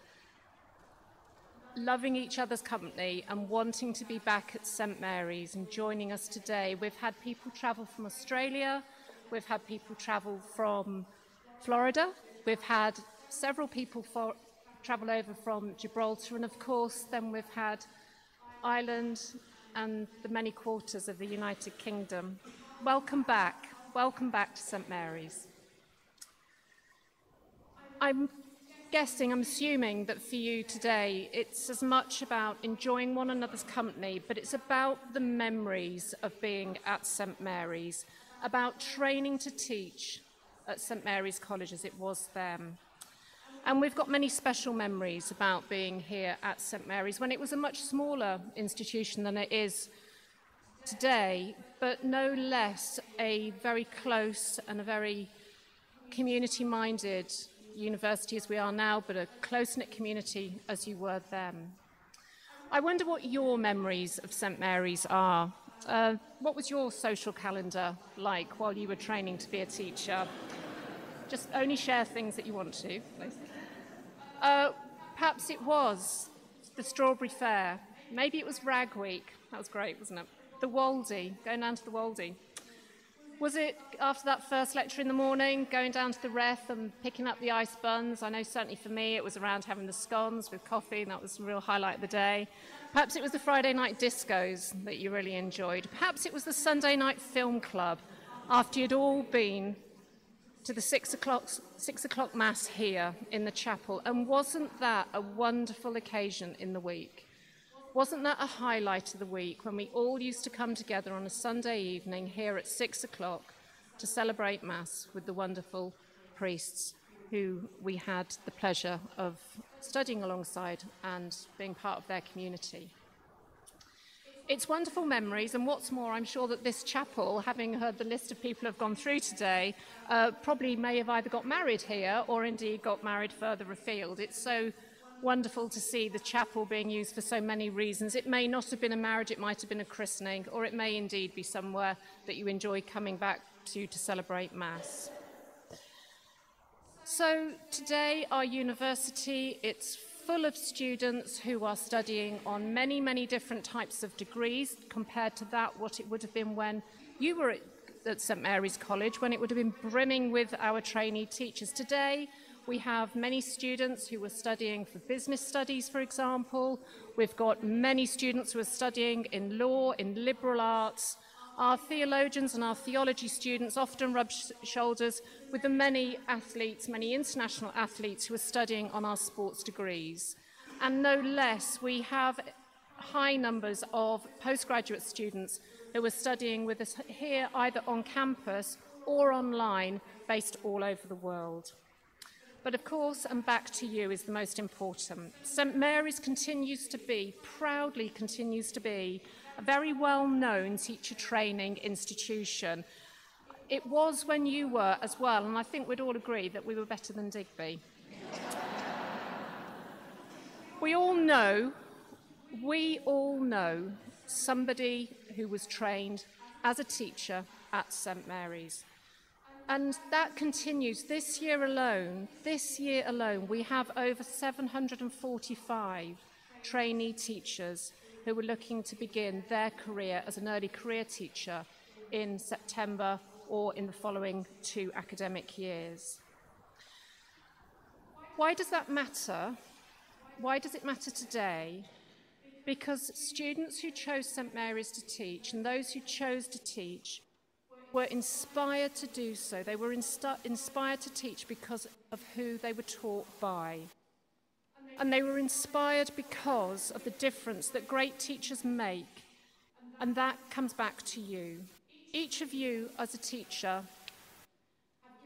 loving each other's company and wanting to be back at St Mary's and joining us today. We've had people travel from Australia, we've had people travel from Florida, we've had several people for, travel over from Gibraltar, and of course, then we've had Ireland and the many quarters of the United Kingdom. Welcome back. Welcome back to St Mary's. I'm guessing, I'm assuming that for you today, it's as much about enjoying one another's company, but it's about the memories of being at St Mary's, about training to teach at St Mary's College as it was then. And we've got many special memories about being here at St Mary's when it was a much smaller institution than it is today, but no less a very close and a very community minded university as we are now, but a close knit community as you were then. I wonder what your memories of St Mary's are. Uh, what was your social calendar like while you were training to be a teacher? Just only share things that you want to, please. Uh, perhaps it was the Strawberry Fair. Maybe it was Rag Week. That was great, wasn't it? The Woldy, going down to the Woldy. Was it after that first lecture in the morning, going down to the ref and picking up the ice buns? I know certainly for me it was around having the scones with coffee, and that was a real highlight of the day. Perhaps it was the Friday night discos that you really enjoyed. Perhaps it was the Sunday night film club after you'd all been to the six o'clock, six o'clock mass here in the chapel. And wasn't that a wonderful occasion in the week? Wasn't that a highlight of the week when we all used to come together on a Sunday evening here at six o'clock to celebrate Mass with the wonderful priests who we had the pleasure of studying alongside and being part of their community? It's wonderful memories, and what's more, I'm sure that this chapel, having heard the list of people who have gone through today, uh, probably may have either got married here or indeed got married further afield. It's so wonderful to see the chapel being used for so many reasons. It may not have been a marriage, it might have been a christening, or it may indeed be somewhere that you enjoy coming back to to celebrate Mass. So today, our university, its full of students who are studying on many, many different types of degrees compared to that what it would have been when you were at, at St Mary's College, when it would have been brimming with our trainee teachers. Today, we have many students who are studying for business studies, for example. We've got many students who are studying in law, in liberal arts, our theologians and our theology students often rub sh shoulders with the many athletes, many international athletes who are studying on our sports degrees. And no less, we have high numbers of postgraduate students who are studying with us here either on campus or online, based all over the world. But of course, and back to you is the most important. St Mary's continues to be, proudly continues to be, a very well-known teacher training institution. It was when you were as well, and I think we'd all agree that we were better than Digby. we all know, we all know somebody who was trained as a teacher at St Mary's. And that continues this year alone. This year alone, we have over 745 trainee teachers who are looking to begin their career as an early career teacher in September or in the following two academic years. Why does that matter? Why does it matter today? Because students who chose St Mary's to teach and those who chose to teach were inspired to do so. They were inspired to teach because of who they were taught by. And they were inspired because of the difference that great teachers make. And that comes back to you. Each of you, as a teacher,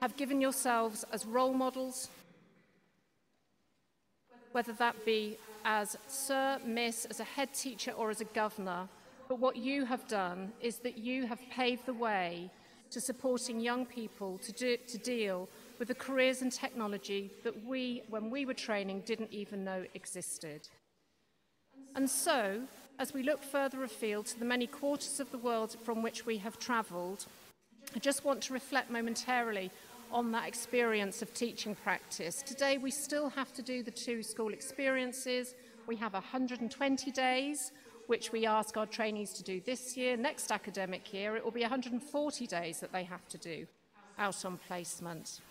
have given yourselves as role models, whether that be as Sir, Miss, as a head teacher, or as a governor. But what you have done is that you have paved the way to supporting young people to, do, to deal with the careers and technology that we, when we were training, didn't even know existed. And so, as we look further afield to the many quarters of the world from which we have travelled, I just want to reflect momentarily on that experience of teaching practice. Today, we still have to do the two school experiences. We have 120 days which we ask our trainees to do this year. Next academic year, it will be 140 days that they have to do out on placement.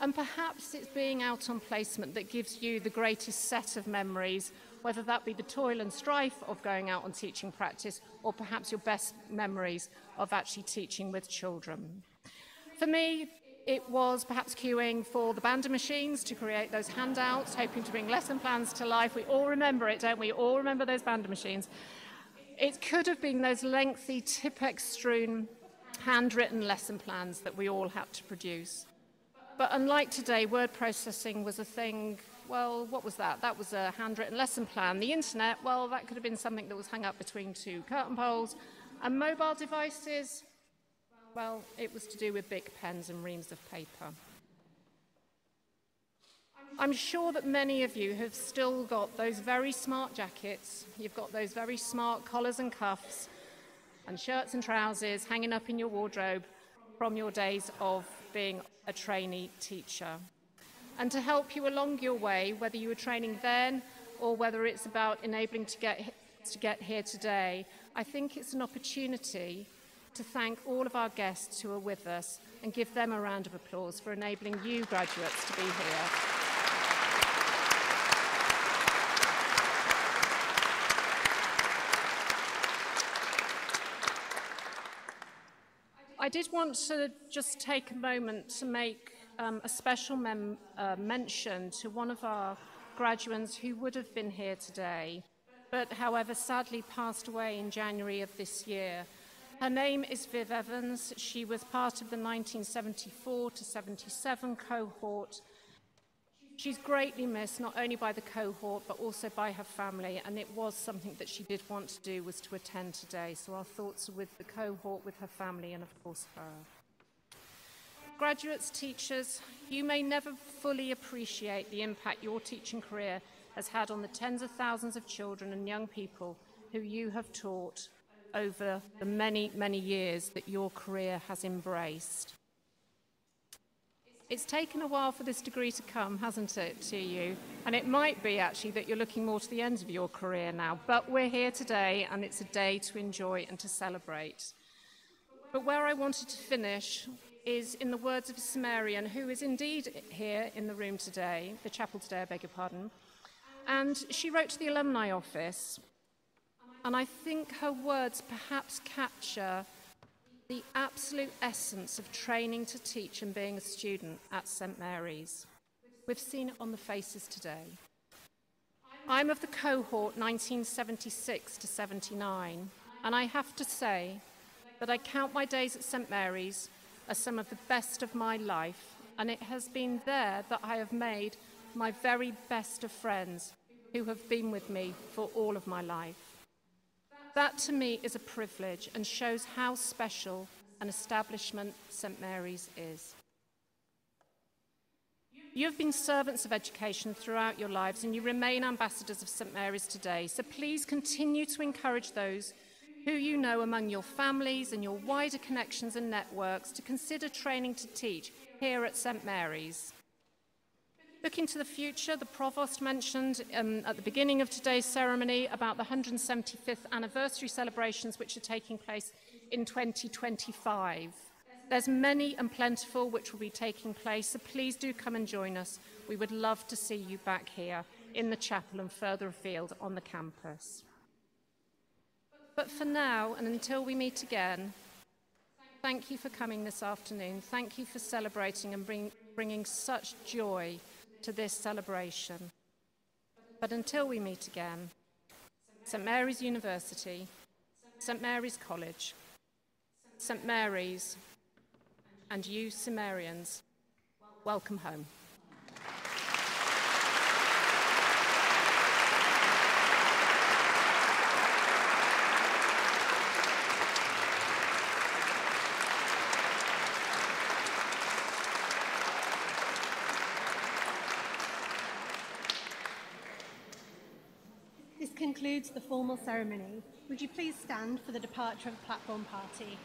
And perhaps it's being out on placement that gives you the greatest set of memories, whether that be the toil and strife of going out on teaching practice, or perhaps your best memories of actually teaching with children. For me, it was perhaps queuing for the Banda machines to create those handouts, hoping to bring lesson plans to life. We all remember it, don't we? All remember those Banda machines. It could have been those lengthy, Tipp-Ex strewn, handwritten lesson plans that we all had to produce. But unlike today, word processing was a thing, well, what was that? That was a handwritten lesson plan. The internet, well, that could have been something that was hung up between two curtain poles. And mobile devices, well, it was to do with big pens and reams of paper. I'm sure that many of you have still got those very smart jackets, you've got those very smart collars and cuffs, and shirts and trousers hanging up in your wardrobe from your days of being a trainee teacher. And to help you along your way, whether you were training then or whether it's about enabling to get, to get here today, I think it's an opportunity to thank all of our guests who are with us and give them a round of applause for enabling you graduates to be here. I did want to just take a moment to make um, a special uh, mention to one of our graduates who would have been here today, but however sadly passed away in January of this year. Her name is Viv Evans. She was part of the 1974 to 77 cohort She's greatly missed not only by the cohort but also by her family and it was something that she did want to do was to attend today so our thoughts are with the cohort, with her family and of course her. Graduates, teachers, you may never fully appreciate the impact your teaching career has had on the tens of thousands of children and young people who you have taught over the many, many years that your career has embraced. It's taken a while for this degree to come, hasn't it, to you? And it might be actually that you're looking more to the end of your career now, but we're here today and it's a day to enjoy and to celebrate. But where I wanted to finish is in the words of a Simmarian who is indeed here in the room today, the chapel today, I beg your pardon. And she wrote to the alumni office, and I think her words perhaps capture the absolute essence of training to teach and being a student at St Mary's. We've seen it on the faces today. I'm of the cohort 1976 to 79, and I have to say that I count my days at St Mary's as some of the best of my life, and it has been there that I have made my very best of friends who have been with me for all of my life. That to me is a privilege and shows how special an establishment St Mary's is. You have been servants of education throughout your lives and you remain ambassadors of St Mary's today. So please continue to encourage those who you know among your families and your wider connections and networks to consider training to teach here at St Mary's. Looking to the future, the Provost mentioned um, at the beginning of today's ceremony about the 175th anniversary celebrations which are taking place in 2025. There's many and plentiful which will be taking place, so please do come and join us. We would love to see you back here in the chapel and further afield on the campus. But for now, and until we meet again, thank you for coming this afternoon. Thank you for celebrating and bring, bringing such joy to this celebration. But until we meet again, St Mary's University, St Mary's College, St Mary's, and you Simmarians, welcome home. This concludes the formal ceremony. Would you please stand for the departure of the platform party?